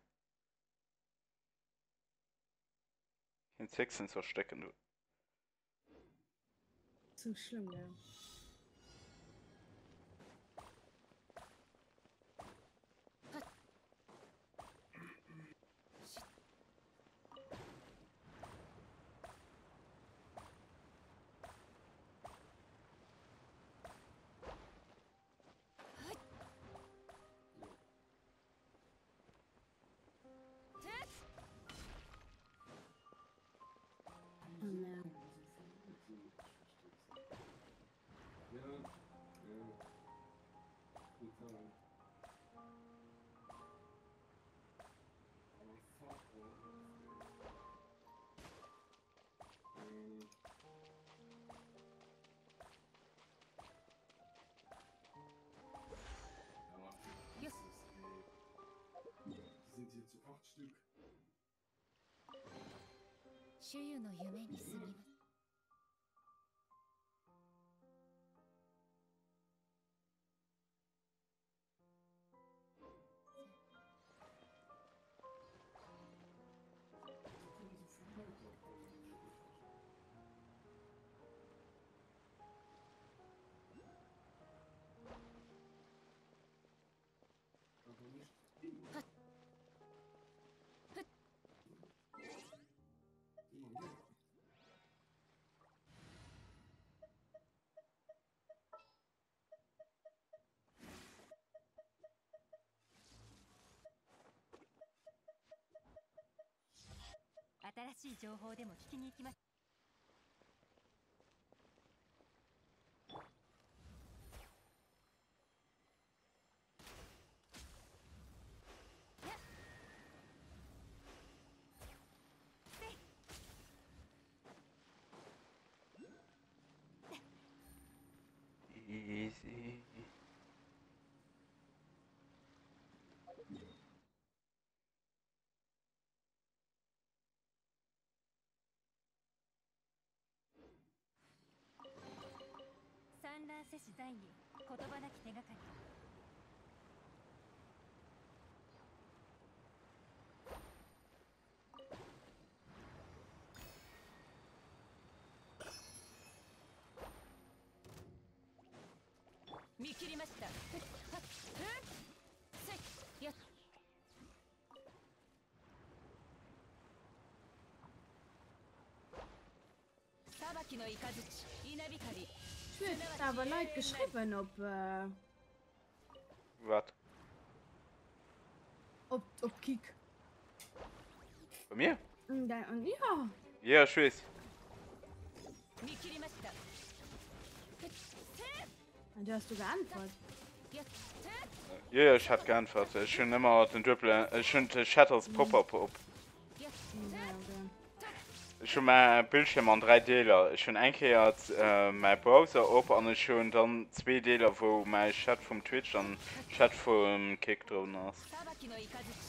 In Sechsen verstecken du. Zu schlimm, ja. 主湯の夢にすぎぬしい情報でも聞きに行きますイージー産卵摂取在に言葉なき手がかり見切りました。ふっはっふっせいやっ裁きの雷稲光。Ich aber Leute geschrieben, ob. Äh, Was? Ob, ob Kick. Bei mir? Mm, da, ja. Ja, tschüss. Du hast du geantwortet. Ja, ich hab geantwortet. Ich bin immer den Dribbler. Äh, ich bin Shuttles Pop-Up. pop up schon mein Bildschirm an drei Deler. Schon einkehrt äh, mein Browser op an ich schon dann zwei Deler, wo mein Chat vom Twitch und Chat vom Kick drin ist.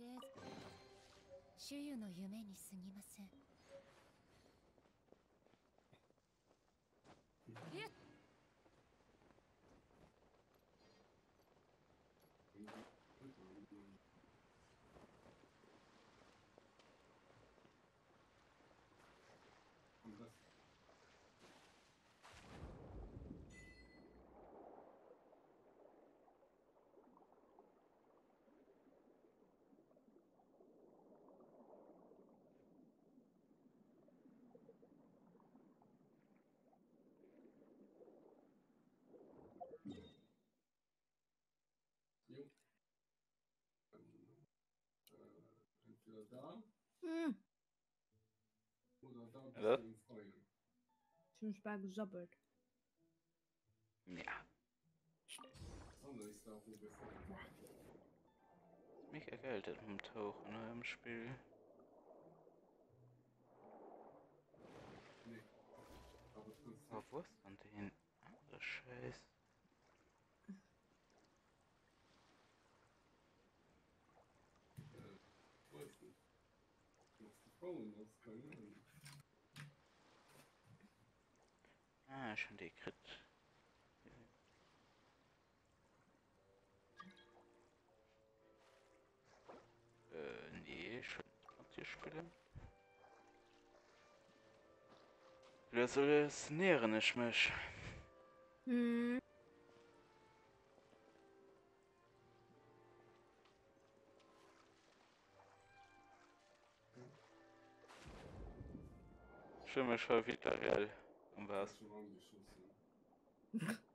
レー主湯の夢にすぎません。Entweder da Hm, oder da bist Ja. du im Freuen. ich bin spät gesabbelt. Ja. Sonne ist da. Mega Geld im Tauchen ne, im Spiel. Nee. Aber wo ist dann den andere Scheiß? Ich weiß nicht. Ah, schon die Crit. Äh, nee, schon 20 Spiele. Oder soll es nähren, ich mich? Hm. Schon mal schon wieder real. Und was?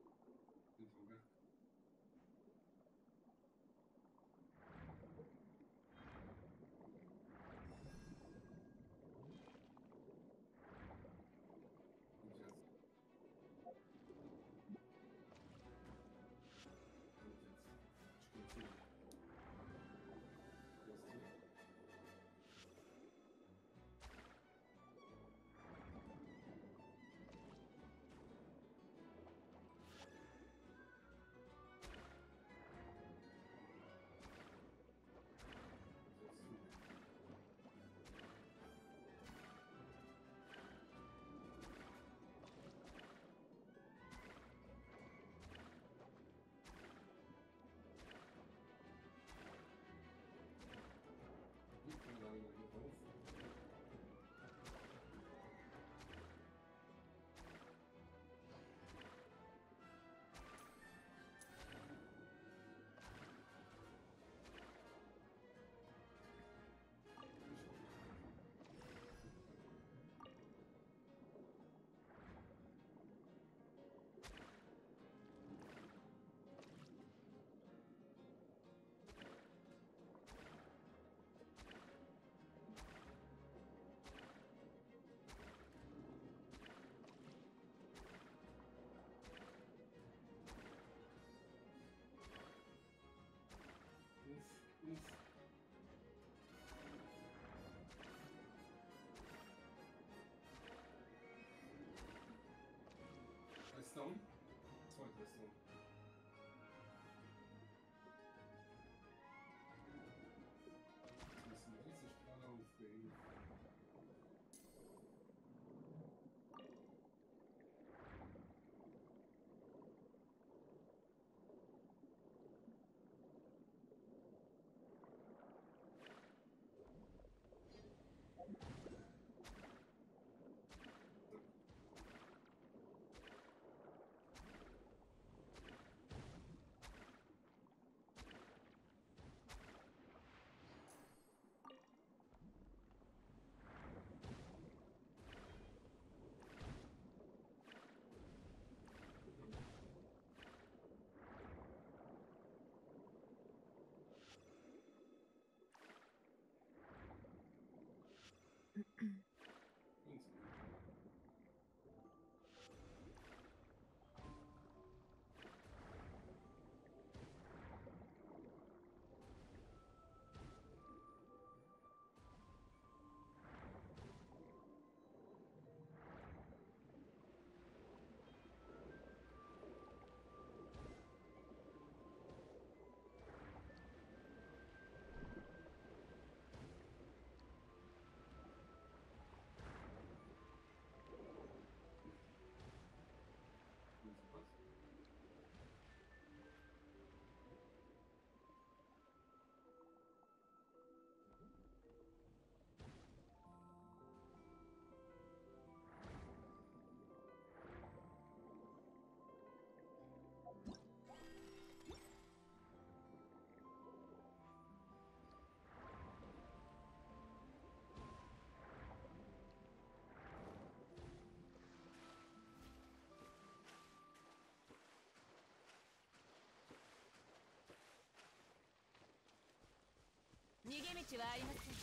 逃げ道はありません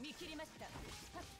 見切りました。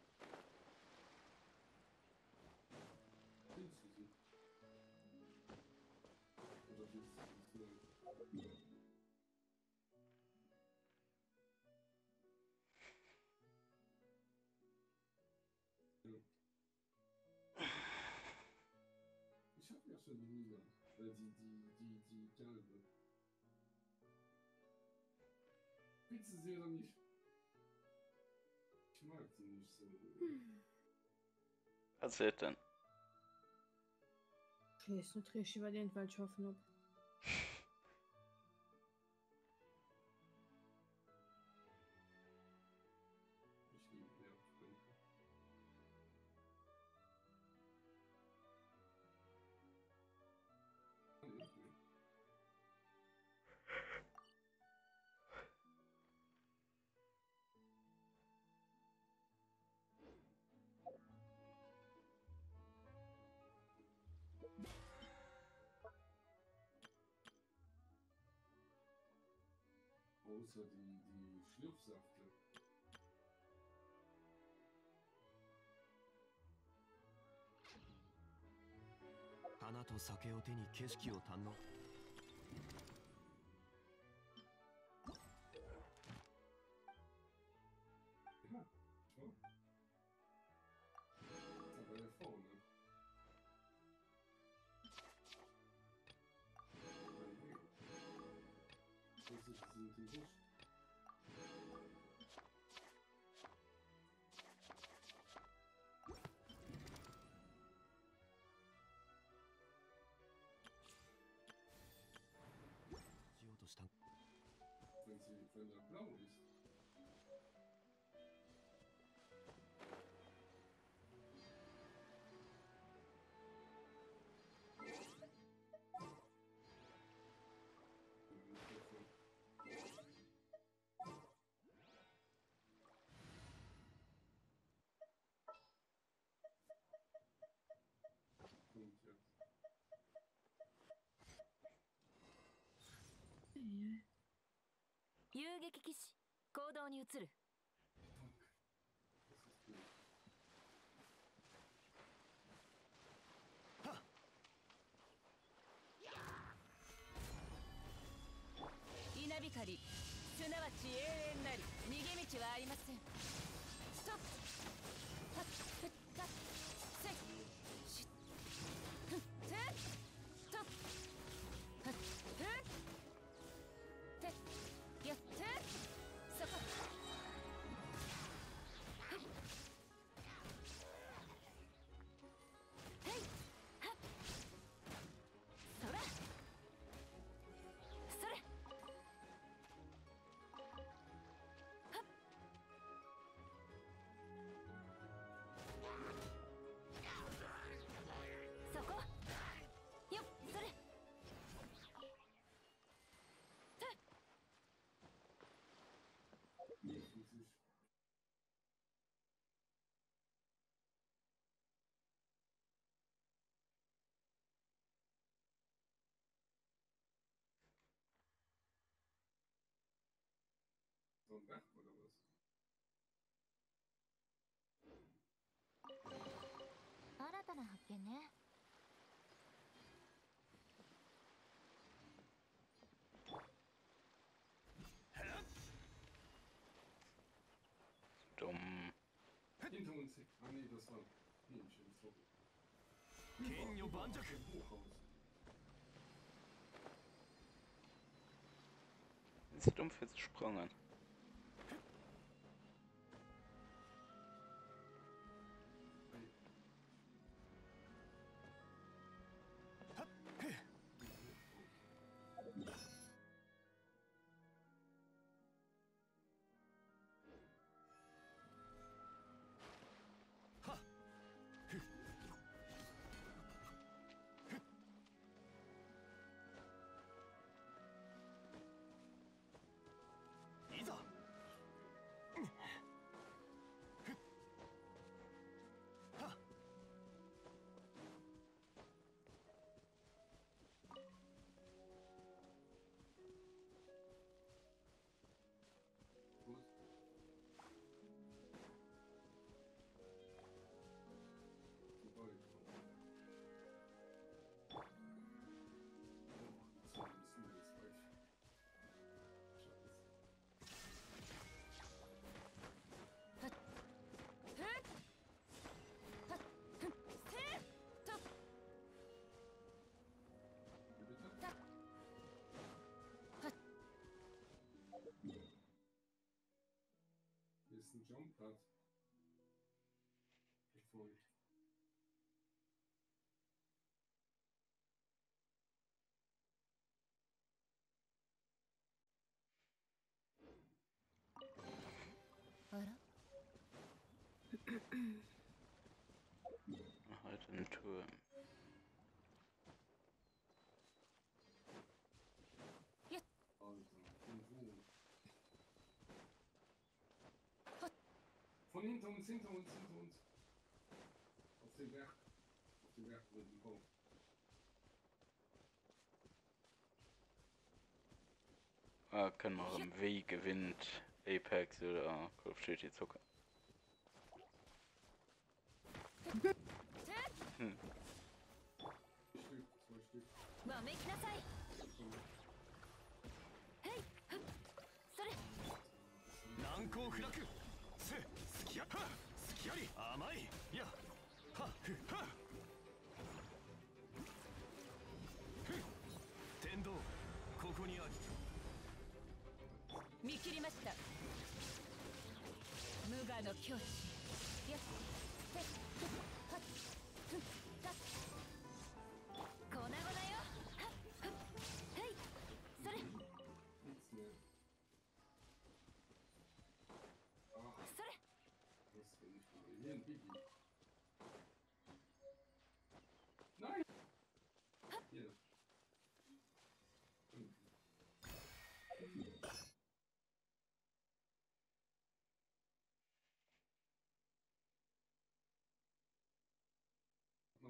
personne mine euh, dit, dit, dit, dit calme. Bitte sehr nicht. Ich mag sie nicht so. Was wird denn? Okay, ist natürlich über den Wald schaffen. außer die, die Schlürfsäfte. Hana と酒を手に景色を堪能。Wenn sie, wenn er 遊撃騎士行動に移る。稲光すなわち永遠なり逃げ道はありません。So ein Dach oder was? Dumm. Hinter uns liegt. Ah nee, das war Hähnchen. So. Gegen Jobantak. Ist dumm für zu springen. Gesprungen. Hier ist ein Jumppad. Bevor ich. Halt einen Turm. uns, hinter uns, hinter uns. Auf den Berg. Auf den Berg oben, komm. Ah, können wir im Weg gewinnt Apex oder Call of Duty zocken. Hm. わめきなさいへいふっそれ難攻不落せ すきやはすきやり。甘い。いやはふはふ天道。ここにあり見切りました。無我の境地。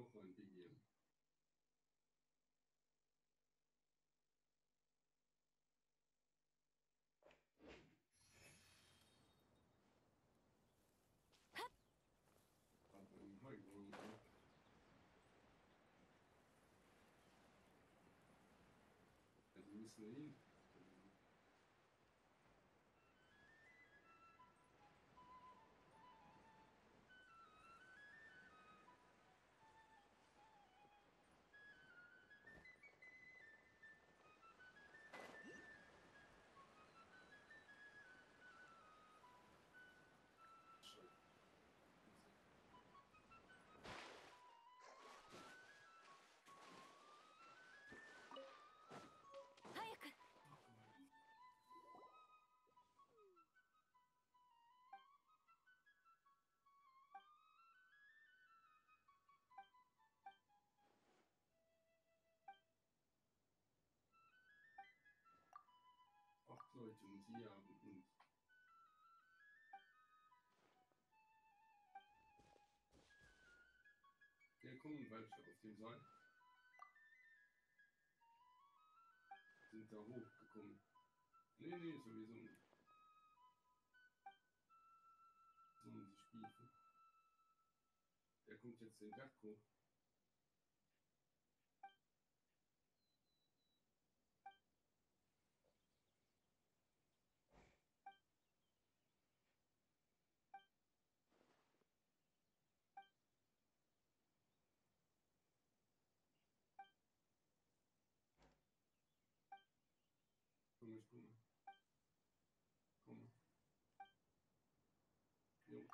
Noch ein Biggie. Aber im Heubogen. Also müssen wir hin. Acht Leute und hier und Wer kommen welche auf dem Seil? Sind da hochgekommen. Nee, nee, sowieso nicht. Sollen sie spiefen. Der kommt jetzt den Berg hoch. Ich komme. Komm. Jo.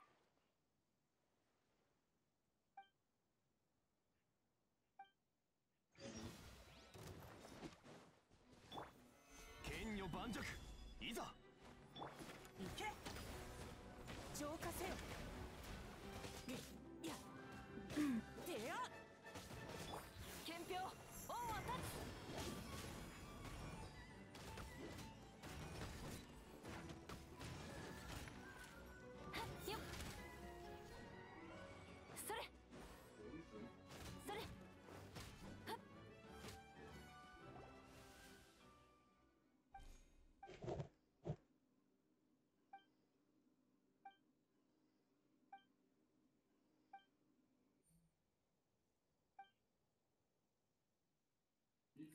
Kenyo Banjak いざ行け浄化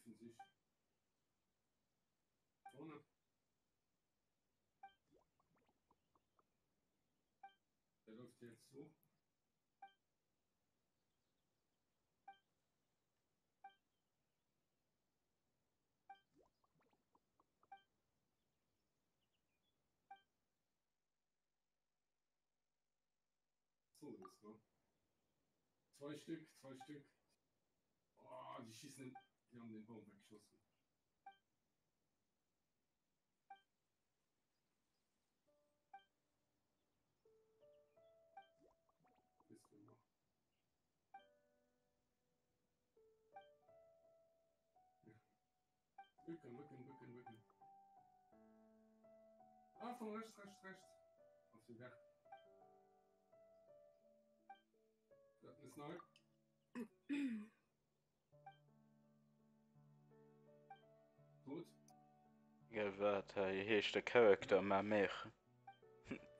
Hieven sich. Vorne. Der läuft jetzt so. So, das war. Zwei Stück, zwei Stück. Oh, die schießen den, die haben den Baum weggeschossen. Bisschen noch. Ja. Bücken, bücken, bücken, bücken. Ah, von rechts, rechts, rechts. Auf den Berg. Das ist neu. Gewährter, hier ist der Charakter mehr mehr.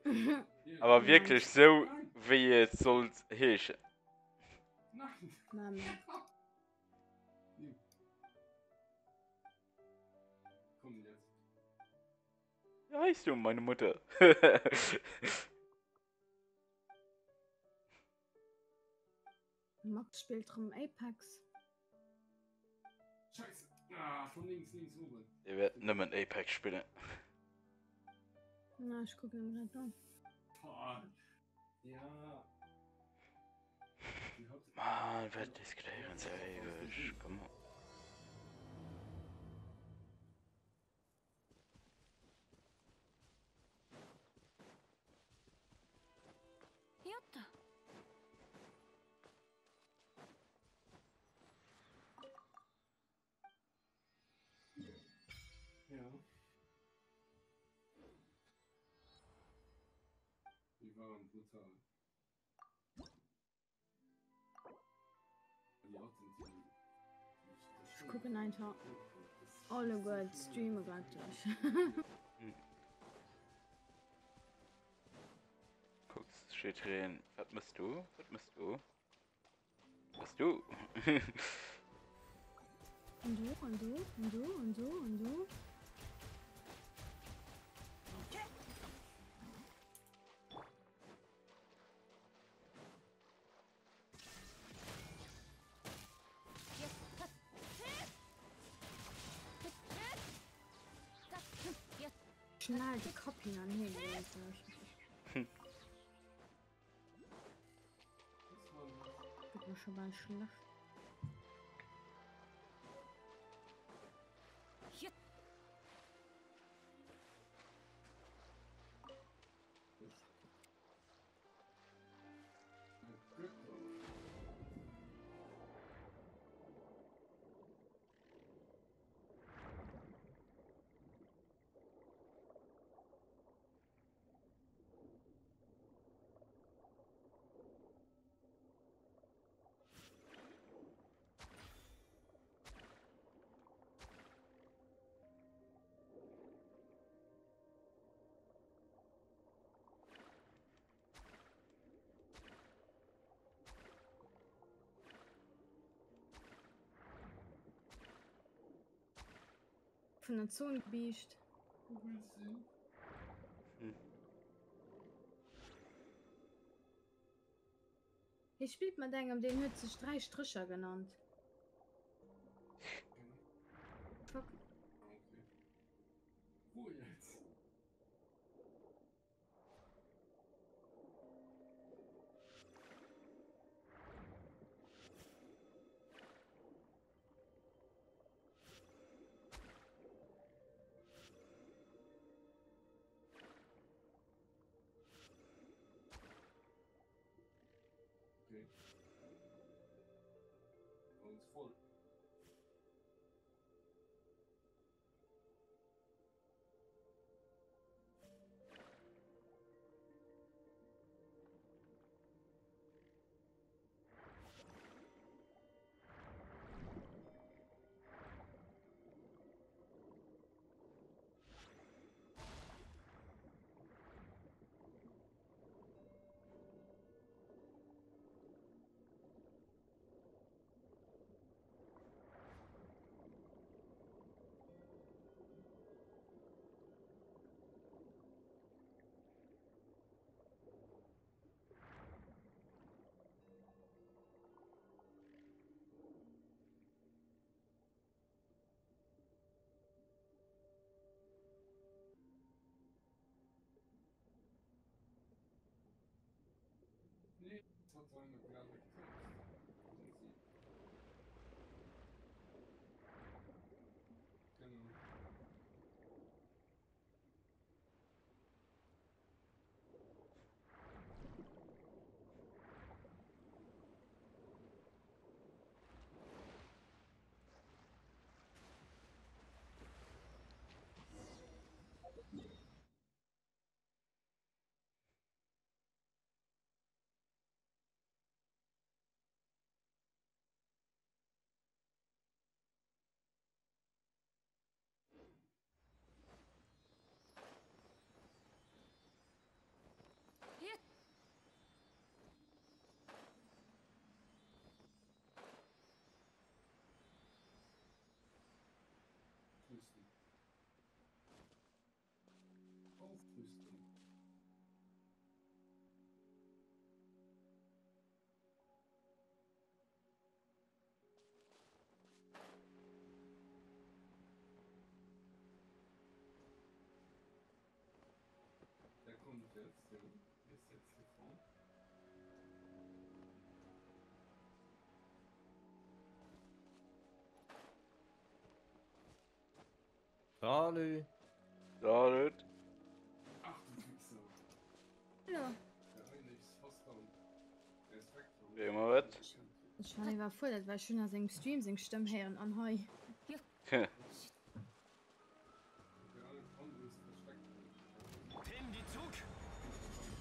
Aber wirklich so, wie es soll heißen. Nein. Nein. Komm. Wie heißt du, meine Mutter? Max spielt drum Apex. Scheiße. Ah, von links, links oben. Ihr werdet nimmer Apex spielen. Na, ich gucke ihn gerade an. Boah. Ja. Die Haupt- Mann, was diskutieren sie ewig? Komm mal. Die waren brutal. Die. Ich gucke einfach alle gut streamen gerade durch. Guckst, steht drin. Was musst du? Was musst du? Was du? und du, und du, und du, und du, und du. Schnell die Kopien anheben. Hm. Geht mir schon mal schlecht. Von der Zone gebiecht. Ich spielt man denken, den hört sich drei Stricher genannt. Bueno, cuidado. Jetzt, ja. Der ist jetzt hier vorne. Salut. Salut. Ach du Wichser. Ja. Der eine ist fast down. Der ist weg. Wie immer was? Ich war voll, das war schön, dass im Stream sing Stimme hören an Heu. Der andere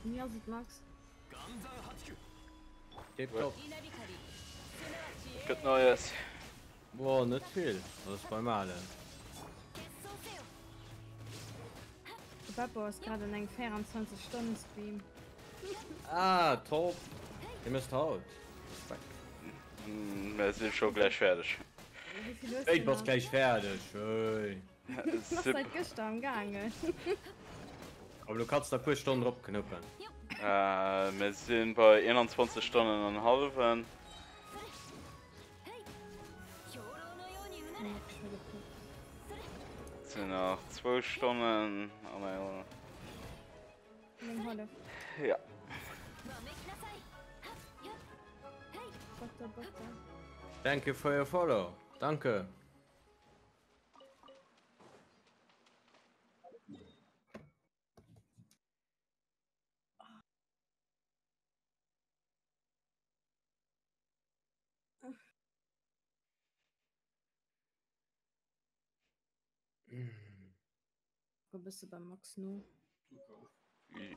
Mir sieht Max. Geht top. Gut Neues. Boah, nicht viel. Das ist beim Malen. Babbo ist gerade in einem 24-Stunden-Stream. Ah, top. Ihr müsst haut. Mm, wir sind schon gleich fertig. Ich muss gleich fertig. Schön. Ich mach seit gestern geangelt. Aber du kannst da paar Stunden drauf knuppen. Äh, wir sind bei 21 Stunden und halben. Es sind noch 12 Stunden. Oh Nimm Holle. ja. Danke für Ihr Follow. Danke. Wo bist du bei Max nur? Ja. Okay.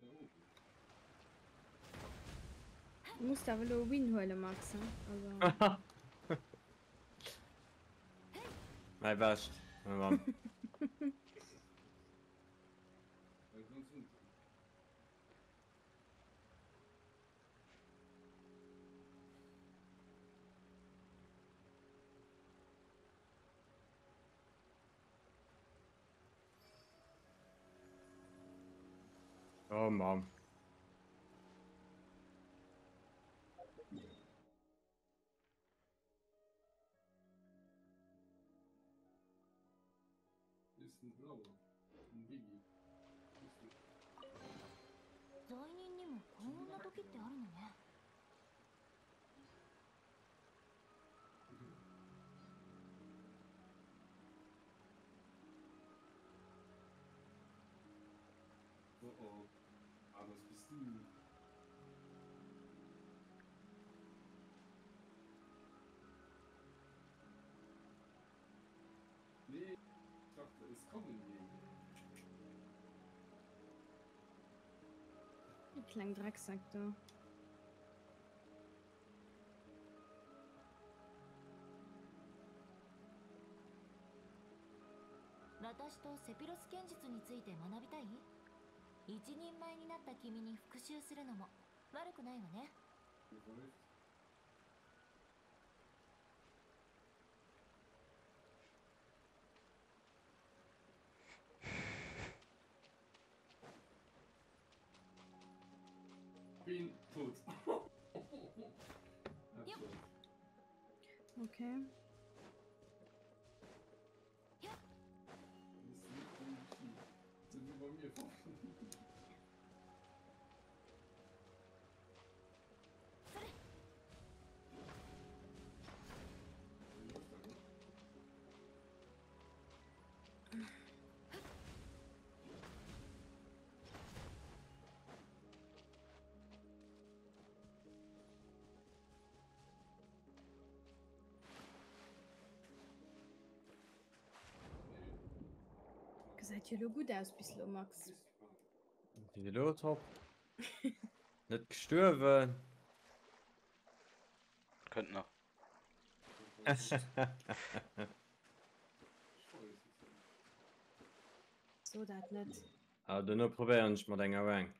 Da oben. Du musst aber nur Win-Heule, Max. Ne? Also. Mein Best. Mein Mann. Weil sonst unten. Oh Mann. のブラ罪人にも幸運な時ってあるのね dachte, es kommen die. Ein kleiner Drecksack da.「私とセピロス剣術について学びたい?」「一人前になった君に復讐するのも悪くないわね Okay. seid ihr lo gut aus bis Max? Net gestürwen könnt noch. So dat net ah, dunne probieren mal ennger weng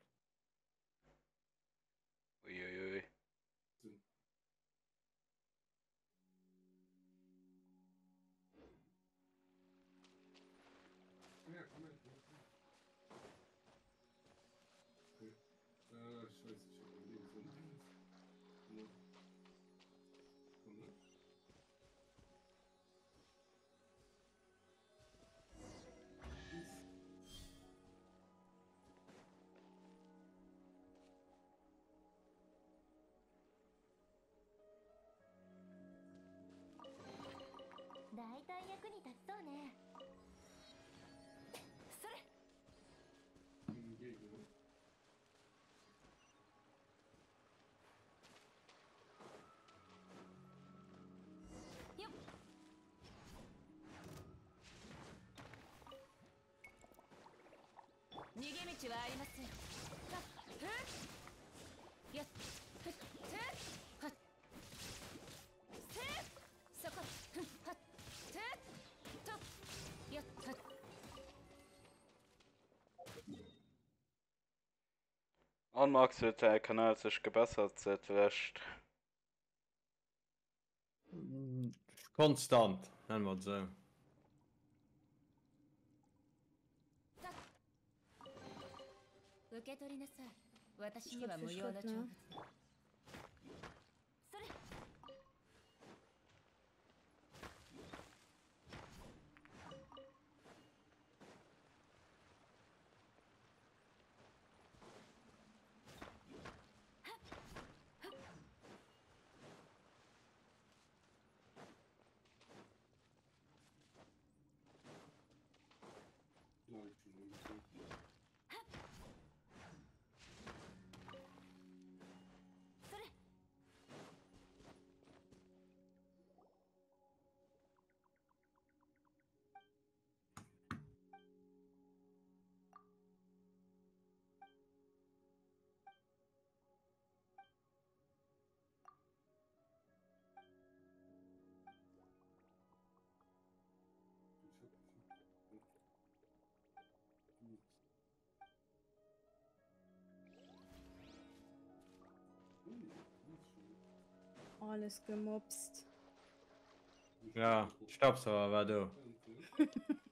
逃げ道はありませんはっふっやっふっふっはっせっそこふんはっせっとやっはっ Anmax wird der Kanal sich gebessert seit recht. Konstant, nennen wir es so. 受け取りなさい。私には無用な長物だ alles gemobst Ja, Staubsauger war du.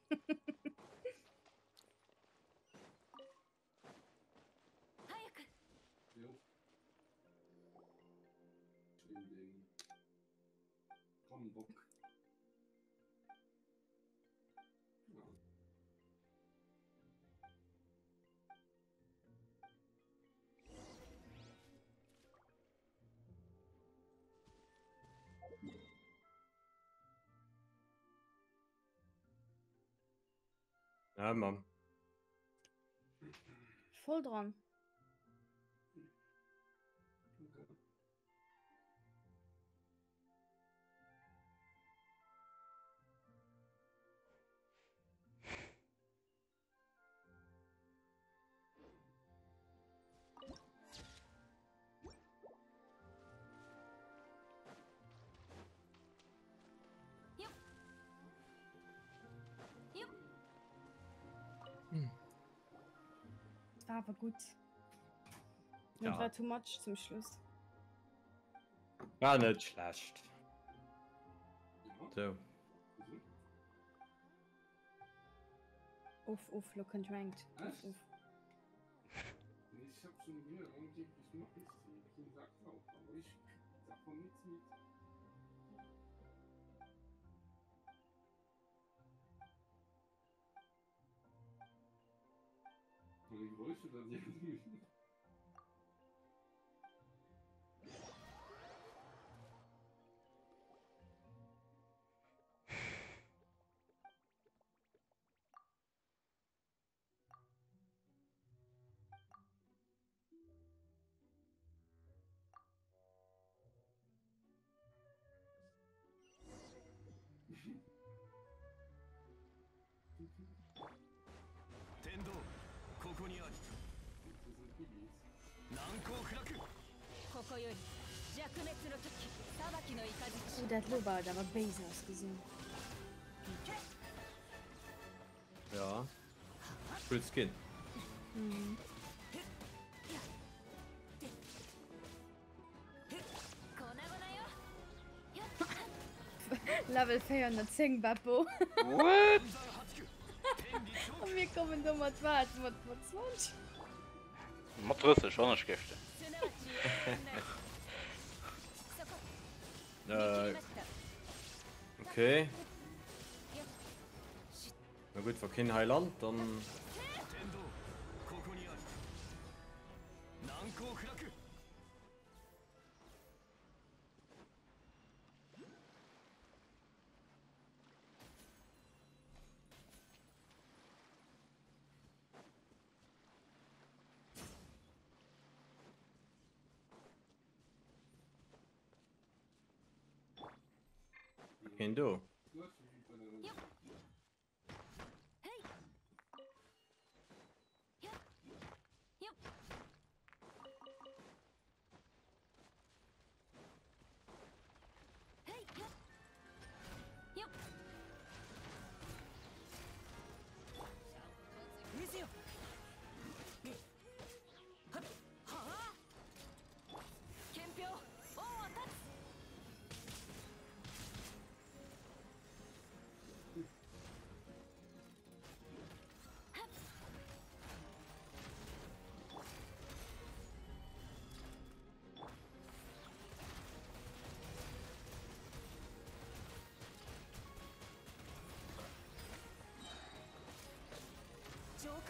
ja, Mann. voll dran gut Ja. ja. war too much zum Schluss War nicht schlecht. So. uff uff look and ranked uff, uff. Ich hab schon wieder angeblich noch nichts zu ich sag's auch, aber ich davon nichts mit. Und die Geräusche dann irgendwie. Loba, der war base ausgesehen. Ja. Skin. Mhm. Level 410 Bappo. What? Und wir kommen da mal was mit, mit 20. Matrusse schon nicht Gifte. Äh, okay. Na gut, wir kennen Heiland, dann do.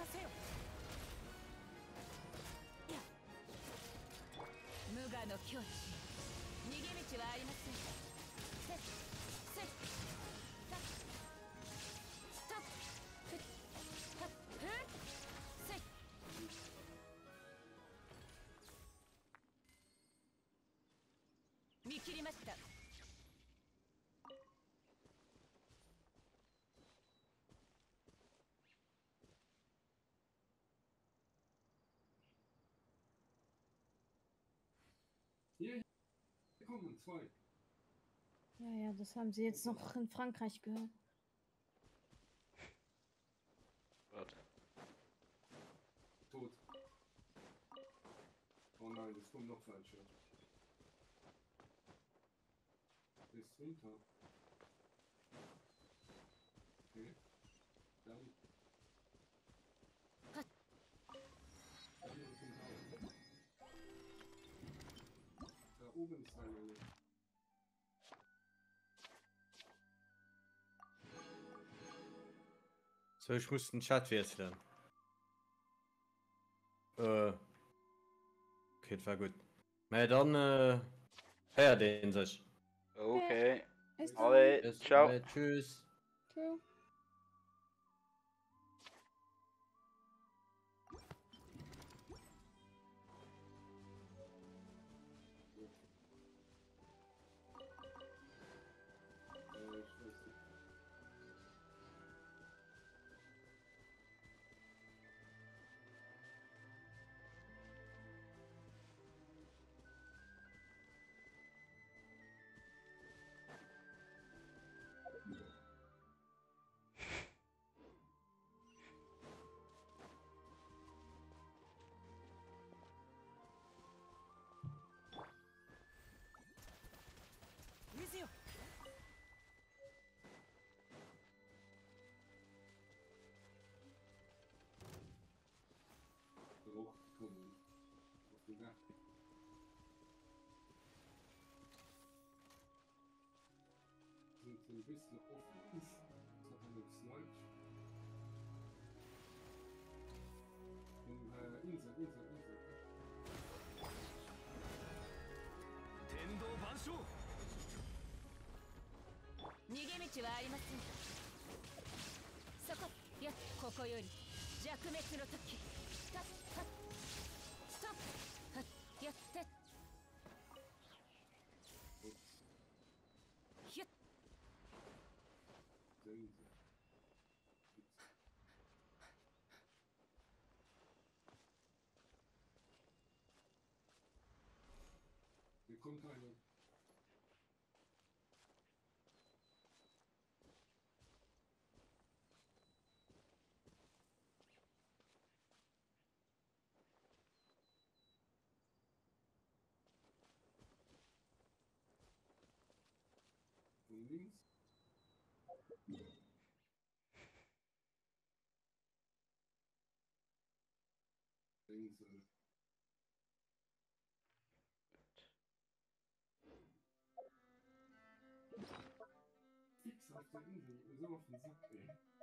せよ。いや。無我の境地。逃げ道はありません。せっせっッせっ。見切りました。Kommen zwei. Ja, ja, das haben sie jetzt noch in Frankreich gehört. Tot. Oh nein, es kommt noch falsche. Ist runter. Oben ist ein Junge. So, ich muss den Chat wechseln. Äh. Okay, das war gut. Na dann, äh. Ja, den sich. Okay. Alle, ciao. Tschüss. Ciao. Man Snatch. Und äh, Insel, Insel, Insel. 天道万象逃げ道はありませんそこいやここより弱滅の時ストッ companion. Movies? Things of links. Links. äh, Fix auf der Insel, so offensichtlich.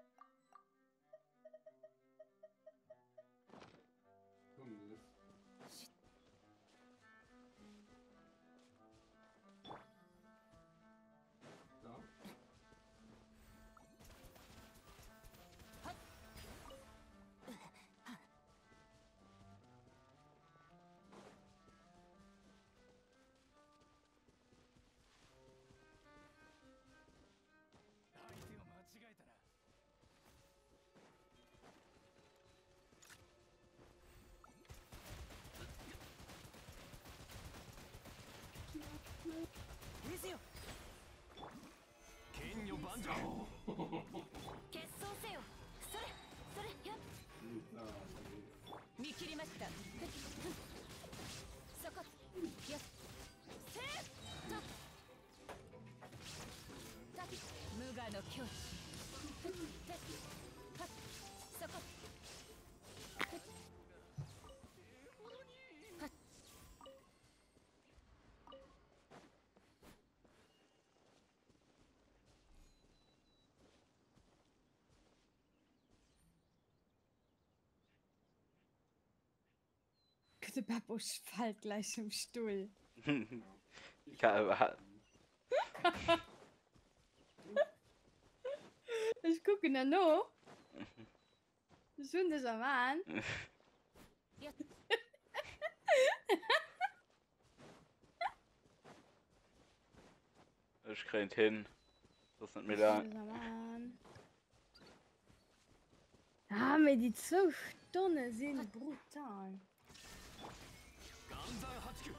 剣女万丈決闘せよそれそれやっ見切りましたそこやっせーっと無我の境地 Der Babusch fällt gleich im Stuhl. Ja, Ich gucke ihn noch. Ich finde das am Mann. ich krieg hin. Das das am Mann. Ah, aber die zwei Stunden sind brutal. 山八九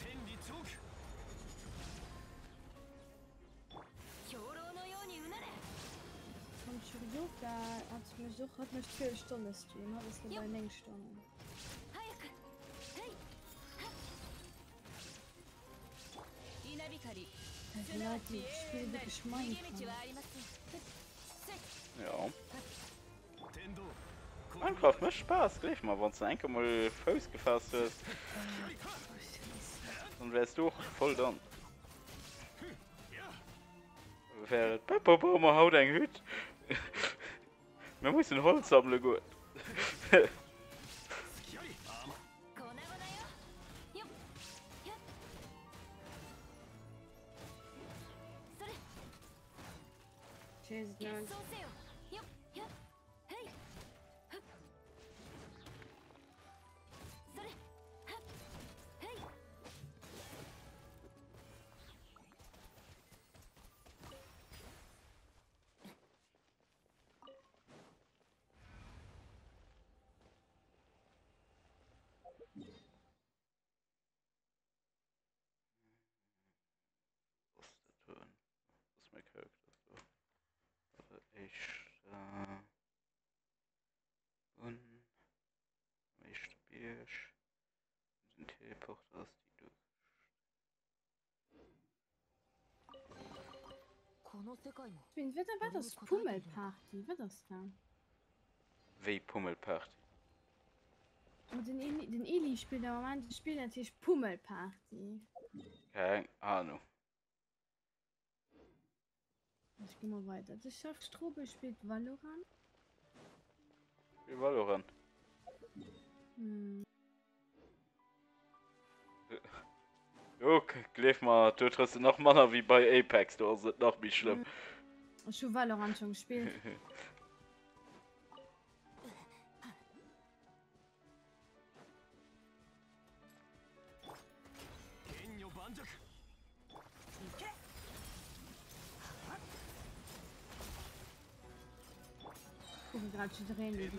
天理チョー兵糧のようにうなれ Vom Shurioka hat mich so hat mich vier Stunden Stream, aber eine Längstunde. Ja, die Spiel wirklich mein Ja. Minecraft macht Spaß, gleich mal, wenn du einfach mal Fuß gefasst hast. Dann wärst du voll dann. Wäre Pepper Baumer haut ein Hüt. Wir müssen Holz sammeln, gut. Pummelparty wird das da? Wei Pummelparty Und den Eli, den Eli spielt der Moment spielt natürlich Pummelparty. Keine Ahnung. Ich gehe mal weiter. Das schafft Strobe spielt Valorant. Wie Valorant? Hm. Guck, gleich mal, du triffst noch Mana wie bei Apex, du sind noch nicht schlimm. Ich habe Valorant schon gespielt. gucken gerade zu drehen.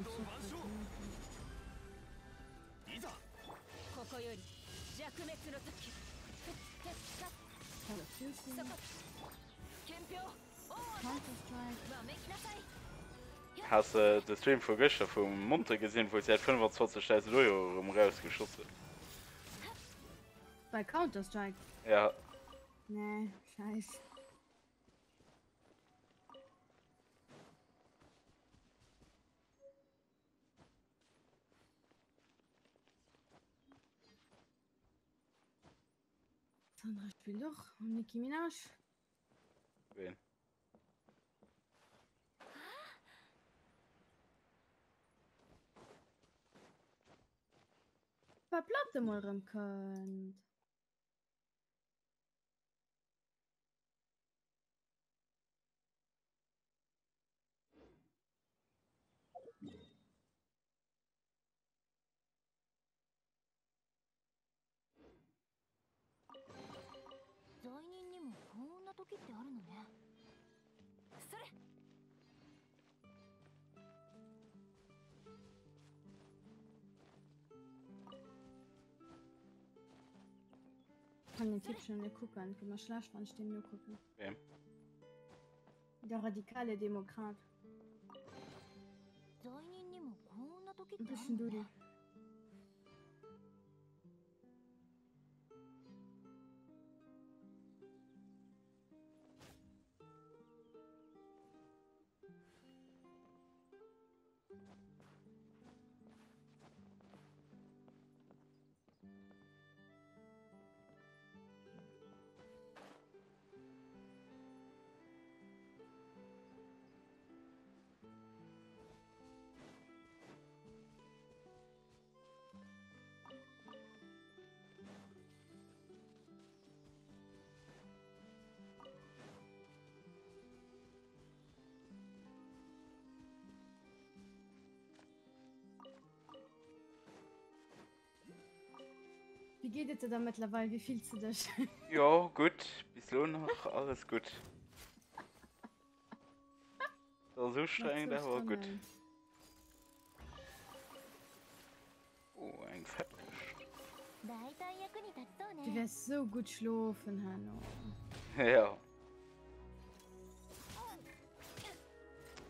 いざここより弱滅の時ふっふっさっ Call of Duty, そこ憲兵王は Counter-Strike. わめきなさい Hast du äh, den Stream von gestern vom Monte gesehen, wo sie hat 25.000 Euro um rausgeschossen? Bei Counter-Strike. Ja, Nee, scheiße. Sandra spielt doch. Und Nicki Minaj. Wen? Verplatte mal rum könnt. Kann den Tipp schon nicht gucken. Kann man schlecht, ich den nur gucken. Wem? Der radikale Demokrat. Ein bisschen Dudi. Wie geht es dir da mittlerweile? Wie fühlst du dich? Ja, gut. Bis noch alles gut. Das so streng, das war gut. Oh, ein Fettfisch. Du wirst so gut schlafen, Hanno. Ja.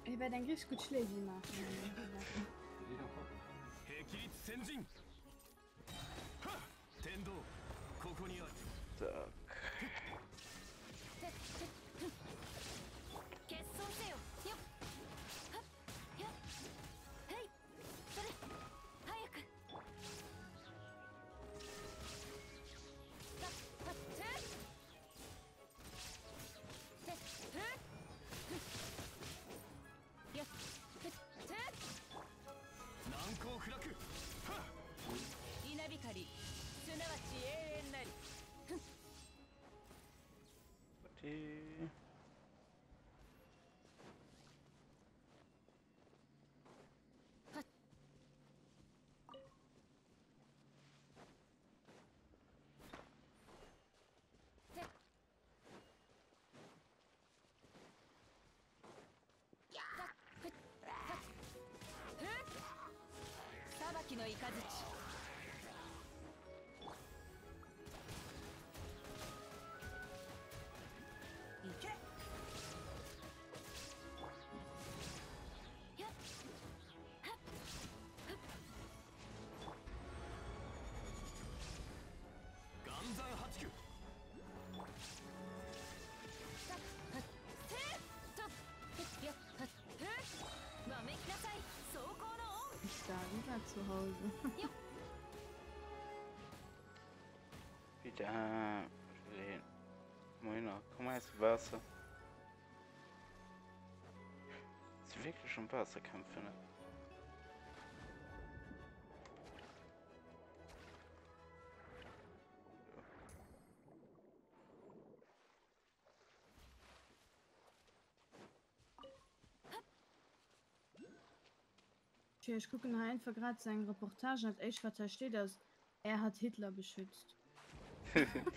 Ich werde ein richtig gut Schläge machen. 壁 Et Wieder zu Hause. Wieder. Lehn. Moina, komm mal ins Wasser. Ist wirklich schon Wasserkämpfe, ne? Tja, ich gucke nach einfach gerade seine Reportage und ich was da steht, dass er hat Hitler beschützt.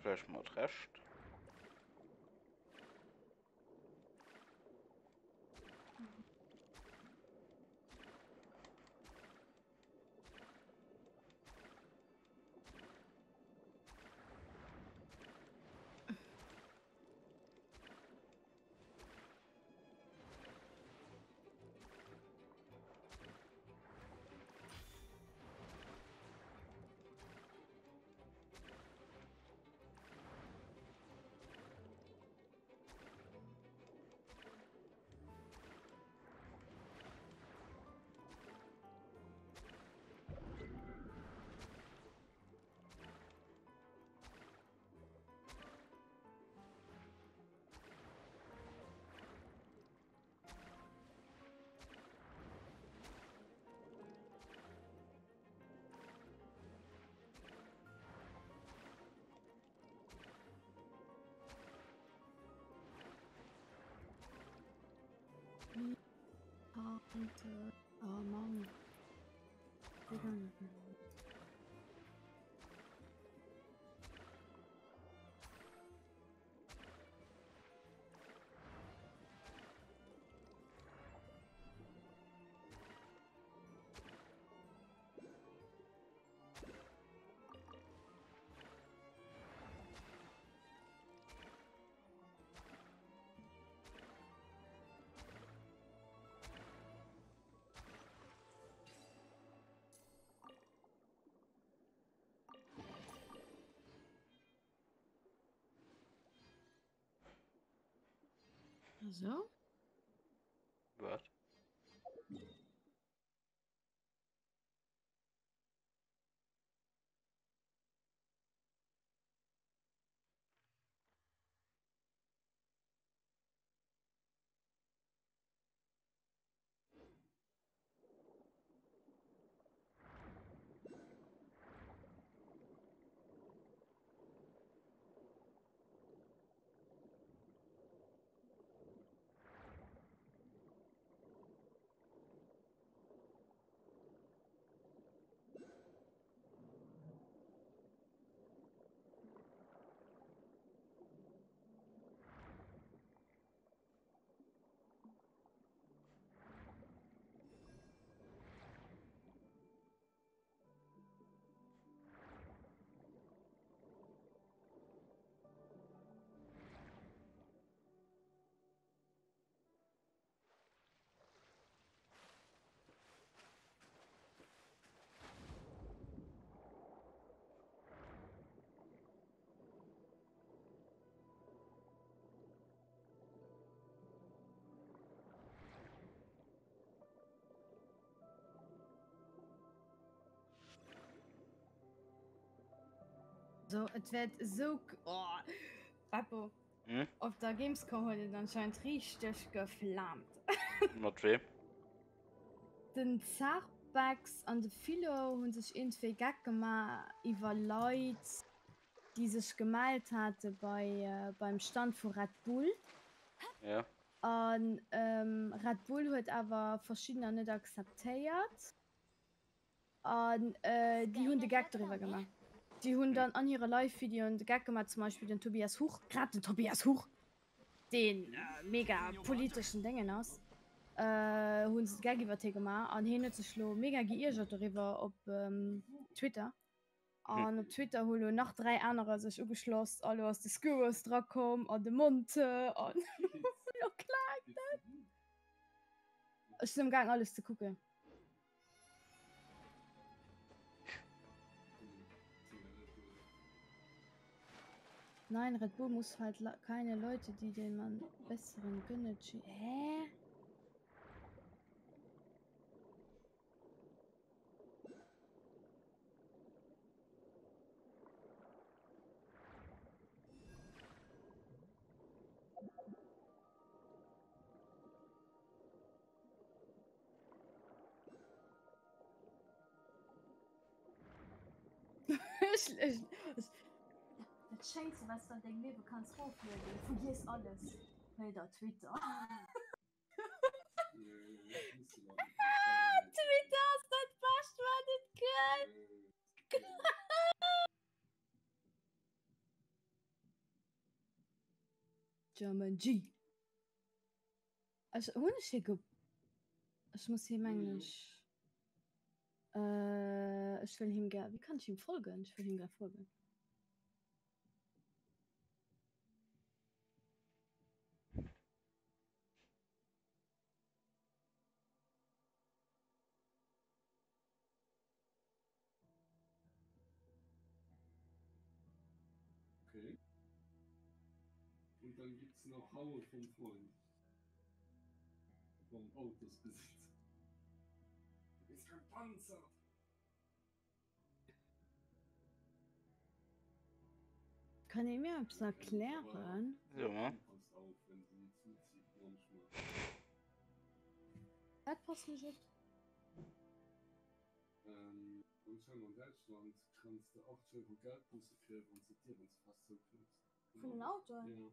Vielleicht mal recht. Wie Tante. Oh Mann. Gegangen. So? Was? So, es wird so. Oh, Papa. Hm? Auf der Gamescom es anscheinend richtig geflammt. Mit wem? Den Zachbacks an de Philo haben sich irgendwie gag gemacht über Leute, die sich gemalt hatte bei, äh, beim Stand von Red Bull. Ja. Und ähm, Red Bull hat aber verschiedene nicht akzeptiert. Und äh, die haben den Gag darüber gemacht. die hun dann an ihre Live-Video und Gag gemacht zum Beispiel den Tobias Huch. Gerade den Tobias Huch den äh, mega politischen Dingen aus hun äh, Gagiwwer gemacht. An hinne ze schlo mega geirgert darüber op ähm, Twitter. An op Twitter holo nach drei andere sech ugeschloss alle aus de Skurs dra kom an de Monte an Ech gang alles zu gucken. Nein, Red Bull muss halt keine Leute, die den man besseren gönnet. Hä? Sche Silvester denk mir bekannt vergis alles. Hey, der Twitter. Twitter dat fast war dit geld. German G. Hun go Ich muss hier englisch. Äh, ich will him wie kann ich ihm folgen? Ich will him folgen. Dann gibt's noch Haue vom Freund. Vom Autosbesitzer. Du bist gepanzert. Kann ich mir etwas erklären? Ja. Passt auf, wenn sie zuzieht manchmal. Das passt nicht. auf. Ähm, und schon in Deutschland kannst du 8 Euro Geldbuße kriegen, wenn sie dir ins Fass so knüpft. Für ein Auto? Ja.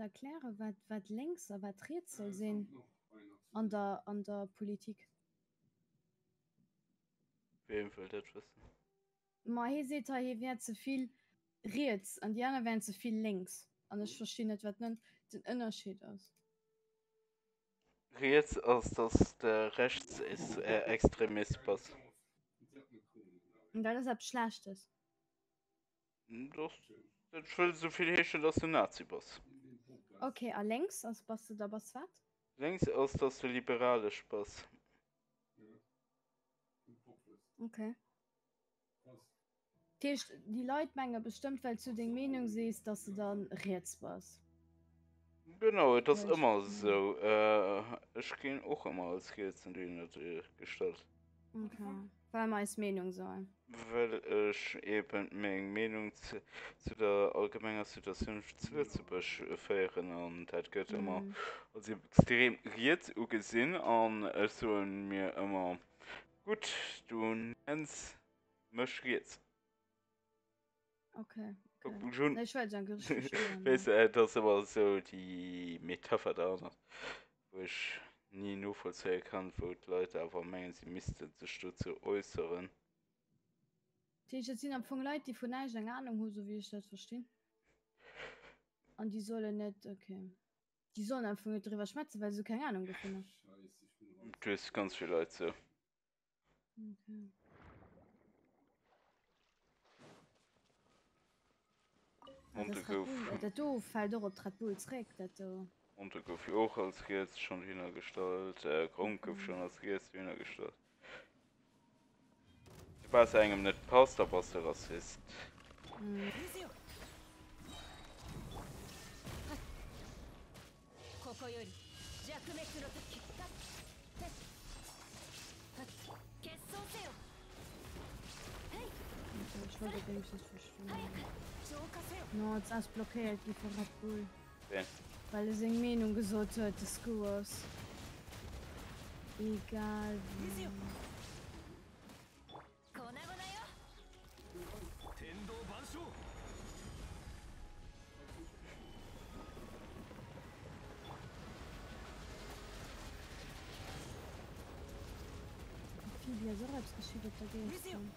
erkläre wat wat längs aber Rätsel sinn an der an der Politik. Ma he se hier wär zuviel Reets an Jana wären zuviel längs. An ech verschinet wat nennt den ënnerschiet aus Reets aus dass der rechts ist äh, extremismus. Das ab schlechtes. Doch soviel hesche dass du naziboss okay a längs als was du da was wat längs aus dass du liberale spaß. Okay. Tisch, die Leutmenge bestimmt weil zu den Meinung siehst dass du dann jetzt was. Genau das ja, immer so. Äh, ich ging auch immer als jetzt in den gestalt. Okay. weil meist Meinung sein well ech eben még Menung zu, zu der allgemmenger Situation Zwürzebech féieren an dat gëtt immer als extrem riet ou gesinn an soen mir immer gut du ens mech riet okay, okay. schon weißt, äh, das aber so die Metapher da woch nie no vollzeie kann wo Leute awer menggen sie miste ze Stu zu äußeren sinn am vung Leiit die vun neich eng Ahnung ho so wie ich dat verste an die solle net okay. Die sollen am vung drwer schmatze weil so keine Ahnung gefunden Tschüss ganz viel Leute so. okay. Dat do fall do op Trapolré dat Unter gouf och als Rees schon hinnner stalt äh, Grund gouf schon als Rees hinnner stalt was einem nicht passt, aber was der Rassist. ist. Ich wollte wenigstens verschwinden. No, jetzt ist blockiert, die von Rapul. Okay. Weil es in Meinung gesucht hat, das Skuas. Egal wie. Er so selbst geschieht auf der Gamescom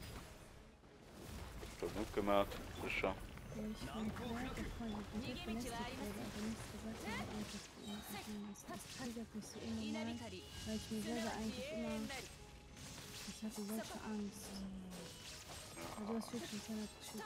Schon gut gemacht, sicher. Ja, ich bin klar, hat mich nicht belästigt, weil er aber nichts gesagt ihm gegeben ist. Das triggert mich so unnormal, weil ich mir selber eigentlich immer... Ich hatte solche Angst. Aber du hast wirklich einen Teller geschickt.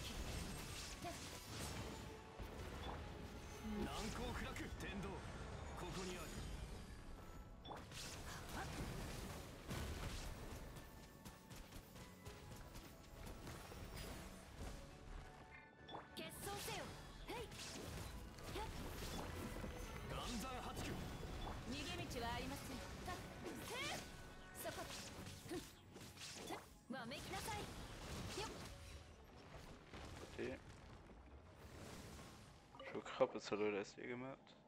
Krabbe zu Leute ist hier gemacht.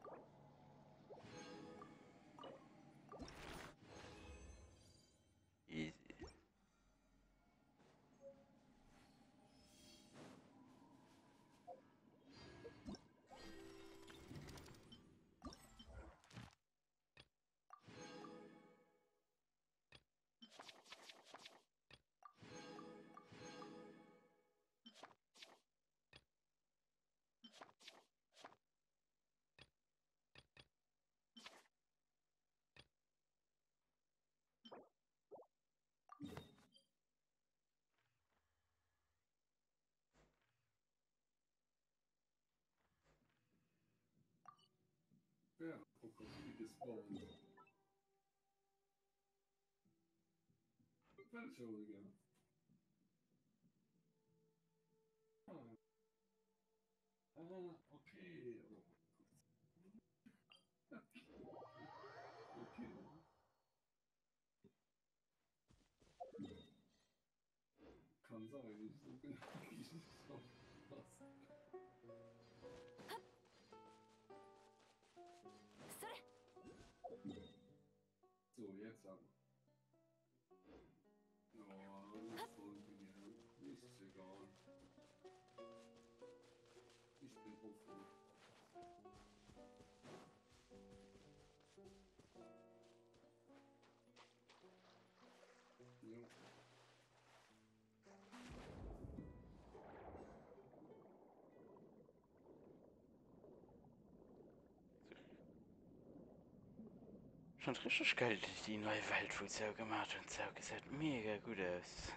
Encore plus de sport. Plein de choses, gars. Ah, ah ok. Ok. Kann sein, ich so genau Schon richtig geil, die neue sie gemacht und so gesagt, mega gut aus.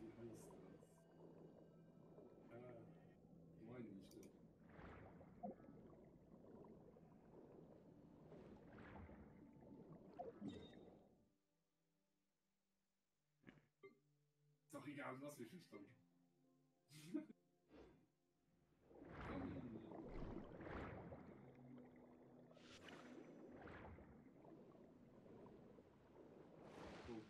Wie heißt das? Ah, meine ich doch. Ist doch egal, was wir schüchtern. Oh.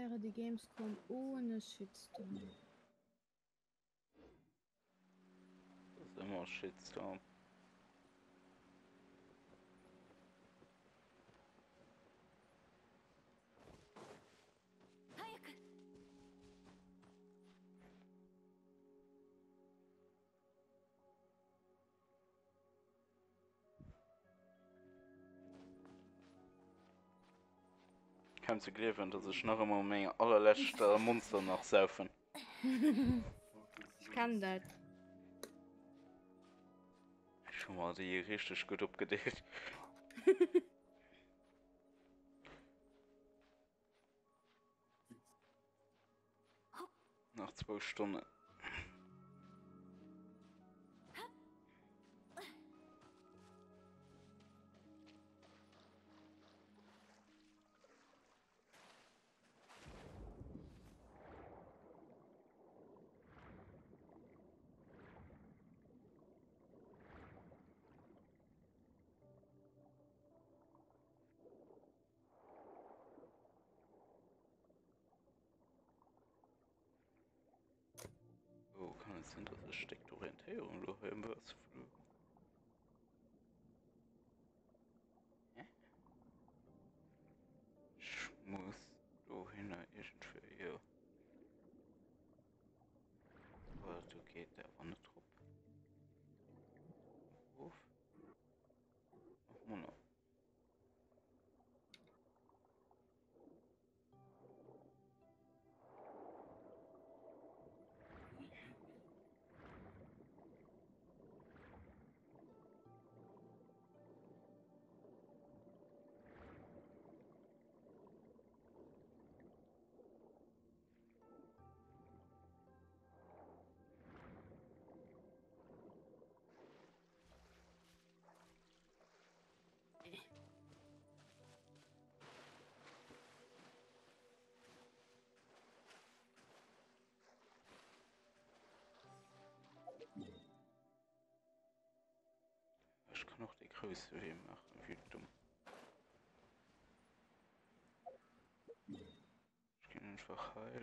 Wäre die Gamescom ohne Shitstorm. Das ist immer Shitstorm. Kannst du glauben, dass ich noch immer meine allerletzte Monster noch saufen? ich kann das. Schon mal die richtig gut abgedeckt. Nach zwei Stunden. Orientierung noch im Flug? Ich muss dahin irgendwie, ja. Aber du geht aber nicht ich kann auch die Größe machen, wie dumm. Ich gehe einfach heil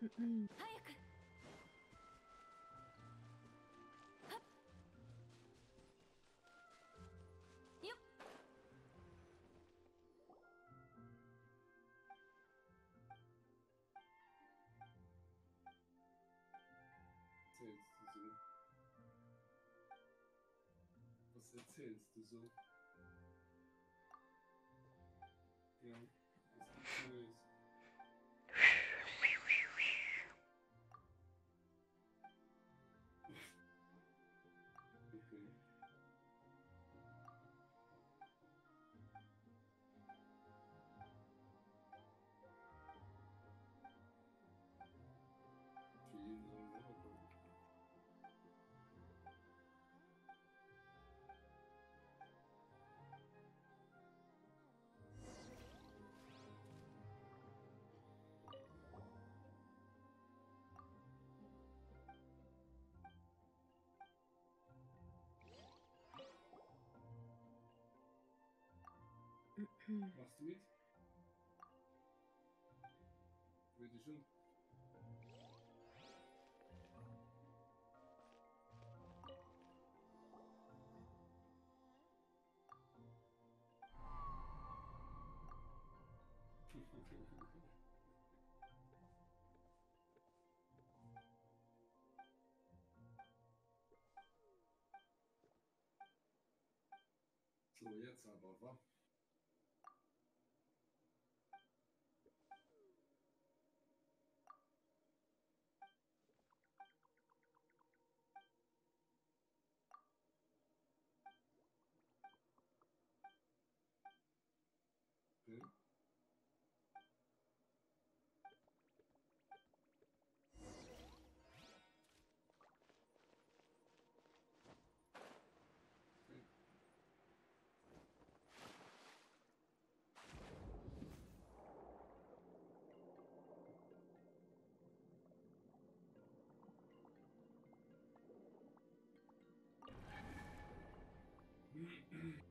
erzählst du so? Was erzählst du so? Machst du mit? Bitte schon. So, jetzt aber, wa? Good. Mm-hmm.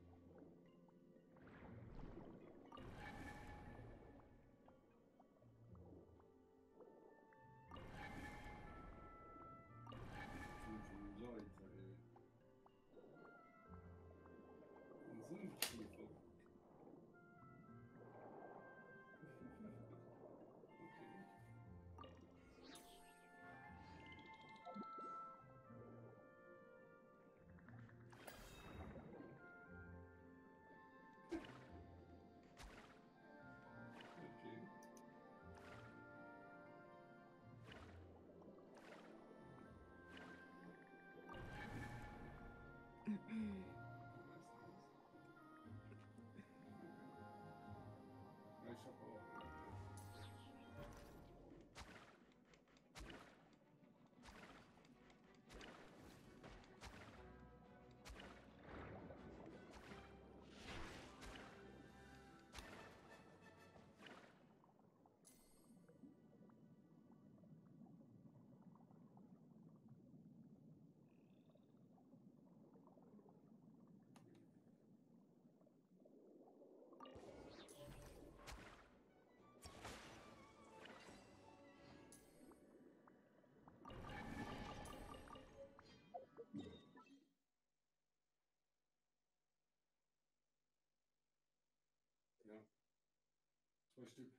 Stück.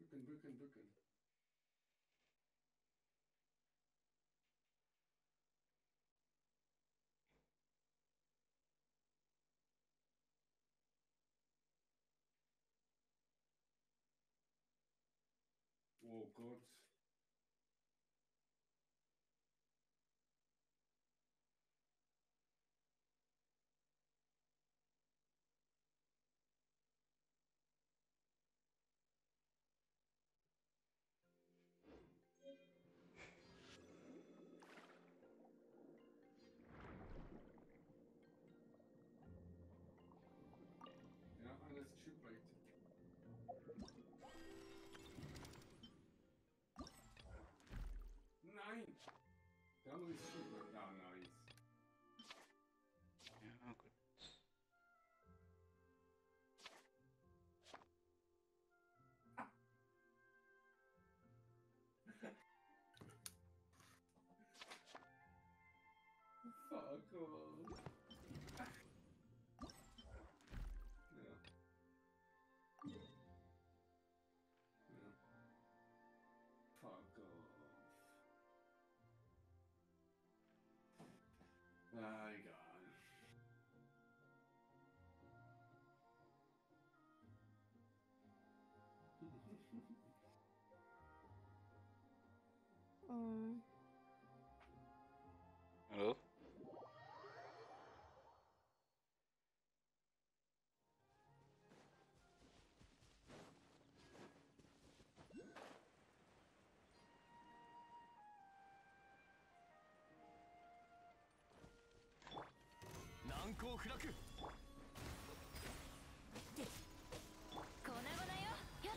Bücken, bücken, bücken. Oh Gott. Ah, egal. Mm. を砕く。粉々よ。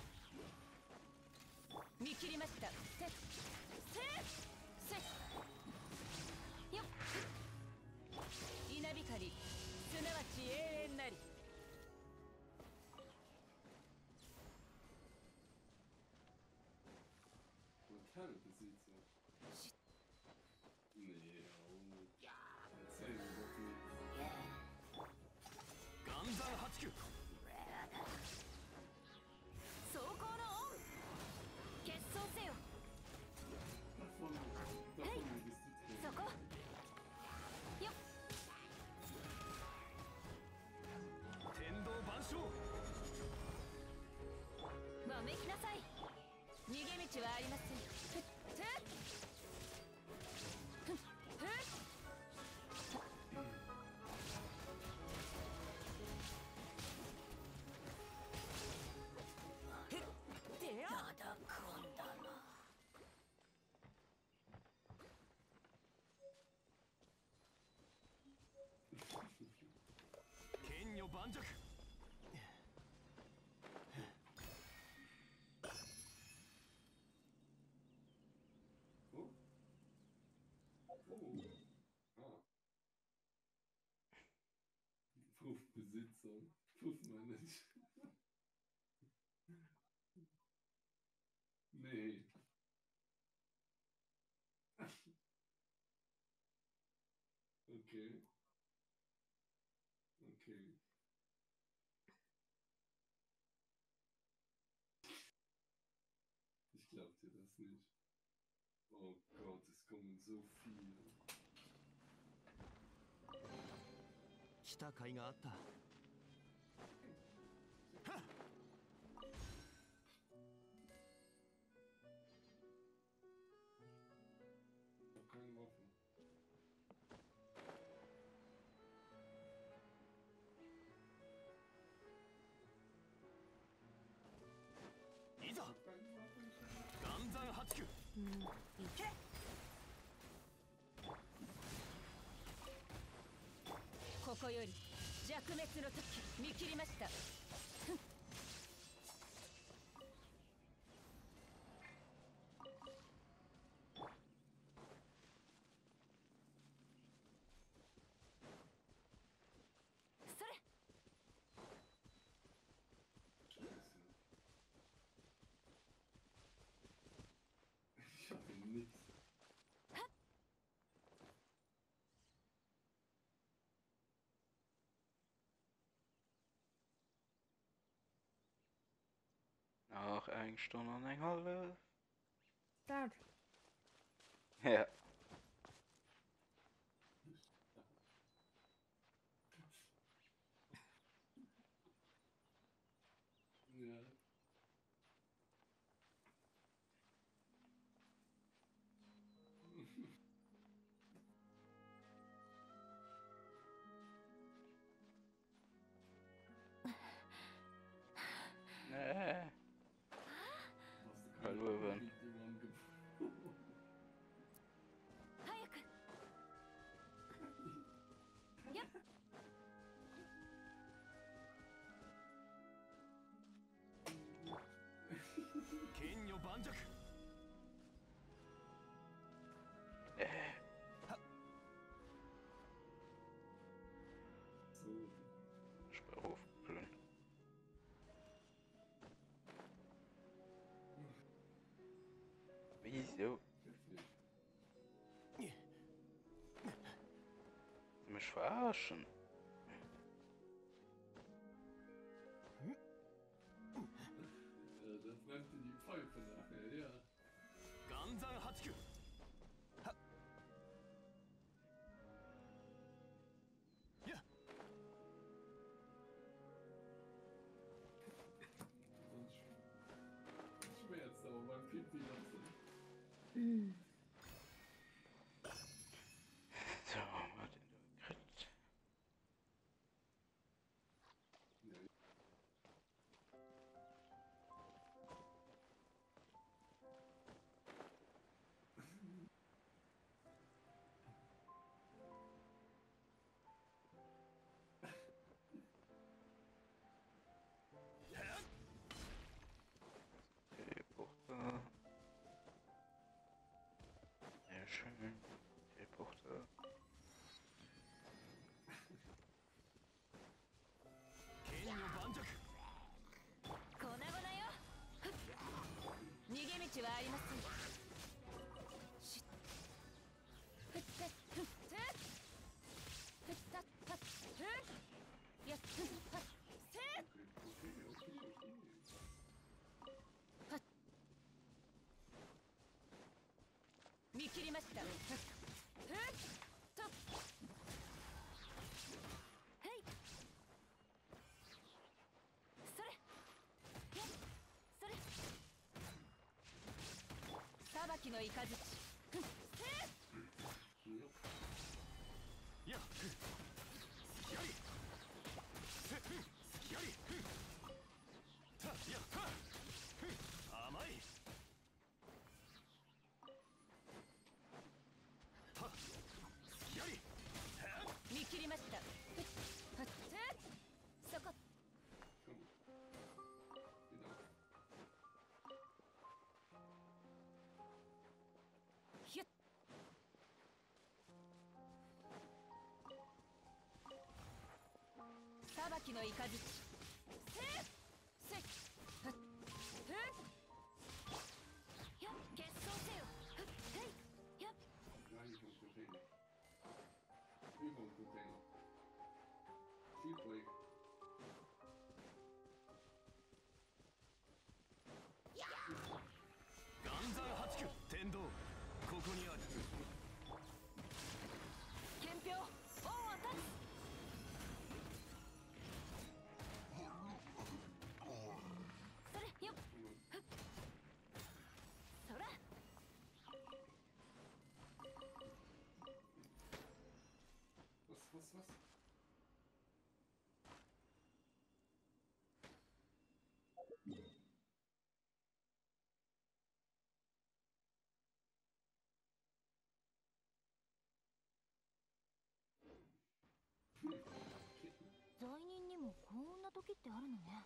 見切りました。せせよ稲光すなわち永遠なり。キャルっ女盤石 Oh. Oh. Ah. Puffbesitzer. Puffmanager. Nee. Okay. Okay. glaub dir das nicht. Oh Gott, es kommen so viele. 来た甲斐があった 行けここより弱滅の時見切りました。Eng Stunde an eng halbe Dat. ja Ja. 剣女盤石 aufbrüllen Wieso? Mich verarschen. Mhm. Sehr い切りました。ふっと。はい。それ。やっそれ。さばきのいかずちふっやっ。きの雷せっせっふやせよふや何を八九天道。ここにある。罪人にも幸運な時ってあるのね。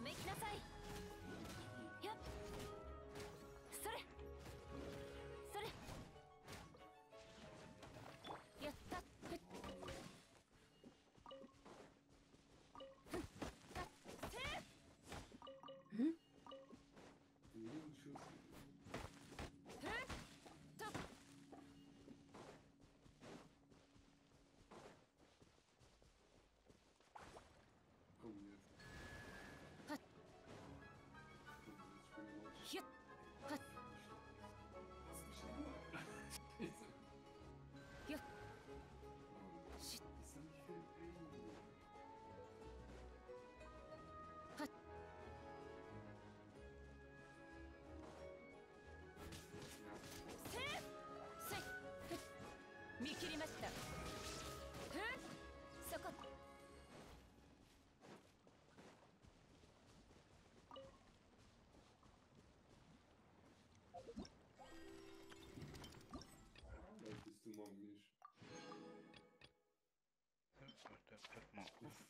めきなさい。やっ。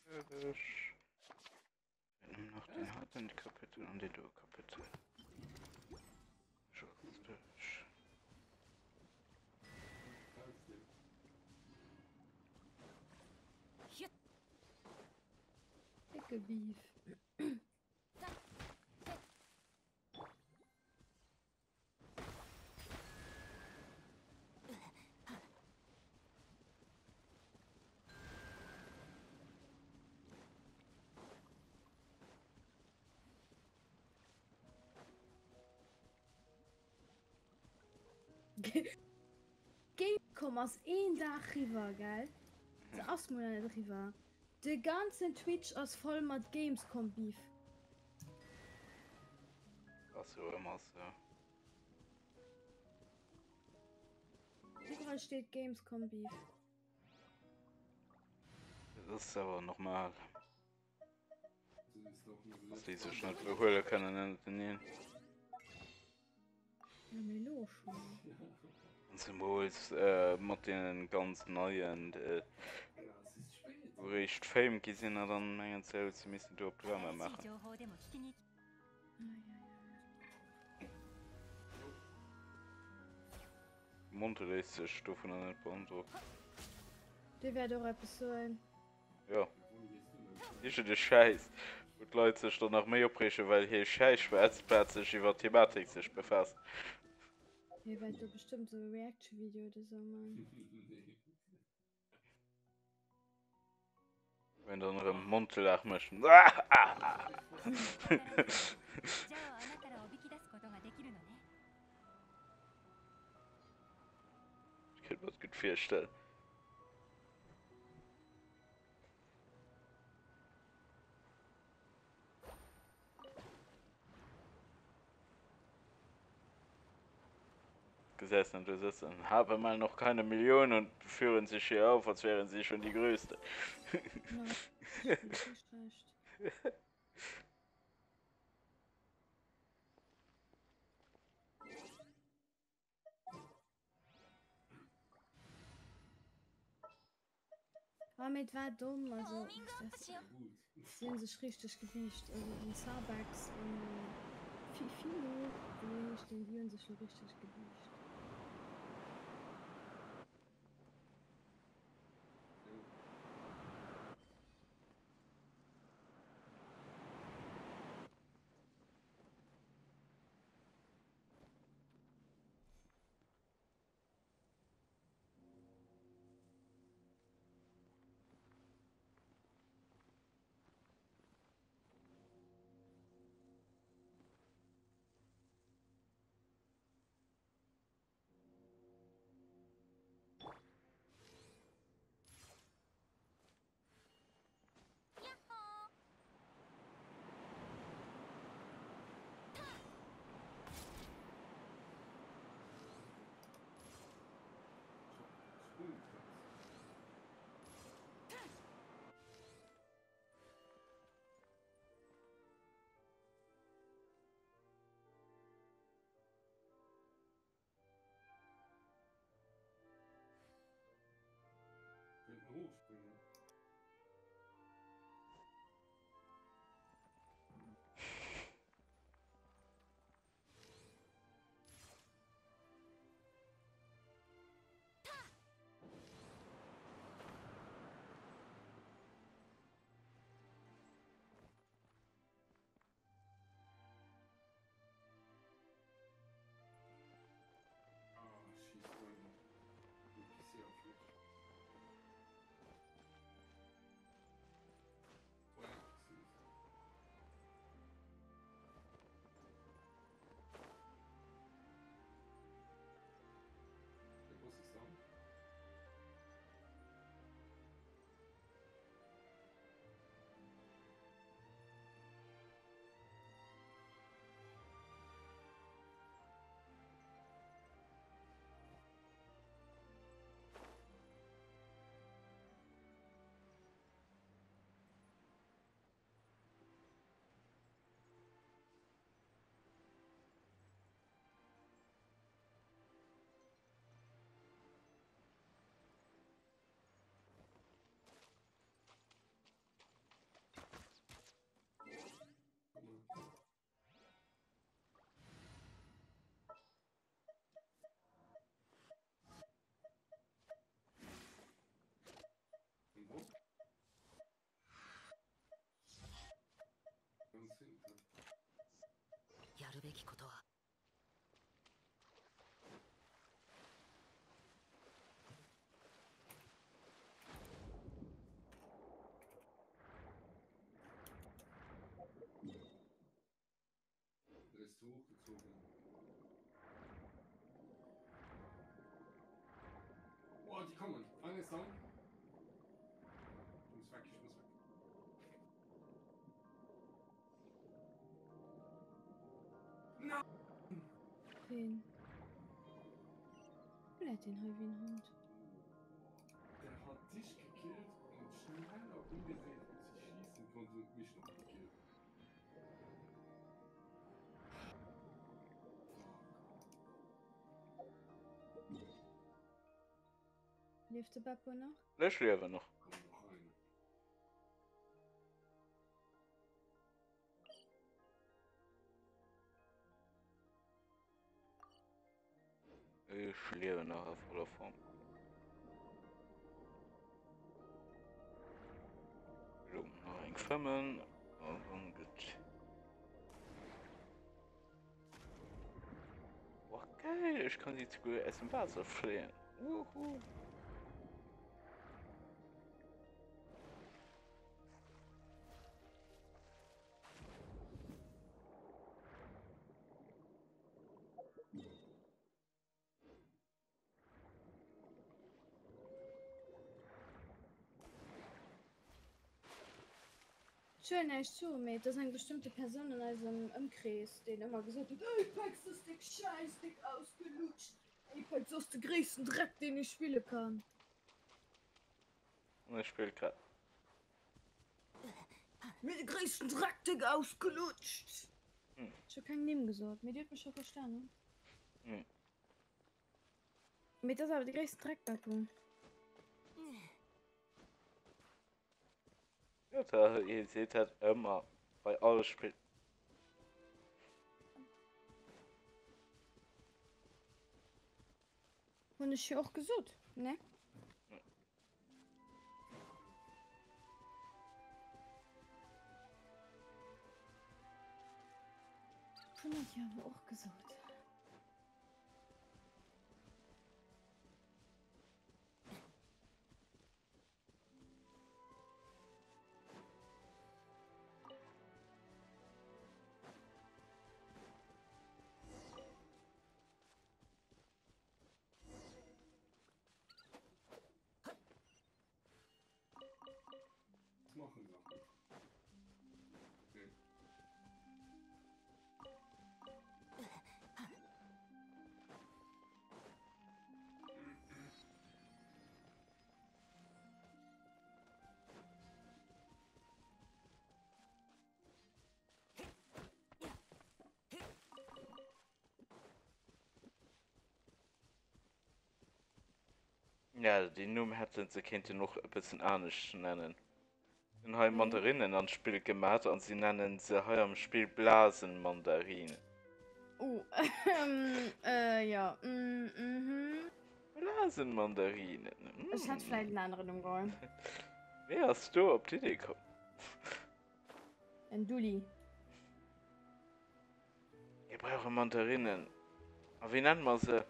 Wir haben noch den harten Kapitel und den Du-Kapitel. Juristisch. ひゅっ Dicke Beef. Gamescom aus een Dach rüber, gell? Der rüber. Der ganze Twitch aus voll mit Gamescom Beef. Was so immer so. Überall steht Gamescom Beef. Das ist aber normal. Das ist Dass die so schnell überholen können in Symbols äh, mat den ganz neuen äh, recht fame gesinn er dann mengen ze ze miss do Programme machen. Monte Stufen an net beantwort. Du werd episoden. Ja Ische de scheiß und Leute sech dann nach méi opreche, weil hier scheiß Schwarzplatz iwwer Thematik sech befasst. Ihr werdet du bestimmt so ein Reaction-Video oder so machen. nee. Wenn du noch einen Mund lachen möchtest. ich könnte was gut feststellen. Gesessen und sitzen habe mal noch keine Millionen und führen sich hier auf als wären sie schon die größte Ja, das ist recht. Aber mit war dumm, also. Das, sie haben sich richtig gewischt. Also, den Starbucks und. Äh, viel, die haben sich schon richtig gewischt. músculo, né? Bist du hochgezogen. Oh, die kommen. Eine ist down. Ich muss weg, ich muss weg. Nein! Wen? Blätt den wie ein Hund. Der hat dich gekillt und schneller umgedreht, als ich schießen konnte und mich noch gekillt. Noch? Ich lebe noch. Komm noch rein. Ich lebe noch auf voller Form. Blumen noch eingefangen. Dann gut. Oh, geil, ich kann sie zu essen Wasser fliehen. Wuhu. nicht zu mit das ein bestimmte Personen also im Umkreis den immer gesagt hat, hey, Pax, das scheiß Dick ausgelutscht. Ich Pax, das den Dreck den ich spielen kann. Und ich spiele gerade mit dem größten Dreck Dick ausgelutscht. Hm. ich habe keinen Namen gesagt. Mir wird mich schon verstanden. Hm. mit das aber die größten Dreck da tun. Da, ihr seht halt immer bei allen Spielen. Und ich auch gesund, ne? Von ich habe auch gesund. Ja, die Numm hätten sie könnte noch ein bisschen anders nennen. In Hai Mandarinen an Spiel gemacht und sie nennen sie hier am Spiel Blasenmandarinen. Oh, ähm, äh, ja. Mm, mhm. Blasenmandarinen. Ich hatte vielleicht einen anderen umgehauen. Wer hast du auf die Idee gekommen? Ein Dulli. Wir brauchen Mandarinen. Aber wie nennen wir sie?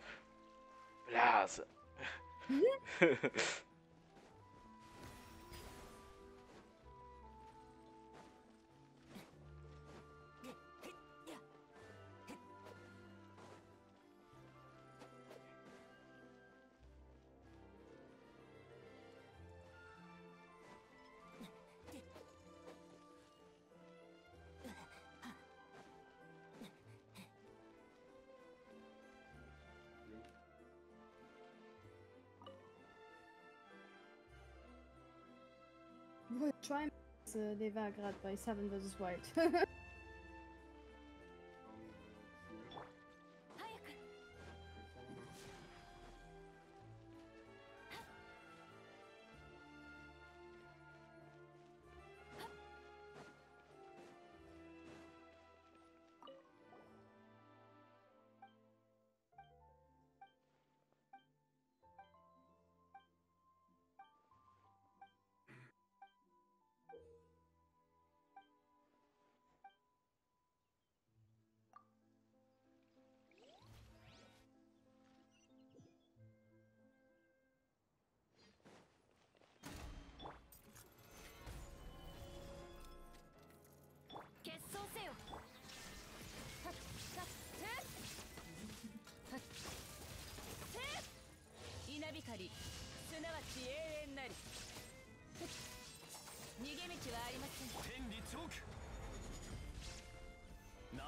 Blase. フフフ。Try äh, der war gerade bei Seven vs. Wild.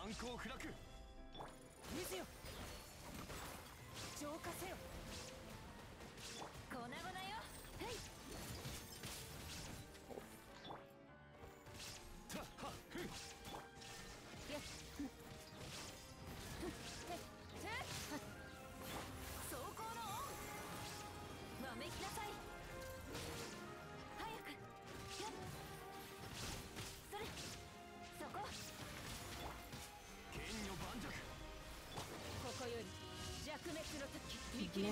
難攻不落水よ。浄化せよ。粉々よ。はい。たはふんよっ。ふっ。ふっ。ふっ。走行のオンわめきなさ時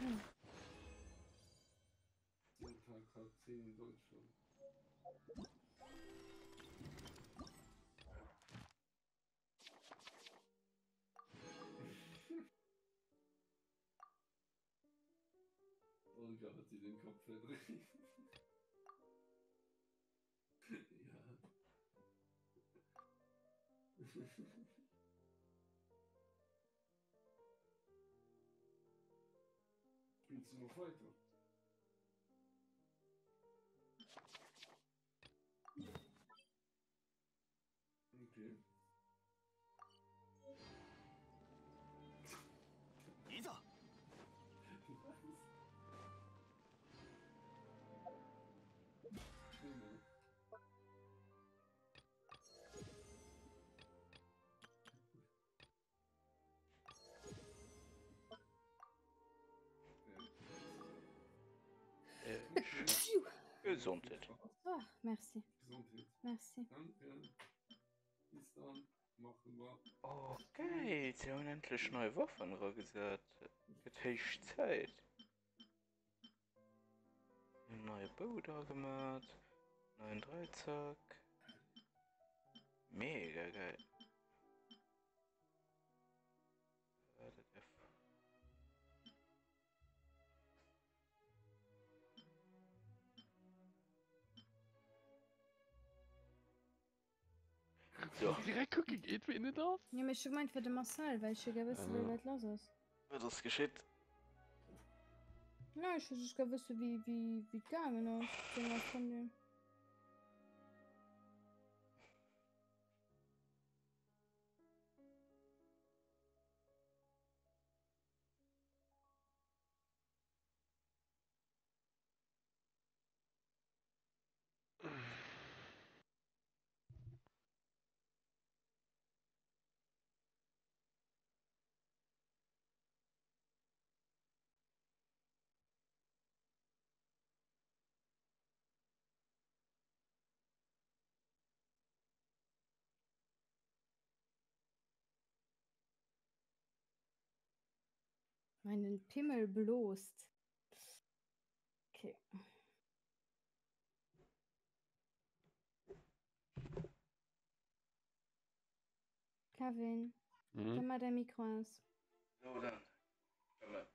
Den Tag halb zehn in Deutschland. Olga hat sie den Kopf verdreht. ja. Spielst du Gesundheit. Ah, merci. Gesundheit. Merci. Danke. Bis dann. Machen wir. Okay, sie haben endlich neue Waffen gesagt. Wird höchst Zeit. Ein neue Boot gemacht. Neuen Dreizack. Mega geil. So. Direkt gucken geht, wen du das? Ja, aber ich hab gemeint für den Marcel, weil ich ja Ja. wie weit los ist. Wird das geschieht? Ja, ich nicht gewusst, wie, wie, wie gegangen ist. Meinen Pimmel bloßt. Okay. Kevin, Mhm. mal dein Mikro aus. So dann. Komm mal.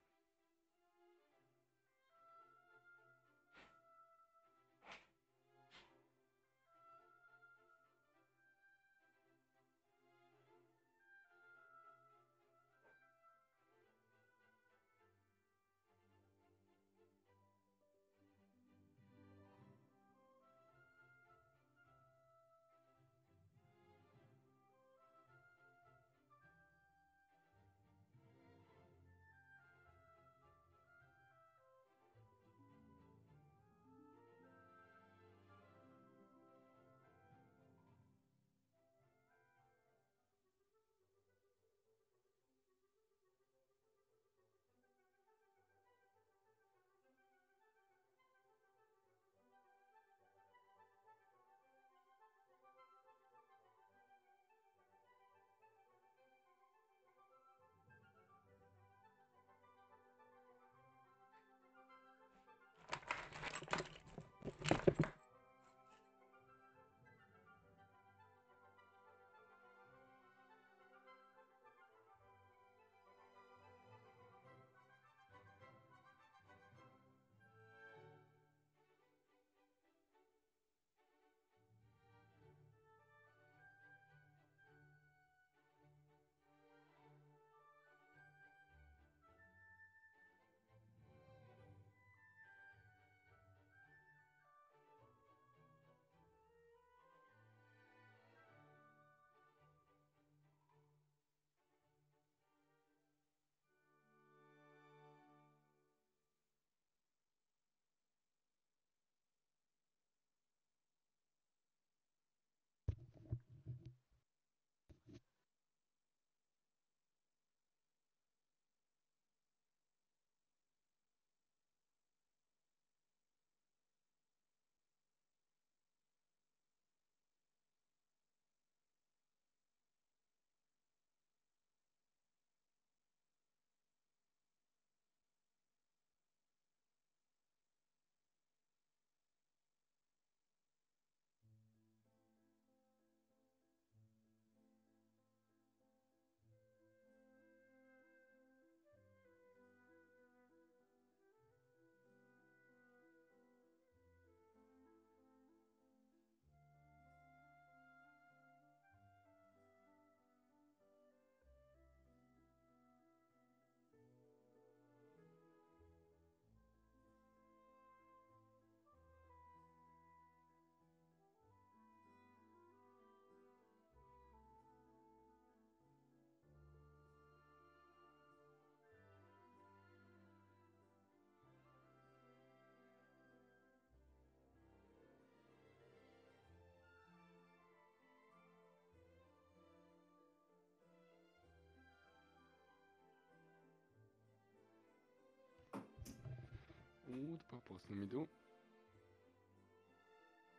gut Papa ist nämlich du.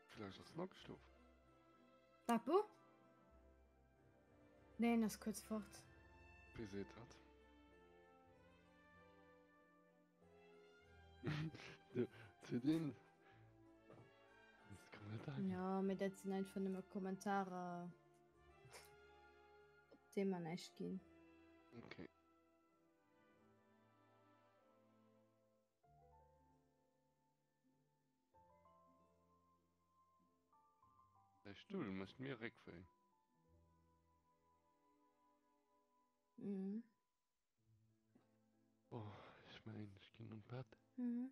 Vielleicht hast du noch geschlafen. Papa? Nein, das ist kurz fort. Wie seht hat? zu den ja mit der sind ein von dem kommentare dem man echt gehen okay Stuhl muss mir wegfallen. Mhm. Oh, ich meine, ich gehe ins Bett. Mhm.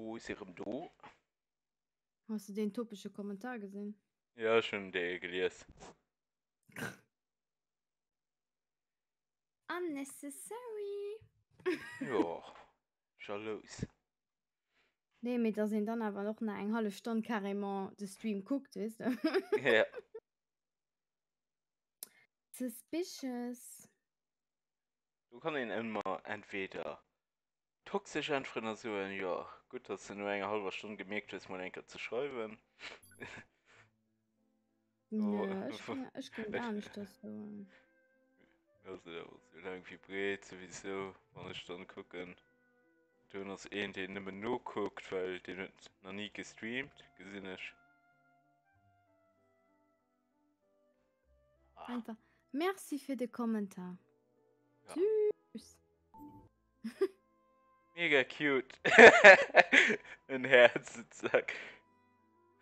wo ihrem do hast du den topische kommentar gesehen? Ja schon der gelesen. Unnecessary. Ja los. Nee mit da sind dann aber noch eine eng halbe stunde carrément de stream guckt ist ja. Suspicious. Du kann ihn immer entweder toxisch toxische Entfrenasuren ja gut, dass du nur eine halbe Stunde gemerkt hast, mal zu schreiben. Ja, ich kann, ich kann gar nicht das so. Also, da muss ich irgendwie breit, sowieso, wenn ich dann gucken. Du hast einen, den nicht mehr nur guckt, weil den hat noch nie gestreamt, gesehen ist. Einfach. Merci für den Kommentar. Ja. Tschüss. Mega cute. Ein Herzensack.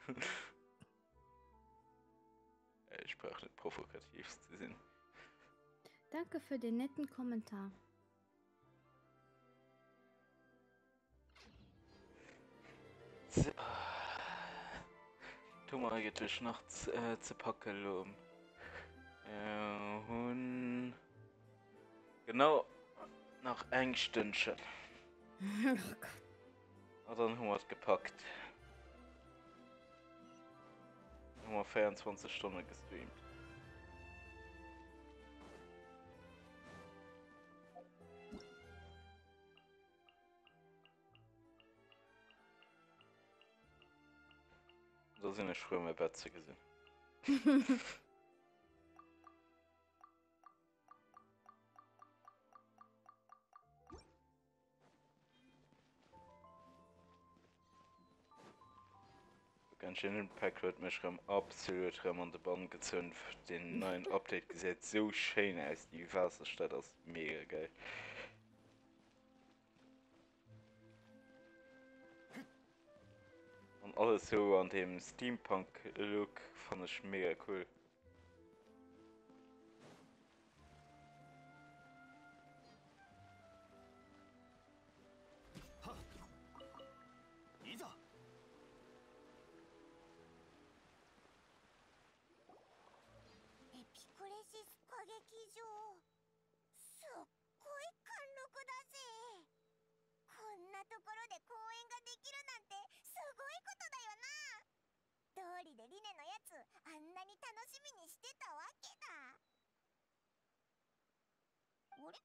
ich brauche nicht provokativ zu sein. Danke für den netten Kommentar. So. Tu mal eigentlich noch zu, äh, zu packen, um. Ja, hun. Genau. Nach ein Stündchen. Oh Gott. Und dann haben wir gepackt. Haben wir 24 Stunden gestreamt. Da sind ich früher mal Betze gesehen. ganz schön Pack wird mich am absolut rum an der Bahn gezündet den neuen Update gesetzt so schön aus die Wasserstadt das mega geil. Und alles so an dem Steampunk Look fand ich mega cool しうすっごい貫禄だぜ。こんなところで公演ができるなんてすごいことだよな。通りでリネのやつあんなに楽しみにしてたわけだ。あれ？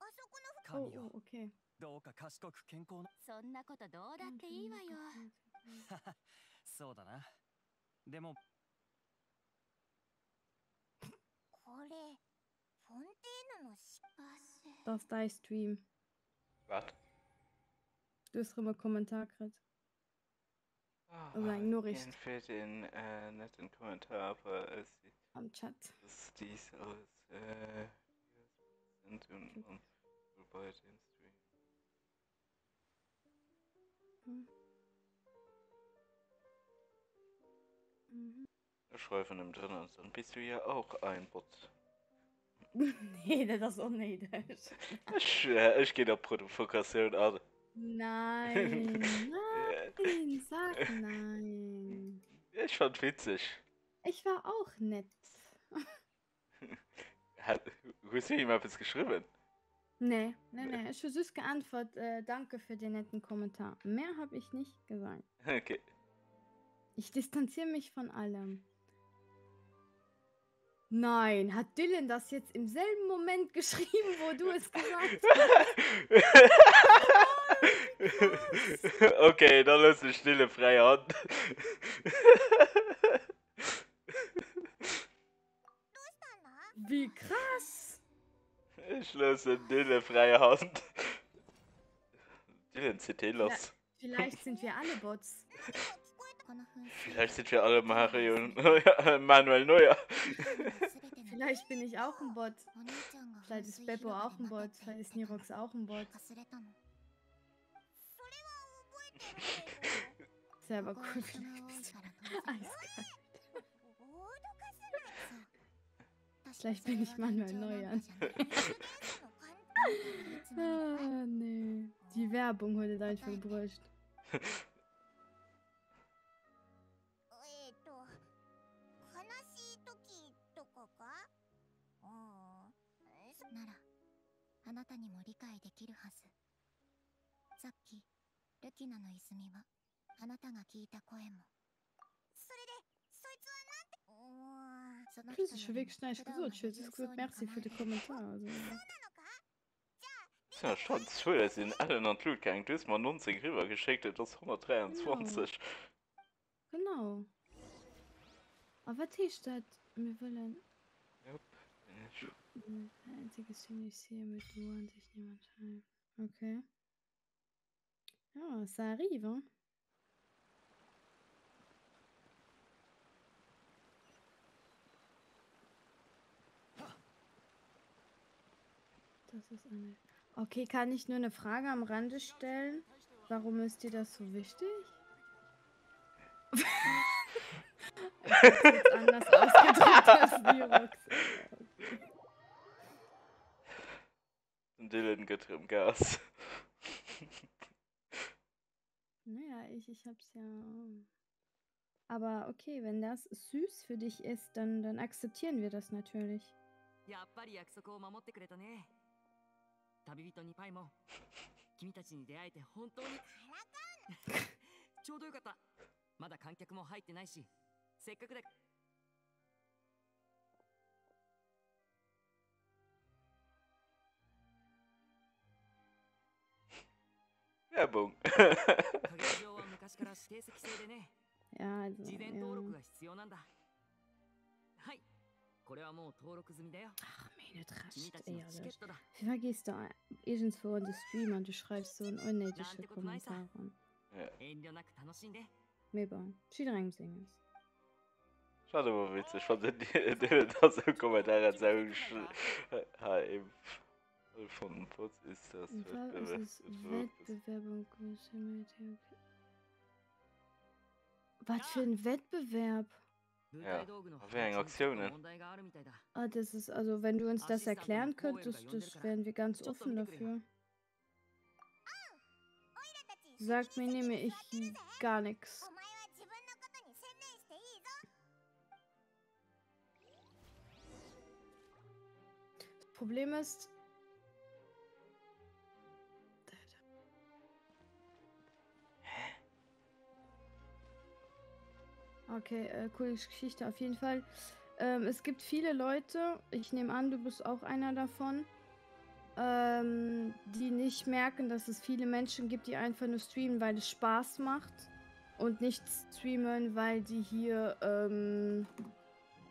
あそこの神よ、okay. どうか賢く健康な。そんなことどうだっていいわよ。そうだなでもこれ Das ist dein Stream. Was? Du hast immer Kommentar gekriegt. Ah, Also eine Nachricht. vielen für den äh, netten Kommentar aber es Am Chat. dass dies alles äh, sind und, und wobei den Stream Hm. Mhm. Ich schreibe von dem drinnen dann bist du ja auch ein Bot nee, das ist auch nicht. ich, ich gehe der Provokation an Nein, nein, sag nein. ich fand witzig Ich war auch nett. Hat, hast du ihm etwas geschrieben Nee, nee, nee. Ich habe süß geantwortet. Äh, danke für den netten Kommentar. Mehr habe ich nicht gesagt. okay Ich distanziere mich von allem. Nein, hat Dylan das jetzt im selben Moment geschrieben, wo du es gesagt hast? okay dann lass eine stille freie Hand Wie krass! ich lasse Dille freie Hand Dylan CT los Vielleicht sind wir alle Bots. Vielleicht sind wir alle Mario Manuel Neuer. Vielleicht bin ich auch ein Bot. Vielleicht ist Beppo auch ein Bot. Vielleicht ist Nirox auch ein Bot. Selber cool. Vielleicht bist du eiskalt. Vielleicht bin ich Manuel Neuer. ah, nee. Die Werbung heute einfach gebrüscht. えあなたにも理解できるはずさっきルキナの泉はあなたが聞いた声もそれでそいつはなんてうーんその Das ist schon wirklich schnell gesucht. Ich hätte es gut. Merci für die Kommentare. Also. Ja, schon zu, dass in allen und Blutgang du mal 90 rüber geschickt hat, das 123. Genau. Aber was ist das? Wir wollen. Ein einziges Initiieren mit Luan sich niemand teil. Okay. Ja, ça arrive, hein? Das ist eine. Okay, kann ich nur eine Frage am Rande stellen? Warum ist dir das so wichtig? Ich hab's jetzt anders ausgedrückt als Virox. Dylan geht im Gas. Naja, ich, ich hab's ja. Aber okay, wenn das süß für dich ist, dann, dann akzeptieren wir das natürlich. Werbung. 影上は昔から指定席制でね Ja, also. 事前 Ja. 登録が必要なんだはいこれはもう登録済みだよ Meine 君た Tracht, ち ey, のチケ Alter. ットだ Vergisst du irgendwo in den Stream und du schreibst so einen unnötigen Kommentar an. 遠慮なく楽しんで Mais bon, Schiedrang singen. Schade, aber witzig. Ich fand den Dylan das im Kommentar hat sehr Also von Putz ist das Wettbewerb. Ist Wettbewerb und Community. Was für ein Wettbewerb? Ja, wegen Auktionen. Ah, das ist also, wenn du uns das erklären könntest, das wären wir ganz offen dafür. Sag mir, nehme ich gar nichts. Problem ist, Okay, äh, coole Geschichte auf jeden Fall. Ähm, es gibt viele Leute, ich nehme an, du bist auch einer davon, ähm, die nicht merken, dass es viele Menschen gibt, die einfach nur streamen, weil es Spaß macht und nicht streamen, weil die hier, ähm,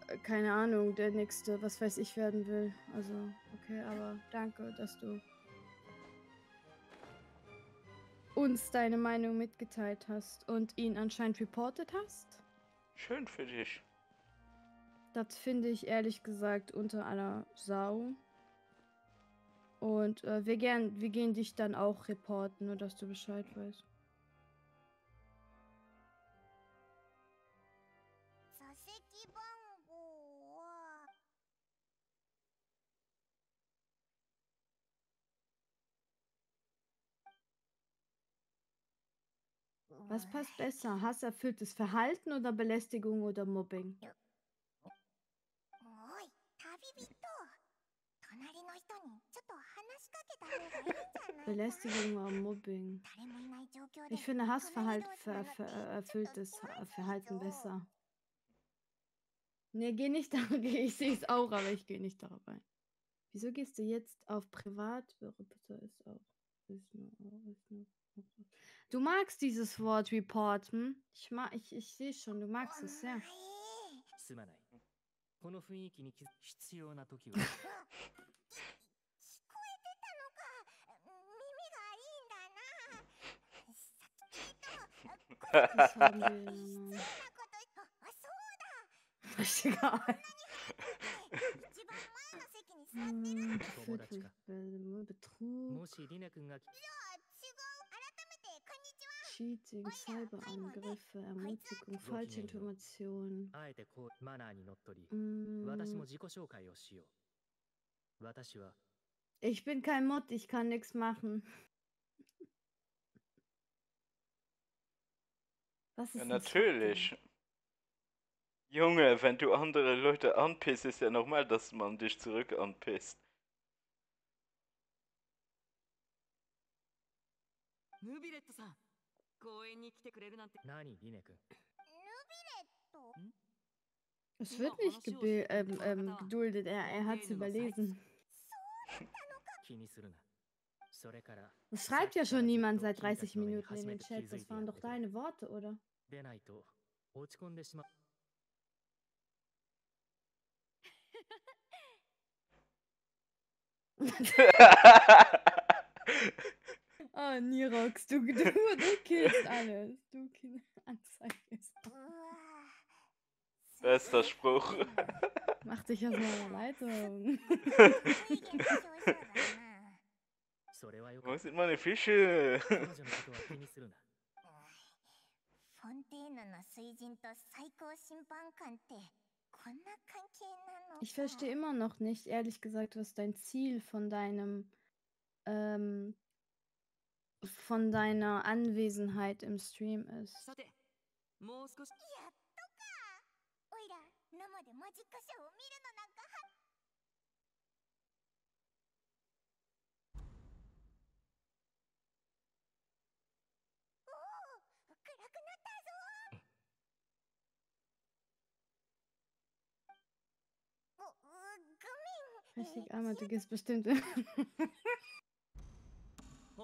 äh, keine Ahnung, der nächste, was weiß ich, werden will. Also, okay, aber danke, dass du uns deine Meinung mitgeteilt hast und ihn anscheinend reportet hast. Schön für dich. Das finde ich ehrlich gesagt unter aller Sau. Und äh, wir, gern, wir gehen dich dann auch reporten, nur dass du Bescheid weißt. Was passt besser? Hasserfülltes Verhalten oder Belästigung oder Mobbing? Belästigung oder Mobbing. Ich finde Hassverhalten ver, ver, äh, erfülltes Verhalten besser. Ne, geh nicht darauf. Ich sehe es auch, aber ich gehe nicht darauf ein. Wieso gehst du jetzt auf Privat? Bitte ist auch. Ist nur, ist nur. Du magst dieses Wort reporten. Ich, mag, ich, ich sehe schon, du magst es sehr. Ja. Cheating, Cyberangriffe, Ermutigung, falsche Informationen. Ich bin kein Mod, ich kann nichts machen. Was ist ja, natürlich. Junge, wenn du andere Leute anpisst, ist ja normal, dass man dich zurück anpisst. ヌビレットさん公園に来てくれるなんて何リネ君 Es wird nicht gebil ähm, ähm, geduldet, er, er hat es überlesen. 気にするなそれから Es schreibt ja schon niemand seit 30 Minuten in den Chat. Das waren doch deine Worte, oder? oh, Nirox, du, du, du killst alles. Du kill Anzeigest. Bester Spruch. Mach dich aus meiner Leitung. それはよ Wo sind meine Fische? 彼女のことは気にするなフォンテーヌの水人と最高審判官ってこんな関係なの Ich verstehe immer noch nicht, ehrlich gesagt, was dein Ziel von deinem, ähm, von deiner Anwesenheit im Stream ist. Richtig, Alma, du gehst bestimmt.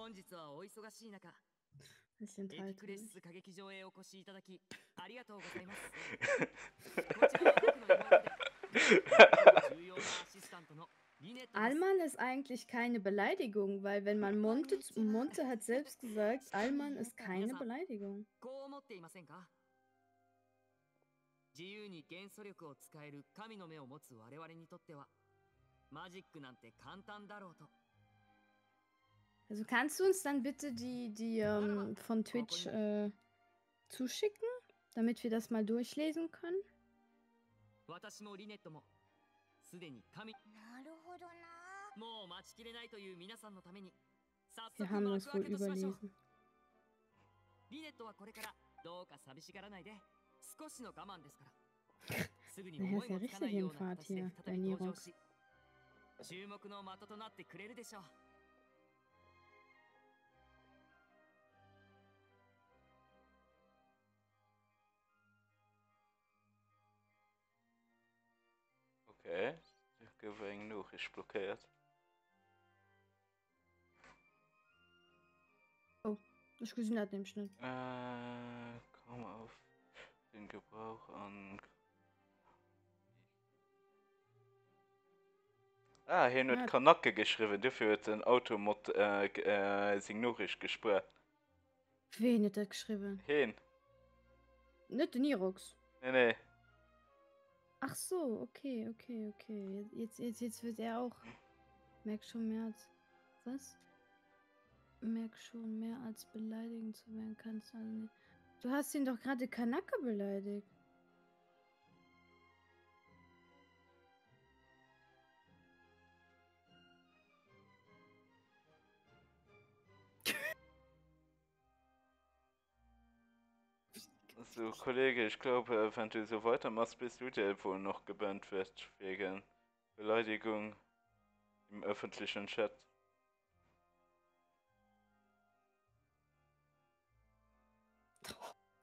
本日はお忙しい中エピクレ.ス歌劇場へお越しいただきありがとうございますこちらは僕の妹で重要なアシスタントのリネットです Alman ist eigentlich keine Beleidigung, weil wenn man Monte, Monte hat selbst gesagt, Alman ist keine Beleidigung. 自由に元素力を使える神の目を持つ我々にとってはマジックなんて簡単だろうと Also kannst du uns dann bitte die, die ähm, von Twitch äh, zuschicken, damit wir das mal durchlesen können? 私もリネットもすでに神なるほどなもう待ちきれないという皆さんのために早 Wir 速 haben 幕 das 開 wohl けとしましょう überlesen. リネットはこれからどうか寂しがらないで少しの我慢ですからすぐに Der 思 ist い ja もつかな richtig いよう in な Fahrt 形で hier, 再 der び登場 Nirox. し注目の的となってくれるでしょう okay. gower eng noch ich blockiert. Oh, ich gesinn dem schnitt. Äh, kom auf. Den gebrauch an Ah, hin ja. Kanake geschriwe defir den Automod äh, äh, signorisch gesprrt geschriwen hin. Net den Irox nee, nee. Ach so, okay, okay, okay. Jetzt, jetzt, jetzt wird er auch. Merk schon mehr als. Was? Merk schon mehr als beleidigend zu werden kannst. Also. Du hast ihn doch gerade Kanaka beleidigt. So, Kollege, ich glaube, äh, wenn du so weitermachst, bist du der wohl noch gebannt wird wegen Beleidigung im öffentlichen Chat.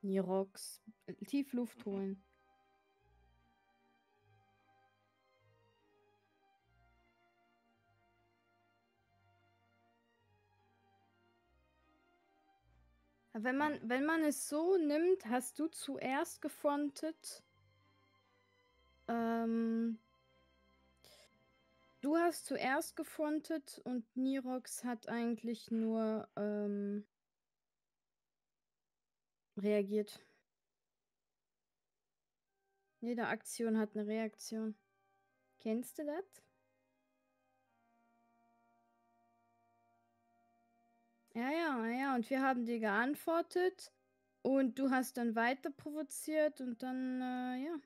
Nirox. Tief Luft holen. Wenn man, wenn man es so nimmt, hast du zuerst gefrontet. Ähm, du hast zuerst gefrontet und Nirox hat eigentlich nur ähm, reagiert. Jede Aktion hat eine Reaktion. Kennst du das? Ja, ja, ja, und wir haben dir geantwortet und du hast dann weiter provoziert und dann, äh, ja.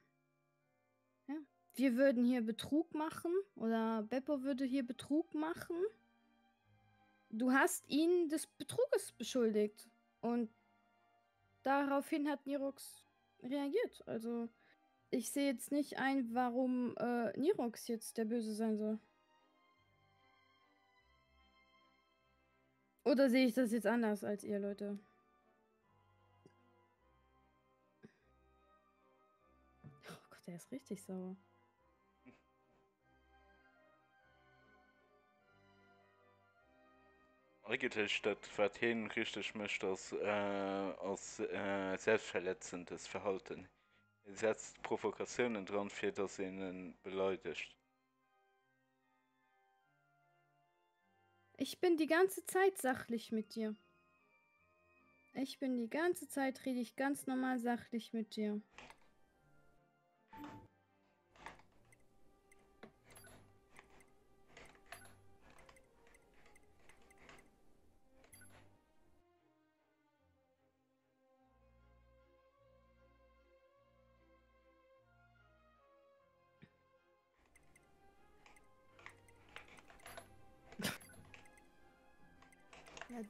Ja. Wir würden hier Betrug machen oder Beppo würde hier Betrug machen. Du hast ihn des Betruges beschuldigt und daraufhin hat Nirox reagiert. Also ich sehe jetzt nicht ein, warum äh, Nirox jetzt der Böse sein soll. Oder sehe ich das jetzt anders als ihr, Leute? Oh Gott, der ist richtig sauer. Eigentlich das hin richtig mischt als, äh, als äh, selbstverletzendes Verhalten. Er setzt Provokationen dran, für das ihnen beleidigt. Ich bin die ganze Zeit sachlich mit dir. Ich bin die ganze Zeit, rede ich ganz normal sachlich mit dir.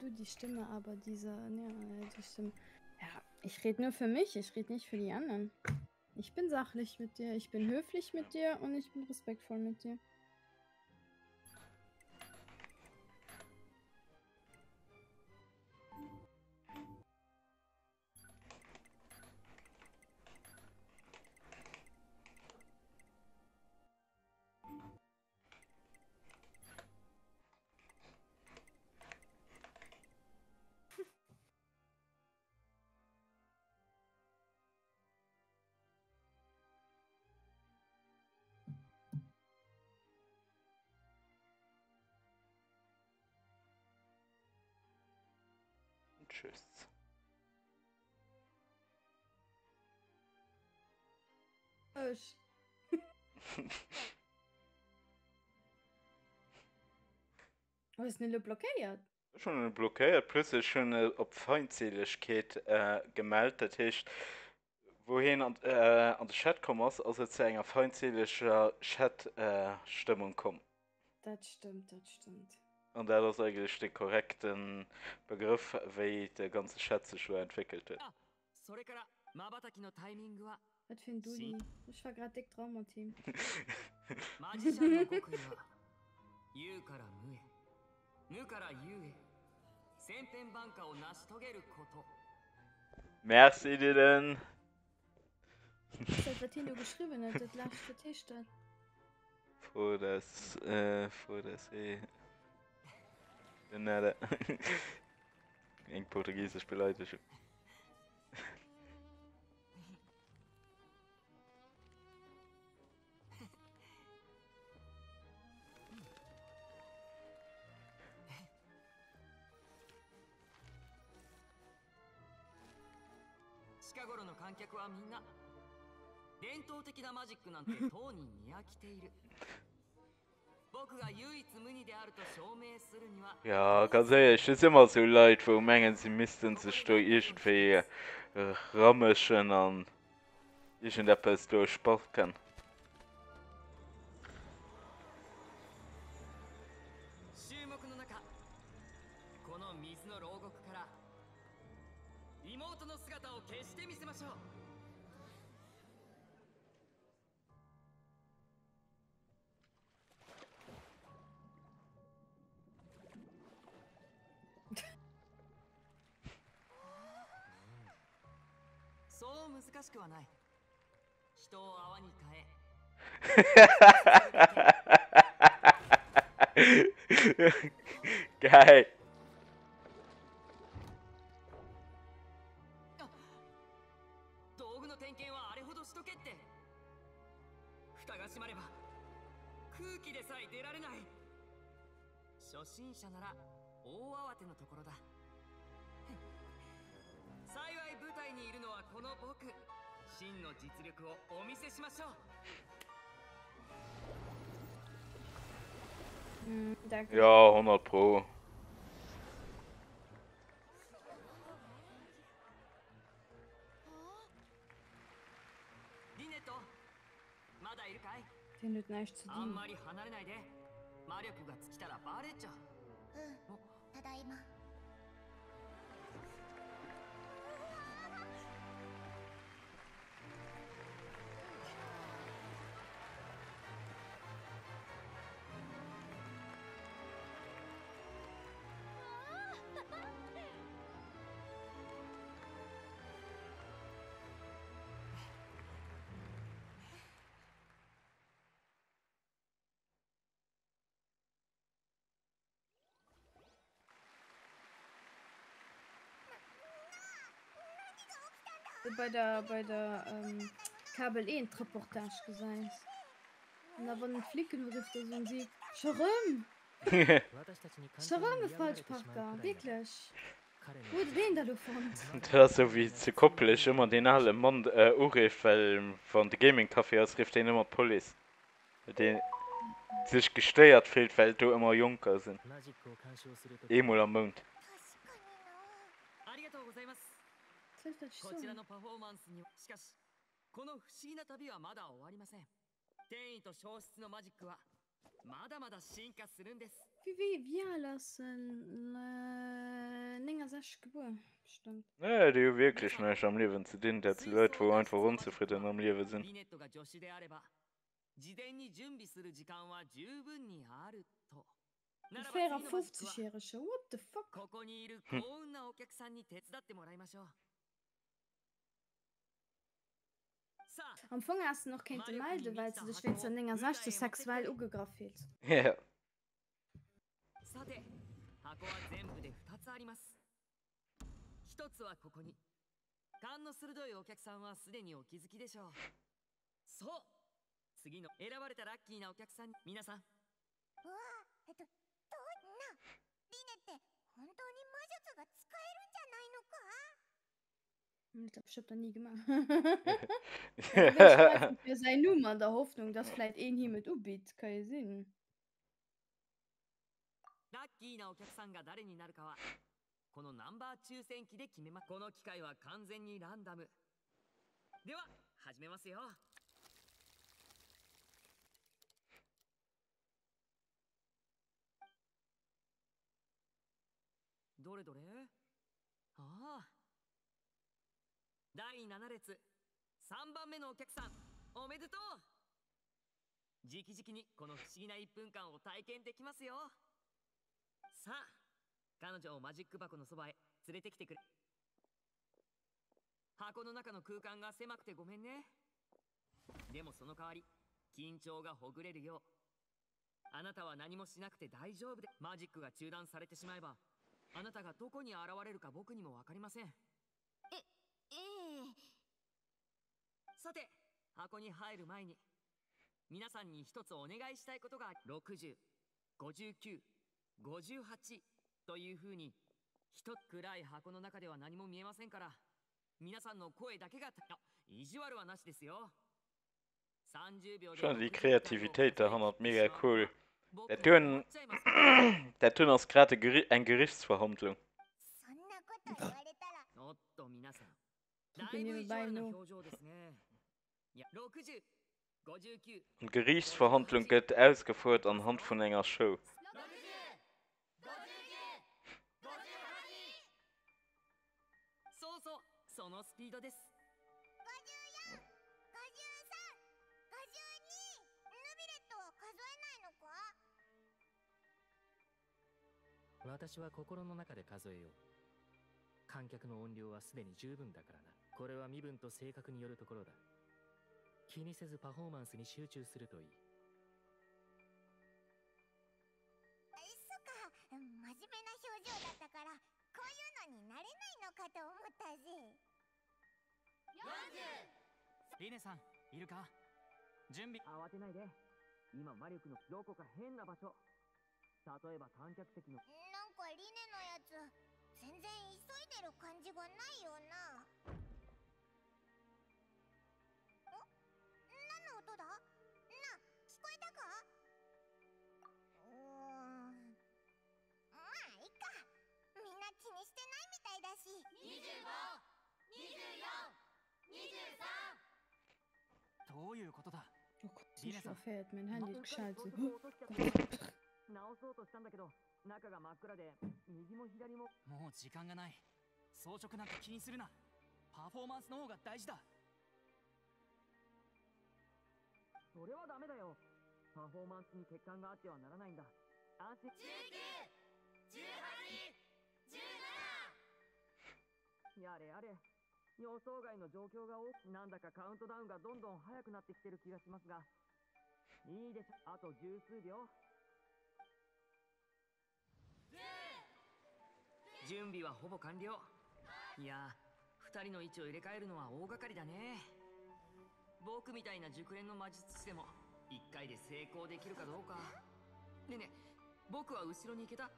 Du, die Stimme, aber diese, ja, die Stimme. Ja, ich rede nur für mich, ich rede nicht für die anderen. Ich bin sachlich mit dir, ich bin höflich mit dir und ich bin respektvoll mit dir. Euch. Was ne blockéiert? Schon blockéiert plötzlich schon op feindseligkeet äh, gemeldet hicht wohin an, äh, an den Chat kommmers as zu enger feindseliger Chatstimmung äh, kom. Dat stimmt dat stimmt. Und der das eigentlich den korrekten Begriff, wie der ganze Schätze schon entwickelt wird. Ah, Was für ein Dulli. Ich war gerade dick Traumateam. Merci dir denn. Das hat Latino geschrieben, das lag für Tisch dann. Vor das, äh, vor das, eh. Nada. Eng Portugiesisch beleidigt. 観客はみんな伝統的なマジックなんてとうに見飽きている僕が唯一無二であると証明するには Ja, ganz ehrlich, es ist immer so Leute, wo meinen, sie müssten sich da irgendwie äh, ramischen und irgendetwas durchspacken. 注 え Danke. Ja, 100 Pro. Den wird nicht zu dienen. ただいま。bei der bei der ähm, Kabel 1 Reportage gesagt und da waren Flickenrifte sind sie schon rum schon rumgefallen Parker wirklich wo wen da du fand Das so wie zu koppelig immer den alle Mann äh, Urif, weil von der Gaming Café aus rief den immer Police. Den sich gesteuert fehlt, weil du immer Junker sind. Emul am Mond. ありがとうございます こちらのパフォーマンスにはしかしこの不思議な旅はまだ終わりません転移と消失のマジックはまだまだ進化するんです wie wir lassen äh, länger sech geboren stimmt Ja, die wirklich nicht am Leben zu denen, dass die Leute, wo einfach unzufrieden am Leben ビ sind. ネットが助手であれば事前に準備する時間は十分にあるとならば次のマジックは 50-jährige what the fuck ここにいる hm. 幸運なお客さんに手伝ってもらいましょうさあ am Anfang hast du noch keine Meide weil du dich wenn länger sagst du sexuell ugegrafiert Ja. さて箱は全部で2つあります一つはここに勘の鋭いお客さんはすでにお気づきでしょうそう次の選ばれたラッキーなお客さんに皆さんうわえっとどうなリネって本当に魔術が使えるんじゃないのか ich glaub, ich hab das nie gemacht für seine Nummer in der Hoffnung dass vielleicht ein hier mit ubit kann ich sehen ラッキーなお客さんが誰になるかはこのナンバー抽選機で決めますこの機械は完全にランダムでは始めますよどれどれああ第7列。3番目のお客さん。おめでとう。直々にこの不思議な1分間を体験できますよ。さあ彼女をマジック箱のそばへ連れてきてくれ。箱の中の空間が狭くてごめんね。でもその代わり緊張がほぐれるよう。あなたは何もしなくて大丈夫でマジックが中断されてしまえばあなたがどこに現れるか僕にも分かりません。ええさて箱に入る前に皆さんに一つお願いしたいことが6059 58という風に一つ暗い箱の中では何も見えませんから皆さんの声だけがあ意地悪はなしですよ30秒で Schon die Kreativität da hat mega cool. Der tun, der tun uns gerade Geri eine Gerichtsverhandlung. おっと皆さ Gerichtsverhandlung geht ausgeführt anhand von einer Show. 私は心の中で数えよう観客の音量はすでに十分だからなこれは身分と性格によるところだ気にせずパフォーマンスに集中するといい。そっか。真面目な表情だったからこういうのになれないのかと思ったぜ。リネさんいるか？準備。慌てないで。今魔力のどこか変な場所。例えば観客席のなんかリネのやつ全然急いでる感じがないよなだしどういうことだ？oh Gott ich verfällt mein Handy geschaltet 直そうとしたんだけど中が真っ暗で右も左も。もう時間がない。装飾なんか気にするな。パフォーマンスの方が大事だ。それはダメだよ。パフォーマンスに欠陥があってはならないんだ。安心やれやれ。予想外の状況が多くなんだかカウントダウンがどんどん速くなってきてる気がしますが。いいでしょ。あと十数秒。準備はほぼ完了。いや二人の位置を入れ替えるのは大掛かりだね。僕みたいな熟練の魔術師でも一回で成功できるかどうか。ねえねえ僕は後ろに行けた。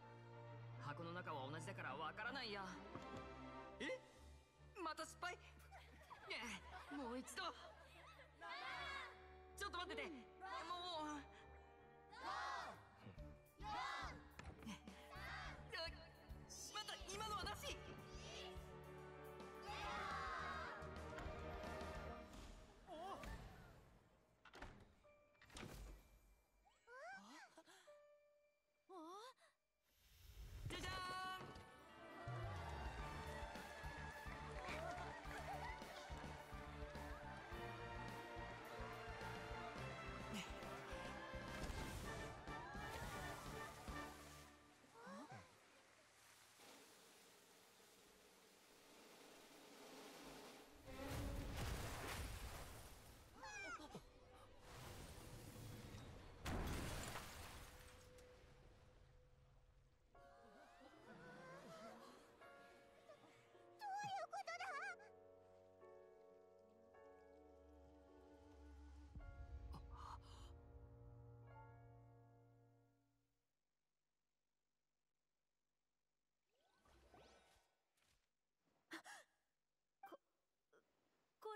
箱の中は同じだからわからないや。え？また失敗？もう一度。ちょっと待ってて。もう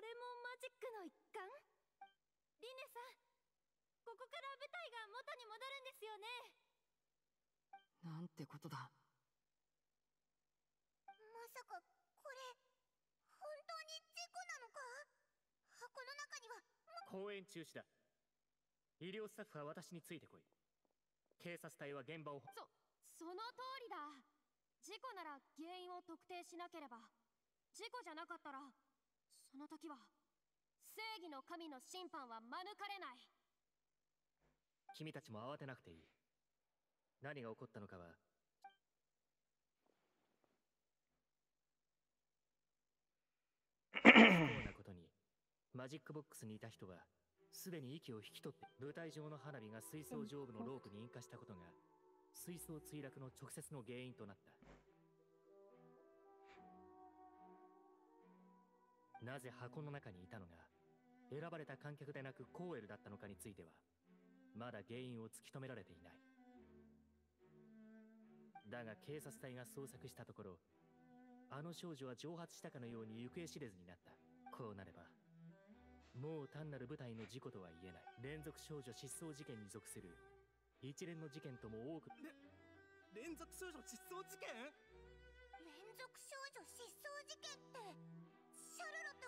れもマジックの一環？リネさんここから舞台が元に戻るんですよね。なんてことだ。まさかこれ本当に事故なのか？箱の中には公演中止だ。医療スタッフは私についてこい。警察隊は現場をそその通りだ。事故なら原因を特定しなければ。事故じゃなかったらその時は正義の神の審判は免れない。君たちも慌てなくていい。何が起こったのかは。不幸なことにマジックボックスにいた人はすでに息を引き取って舞台上の花火が水槽上部のロープに引火したことが水槽墜落の直接の原因となった。なぜ箱の中にいたのが選ばれた観客でなくコーエルだったのかについてはまだ原因を突き止められていない。だが警察隊が捜索したところあの少女は蒸発したかのように行方知れずになった。こうなればもう単なる舞台の事故とは言えない。連続少女失踪事件に属する。一連の事件とも多く連続少女失踪事件？連続少女失踪事件って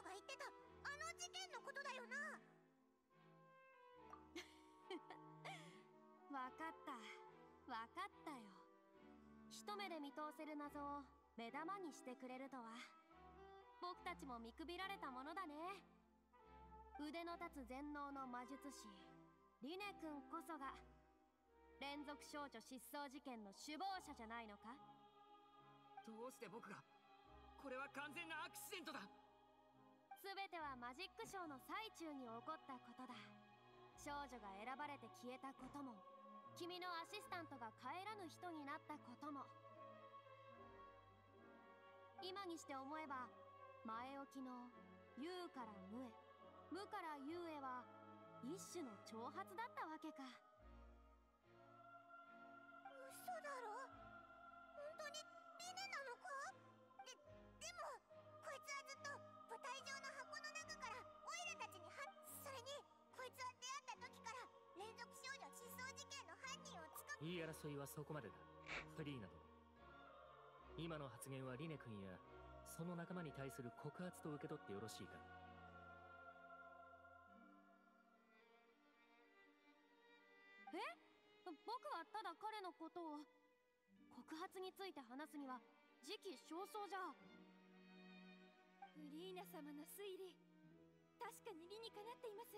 が言ってたあの事件のことだよな。わかった。わかったよ。一目で見通せる謎を目玉にしてくれるとは。僕たちも見くびられたものだね。腕の立つ全能の魔術師リネ君こそが連続少女失踪事件の首謀者じゃないのか？どうして僕がこれは完全なアクシデントだ全てはマジックショーの最中に起こったことだ。少女が選ばれて消えたことも君のアシスタントが帰らぬ人になったことも。今にして思えば前置きの「有」から「無」へ「無」から「有」へは一種の挑発だったわけか。言い争いはそこまでだ。フリーナ殿今の発言はリネ君やその仲間に対する告発と受け取ってよろしいか。え？僕はただ彼のことを告発について話すには時期尚早じゃ。フリーナ様の推理確かに理にかなっています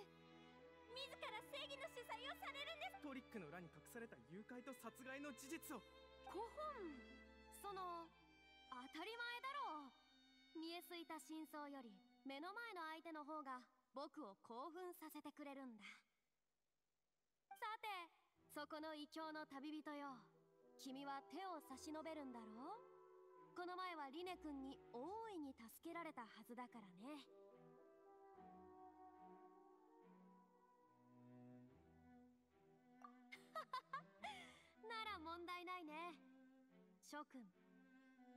自ら正義の主催をされるんです。トリックの裏に隠された誘拐と殺害の事実を。古本その当たり前だろう。見えすいた真相より目の前の相手の方が僕を興奮させてくれるんだ。さてそこの異教の旅人よ。君は手を差し伸べるんだろう。この前はリネ君に大いに助けられたはずだからね問題ないね諸君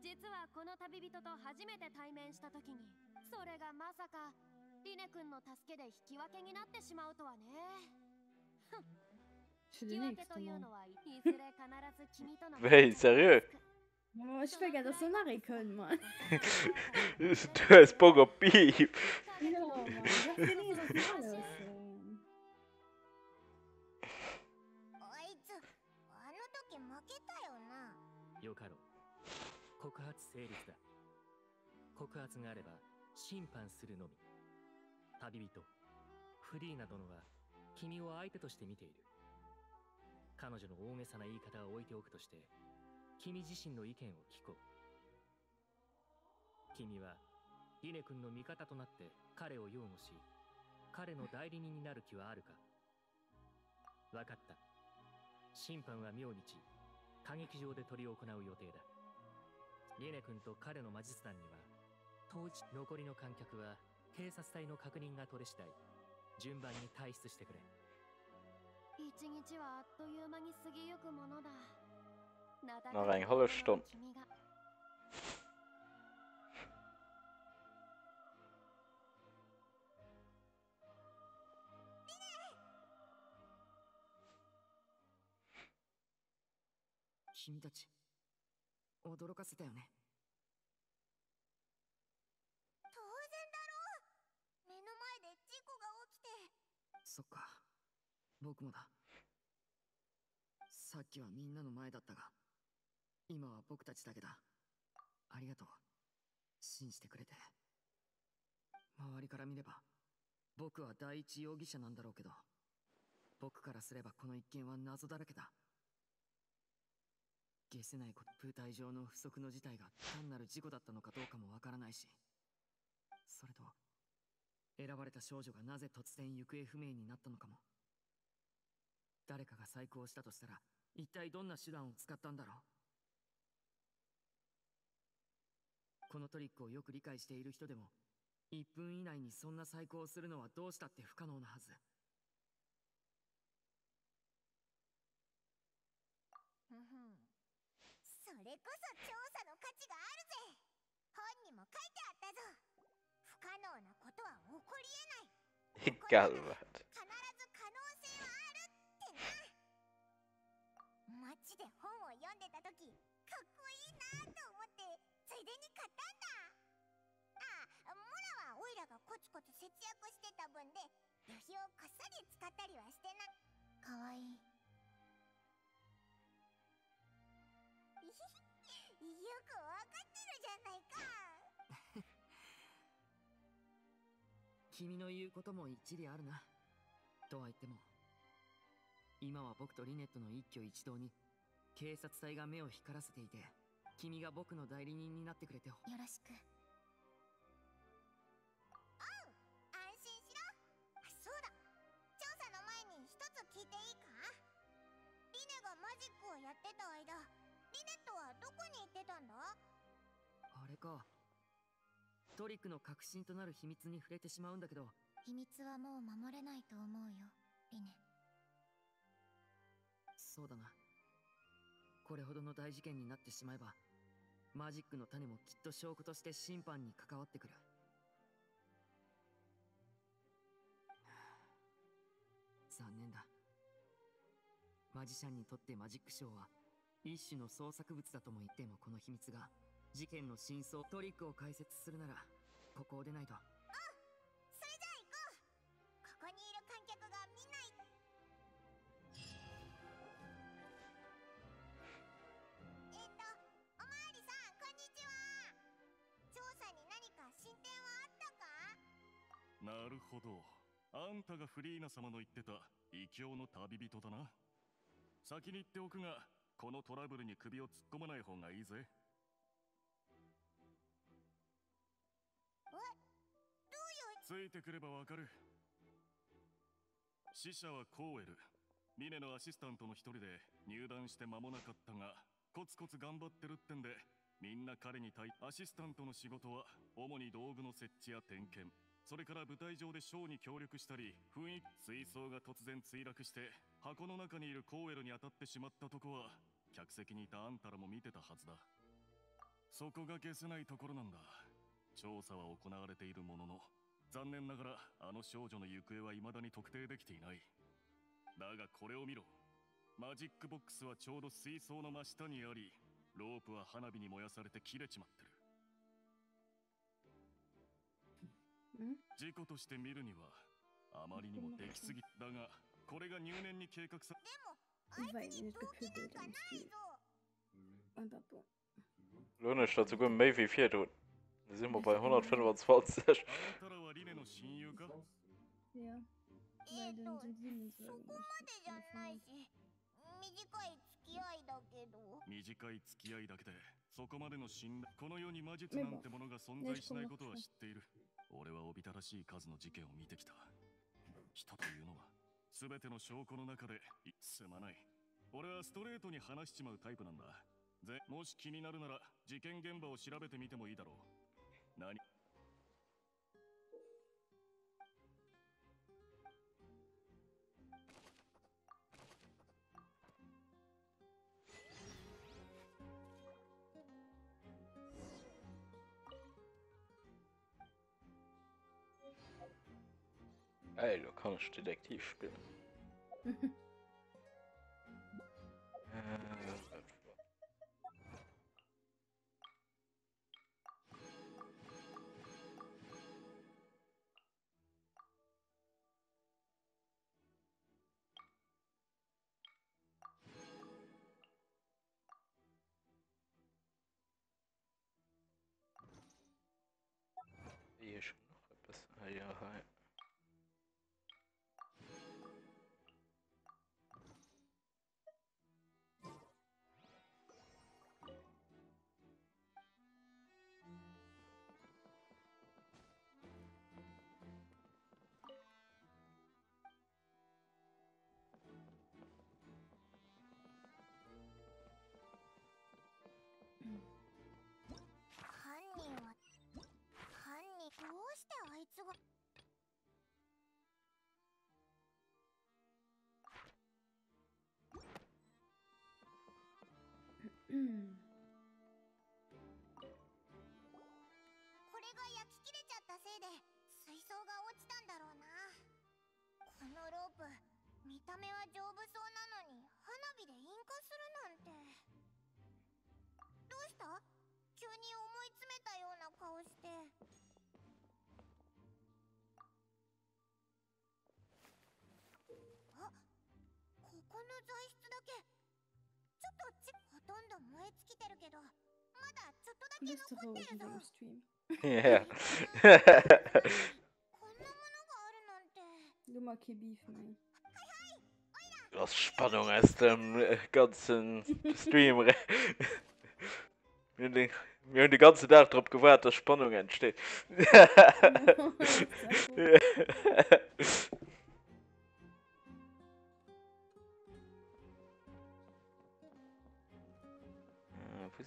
実はこの旅人と初めて対面した時にそれがまさかリネ君の助けで引き分けになってしまうとはね引き分けという.のはいずれ必ず君との Hey, sérieux Moi, je fais garder son aricole, moi. Du hast Bock よかろう。告発成立だ。告発があれば審判するのみ。旅人フリーナ殿は君を相手として見ている。彼女の大げさな言い方を置いておくとして君自身の意見を聞こう。君はリネ君の味方となって彼を擁護し彼の代理人になる気はあるか。わかった。審判は明日歌劇場で執り行う予定だ。リネ君と彼の魔術団には当時。残りの観客は警察隊の確認が取れ次第順番に退出してくれ。一日はあっという間に過ぎゆくものだ。Noch halbe Stunde. 君たち。驚かせたよね。当然だろ。う目の前で事故が起きて。そっか。僕もだ。さっきはみんなの前だったが今は僕たちだけだ。ありがとう。信じてくれて。周りから見れば僕は第一容疑者なんだろうけど。僕からすればこの一件は謎だらけだ消せないこと舞台上の不測の事態が単なる事故だったのかどうかもわからないしそれと選ばれた少女がなぜ突然行方不明になったのかも。誰かが細工をしたとしたら一体どんな手段を使ったんだろう。このトリックをよく理解している人でも1分以内にそんな細工をするのはどうしたって不可能なはずふふんそれこそ調査の価値があるぜ。本にも書いてあったぞ。不可能なことは起こりえない.必ず可能性はあるってな。街で本を読んでた時かっこいいなと思ってついでに買ったんだ。あモラはオイラがコツコツ節約してた分で旅費をこっそり使ったりはしてな。かわいいくわかってるじゃないか。君の言うことも一理あるな。とは言っても今は僕とリネットの一挙一動に警察隊が目を光らせていて君が僕の代理人になってくれてよろしく。おう安心しろ。あそうだ。調査の前に一つ聞いていいか。リネがマジックをやってた間リネットはどこに行ってたんだ？あれか。トリックの核心となる秘密に触れてしまうんだけど。秘密はもう守れないと思うよリネ。そうだな。これほどの大事件になってしまえばマジックの種もきっと証拠として審判に関わってくる。残念だ。マジシャンにとってマジックショーは一種の創作物だとも言ってもこの秘密が事件の真相トリックを解説するならここを出ないと。それじゃあ行こう。ここにいる観客がみんないえっとおまわりさんこんにちは。調査に何か進展はあったか？なるほど。あんたがフリーナ様の言ってた異教の旅人だな。先に言っておくがこのトラブルに首を突っ込まない方がいいぜ。え？どういうついてくればわかる。死者はコーエル。リネのアシスタントの一人で入団して間もなかったがコツコツ頑張ってるってんでみんな彼に対アシスタントの仕事は主に道具の設置や点検それから舞台上でショーに協力したり雰囲気水槽が突然墜落して箱の中にいるコーエルに当たってしまったとこは客席にいたあんたらも見てたはずだ。そこが消せないところなんだ。調査は行われているものの残念ながらあの少女の行方は未だに特定できていない。だがこれを見ろ。マジックボックスはちょうど水槽の真下にありロープは花火に燃やされて切れちまってる。事故として見るにはあまりにもできすぎだがこれが入念に計画さ Ich weiß nicht, gefühlt am Spiel. Und das so. Lohne statt sogar mehr wie vier tun. Da sind wir bei 125. あんたらはリネの親友か Ja. Weil dann sind sie nicht so. じゃないし短い付き合いだけど短い付き合いだけでそこまでの信頼この世に魔術なんてものが存在しないことは知っている俺はおびただしい数の事件を見てきた。人というのは全ての証拠の中ですまない。俺はストレートに話しちまうタイプなんだ。ぜもし気になるなら事件現場を調べてみてもいいだろう。何？Ey, du kannst detektiv spielen これが焼き切れちゃったせいで水槽が落ちたんだろうな。このロープ見た目は丈夫そうなのに花火で引火するなんて。どうした？急に思い詰めたような顔して。あここの材質ど燃え尽きてるけどまだちょっとだけ Lustige 残ってる Rosen ぞ im Stream. Ja. Dummer Beef, ne? Das Spannung aus dem äh, ganzen Stream. re- Wir haben den- wir haben die ganze Tag darauf gewartet, dass Spannung entsteht.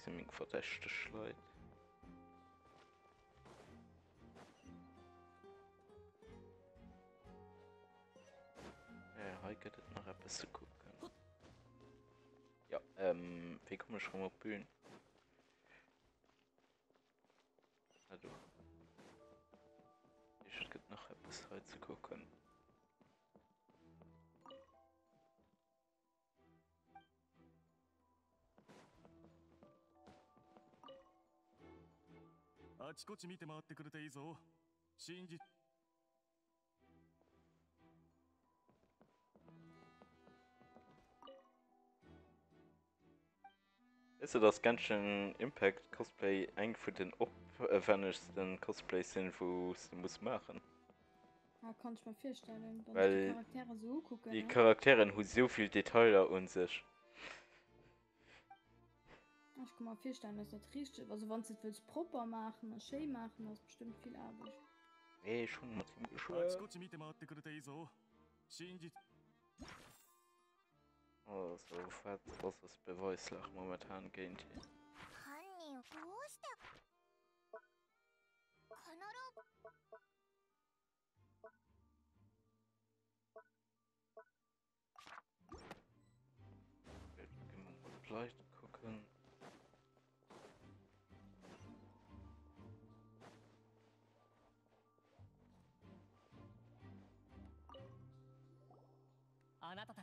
Wo sind meine verdächtigen Leute? Ja, heute es noch etwas zu gucken. Ja, ähm, wie komme ich schon auf die Bühne? Also, ich gibt noch etwas zu gucken.「あちこち見て回ってくれていいぞ信じ Weißt du, das ganz schön Impact Cosplay eigentlich für den aufwendigsten Cosplay sind, wo du musst machen. Ja, kann ich mir vorstellen. Wenn Weil ich die Charaktere so gucke. Die ne? Charaktere haben so viel Detail an sich. Ich komme auf vier Steine ist nicht richtig. Also, wenn du willst, proper machen, schön machen, das ist bestimmt viel Arbeit. Nee, schon mal zum Geschäft. Oh, so fett großes Beweislach momentan gehen hier. Vielleicht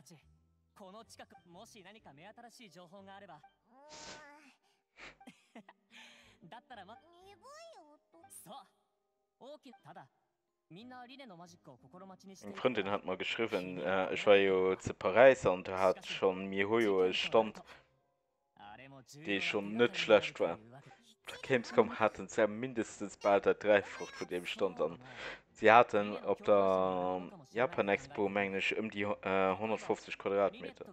たたちこの近くもし何か目新しい情報があればだったらま鈍い音そう大きなただみんなリネのマジックを心待ちにして Eine Freundin hat mal geschrieben, äh, ich war ja zu Paris und er hat schon Mihoyo Stand, die schon nicht schlecht war. Gamescom hatten sie mindestens bald der Dreifach von dem Stand an. Sie hatten auf der Japan Expo mänglich um die äh, 150 Quadratmeter.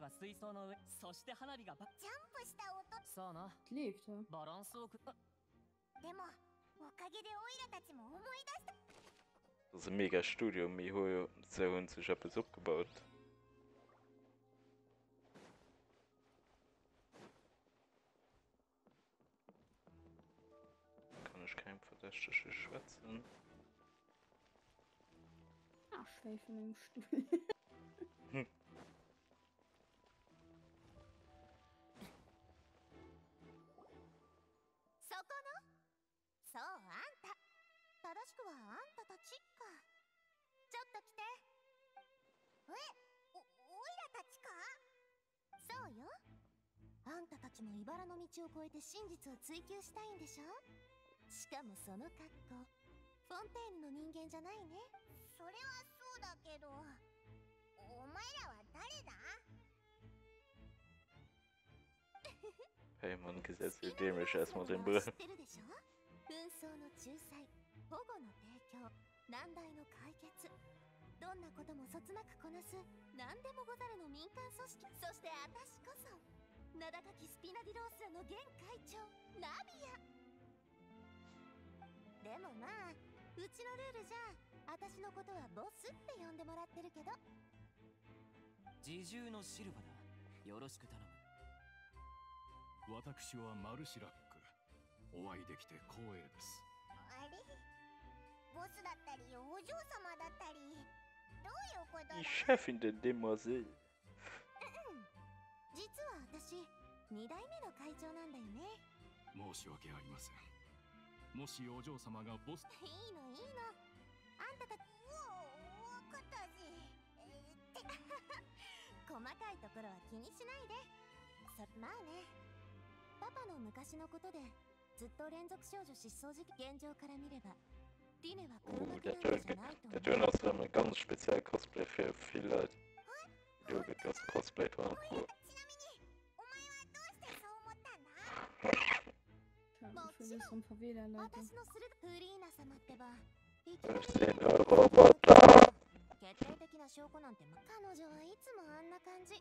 Das ist ein mega Studio, mir hohe sehr und sich etwas abgebaut. Kann ich kein verdächtiges Schwätzen. Arschfell von dem Stuhl. hm. を越えて真実を追求したいん。でしょしかもその格好フォンテーヌの人間じゃないねそれはそうだけどお前らは誰だ？Hey Mann, gesetzt wie dämlich erstmal den 知 Brill. ってるでしょ紛争の仲裁保護の提供難題の解決どんなこともそつなくこなす。何でもござるの民間組織そして私こそ名高きスピナディロースらの現会長ナビア。でもまあうちのルールじゃ私のことはボスって呼んでもらってるけど。自重のシルバだ。よろしく頼む。私はマルシラック。お会いできて光栄です。あれ？ボスだったりお嬢様だったり。どういうことだ？Chefin der Demoiselle. 実は私2代目の会長なんだよね。申し訳ありません。もしお嬢様がボスいいのいいの。あたたもう分かったし、えー、って細かいところは気にしないでそまあねパパの昔のことでずっと連続少女失踪時期現状から見ればディネはこの時じゃないと思うんですよガンスペシャルコスプレフェフィラよくガスコスプレとはこうもちろん私のするフリーナ様ってばいき15 Roboter. 決定的な証拠なんてま彼女はいつもあんな感じ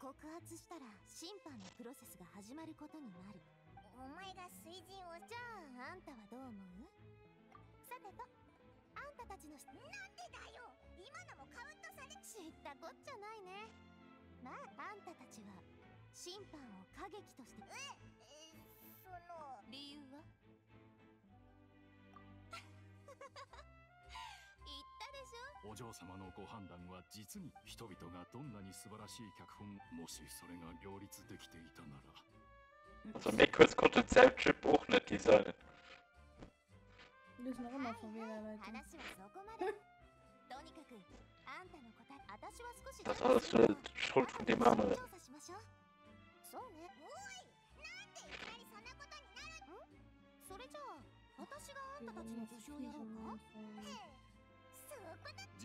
告発したら審判のプロセスが始まることになるお前が水人をじゃああんたはどう思う？さてとあんたたちのなんでだよ今のもカウントされ知ったこっちゃないね。まああんたたちは。審判を過激として。ええその理由は？お嬢様のご判断は実に人々がどんなに素晴らしい脚本もしそれが両立できていたなら。Also Mikros konnte Zeltchip auch nicht designen. Die sind noch immer Verwähler, Leute. 話はそこまで とにかくあんたの答え私は少し Das alles äh, Schuld von dem anderen. 調査しましょうそうね。おい。なんでいきなりそんなことになるん？それじゃあ私があんたたちの助手をやろうか？へえ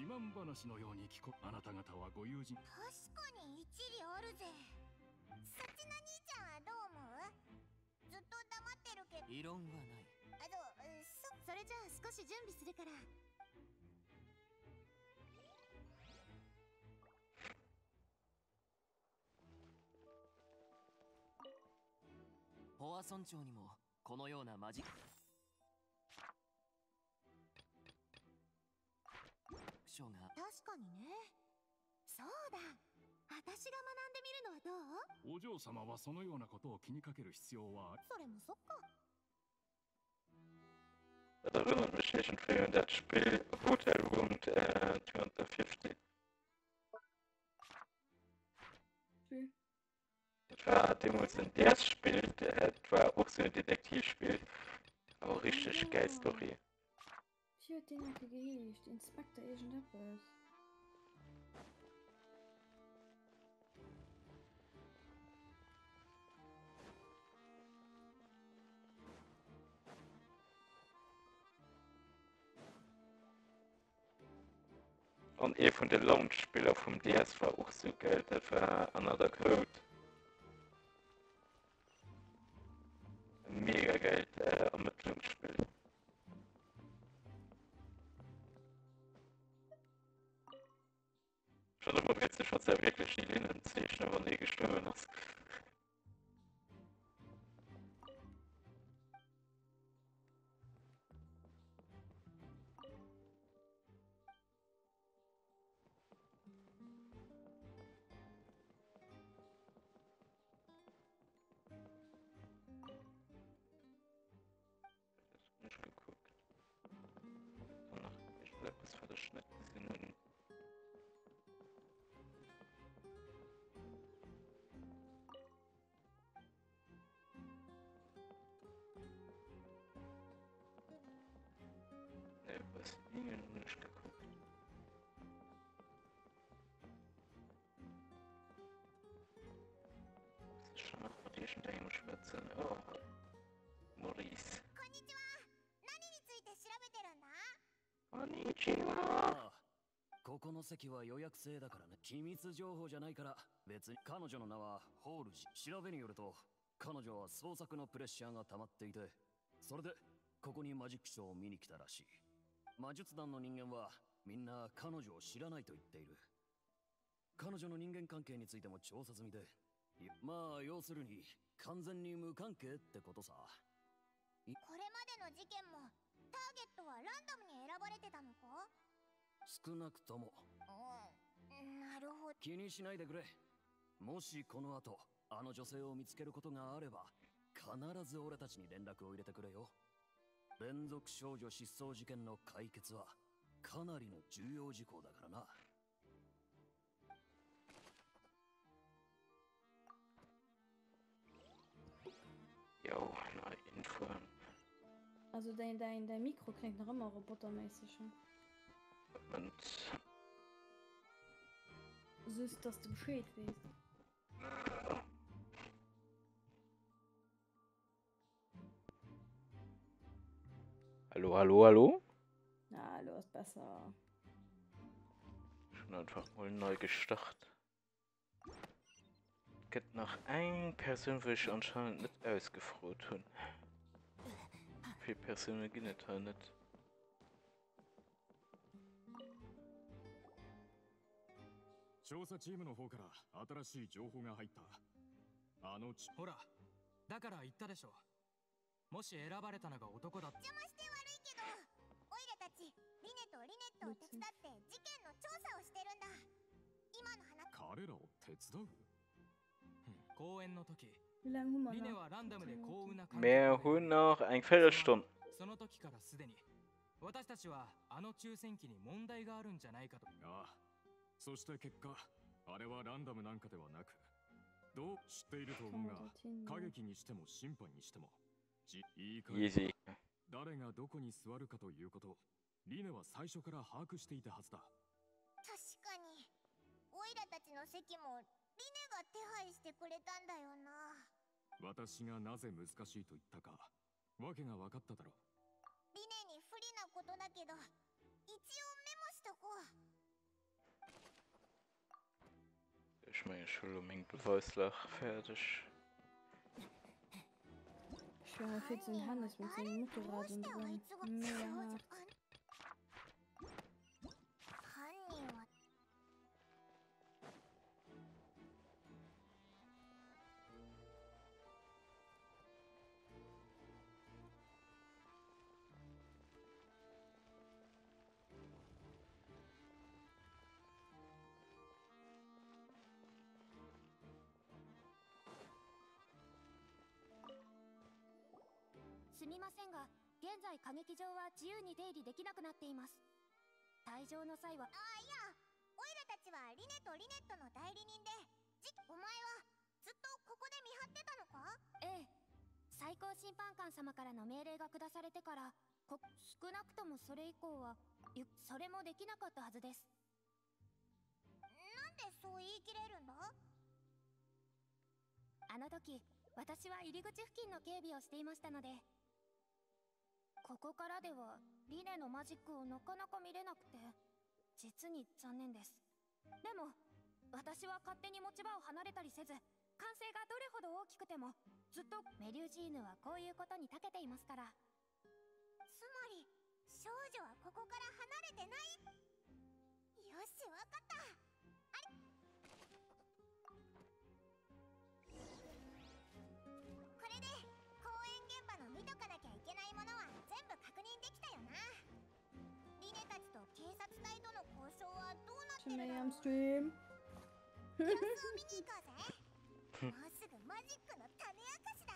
自慢話のように聞こあなた方はご友人。確かに一理あるぜ。そっちの兄ちゃんはどう思う？ずっと黙ってるけど。異論はない。あのう？んそそれじゃあ少し準備するから。ポア村長にもこのようなマジ賞が確かにねそうだ私が学んでみるのはどうお嬢様はそのようなことを気にかける必要はそれもそっか erinnert mich irgendwie an das Spiel Hotel Room äh, 250. Spiel. Das war erstes Spiel, das war auch so ein Detektivspiel. Aber richtig geil Story. hue den geicht Inspektor egent Appppes. an e vun de Launchspieler vum DS war och so geld etwer aner der Code. mega geld äh, ermittlungsspiel. Schon immer witzig, was er wirklich die Linenzeichen 席は予約制だからね。機密情報じゃないから。別に彼女の名はホールジ。調べによると彼女は創作のプレッシャーが溜まっていて。それでここにマジックショーを見に来たらしい。魔術団の人間はみんな彼女を知らないと言っている。彼女の人間関係についても調査済みで。まあ要するに完全に無関係ってことさ。これまでの事件もターゲットはランダムに選ばれてたのか？少なくともうんなるほど気にしないでくれもしこの後あの女性を見つけることがあれば必ず俺たちに連絡を入れてくれよ連続少女失踪事件の解決はかなりの重要事項だからな Jo, neue Info. Also dein, dein, dein Mikro klingt noch immer robotermäßig. Schon. Und Süß, dass du Bescheid weißt. hallo, hallo, hallo? Na, hallo, ist besser. Schon einfach mal neu gestartet. Gibt noch ein Person, die ich anscheinend nicht ausgefroht habe. Viele Personen gehen nicht 調査チームの方から新しい情報が入った。あのちほらだから言ったでしょ。もし選ばれたのが男だって。邪魔して悪いけどオイラたちリネとリネットを手伝って事件の調査をしてるんだ。今の話。彼らを手伝う？公演の時。リネ?はランダムで幸運な Mehr noch ein. その時からすでに。私たちはあの抽選機に問題があるんじゃないかと。ああそして結果あれはランダムなんかではなくどう知っていると思うが過激にしても審判にしてもじいいか Easy. 誰がどこに座るかということリネは最初から把握していたはずだ。確かにオイラたちの席もリネが手配してくれたんだよな。私がなぜ難しいと言ったかわけが分かっただろう。リネに不利なことだけど一応メモしとこう Ich meine Schule mein Beweislach fertig. Schon mal 14 Hannes mit seinem Motorrad und drin. Mega hart. すみませんが現在歌劇場は自由に出入りできなくなっています。退場の際はあいやオイラたちはリネとリネットの代理人でじお前はずっとここで見張ってたのか？ええ。最高審判官様からの命令が下されてからこ少なくともそれ以降はゆそれもできなかったはずです。なんでそう言い切れるんだ？あの時私は入り口付近の警備をしていましたのでここからではリネのマジックをなかなか見れなくて実に残念です。でも私は勝手に持ち場を離れたりせず歓声がどれほど大きくてもずっとメリュージーヌはこういうことに長けていますから。つまり少女はここから離れてない？よしわかった。できたよなリネたちと警察隊との交渉はどうなってるだろ am う Stream. 様子を見に行こうぜもうすぐマジックの種明かしだ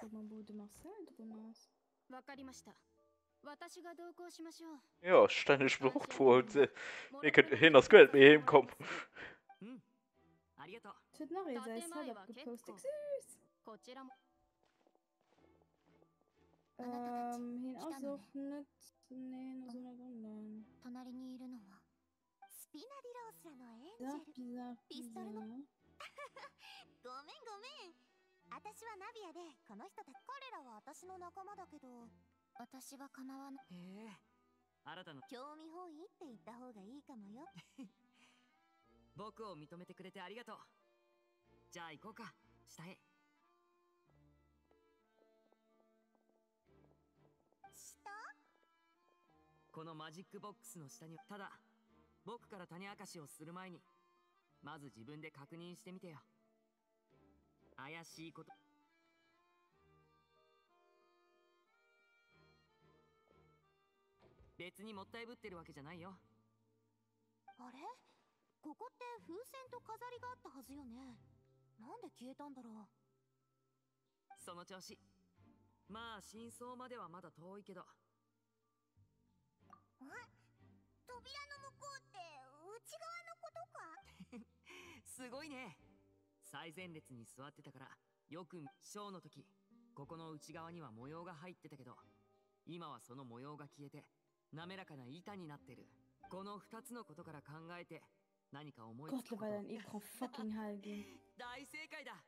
Comment beau de Marcel, Jonas. わかりました私が同行しましょう Ja, ständig Spruch vor. Wir können hin das Geld mit ihm kommen. Tut noch ihr seid halt abgepostet. Süß. こちらも Ähm, hin auch so nicht. Nee, nur so eine Runde. 隣にいるのはスピナディロースらのエンジェル。ピストルの. ごめんごめん。私はナビアでこの人たち彼らは私の仲間だけど。私は構わない。へえ。新たな。興味本位って言った方がいいかもよ。僕を認めてくれてありがとう。じゃあ行こうか。下へ下このマジックボックスの下にただ僕から種明かしをする前にまず自分で確認してみてよ。怪しいこと。別にもったいぶってるわけじゃないよ。あれ？ここって風船と飾りがあったはずよね。なんで消えたんだろう。その調子まあ真相まではまだ遠いけど。え？扉の向こうって内側のことか？すごいね。最前列に座ってたからよくショーの時ここの内側には模様が入ってたけど今はその模様が消えて滑らかな板になってる。この2つのことから考えて何か思いつくこと. 大正解だ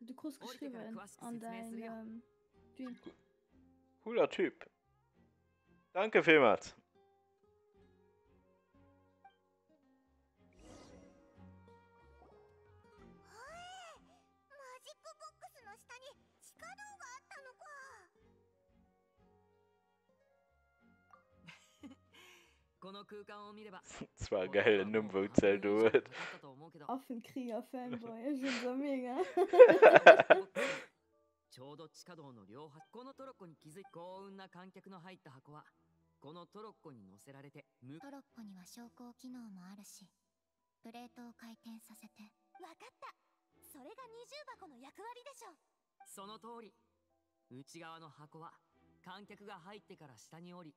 Du groß geschrieben an dein ähm. Cooler Typ. Danke vielmals. この空間を見れば Das war geil, in うけど。Affenkrieger-Fanboy, ich bin so mega. ちょうど地下道の両端このトロッコに気づい幸運な観客の入った箱はこのトロッコに乗せられて向トロッコには昇降機能もあるしプレートを回転させて。わかった。それが二重箱の役割でしょ。その通り。内側の箱は観客が入ってから下に降り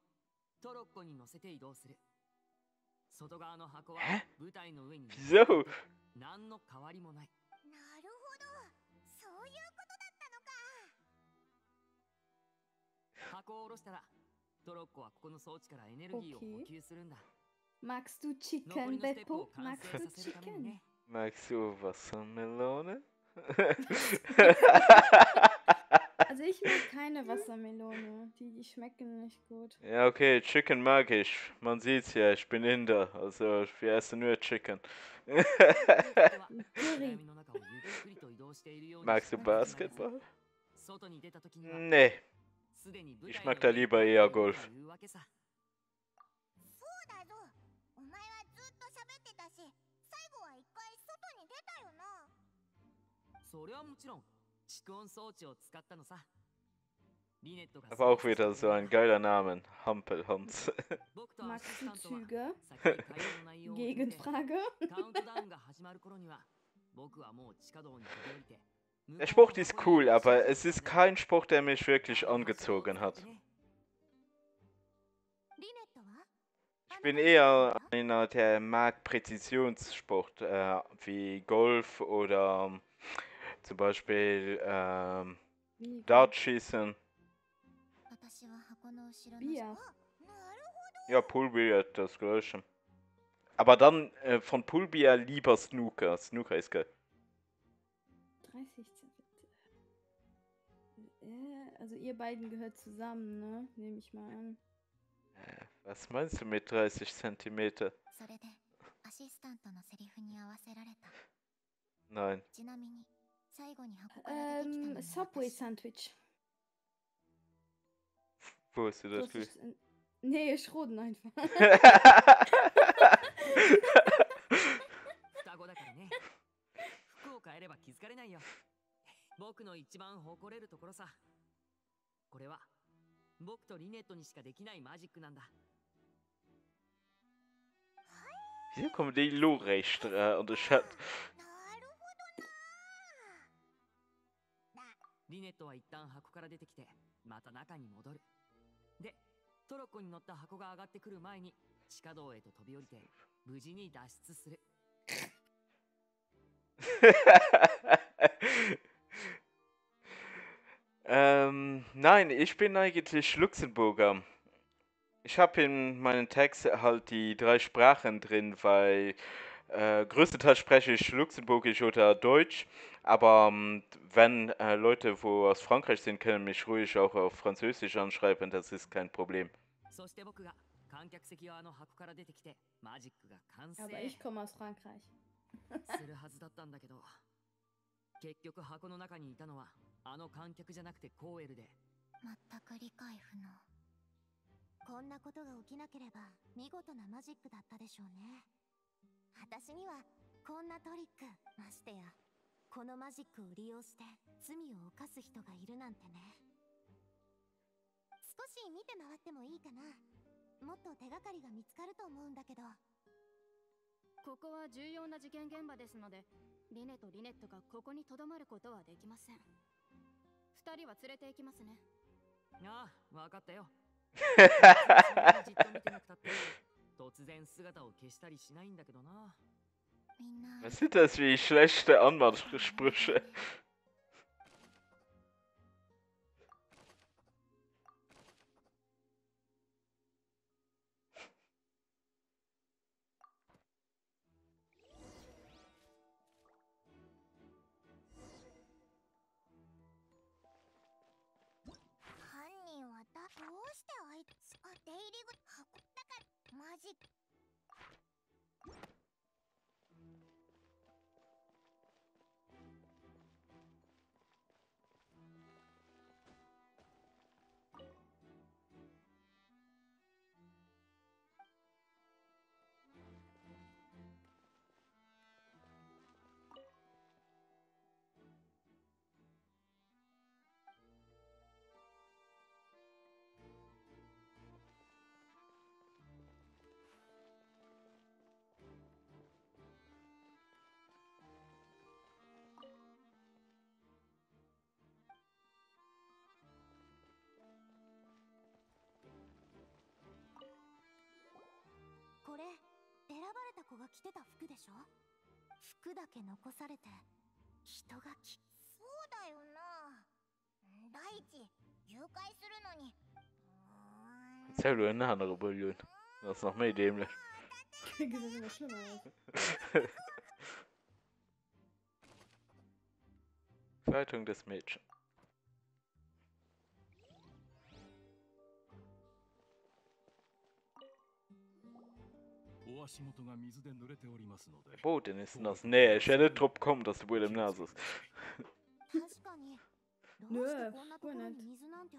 トロッコに乗せて移動する外側の箱は舞台の上に?何の変わりもないなるほどそういうことだったのか箱を下ろしたらトロッコはここの装置からエネルギーを補.給するんだ Magst du 残り Chicken, のステップを Beppo? 完 Magst 成 du Chicken? ね Magst du Wassermelone? ich mag keine Wassermelone. Die, die schmecken nicht gut. Ja, okay, Chicken mag ich. Man sieht's ja, ich bin Inder. Also, wir essen nur Chicken. Magst du Basketball? Nee. Ich mag da lieber eher Golf. Aber auch wieder so ein geiler Name, Hampelhans. Maxi-Züge. Gegenfrage. Der Spruch ist cool, aber es ist kein Spruch, der mich wirklich angezogen hat. Ich bin eher einer, der mag Präzisionssport, äh, wie Golf oder zum Beispiel äh, Dartschießen. Bier. Ja, Poolbier ist das gleiche. Aber dann äh, von Poolbier lieber Snooker. Snooker ist geil. 30 äh, also ihr beiden gehört zusammen, ne? Nehme ich mal an. Äh, was meinst du mit 30 Zentimeter? Nein. Ähm, Subway Sandwich. Wo hast du das Gefühl? In... Nee, Schroden einfach. Hier kommen die Lorecht äh, und ich hat. リネットは一旦箱から出てきてまた中に戻るでトロッコに乗った箱が上がってくる前に地下道へと飛び降りて無事に脱出する ähm, nein, ich bin eigentlich Luxemburger. Ich habe in meinen Text halt die drei Sprachen drin, weil äh, größtenteils spreche ich Luxemburgisch oder Deutsch. Aber ähm, wenn äh, Leute, wo aus Frankreich sind, können mich ruhig auch auf Französisch anschreiben, das ist kein Problem. そして僕が観客席側の箱から出てきてマジックが完成 Aber ich komme aus Frankreich. するはずだったんだけど結局箱の中にいたのはあの観客じゃなくてコーエルで全く理解不能こんなことが起きなければ見事なマジックだったでしょうね私にはこんなトリックましてや このマジックを利用して罪を犯す人がいるなんてね。少し見て回ってもいいかな。もっと手がかりが見つかると思うんだけど。ここは重要な事件現場ですのでリネとリネットがここに留まることはできません。二人は連れて行きますね。ああ分かったよ。突然姿を消したりしないんだけどな Was sind das wie schlechte Anmachsprüche? これ選ばれた子が着てた服でしょ服だけ残されて人がきそうだよな第一誘拐するのに Erzähl du eine andere Rebellion. Das ist noch mehr dämlich. Sieht immer schlimmer. Zeitung des Mädchen. お足元が水で濡れておりますので Boden ist das. Nee, ich hätte drauf kommen, dass du wohl im Nase ist. 確かにどうしてこんなところ Nö, に水なんて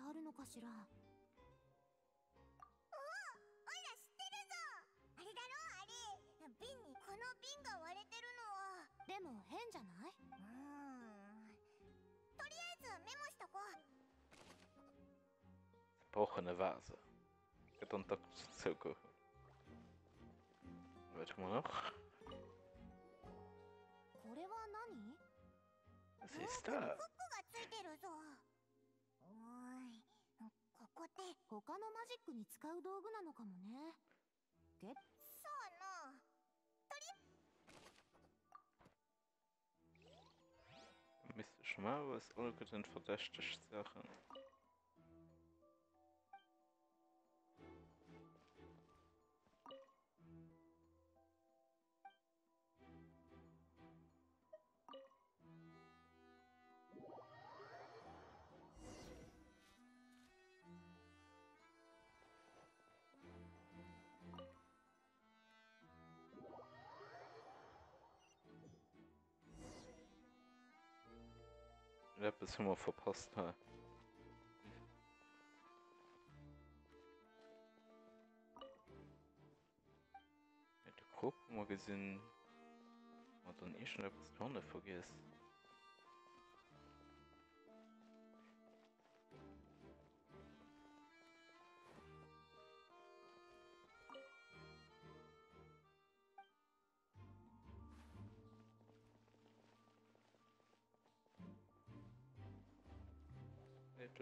別物これは何？シスター。フックがついてるぞ。おい。ここって他のマジックに使う道具なのかもね。ゲッそうのとり Mistrzymałe z Olgry ten verdächtig Sachen. Hab es immer verpasst. Ha. Mit der Gruppe mal gesehen. Und dann eh schon etwas Tonne vergisst.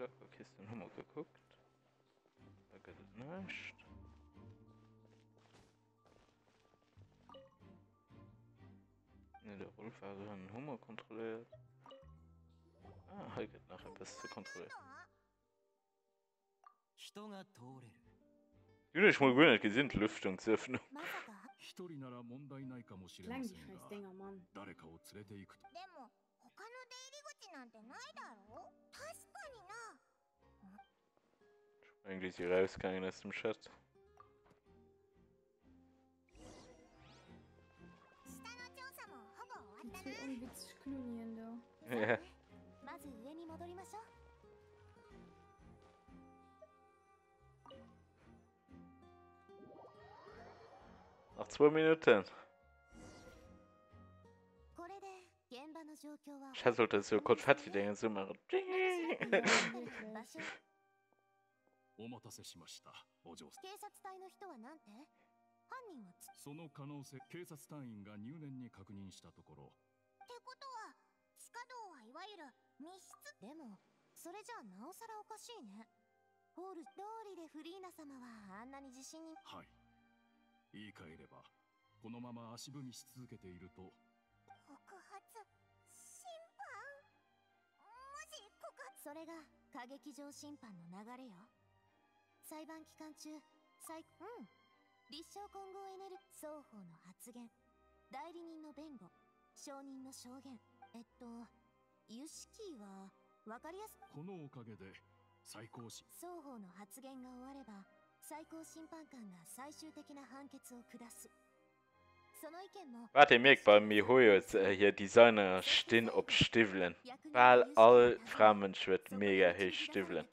Die Lockerkiste nochmal geguckt. Da geht es nicht. Ne, der Rolf hat einen Hummer kontrolliert. Ah, hier geht nachher etwas zu kontrollieren. 人が通れる Ja, ich mal gar nicht gesehen, die Lüftungsöffnung. 一人なら問題ないかもしれません Klein が Dinger, Mann. 誰かを連れて行くとでも他の出入り口なんてないだろ確かにな eigentlich sie rausgegangen aus dem Chat. Ja. Nach zwei Minuten. Ich sollte so kurz fertig denken, so machen. お待たせしましたお嬢警察隊の人はなんて？犯人はその可能性警察隊員が入念に確認したところ。てことは地下道はいわゆる密室？でもそれじゃあなおさらおかしいね。ホール通りでフリーナ様はあんなに自信に。はい。言い換えればこのまま足踏みし続けていると。告発審判？もし告発。それが歌劇場審判の流れよ裁判期間中裁うん立証混合エネル双方の発言代理人の弁護証人の証言えっとユシキーは分かりやすこのおかげで最高審双方の発言が終われば最高審判官が最終的な判決を下すその意見も待て、メイク、バミホイオツ、ヤディザイナー、シティン、オプシティブレン。バー、アル、フラムン、シュウェット、メイヘイ、シティブレン。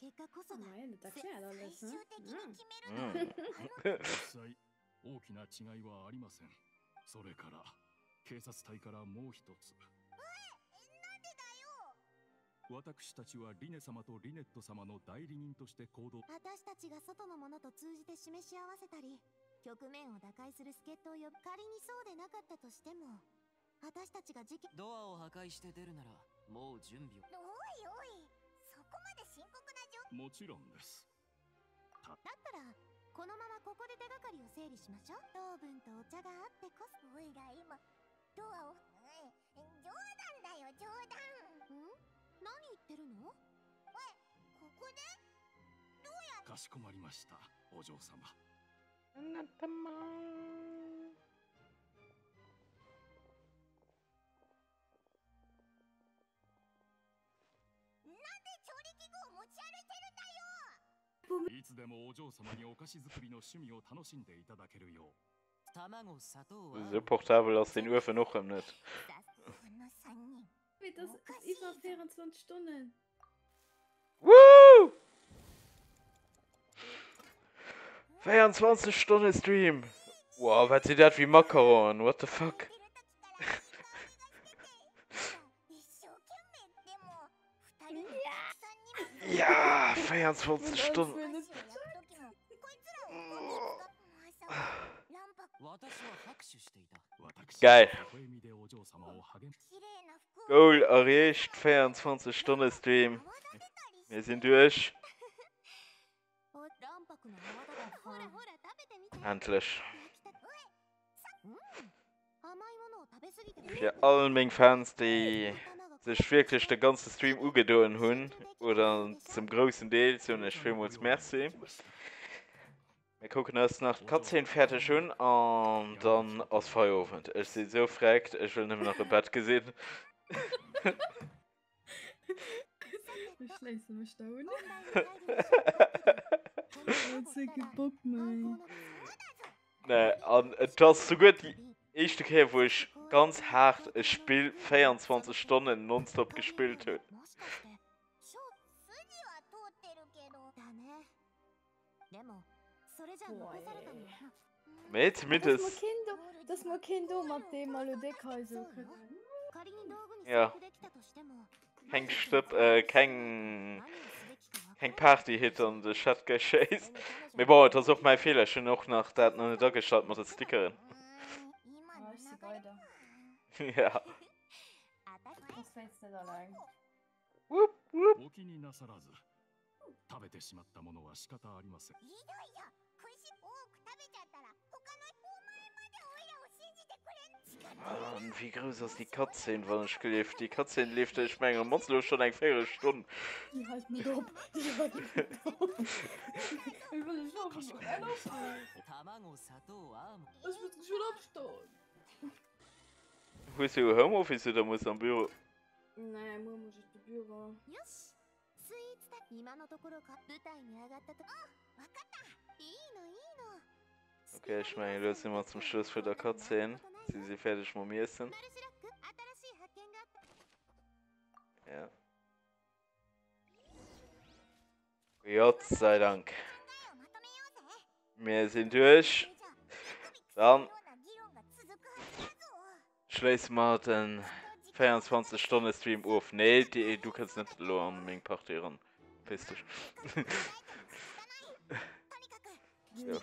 Nein, das erklärt alles, ne? Mm. 実際大きな違いはありません。それから警察隊からもう一つ。私たちはリネ様とリネット様の代理人として行動。私たちが外のものと通じて示し合わせたり局面を打開する助っ人を呼ぶ仮にそうでなかったとしても私たちが事件ドアを破壊して出るならもう準備を。おいもちろんです。だったらこのままここで手がかりを整理しましょう。糖分とお茶があってこそ。おいら今ドアを冗談だよ。冗談。ん？何言ってるの？えここで？どうやかしこまりましたお嬢様。あなたもいつでもお嬢様にお菓子作りの趣味を楽しんでいただけるよう卵砂糖は So portabel aus den Uhr noch im Net. この3人 Wait, das ist über 24 Stunden. Woo! 24 Stunden Stream. Wow, was sieht das wie Makaron? What the fuck? 42 Stunden. Geil. Goal erreicht, 24 Stunden Stream. Wir sind durch. Endlich. Für allen Ming Fans, die sech wirklich der ganze Stream ugedoen hunn oder zum großen Deel hun ech film uns Merzi. Wir gucken ass nach Katzen fertig schon an dann ass feierofen. Ech se so fragt, Ech will nimm nach dem Bett gesinn. Ne an das so gut echte Ke wo ich ganz hart es Spiel 24 Stunden nonstop gespielt hue. Met mit es Das ma kind mat de mal Deckhäuse. Ja Heng stöpp äh, keng Heng Party hit an de Schattgeschéis. Me bauet ass op mei Fehlerchen noch nach dat an Dacke schaut mat Stickerin. Ja, ich sehe weiter. ja. Das war jetzt nicht allein. お気になさらず食べてしまったものは仕方ありませんひどいよ食いし多く食べちゃったら他のお前までオイラを信じてくれん仕方 Und wie groß ist die Cutscene, wann ich gelebt Die Cutscene lief, ich meine, monstlos schon eine Viertelstunde. Die halten nicht ab. Die halten nicht ab. Ich will nicht schaffen, so ehrlich. 卵砂糖アーモン Ich will schon abstehen. Wo ist ihr Homeoffice oder muss am Büro? Nein, Mama muss ich das Büro. よしスイーツだ今のところか舞台に上がったとあわかったいいのいいの Okay, ich meine, los sind wir zum Schluss für der Cutscene. Sie sind fertig mit mir sind. 新しい発見があった Ja. Gott sei Dank. Wir sind durch. Dann schles mal den 24 Stunden Stream of nee die, du kannst nicht lo am partieren fest ja.